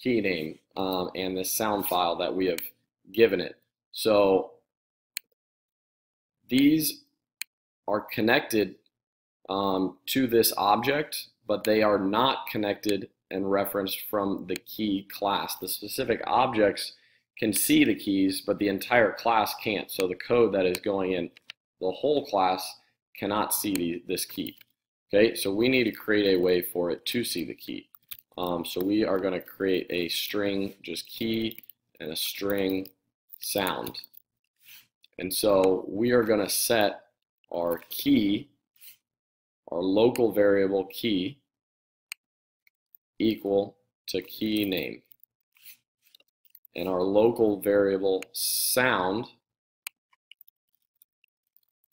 key name um, and this sound file that we have given it. So these are connected um, to this object, but they are not connected and referenced from the key class. The specific objects can see the keys, but the entire class can't. So the code that is going in the whole class cannot see the, this key. Okay, so we need to create a way for it to see the key. Um, so we are going to create a string, just key, and a string sound. And so we are going to set our key, our local variable key, equal to key name. And our local variable sound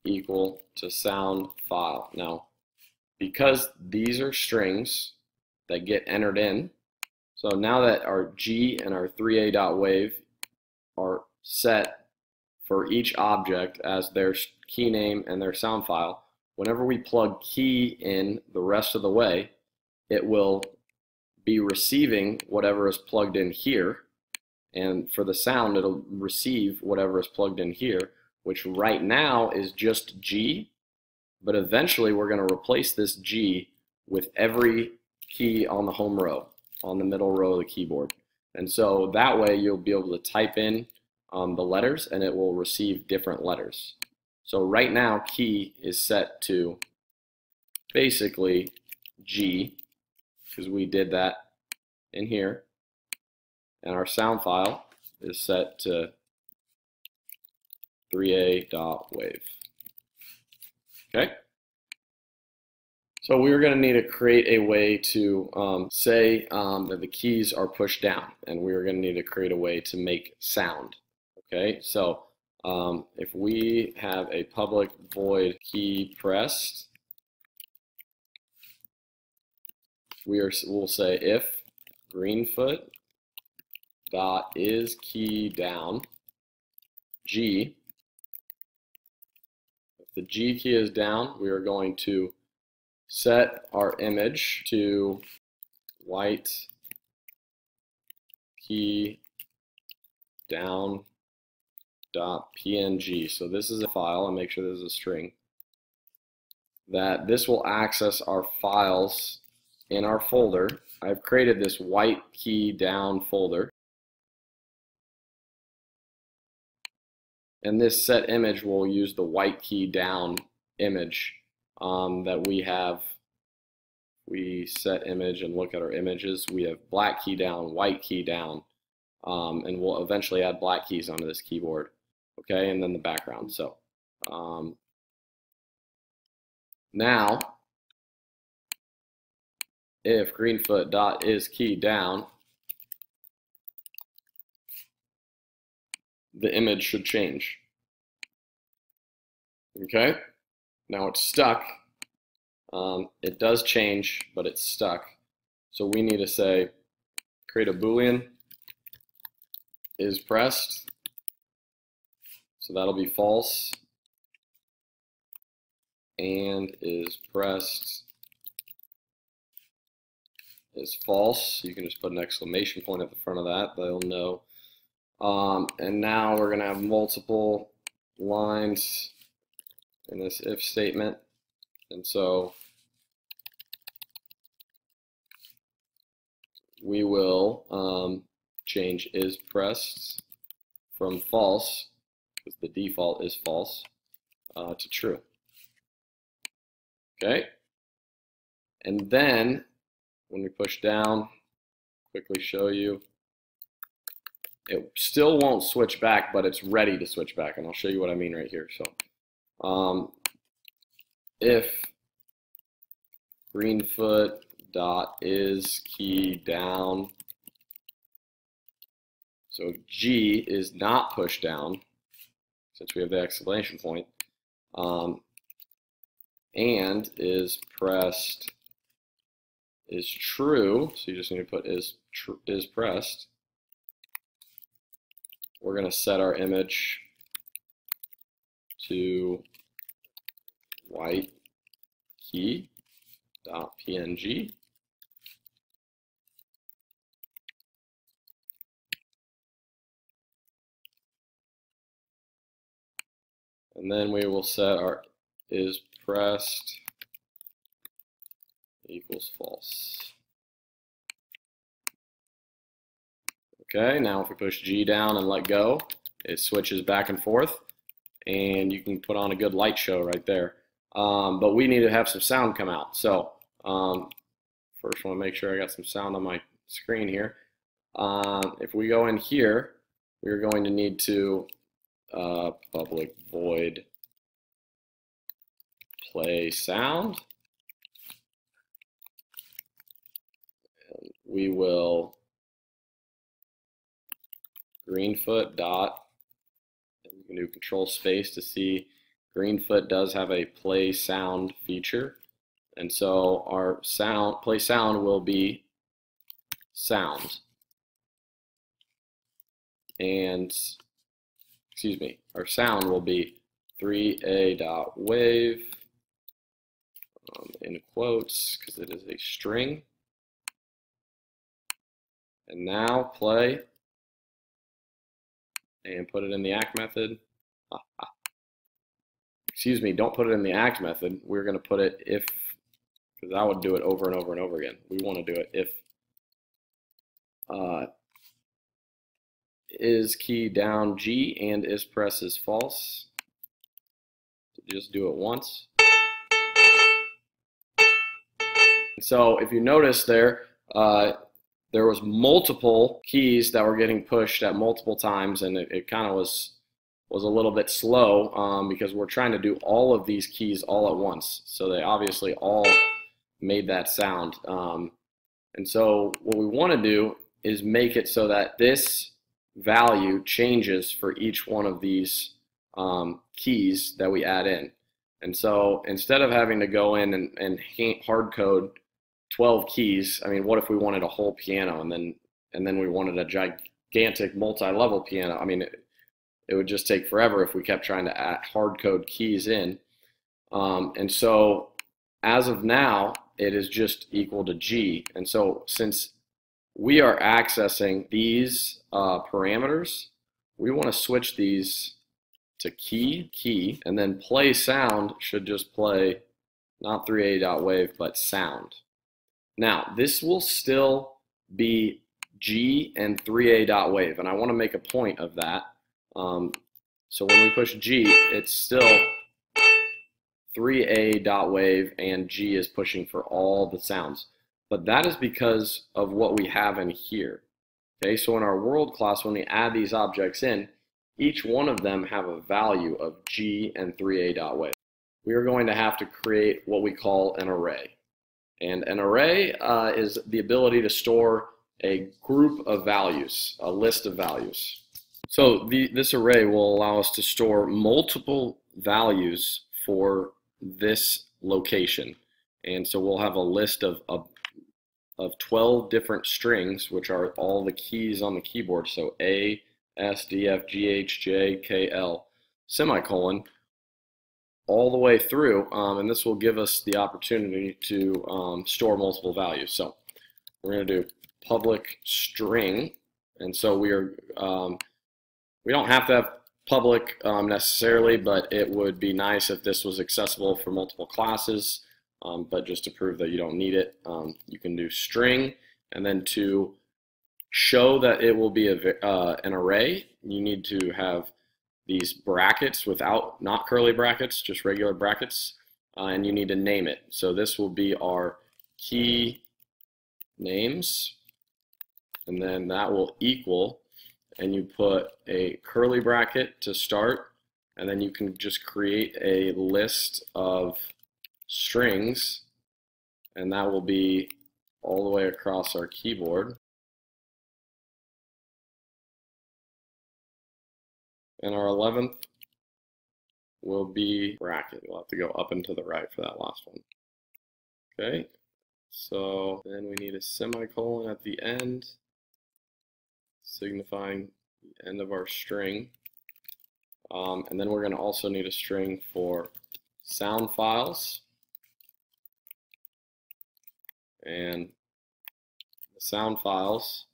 equal to sound file. Now, because these are strings that get entered in, so now that our G and our 3a.wave are set for each object as their key name and their sound file, whenever we plug key in the rest of the way, it will be receiving whatever is plugged in here. And for the sound, it'll receive whatever is plugged in here, which right now is just G. But eventually, we're going to replace this G with every key on the home row, on the middle row of the keyboard. And so that way, you'll be able to type in um, the letters and it will receive different letters. So right now, key is set to basically G because we did that in here. And our sound file is set to 3a.wave. Okay? So we're going to need to create a way to um, say um, that the keys are pushed down, and we're going to need to create a way to make sound. Okay, so um, if we have a public void key pressed, we are we'll say if greenfoot dot is key down G. The G key is down, we are going to set our image to white key down dot png. So this is a file, and make sure this is a string, that this will access our files in our folder. I've created this white key down folder. And this set image will use the white key down image um, that we have. We set image and look at our images. We have black key down, white key down, um, and we'll eventually add black keys onto this keyboard. Okay, and then the background. So um, now if greenfoot dot is key down, the image should change. Okay, now it's stuck. Um, it does change, but it's stuck. So we need to say, create a boolean is pressed. So that'll be false. And is pressed is false. You can just put an exclamation point at the front of that. They'll know. Um, and now we're going to have multiple lines in this if statement. And so we will um, change is pressed from false, because the default is false, uh, to true. Okay? And then when we push down, quickly show you, it still won't switch back, but it's ready to switch back. And I'll show you what I mean right here. So um, if greenfoot dot is key down, so G is not pushed down, since we have the exclamation point, um, and is pressed is true, so you just need to put is is pressed. We're going to set our image to white key dot png and then we will set our is pressed equals false. Okay, now if we push G down and let go, it switches back and forth and you can put on a good light show right there. Um, but we need to have some sound come out. So um, first want to make sure I got some sound on my screen here. Um, if we go in here, we're going to need to uh, public void play sound. And we will greenfoot dot. You can do control space to see. Greenfoot does have a play sound feature. And so our sound play sound will be sound. And excuse me our sound will be 3a dot wave um, in quotes because it is a string. And now play and put it in the act method. Excuse me, don't put it in the act method. We're going to put it if, because I would do it over and over and over again. We want to do it if uh, is key down G and is press is false. Just do it once. So if you notice there, uh, there was multiple keys that were getting pushed at multiple times and it, it kind of was was a little bit slow um, because we're trying to do all of these keys all at once. So they obviously all made that sound um, and so what we want to do is make it so that this value changes for each one of these um, keys that we add in. And so instead of having to go in and, and hard code 12 keys. I mean, what if we wanted a whole piano and then and then we wanted a gigantic multi-level piano? I mean, it, it would just take forever if we kept trying to add hard code keys in. Um, and so as of now, it is just equal to G. And so since we are accessing these uh, parameters, we want to switch these to key, key, and then play sound should just play not 3a.wave, but sound. Now, this will still be G and 3A dot wave, and I want to make a point of that. Um, so when we push G, it's still 3A dot wave, and G is pushing for all the sounds. But that is because of what we have in here. Okay, so in our world class, when we add these objects in, each one of them have a value of G and 3A dot wave. We are going to have to create what we call an array. And an array uh, is the ability to store a group of values, a list of values. So the, this array will allow us to store multiple values for this location. And so we'll have a list of, of, of 12 different strings, which are all the keys on the keyboard. So A, S, D, F, G, H, J, K, L, semicolon, all the way through, um, and this will give us the opportunity to um, store multiple values. So we're going to do public string, and so we are um, we don't have to have public um, necessarily, but it would be nice if this was accessible for multiple classes. Um, but just to prove that you don't need it, um, you can do string, and then to show that it will be a, uh, an array, you need to have these brackets without, not curly brackets, just regular brackets, uh, and you need to name it. So this will be our key names, and then that will equal, and you put a curly bracket to start, and then you can just create a list of strings, and that will be all the way across our keyboard. And our 11th will be bracket. We'll have to go up and to the right for that last one. Okay, so then we need a semicolon at the end, signifying the end of our string. Um, and then we're going to also need a string for sound files. And the sound files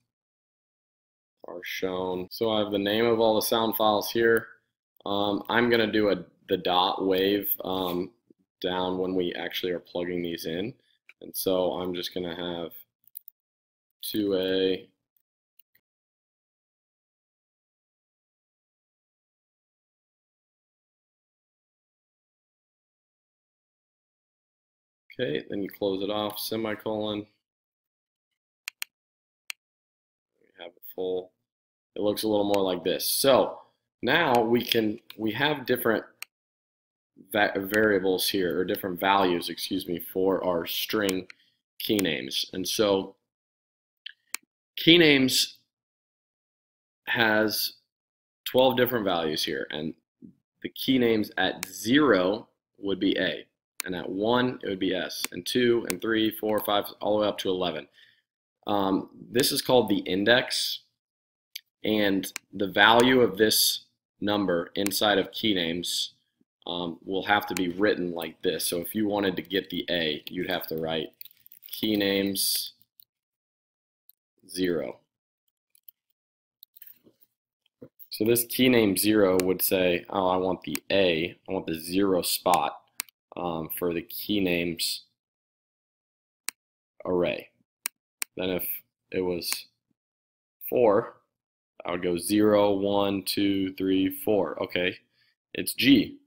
are shown. So I have the name of all the sound files here. Um, I'm going to do a the dot wave um, down when we actually are plugging these in. And so I'm just going to have 2a Okay, then you close it off, semicolon. We have a full, it looks a little more like this. So now we can, we have different va variables here, or different values, excuse me, for our string key names. And so key names has 12 different values here, and the key names at zero would be A and at 1 it would be S, and 2 and 3, 4, 5, all the way up to 11. Um, this is called the index, and the value of this number inside of key names um, will have to be written like this. So if you wanted to get the A, you'd have to write key names 0. So this key name 0 would say, oh, I want the A, I want the 0 spot um, for the key names array. Then if it was 4, I would go 0, 1, 2, 3, 4. Okay, it's G.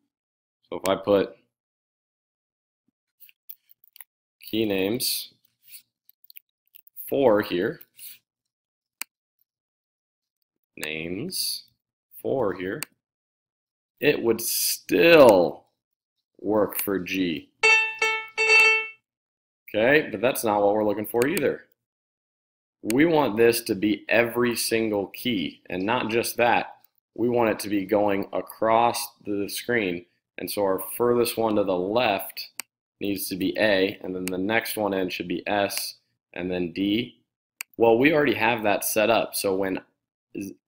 So if I put key names 4 here, names 4 here, it would still work for G. Okay, but that's not what we're looking for either. We want this to be every single key, and not just that, we want it to be going across the screen. And so our furthest one to the left needs to be A, and then the next one in should be S, and then D. Well, we already have that set up. So when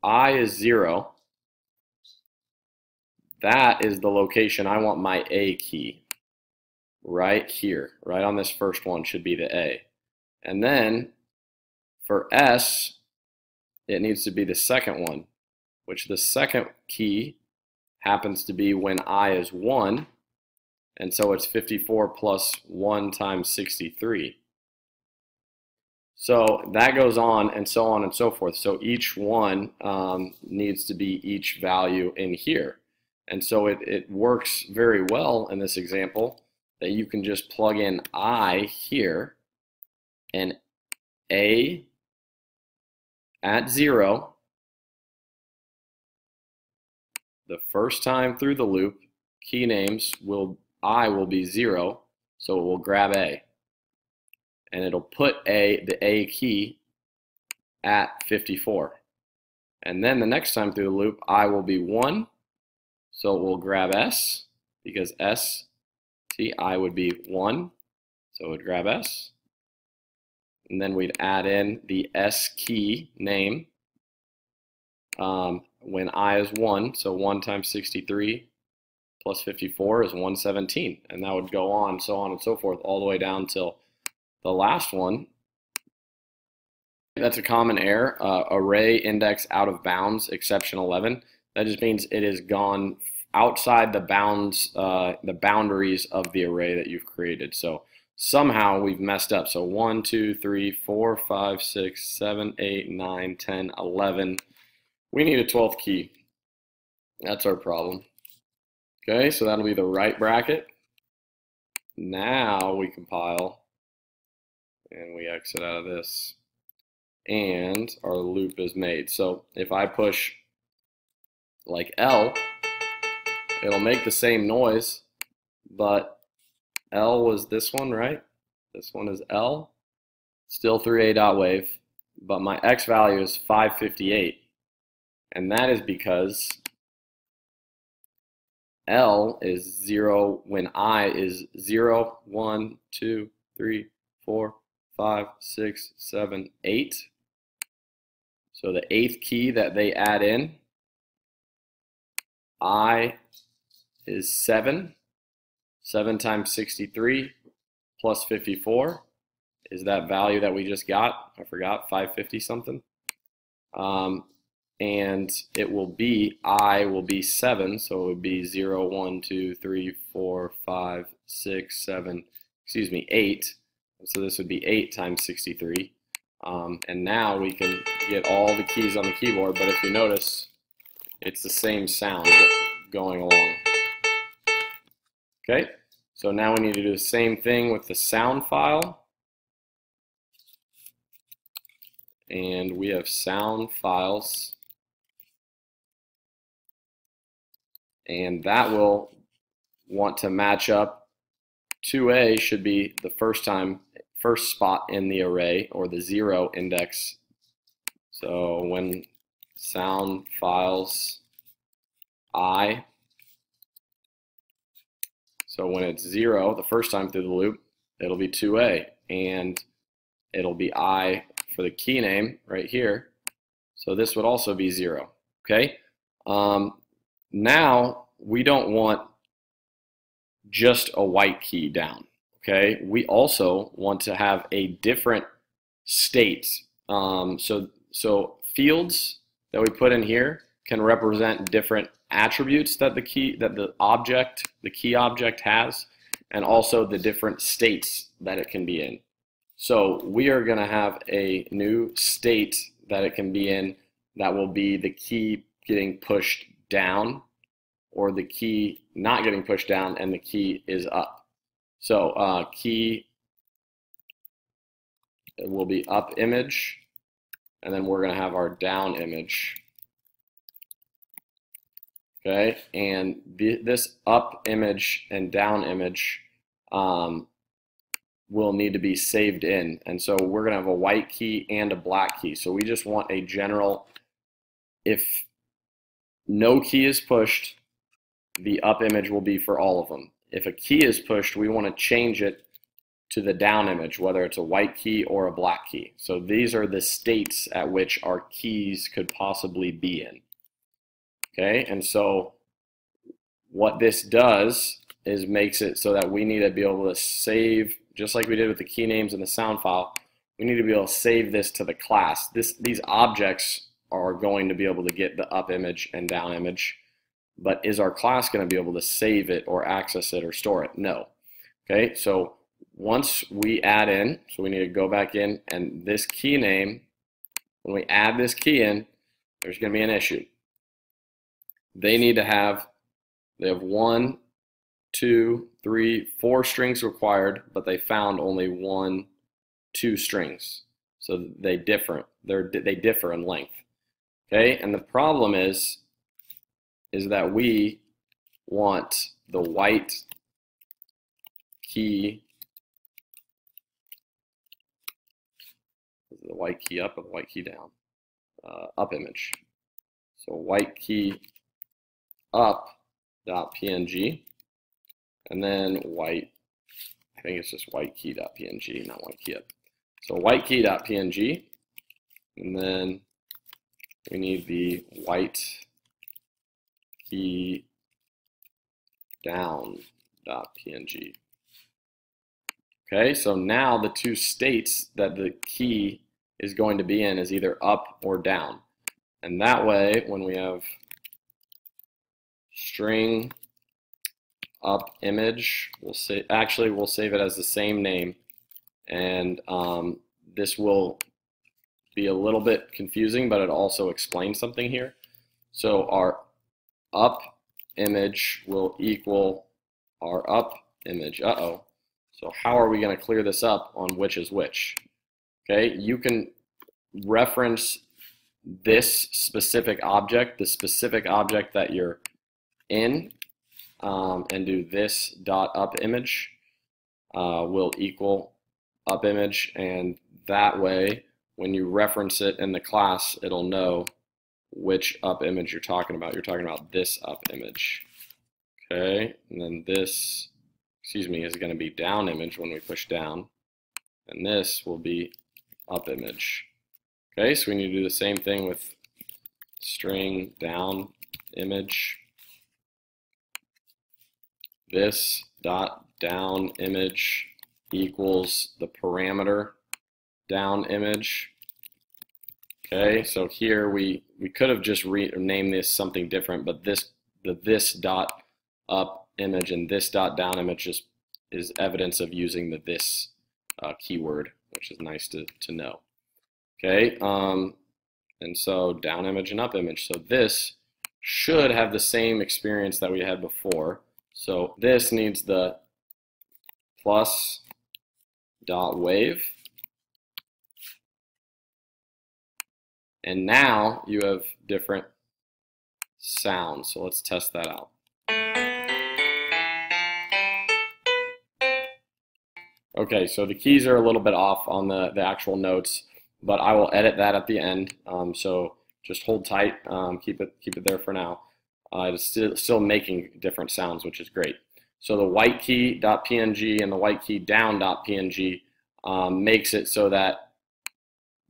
I is zero, that is the location I want my A key. Right here, right on this first one should be the A. And then for S, it needs to be the second one, which the second key happens to be when I is 1. And so it's 54 plus 1 times 63. So that goes on and so on and so forth. So each one um, needs to be each value in here. And so it, it works very well in this example that you can just plug in I here and A at zero the first time through the loop key names will I will be zero so it will grab A and it'll put A the A key at 54 and then the next time through the loop I will be 1 so it will grab S because S, see, I would be 1. So it would grab S. And then we'd add in the S key name um, when I is 1. So 1 times 63 plus 54 is 117. And that would go on, so on and so forth, all the way down till the last one. That's a common error. Uh, array index out of bounds, exception 11. That just means it has gone outside the bounds, uh, the boundaries of the array that you've created. So somehow we've messed up. So 1, 2, 3, 4, 5, 6, 7, 8, 9, 10, 11. We need a 12th key. That's our problem. Okay, so that'll be the right bracket. Now we compile and we exit out of this and our loop is made. So if I push like L, it'll make the same noise, but L was this one, right? This one is L, still 3A dot wave, but my X value is 558. And that is because L is 0 when I is 0, 1, 2, 3, 4, 5, 6, 7, 8. So the eighth key that they add in I is 7. 7 times 63 plus 54 is that value that we just got. I forgot, 550 something. Um, and it will be i will be 7 so it would be 0 1 2 3 4 5 6 7 excuse me 8 so this would be 8 times 63 um, and now we can get all the keys on the keyboard but if you notice it's the same sound going along okay so now we need to do the same thing with the sound file. And we have sound files. And that will want to match up. 2a should be the first time first spot in the array or the zero index. So when sound files i so when it's zero the first time through the loop it'll be 2a and it'll be i for the key name right here so this would also be zero okay um, now we don't want just a white key down. Okay, we also want to have a different state. Um, so so fields that we put in here can represent different attributes that the key that the object the key object has, and also the different states that it can be in. So we are going to have a new state that it can be in that will be the key getting pushed down or the key not getting pushed down and the key is up. So uh, key will be up image and then we're going to have our down image. Okay, and the, this up image and down image um, will need to be saved in. And so we're going to have a white key and a black key. So we just want a general, if no key is pushed, the up image will be for all of them. If a key is pushed, we want to change it to the down image, whether it's a white key or a black key. So these are the states at which our keys could possibly be in. Okay, and so what this does is makes it so that we need to be able to save, just like we did with the key names in the sound file, we need to be able to save this to the class. This, these objects are going to be able to get the up image and down image but is our class going to be able to save it or access it or store it? No. Okay, so once we add in, so we need to go back in and this key name, when we add this key in, there's going to be an issue. They need to have, they have one, two, three, four strings required, but they found only one, two strings. So they differ, they're, they differ in length. Okay, and the problem is is that we want the white key, the white key up and the white key down, uh, up image. So white key up dot png, and then white, I think it's just white key dot png, not white key up. So white key dot png, and then we need the white key down dot png. Okay, so now the two states that the key is going to be in is either up or down. And that way, when we have string up image, we'll say actually we'll save it as the same name, and um, this will be a little bit confusing, but it also explains something here. So our up image will equal our up image. Uh-oh. So how are we going to clear this up on which is which? Okay, you can reference this specific object, the specific object that you're in, um, and do this dot up image uh, will equal up image, and that way, when you reference it in the class, it'll know which up image you're talking about. You're talking about this up image. Okay, and then this, excuse me, is going to be down image when we push down. And this will be up image. Okay, so we need to do the same thing with string down image. This dot down image equals the parameter down image Okay, so here we, we could have just renamed this something different, but this the this dot up image and this dot down image just is evidence of using the this uh, keyword, which is nice to, to know. Okay, um, and so down image and up image. So this should have the same experience that we had before. So this needs the plus dot wave. And now you have different sounds. So let's test that out. Okay, so the keys are a little bit off on the, the actual notes, but I will edit that at the end. Um, so just hold tight, um, keep it keep it there for now. Uh, it's still, still making different sounds, which is great. So the white key.png and the white key down.png um, makes it so that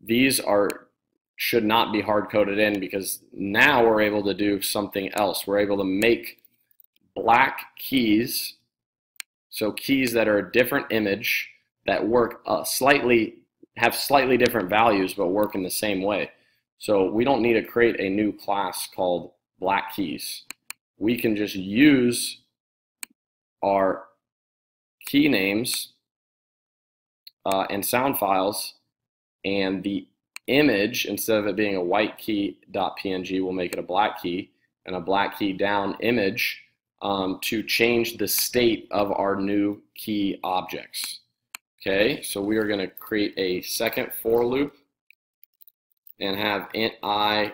these are should not be hard coded in because now we're able to do something else. We're able to make black keys, so keys that are a different image that work uh, slightly, have slightly different values but work in the same way. So we don't need to create a new class called black keys. We can just use our key names uh, and sound files and the image, instead of it being a white key .png, we'll make it a black key and a black key down image um, to change the state of our new key objects. Okay, so we are going to create a second for loop and have int i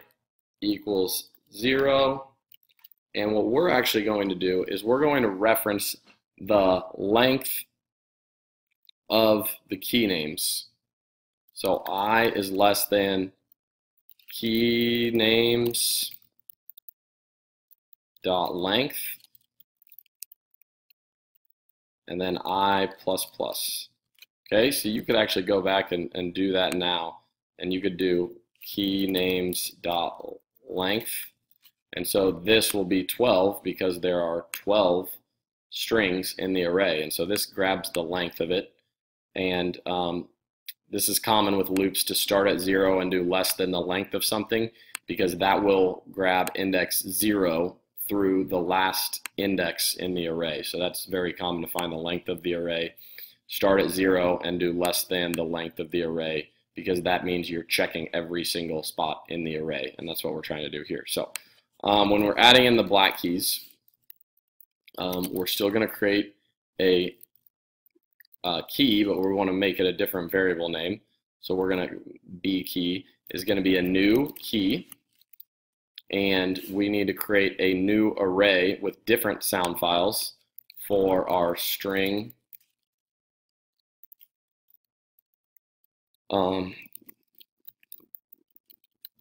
equals 0. And what we're actually going to do is we're going to reference the length of the key names. So i is less than key names dot length and then i plus plus. Okay, so you could actually go back and, and do that now and you could do key names dot length and so this will be 12 because there are 12 strings in the array and so this grabs the length of it and um, this is common with loops to start at zero and do less than the length of something because that will grab index zero through the last index in the array. So that's very common to find the length of the array. Start at zero and do less than the length of the array because that means you're checking every single spot in the array and that's what we're trying to do here. So um, when we're adding in the black keys, um, we're still going to create a uh, key, but we want to make it a different variable name. So we're going to b key is going to be a new key. And we need to create a new array with different sound files for our string um,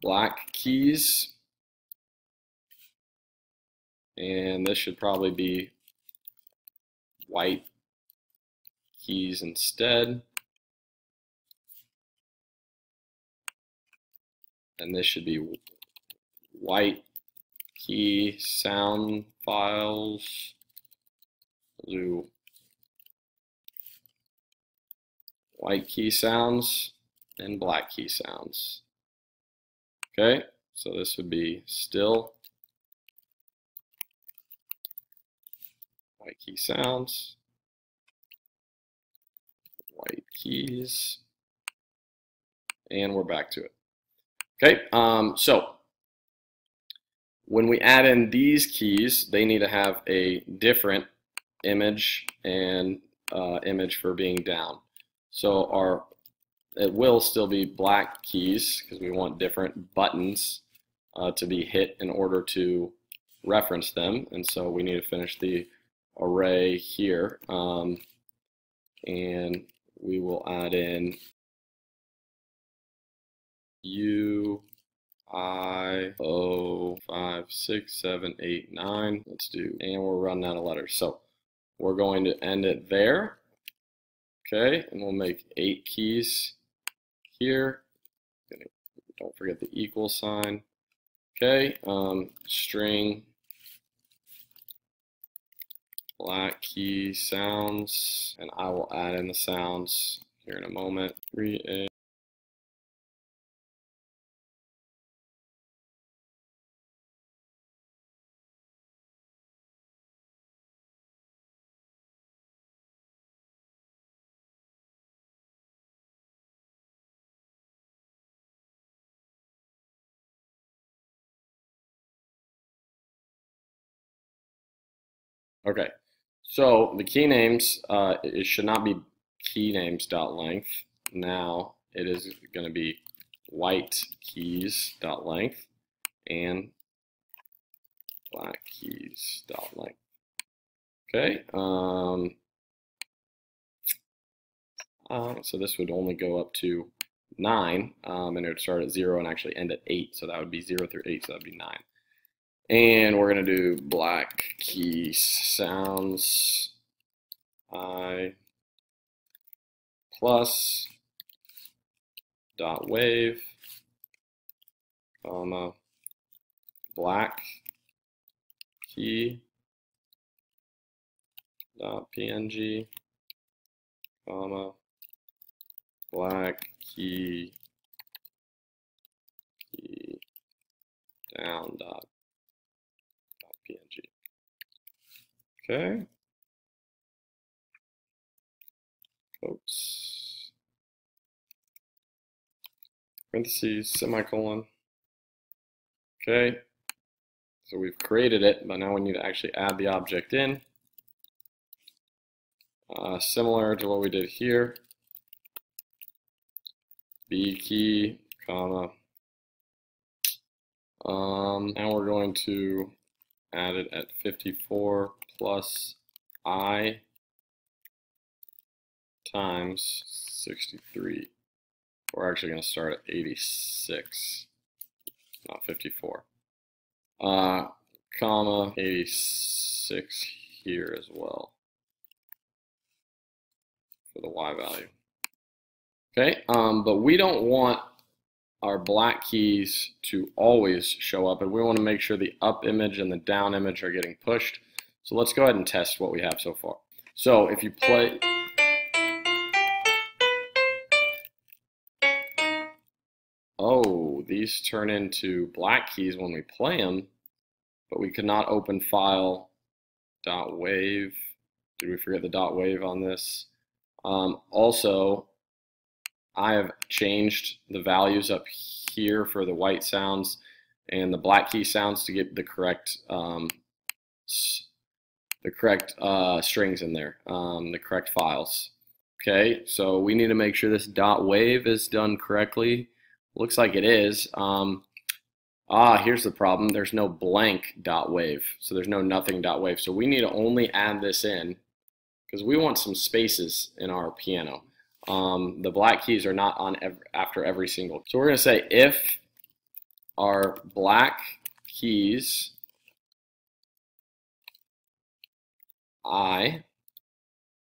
black keys. And this should probably be white keys instead. And this should be white key sound files. do white key sounds and black key sounds. Okay, so this would be still white key sounds white keys, and we're back to it. Okay, um, so when we add in these keys, they need to have a different image and uh, image for being down. So our it will still be black keys because we want different buttons uh, to be hit in order to reference them. And so we need to finish the array here. Um, and we will add in U I O five six seven eight nine. Let's do, and we're running out of letters. So we're going to end it there. Okay, and we'll make eight keys here. Don't forget the equal sign. Okay, um, string black key sounds, and I will add in the sounds here in a moment. Create Okay, so the key names, uh, it should not be key names dot length. Now it is going to be white keys dot length and black keys dot length. Okay, um, uh, so this would only go up to 9, um, and it would start at 0 and actually end at 8, so that would be 0 through 8, so that would be 9. And we're going to do black key sounds I plus dot wave. Comma black key dot png comma um, uh, black key key down dot png. Okay. Oops. Parentheses, semicolon. Okay. So we've created it, but now we need to actually add the object in. Uh, similar to what we did here b key, comma. Um, and we're going to add it at 54 plus i times 63. We're actually going to start at 86, not 54. Uh, comma 86 here as well for the y value. Okay, um, but we don't want our black keys to always show up, and we want to make sure the up image and the down image are getting pushed. So let's go ahead and test what we have so far. So if you play... Oh, these turn into black keys when we play them, but we could not open file dot wave. Did we forget the dot wave on this? Um, also, I have changed the values up here for the white sounds and the black key sounds to get the correct um, the correct uh, strings in there, um, the correct files. Okay, so we need to make sure this dot wave is done correctly. Looks like it is. Um, ah, here's the problem. There's no blank dot wave, so there's no nothing dot wave. So we need to only add this in because we want some spaces in our piano um, the black keys are not on every, after every single. So we're going to say if our black keys i,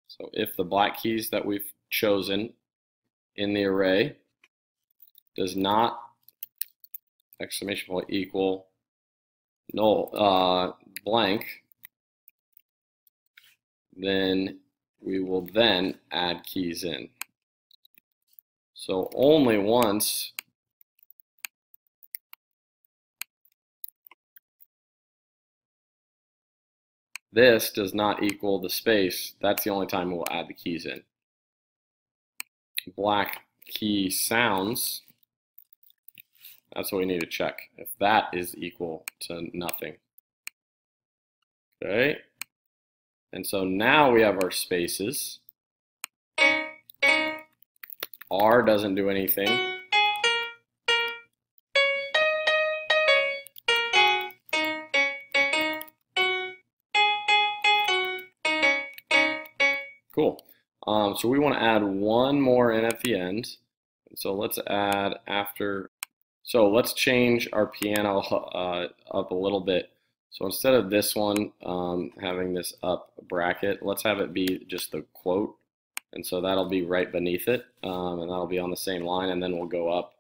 so if the black keys that we've chosen in the array does not exclamation point equal null uh, blank, then we will then add keys in. So only once this does not equal the space, that's the only time we'll add the keys in. Black key sounds, that's what we need to check, if that is equal to nothing. Okay, and so now we have our spaces. R doesn't do anything. Cool. Um, so we want to add one more in at the end. So let's add after. So let's change our piano uh, up a little bit. So instead of this one um, having this up bracket, let's have it be just the quote and so that'll be right beneath it, um, and that'll be on the same line, and then we'll go up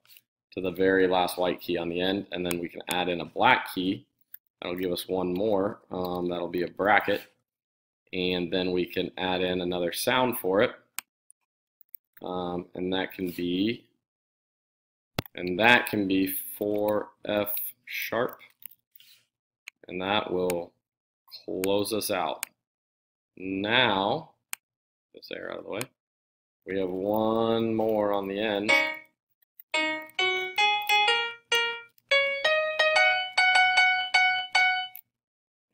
to the very last white key on the end, and then we can add in a black key. That'll give us one more. Um, that'll be a bracket, and then we can add in another sound for it, um, and that can be, and that can be 4F sharp, and that will close us out. Now, this air out of the way. We have one more on the end.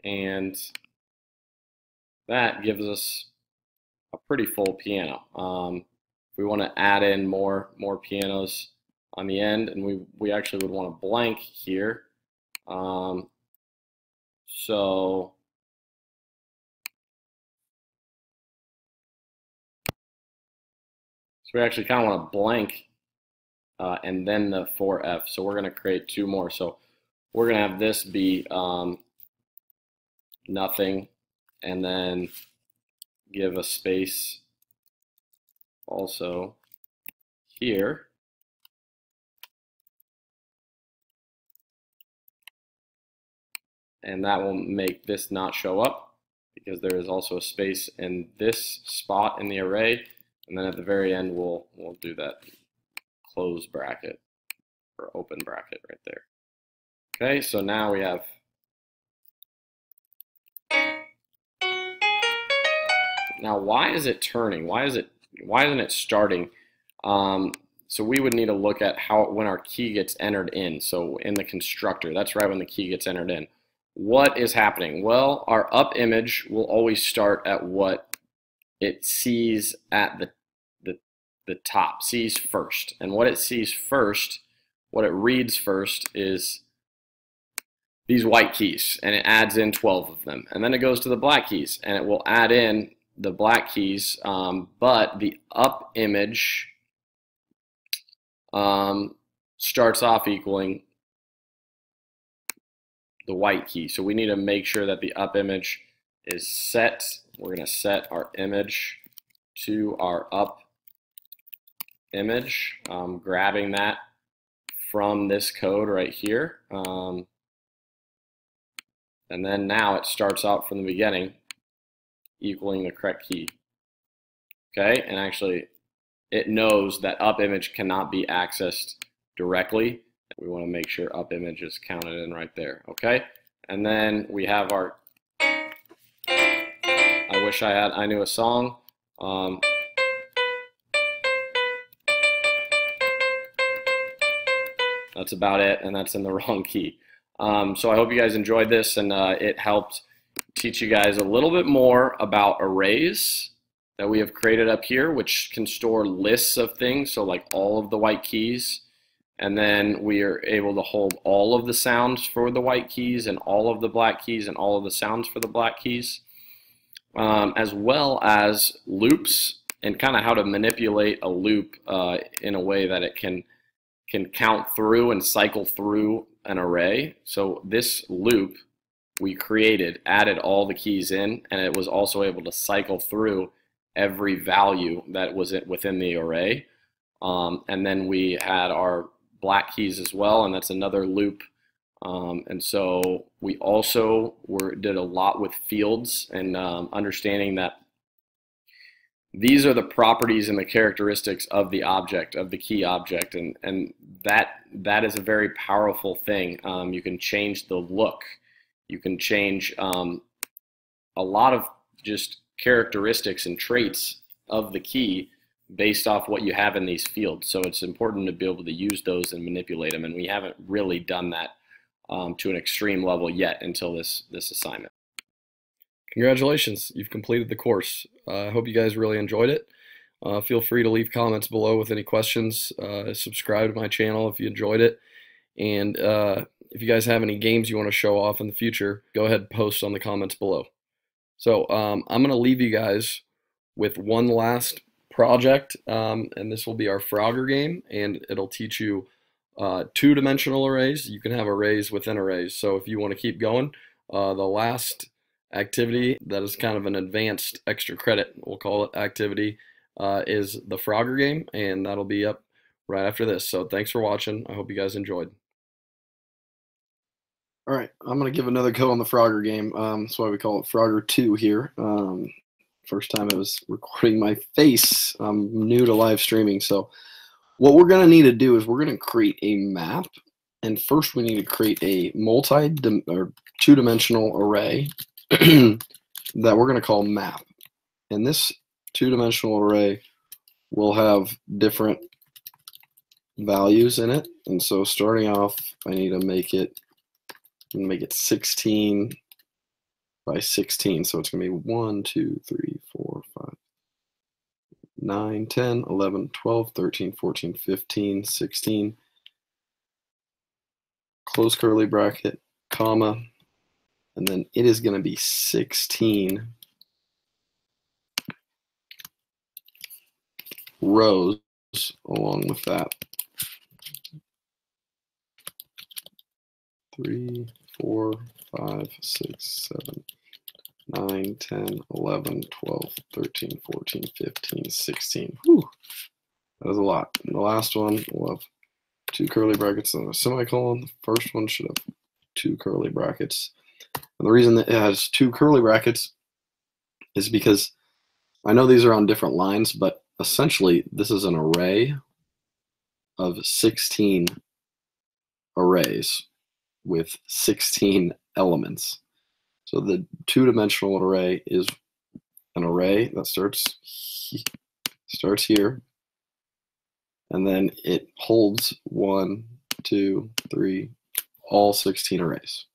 And that gives us a pretty full piano. Um, we want to add in more more pianos on the end, and we we actually would want a blank here. Um, so so we actually kind of want a blank uh, and then the 4F. So we're going to create two more. So we're going to have this be um, nothing and then give a space also here. And that will make this not show up because there is also a space in this spot in the array. And then at the very end, we'll, we'll do that close bracket or open bracket right there. Okay, so now we have Now, why is it turning? Why is it? Why isn't it starting? Um, so we would need to look at how when our key gets entered in. So in the constructor, that's right when the key gets entered in. What is happening? Well, our up image will always start at what it sees at the the the top, sees first. And what it sees first, what it reads first is these white keys and it adds in 12 of them. And then it goes to the black keys and it will add in the black keys, um, but the up image um, starts off equaling the white key. So we need to make sure that the up image is set. We're going to set our image to our up image, um, grabbing that from this code right here. Um, and then now it starts out from the beginning equaling the correct key. Okay, and actually it knows that up image cannot be accessed directly. We want to make sure up image is counted in right there. Okay, and then we have our. I wish I had. I knew a song. Um, that's about it, and that's in the wrong key. Um, so I hope you guys enjoyed this, and uh, it helped teach you guys a little bit more about arrays that we have created up here, which can store lists of things, so like all of the white keys. And then we are able to hold all of the sounds for the white keys and all of the black keys and all of the sounds for the black keys, um, as well as loops and kind of how to manipulate a loop uh, in a way that it can can count through and cycle through an array. So this loop we created added all the keys in, and it was also able to cycle through every value that was within the array. Um, and then we had our black keys as well, and that's another loop. Um, and so we also were did a lot with fields and um, understanding that these are the properties and the characteristics of the object of the key object and and that that is a very powerful thing um, you can change the look you can change um, a lot of just characteristics and traits of the key based off what you have in these fields. So it's important to be able to use those and manipulate them. And we haven't really done that um, to an extreme level yet until this, this assignment. Congratulations, you've completed the course. Uh, I uh, hope you guys really enjoyed it. Uh, feel free to leave comments below with any questions. Uh, subscribe to my channel if you enjoyed it. And uh, if you guys have any games you want to show off in the future, go ahead and post on the comments below. So um, I'm going to leave you guys with one last project, um, and this will be our Frogger game, and it'll teach you uh, two-dimensional arrays. You can have arrays within arrays. So if you want to keep going, uh, the last activity that is kind of an advanced extra credit, we'll call it activity, uh, is the Frogger game, and that'll be up right after this. So thanks for watching. I hope you guys enjoyed. All right, I'm going to give another go on the Frogger game. Um, that's why we call it Frogger 2 here. Um, first time I was recording my face. I'm new to live streaming. So what we're going to need to do is we're going to create a map. And first we need to create a multi or two-dimensional array that we're going to call map. And this two-dimensional array will have different values in it. And so starting off, I need to make it make it 16 by 16. So it's going to be 1, 2, 3, 4, 5, 9, 10, 11, 12, 13, 14, 15, 16. Close curly bracket, comma, and then it is going to be 16 rows along with that. 3, 4, 5, 6, 7, 9, 10, 11, 12, 13, 14, 15, 16. Whew. That is a lot. And the last one will have two curly brackets and a semicolon. The first one should have two curly brackets. And the reason that it has two curly brackets is because I know these are on different lines, but essentially this is an array of 16 arrays with 16 elements. So the two-dimensional array is an array that starts starts here, and then it holds one, two, three, all 16 arrays.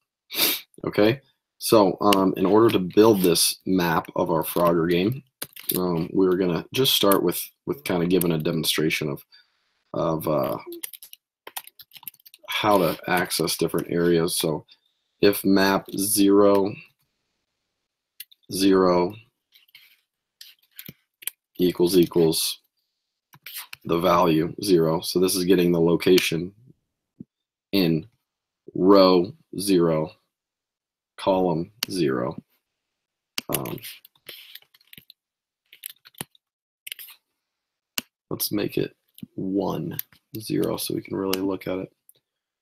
Okay, so um, in order to build this map of our Frogger game, um, we are going to just start with with kind of giving a demonstration of of uh, how to access different areas. So if map 0, 0 equals equals the value 0. So this is getting the location in row 0, column 0. Um, let's make it one zero so we can really look at it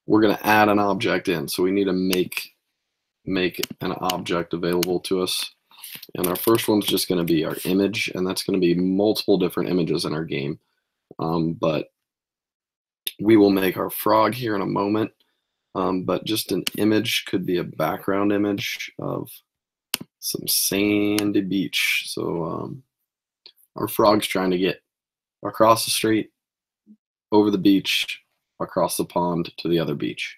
we're going to add an object in. So we need to make make an object available to us. And our first one's just going to be our image, and that's going to be multiple different images in our game. Um, but we will make our frog here in a moment. Um, but just an image could be a background image of some sandy beach. So um, our frog's trying to get across the street, over the beach, across the pond to the other beach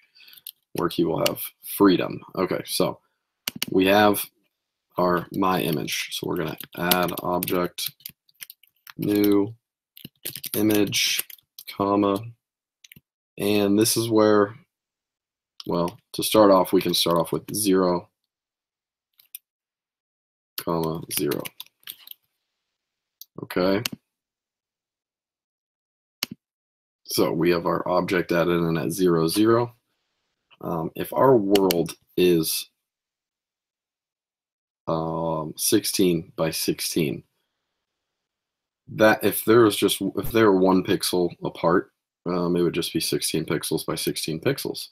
where he will have freedom. Okay, so we have our my image. So we're going to add object new image comma and this is where well to start off we can start off with 0 comma 0 okay So we have our object added in at 0, 0. Um, if our world is um, 16 by 16, that if there was just if they were one pixel apart, um, it would just be 16 pixels by 16 pixels.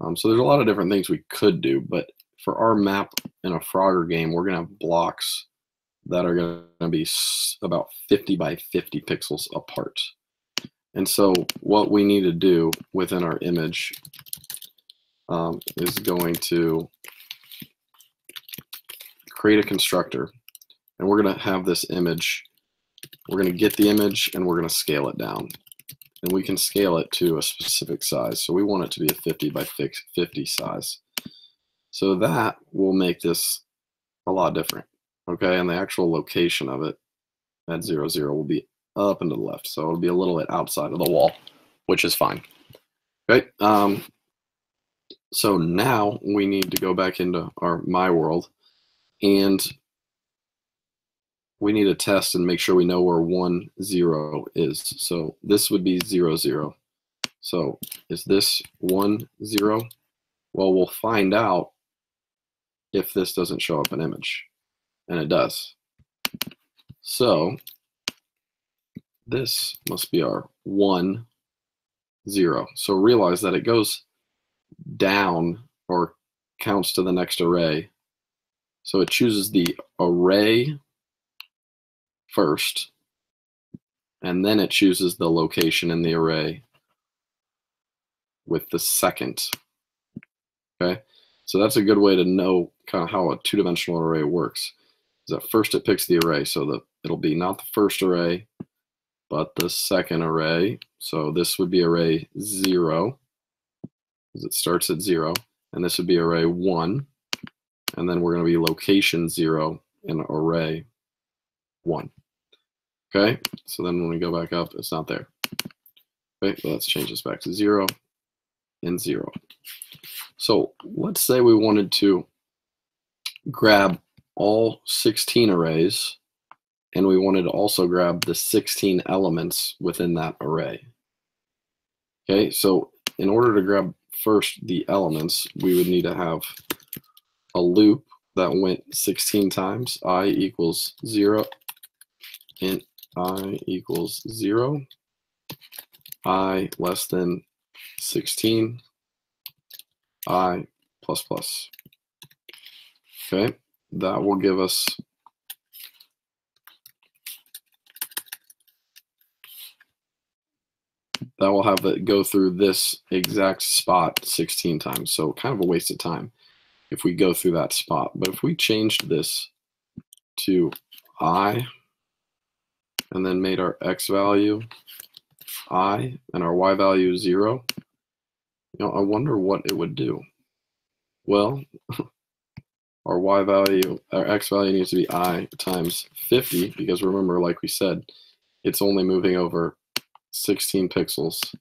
Um, so there's a lot of different things we could do, but for our map in a Frogger game, we're gonna have blocks that are gonna be about 50 by 50 pixels apart. And so what we need to do within our image um, is going to create a constructor. And we're going to have this image. We're going to get the image and we're going to scale it down. And we can scale it to a specific size. So we want it to be a 50 by 50 size. So that will make this a lot different. Okay, and the actual location of it at 0, 0 will be up and to the left. So it'll be a little bit outside of the wall, which is fine. Okay. Um, so now we need to go back into our my world and we need to test and make sure we know where one zero is. So this would be zero zero. So is this one zero? Well, we'll find out if this doesn't show up an image. And it does. So this must be our 1, 0. So realize that it goes down or counts to the next array. So it chooses the array first, and then it chooses the location in the array with the second. Okay, so that's a good way to know kind of how a two-dimensional array works. Is that first it picks the array, so that it'll be not the first array, but the second array, so this would be array 0, because it starts at 0, and this would be array 1, and then we're going to be location 0 in array 1. Okay, so then when we go back up, it's not there. Okay, let's change this back to 0 and 0. So let's say we wanted to grab all 16 arrays and we wanted to also grab the 16 elements within that array. Okay, so in order to grab first the elements, we would need to have a loop that went 16 times, i equals 0, int i equals 0, i less than 16, i plus plus. Okay, that will give us that will have it go through this exact spot 16 times. So kind of a waste of time if we go through that spot. But if we changed this to i and then made our x value i and our y value 0, you know, I wonder what it would do. Well, our y value, our x value needs to be i times 50 because remember, like we said, it's only moving over 16 pixels.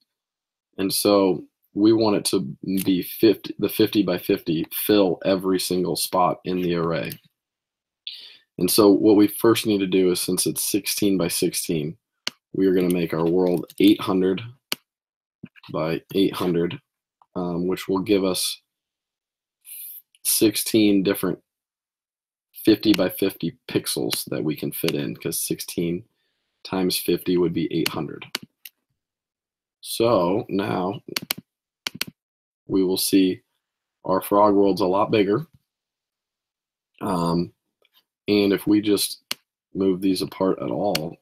And so we want it to be 50, the 50 by 50 fill every single spot in the array. And so what we first need to do is since it's 16 by 16, we are going to make our world 800 by 800, um, which will give us 16 different 50 by 50 pixels that we can fit in because 16 times 50 would be 800. So now we will see our frog world's a lot bigger. Um, and if we just move these apart at all,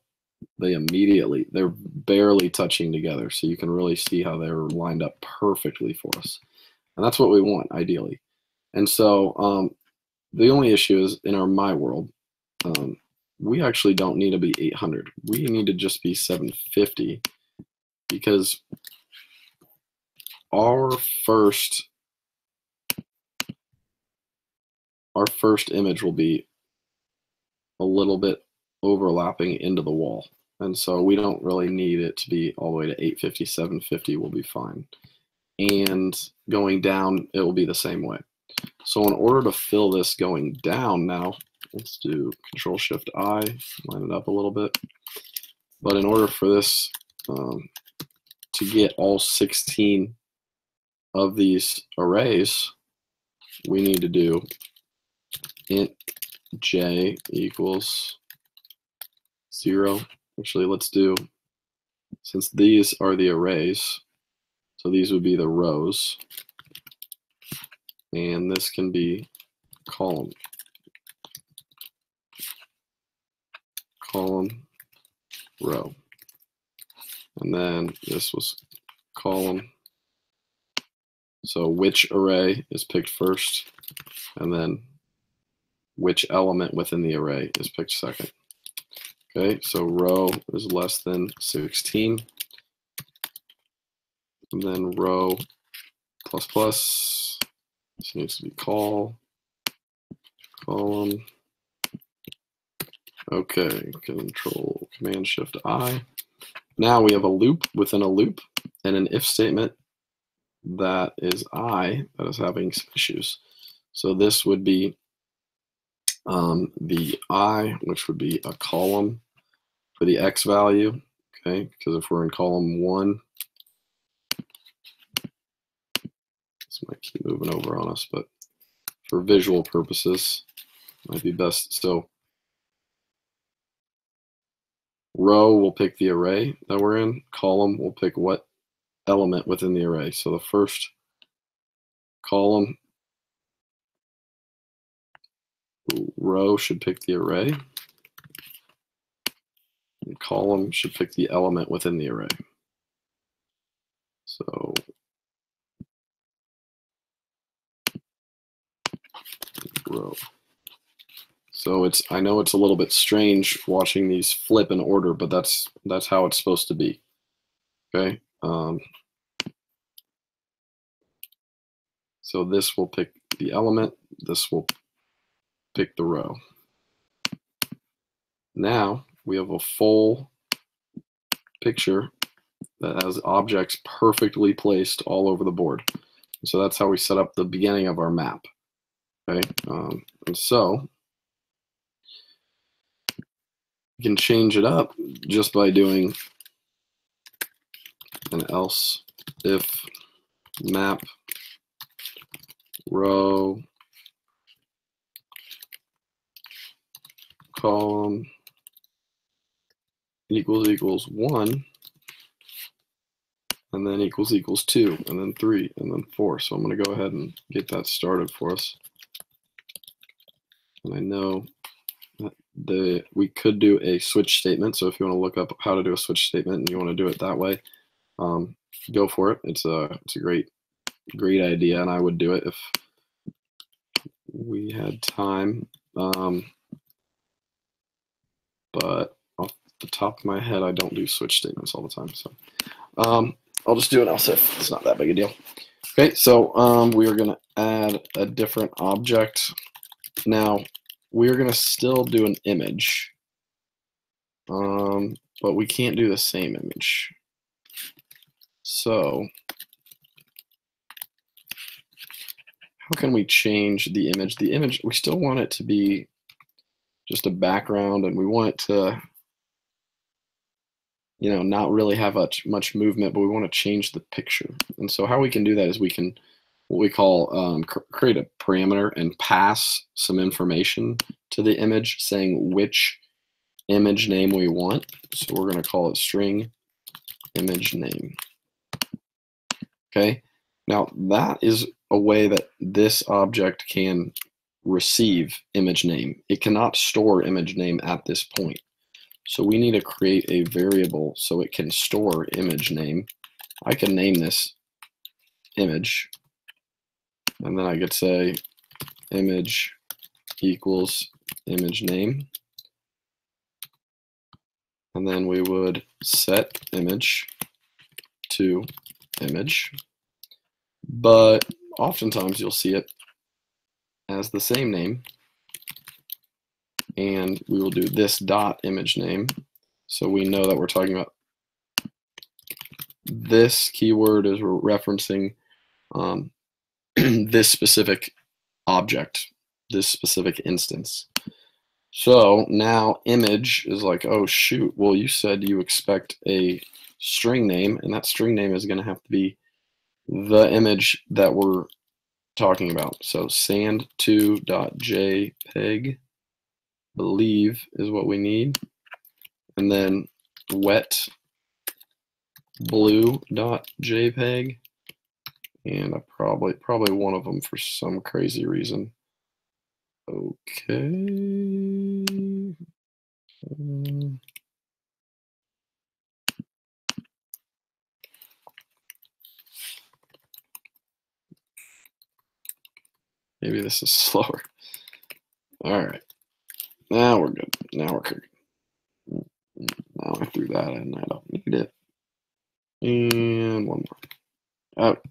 they immediately, they're barely touching together. So you can really see how they're lined up perfectly for us. And that's what we want, ideally. And so um, the only issue is in our My World, um, we actually don't need to be 800. We need to just be 750 because our first our first image will be a little bit overlapping into the wall. And so we don't really need it to be all the way to 850, 750 will be fine. And going down, it will be the same way. So in order to fill this going down now, let's do Control Shift I, line it up a little bit. But in order for this um, to get all 16 of these arrays, we need to do int j equals 0. Actually, let's do, since these are the arrays, so these would be the rows, and this can be column. Column, row. And then this was column. So which array is picked first, and then which element within the array is picked second. Okay, so row is less than 16. And then row plus plus, this needs to be call, column. Okay, control, command shift I. Now we have a loop within a loop and an if statement that is I that is having some issues. So this would be um, the I, which would be a column for the X value, okay? Because if we're in column one, this might keep moving over on us, but for visual purposes, might be best. So Row will pick the array that we're in. Column will pick what element within the array. So the first column row should pick the array. The column should pick the element within the array. So row. So it's I know it's a little bit strange watching these flip in order, but that's that's how it's supposed to be. Okay. Um, so this will pick the element. This will pick the row. Now we have a full picture that has objects perfectly placed all over the board. So that's how we set up the beginning of our map. Okay, um, and so you can change it up just by doing an else. If map row column equals equals one and then equals equals two and then three and then four. So I'm going to go ahead and get that started for us. And I know that the we could do a switch statement. So if you want to look up how to do a switch statement and you want to do it that way um, go for it it's a it's a great great idea and I would do it if we had time um, but off the top of my head, I don't do switch statements all the time. So um, I'll just do an else if. It's not that big a deal. Okay, so um, we are going to add a different object. Now, we're going to still do an image, um, but we can't do the same image. So how can we change the image? The image, we still want it to be just a background and we want it to you know not really have much much movement but we want to change the picture. And so how we can do that is we can what we call um, cr create a parameter and pass some information to the image saying which image name we want. So we're going to call it string image name okay now that is a way that this object can receive image name. It cannot store image name at this point. So we need to create a variable so it can store image name. I can name this image. And then I could say image equals image name. And then we would set image to image. But oftentimes you'll see it as the same name. And we will do this dot image name. So we know that we're talking about this keyword is referencing um, this specific object, this specific instance. So now image is like, oh shoot, well you said you expect a string name and that string name is going to have to be the image that we're talking about. So sand2.jpg, believe is what we need. And then wet blue.jpg. And I probably probably one of them for some crazy reason. Okay. Um, Maybe this is slower. All right. Now we're good. Now we're cooking. Now I threw that in. I don't need it. And one more. Out.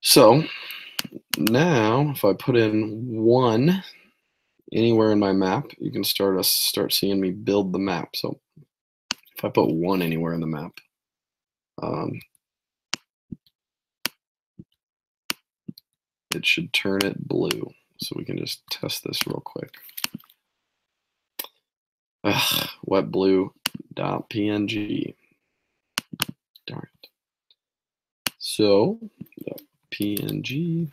So now if I put in one anywhere in my map, you can start us start seeing me build the map. So if I put one anywhere in the map, um, it should turn it blue. So we can just test this real quick. Ugh, wet blue dot png. Darn it. So png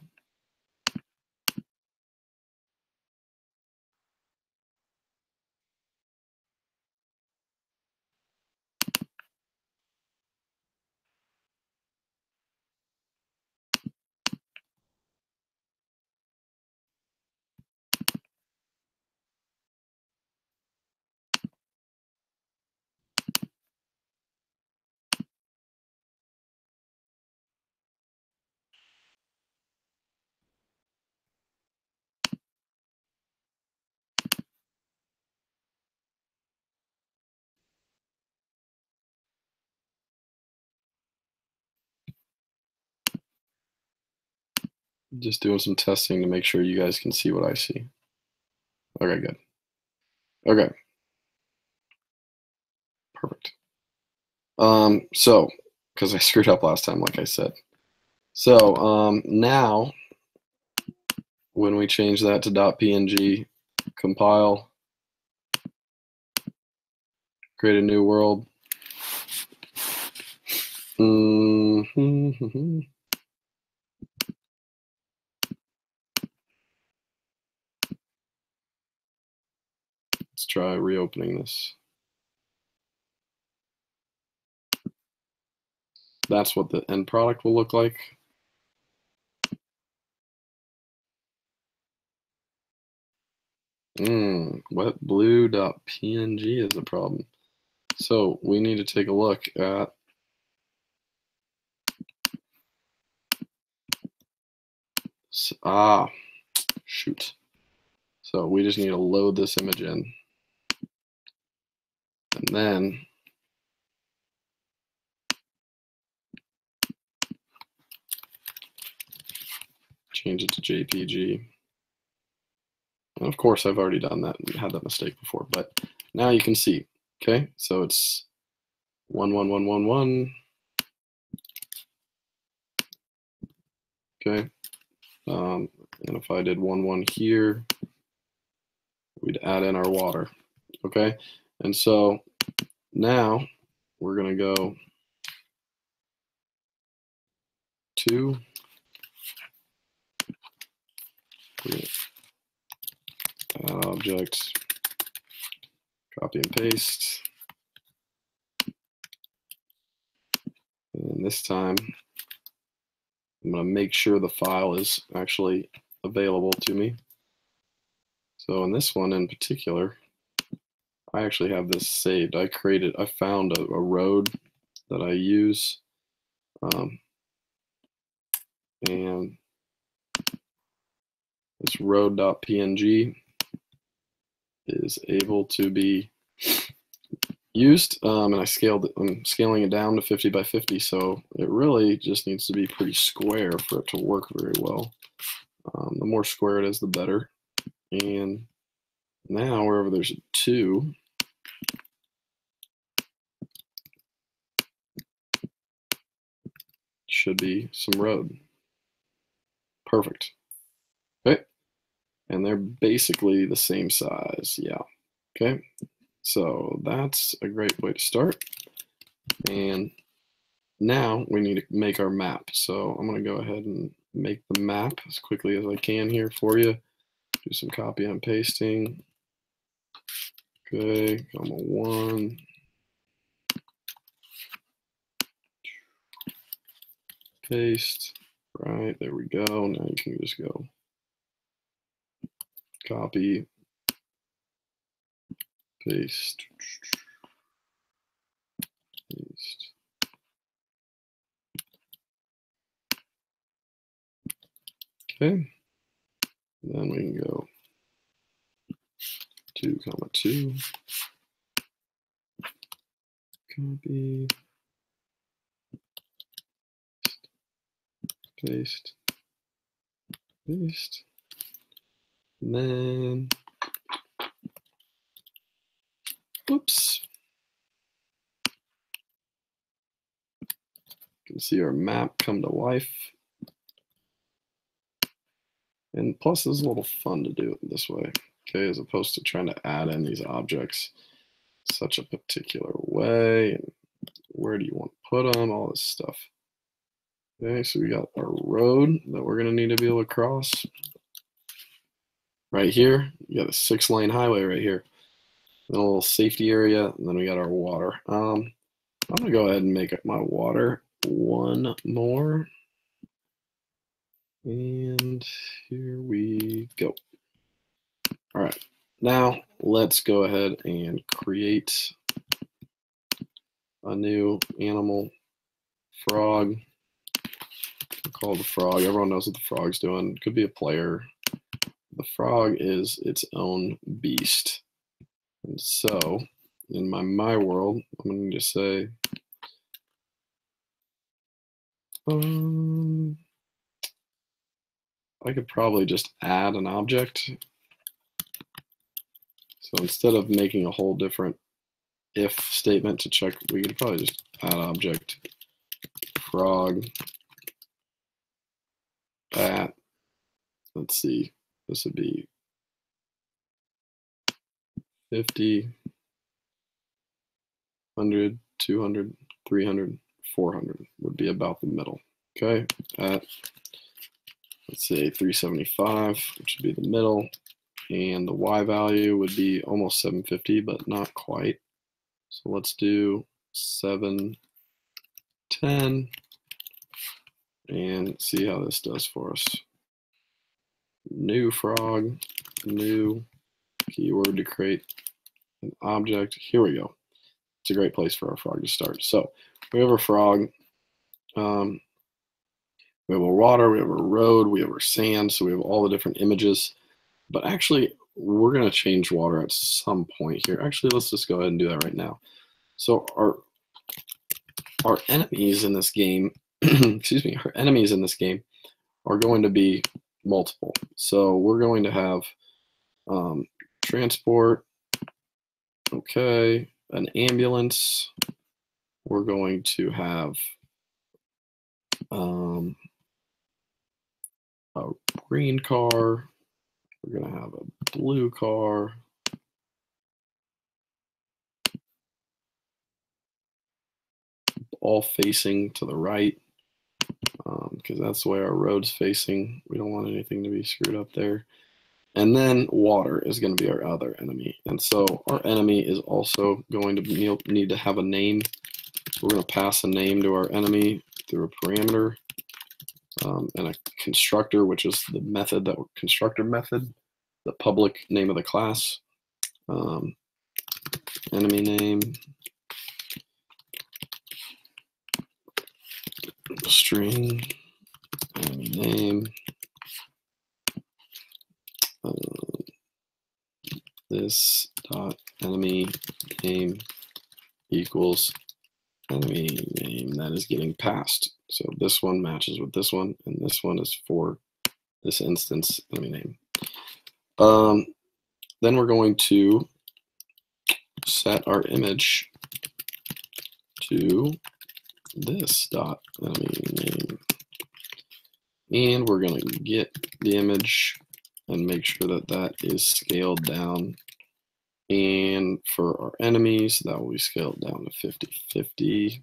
Just doing some testing to make sure you guys can see what I see. Okay, good. Okay. Perfect. Um, so, because I screwed up last time, like I said. So um, now, when we change that to .png, compile, create a new world. Mm -hmm. Let's try reopening this. That's what the end product will look like. Mm, wetblue.png is a problem. So we need to take a look at ah shoot. So we just need to load this image in. And then change it to JPG. And of course, I've already done that and had that mistake before, but now you can see, okay? So it's one, one, one, one, one. Okay. Um, and if I did one, one here, we'd add in our water, okay? And so now we're gonna go to add object, copy and paste. And this time, I'm going to make sure the file is actually available to me. So in this one in particular, I actually have this saved. I created, I found a, a road that I use. Um, and this road.png is able to be used um, and I scaled it, I'm scaling it down to 50 by 50 so it really just needs to be pretty square for it to work very well um, the more square it is the better and now wherever there's a 2 should be some road perfect Okay. and they're basically the same size. Yeah. Okay. So that's a great way to start. And now we need to make our map. So I'm going to go ahead and make the map as quickly as I can here for you. Do some copy and pasting. Okay, comma one. Paste. Right, there we go. Now you can just go copy, paste, paste. Okay, then we can go two comma two, copy, paste, paste. And then, oops. You can see our map come to life. And plus, it's a little fun to do it this way, okay, as opposed to trying to add in these objects such a particular way. And where do you want to put them? All this stuff. Okay, so we got our road that we're going to need to be able to cross right here. You got a six lane highway right here. A little safety area, and then we got our water. Um, I'm gonna go ahead and make my water one more. And here we go. All right, now let's go ahead and create a new animal frog. Call the frog. Everyone knows what the frog's doing. Could be a player, the frog is its own beast. And so, in my my world, I'm going to say, um, I could probably just add an object. So instead of making a whole different if statement to check, we could probably just add object frog at, let's see, this would be 50, 100, 200, 300, 400 would be about the middle. Okay, at let's say 375, which would be the middle, and the y value would be almost 750, but not quite. So let's do 710 and see how this does for us. New frog, new keyword to create an object. Here we go. It's a great place for our frog to start. So we have a frog. Um, we have a water, we have a road, we have our sand, so we have all the different images. But actually, we're going to change water at some point here. Actually, let's just go ahead and do that right now. So our our enemies in this game, excuse me, our enemies in this game are going to be multiple. So we're going to have um, transport, okay, an ambulance. We're going to have um, a green car. We're going to have a blue car. All facing to the right because um, that's the way our road's facing. We don't want anything to be screwed up there. And then water is going to be our other enemy. And so our enemy is also going to need to have a name. We're going to pass a name to our enemy through a parameter um, and a constructor, which is the method that constructor method, the public name of the class, um, enemy name, string, name, uh, this dot enemy name equals enemy name that is getting passed. So this one matches with this one, and this one is for this instance enemy name. Um, then we're going to set our image to this dot enemy name. And we're going to get the image and make sure that that is scaled down. And for our enemies, that will be scaled down to 50 50.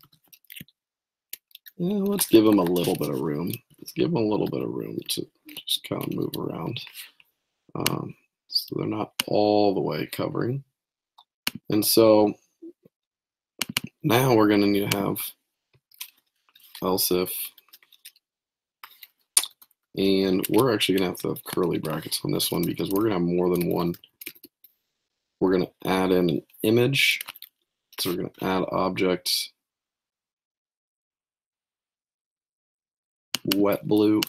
Yeah, let's give them a little bit of room. Let's give them a little bit of room to just kind of move around. Um, so they're not all the way covering. And so now we're going to need to have else if and we're actually going to have to have curly brackets on this one because we're going to have more than one. We're going to add in an image. So we're going to add object wet blue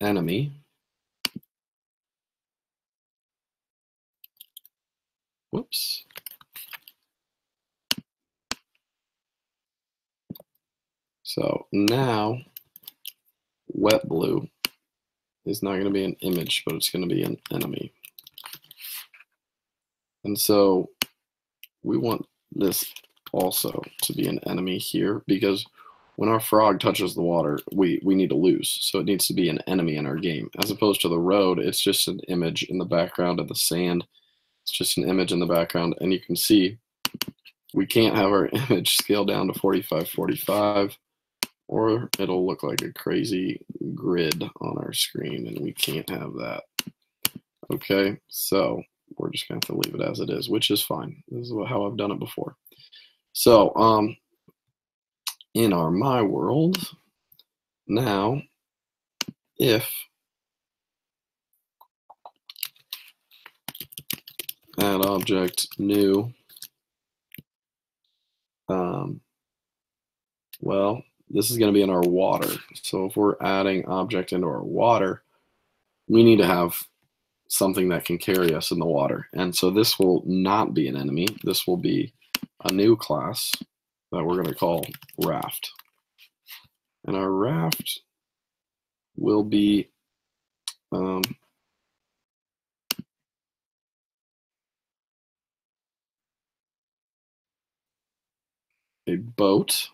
enemy. Whoops. So now wet blue is not going to be an image, but it's going to be an enemy. And so we want this also to be an enemy here because when our frog touches the water, we, we need to lose. So it needs to be an enemy in our game. As opposed to the road, it's just an image in the background of the sand. It's just an image in the background. And you can see we can't have our image scale down to 45, 45 or it'll look like a crazy grid on our screen and we can't have that. Okay, so we're just going to have to leave it as it is, which is fine. This is how I've done it before. So um, in our my world, now if add object new, um, well, this is going to be in our water. So if we're adding object into our water, we need to have something that can carry us in the water. And so this will not be an enemy. This will be a new class that we're going to call raft. And our raft will be um, a boat.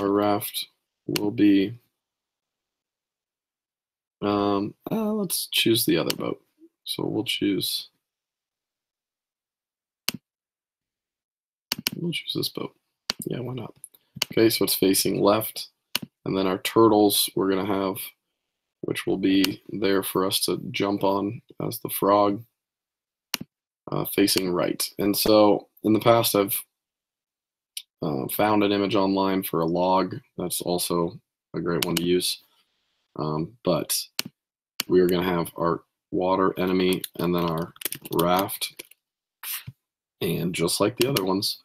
Our raft will be, um, uh, let's choose the other boat. So we'll choose, we'll choose this boat. Yeah, why not? Okay, so it's facing left. And then our turtles we're going to have, which will be there for us to jump on as the frog uh, facing right. And so in the past, I've uh, found an image online for a log. That's also a great one to use. Um, but we are going to have our water enemy and then our raft. And just like the other ones,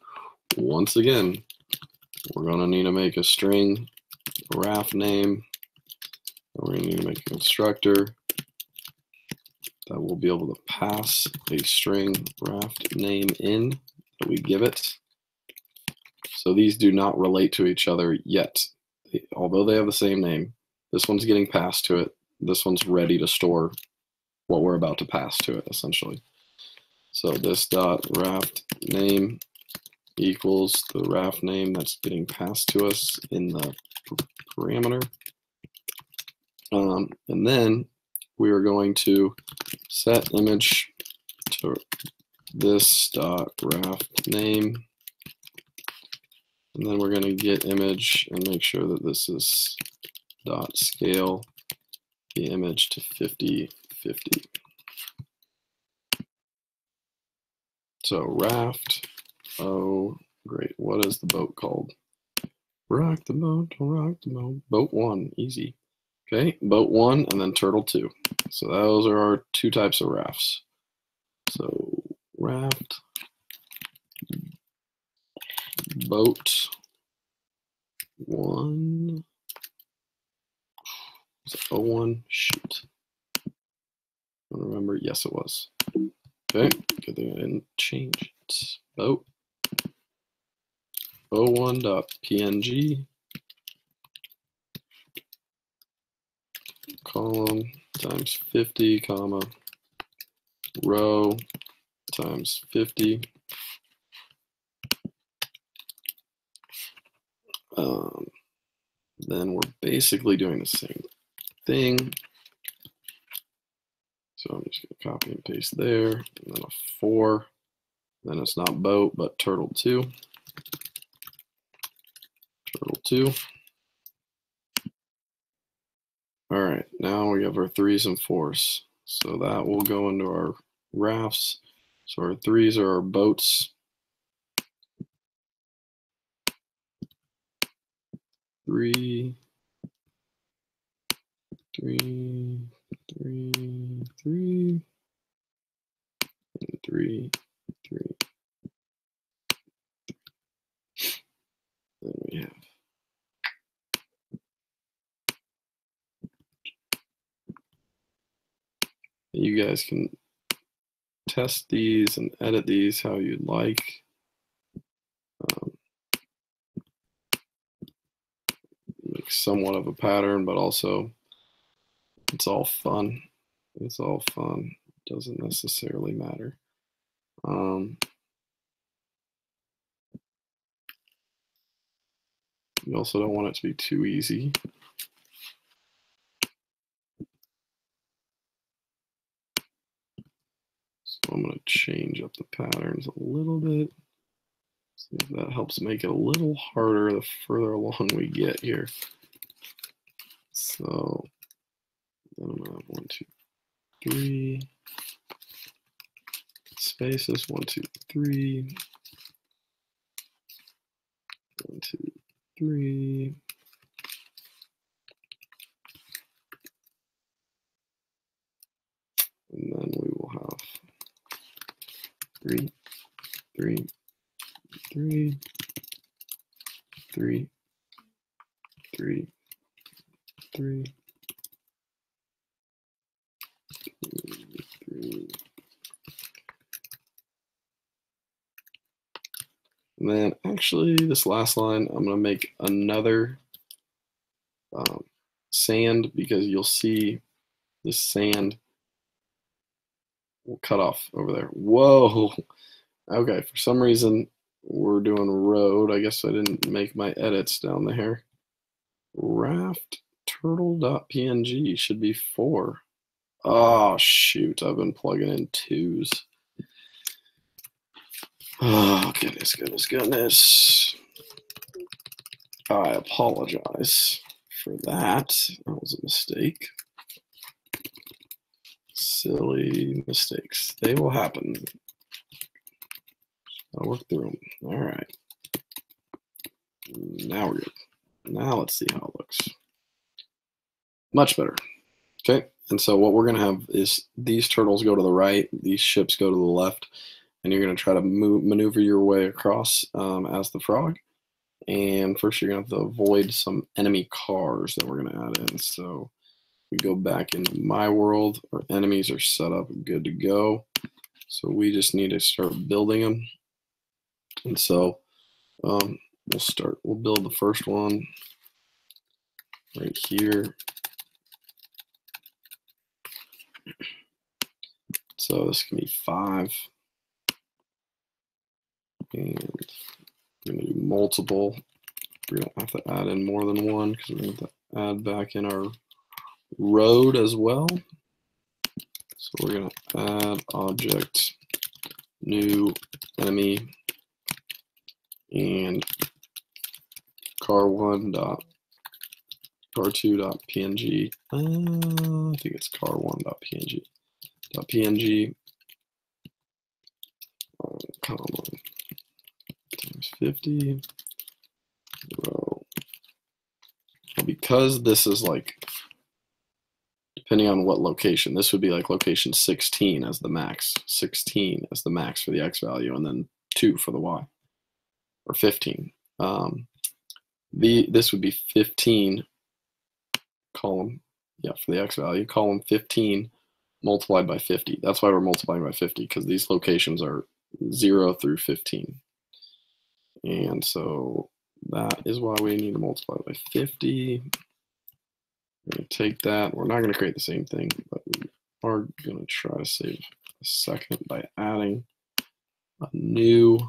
once again, we're going to need to make a string raft name. We're going to need to make a constructor that will be able to pass a string raft name in that we give it. So these do not relate to each other yet. Although they have the same name, this one's getting passed to it. This one's ready to store what we're about to pass to it, essentially. So this dot raft name equals the raft name that's getting passed to us in the parameter. Um, and then we are going to set image to this dot raft name. And then we're going to get image and make sure that this is dot scale the image to 50, 50. So raft, oh great, what is the boat called? Rock the boat, rock the boat, boat one, easy. Okay, boat one and then turtle two. So those are our two types of rafts. So raft, boat one, was it oh one? Shoot. I don't remember. Yes, it was. Okay, good thing I didn't change it. Boat o1.png column times 50 comma row times 50 um, then we're basically doing the same thing so I'm just going to copy and paste there and then a 4 then it's not boat but turtle 2 turtle 2 All right, now we have our threes and fours. So that will go into our rafts. So our threes are our boats. Three, three, three, three, three, three. Then we have you guys can test these and edit these how you'd like. Um, make somewhat of a pattern, but also it's all fun. It's all fun. It Doesn't necessarily matter. Um, you also don't want it to be too easy. So I'm going to change up the patterns a little bit. See if that helps make it a little harder the further along we get here. So then I'm to have one, two, three spaces, one, two, three, one, two, three. And then we will have three, three, three, three, three, three, three. And then actually this last line, I'm to make another um, sand because you'll see this sand will cut off over there. Whoa. Okay, for some reason we're doing road. I guess I didn't make my edits down there. Raft turtle.png should be four. Oh shoot, I've been plugging in twos. Oh goodness, goodness, goodness. I apologize for that. That was a mistake. Silly mistakes. They will happen. I'll work through them. All right. Now we're good. Now let's see how it looks. Much better. Okay. And so what we're going to have is these turtles go to the right, these ships go to the left, and you're going to try to move, maneuver your way across um, as the frog. And first you're going to have to avoid some enemy cars that we're going to add in. So we go back into my world. Our enemies are set up good to go. So we just need to start building them. And so um, we'll start, we'll build the first one right here. So this can be five. And we're going to do multiple. We don't have to add in more than one because we're going to add back in our road as well. So we're going to add object, new enemy, and car1 dot car2 dot png. Uh, I think it's car1 dot png dot png uh, comma times 50 row. Because this is like depending on what location, this would be like location 16 as the max, 16 as the max for the x value, and then 2 for the y or 15. Um, the this would be 15 column, yeah, for the x value, column 15 multiplied by 50. That's why we're multiplying by 50 because these locations are 0 through 15. And so that is why we need to multiply by 50. We're going to take that. We're not going to create the same thing, but we are going to try to save a second by adding a new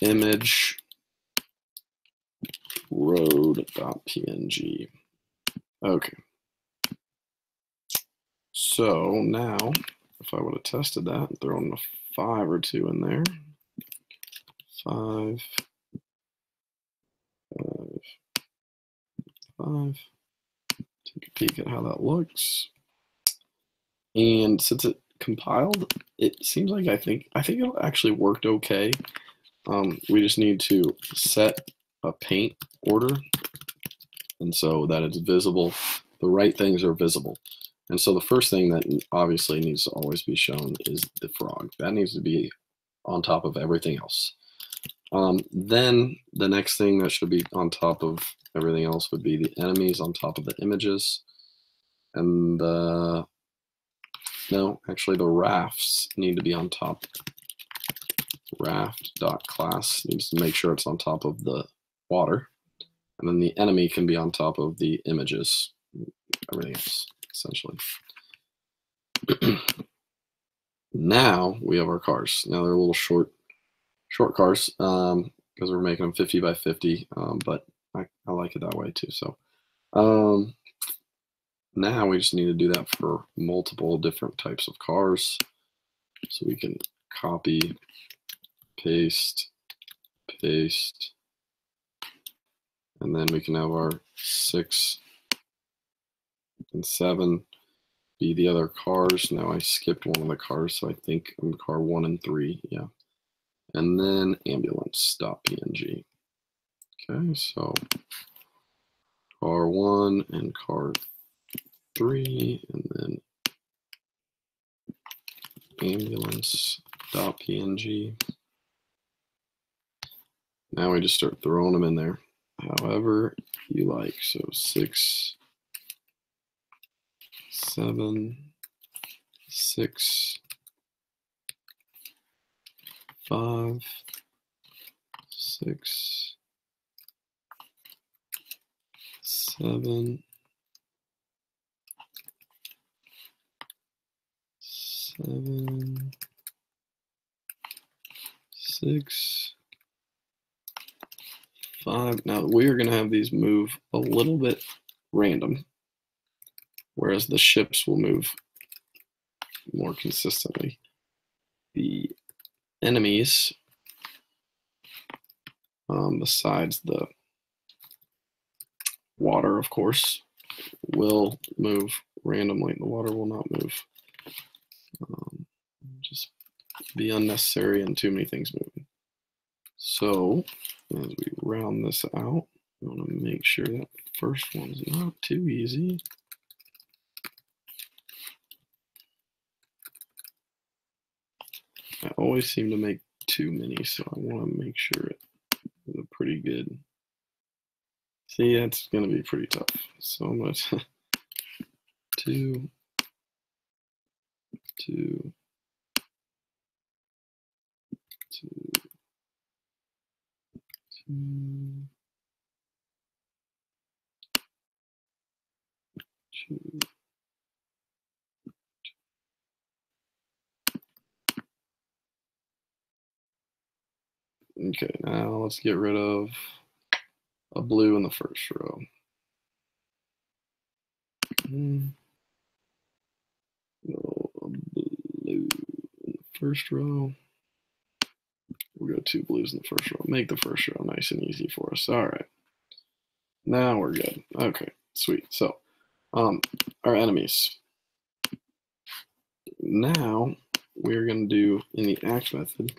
image road.png. Okay. So now, if I would have tested that and thrown a five or two in there, five, five, five, take a peek at how that looks. And since it compiled, it seems like I think I think it actually worked okay. Um, we just need to set a paint order, and so that it's visible. The right things are visible. And so the first thing that obviously needs to always be shown is the frog. That needs to be on top of everything else. Um, then the next thing that should be on top of everything else would be the enemies on top of the images. And no, actually the rafts need to be on top. Raft.class needs to make sure it's on top of the water. And then the enemy can be on top of the images, everything else, essentially. now we have our cars. Now they're a little short, short cars um, because we're making them 50 by 50, um, but I, I like it that way too. So um, now we just need to do that for multiple different types of cars. So we can copy, paste, paste, and then we can have our six and seven be the other cars. Now I skipped one of the cars, so I think I'm car one and three, yeah. And then ambulance.png. Okay, so car one and car three, and then ambulance.png. Now we just start throwing them in there however you like. So six, seven, six, five, six, seven, seven, six, five. Now we are going to have these move a little bit random, whereas the ships will move more consistently. The enemies, um, besides the water, of course, will move randomly. The water will not move. Um, just be unnecessary and too many things moving. So as we round this out, I want to make sure that first one's not too easy. I always seem to make too many, so I want to make sure it's a pretty good. See, it's going to be pretty tough. So I'm going to two, two, two, two, two. Okay, now let's get rid of a blue in the first row. Hmm. No, blue in the first row. We'll go two blues in the first row. Make the first row nice and easy for us. All right. Now we're good. Okay, sweet. So, um, our enemies. Now we're going to do in the act method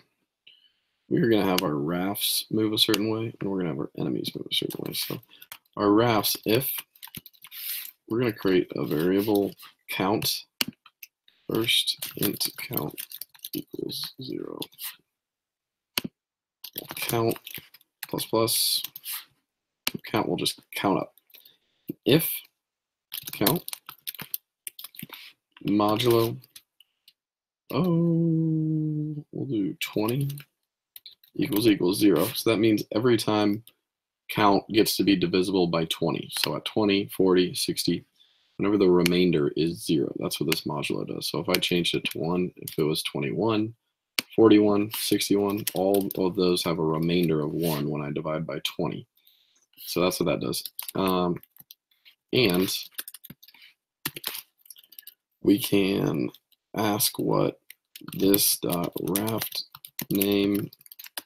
we're going to have our rafts move a certain way, and we're going to have our enemies move a certain way. So our rafts, if we're going to create a variable count first int count equals zero. Count plus plus count will just count up. If count modulo oh we'll do 20 equals equals zero. So that means every time count gets to be divisible by 20. So at 20, 40, 60, whenever the remainder is zero, that's what this modulo does. So if I changed it to one, if it was 21, 41, 61, all of those have a remainder of one when I divide by 20. So that's what that does. Um, and we can ask what this dot raft name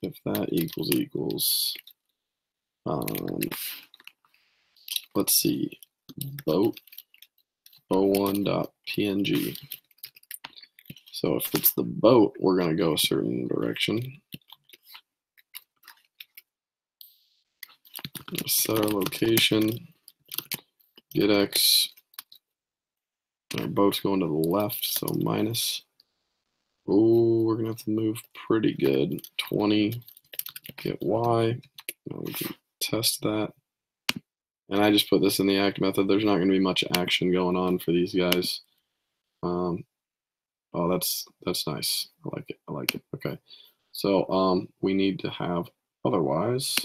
if that equals equals, um, let's see, boat bo1.png. So if it's the boat, we're going to go a certain direction. Set our location, get x. Our boat's going to the left, so minus Oh, we're gonna have to move pretty good. 20, get Y. Now we can test that. And I just put this in the act method. There's not gonna be much action going on for these guys. Um, oh, that's that's nice. I like it. I like it. Okay. So um, we need to have otherwise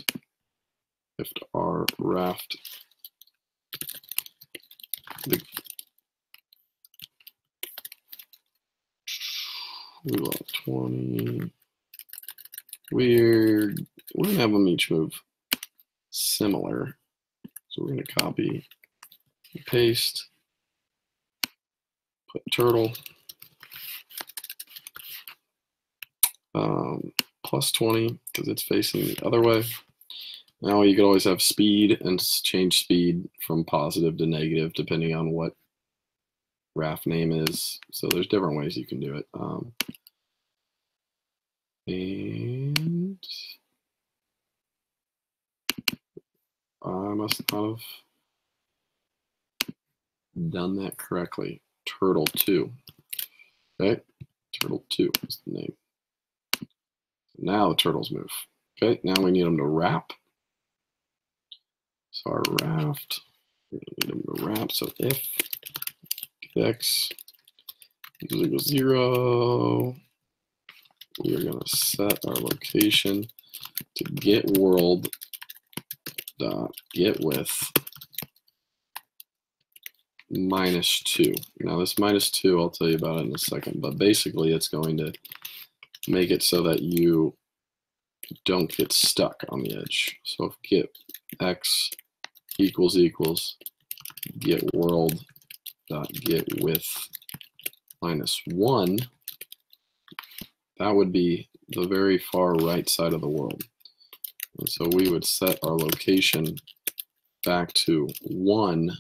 if our raft the we want 20. We're, we're going to have them each move similar. So we're going to copy, paste, put turtle, um, plus 20 because it's facing the other way. Now you could always have speed and change speed from positive to negative depending on what raft name is. So there's different ways you can do it. Um, and I must not have done that correctly. Turtle 2. Okay, Turtle 2 is the name. Now the turtles move. Okay, now we need them to wrap. So our raft, we need them to wrap. So if x equals equals zero. We are going to set our location to get world dot get width minus 2. Now this minus 2, I'll tell you about it in a second, but basically it's going to make it so that you don't get stuck on the edge. So if get x equals equals get world dot get width minus 1, that would be the very far right side of the world. And so we would set our location back to 1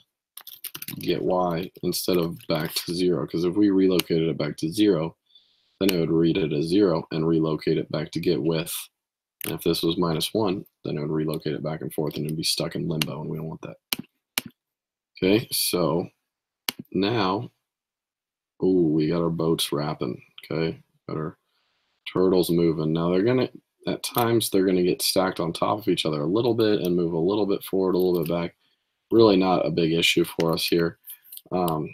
get y instead of back to 0. Because if we relocated it back to 0, then it would read it as 0 and relocate it back to get width. And if this was minus 1, then it would relocate it back and forth and it'd be stuck in limbo, and we don't want that. Okay, so now, oh, we got our boats wrapping. Okay, got our turtles moving. Now they're gonna, at times, they're gonna get stacked on top of each other a little bit and move a little bit forward, a little bit back. Really not a big issue for us here, um,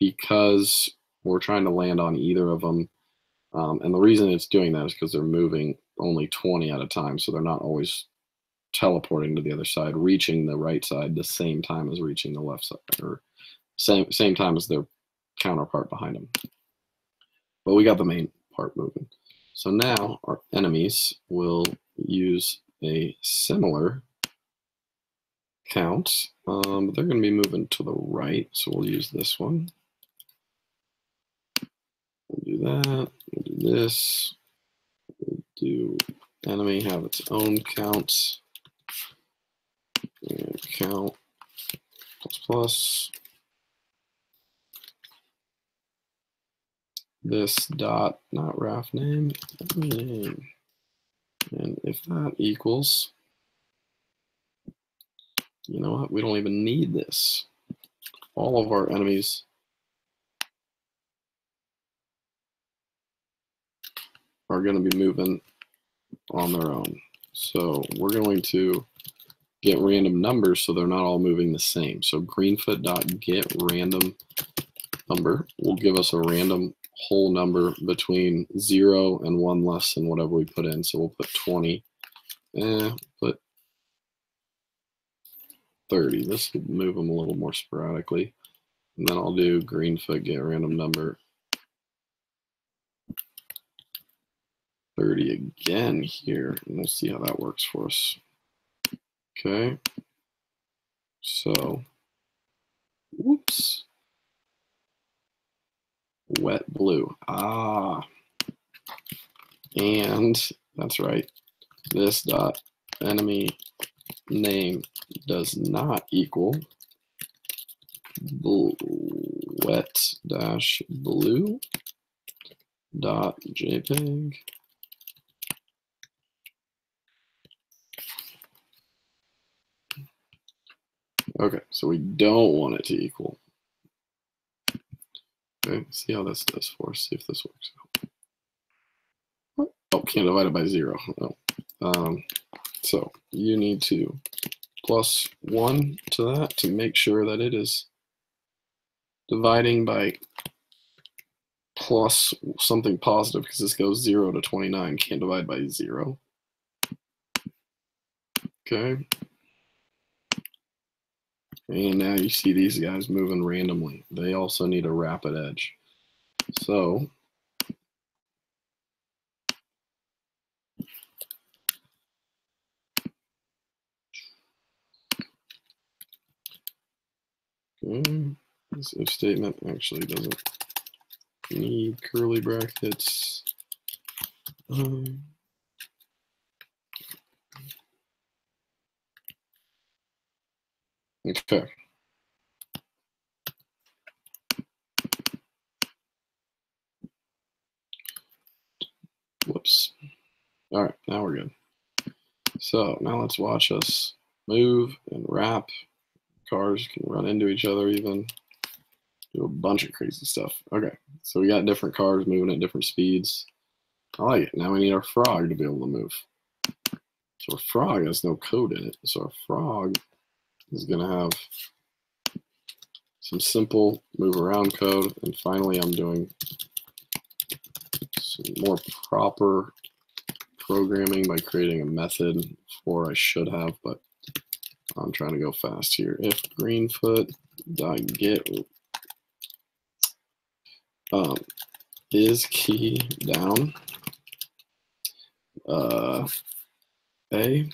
because we're trying to land on either of them. Um, and the reason it's doing that is because they're moving only 20 at a time, so they're not always teleporting to the other side, reaching the right side the same time as reaching the left side, or same same time as their counterpart behind them. But we got the main part moving. So now our enemies will use a similar count, um, but they're going to be moving to the right, so we'll use this one. We'll do that. We'll do this. We'll do enemy have its own count. And count plus plus. This dot, not raf name, name. And if that equals, you know what, we don't even need this. All of our enemies are going to be moving on their own. So we're going to get random numbers so they're not all moving the same. So greenfoot.get random number will give us a random whole number between 0 and 1 less than whatever we put in. So we'll put 20. Eh, put 30. This will move them a little more sporadically. And then I'll do greenfoot get random number 30 again here, and we'll see how that works for us. Okay, so, whoops, wet blue, ah, and that's right, this dot enemy name does not equal wet dash blue dot jpeg Okay, so we don't want it to equal. Okay, see how this does for us. See if this works out. Oh, can't divide it by zero. Oh. Um, so you need to plus one to that to make sure that it is dividing by plus something positive because this goes 0 to 29. Can't divide by 0. Okay. And now you see these guys moving randomly. They also need a wrap at edge. So okay. this if statement actually doesn't need curly brackets. Um, Whoops. All right, now we're good. So now let's watch us move and wrap. Cars can run into each other even. Do a bunch of crazy stuff. Okay, so we got different cars moving at different speeds. I like it. Now we need our frog to be able to move. So our frog has no code in it. So our frog is going to have some simple move around code. And finally, I'm doing some more proper programming by creating a method before I should have, but I'm trying to go fast here. If greenfoot dot get um, is key down uh, a,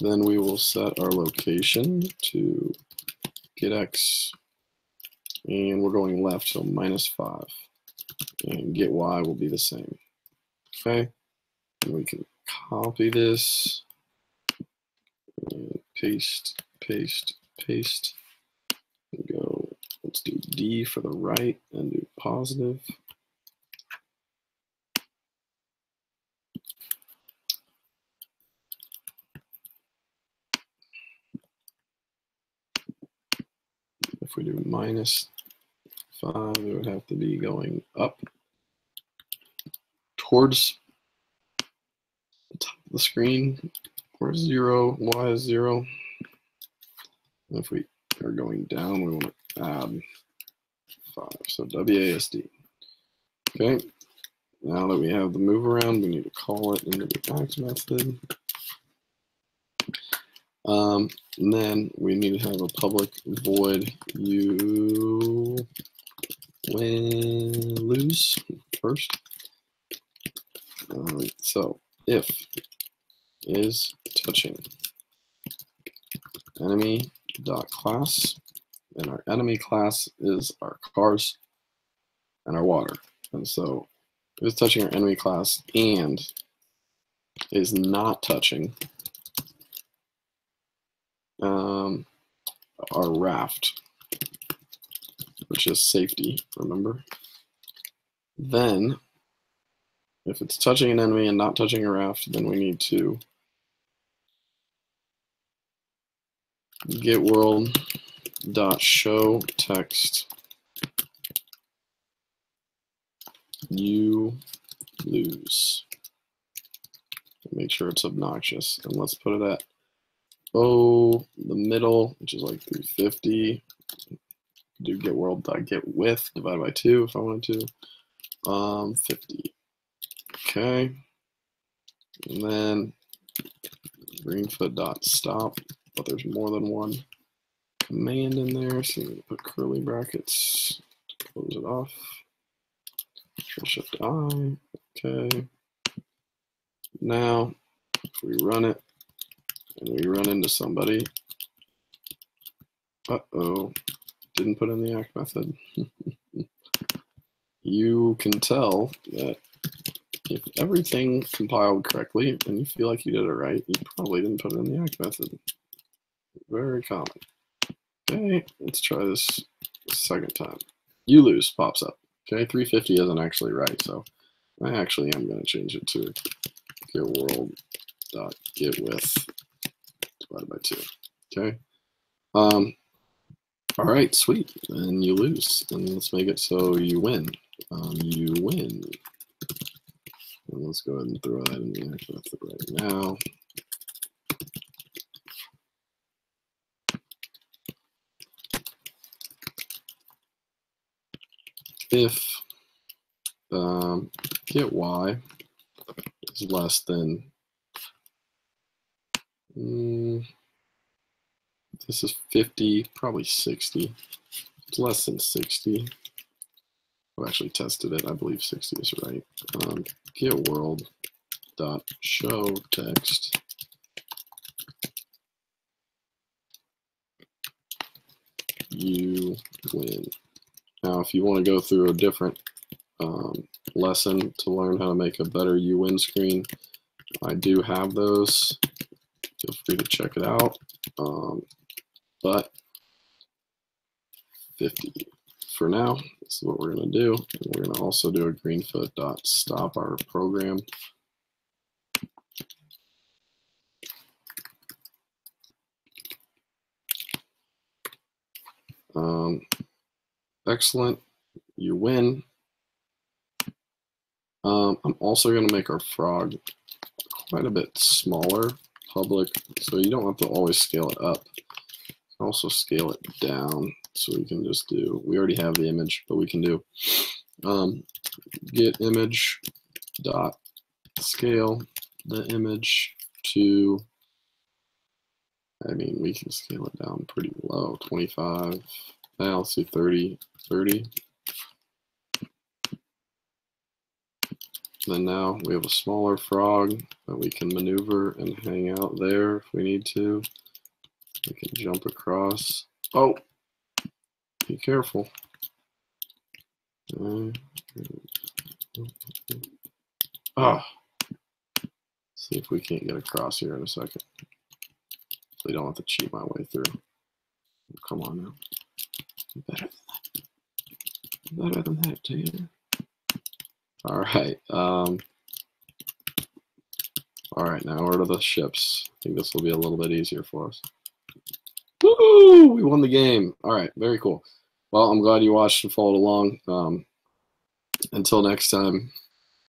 then we will set our location to get x, and we're going left, so minus 5. And get y will be the same. Okay, and we can copy this, and paste, paste, paste, go, let's do D for the right, and do positive. If we do minus 5, it would have to be going up towards the top of the screen where 0, y is 0. And if we are going down, we want to add 5. So WASD. Okay. Now that we have the move around, we need to call it into the act method. Um, and then we need to have a public void you win lose first. Um, so if is touching enemy dot class, and our enemy class is our cars and our water. And so if it's touching our enemy class and is not touching um, our raft, which is safety, remember? Then, if it's touching an enemy and not touching a raft, then we need to get world dot show text you lose. Make sure it's obnoxious. And let's put it at oh the middle, which is like 350. Do get world dot get width divided by two if I wanted to. Um 50. Okay. And then greenfoot dot stop, but there's more than one command in there, so put curly brackets to close it off. Control Shift I. Okay. Now, if we run it and we run into somebody, uh oh, didn't put in the act method. you can tell that if everything compiled correctly and you feel like you did it right, you probably didn't put in the act method. Very common. Okay, let's try this second time. You lose pops up. Okay, 350 isn't actually right, so I actually am going to change it to get world dot get width divided by two. Okay. Um. All right, sweet. And you lose. And let's make it so you win. Um, you win. And let's go ahead and throw that in the method right now. if um, get y is less than mm, this is 50 probably 60 it's less than 60 I've actually tested it. I believe 60 is right. Um, get world dot show text you win. Now, if you want to go through a different um, lesson to learn how to make a better UN screen, I do have those. Feel free to check it out. Um, but 50 for now, this is what we're going to do. And we're going to also do a greenfoot dot stop our program. Um, excellent. You win. Um, I'm also going to make our frog quite a bit smaller, public, so you don't have to always scale it up. Also scale it down, so we can just do, we already have the image, but we can do um, get image dot scale the image to I mean we can scale it down pretty low 25 now let's see 30 30 then now we have a smaller frog that we can maneuver and hang out there if we need to we can jump across oh be careful Ah. See if we can't get across here in a second. We don't have to cheat my way through. Come on now. Better than that. Better than that, Taylor. All right. Um, all right, now order the ships. I think this will be a little bit easier for us. Woo! We won the game. All right, very cool. Well, I'm glad you watched and followed along. Um, until next time.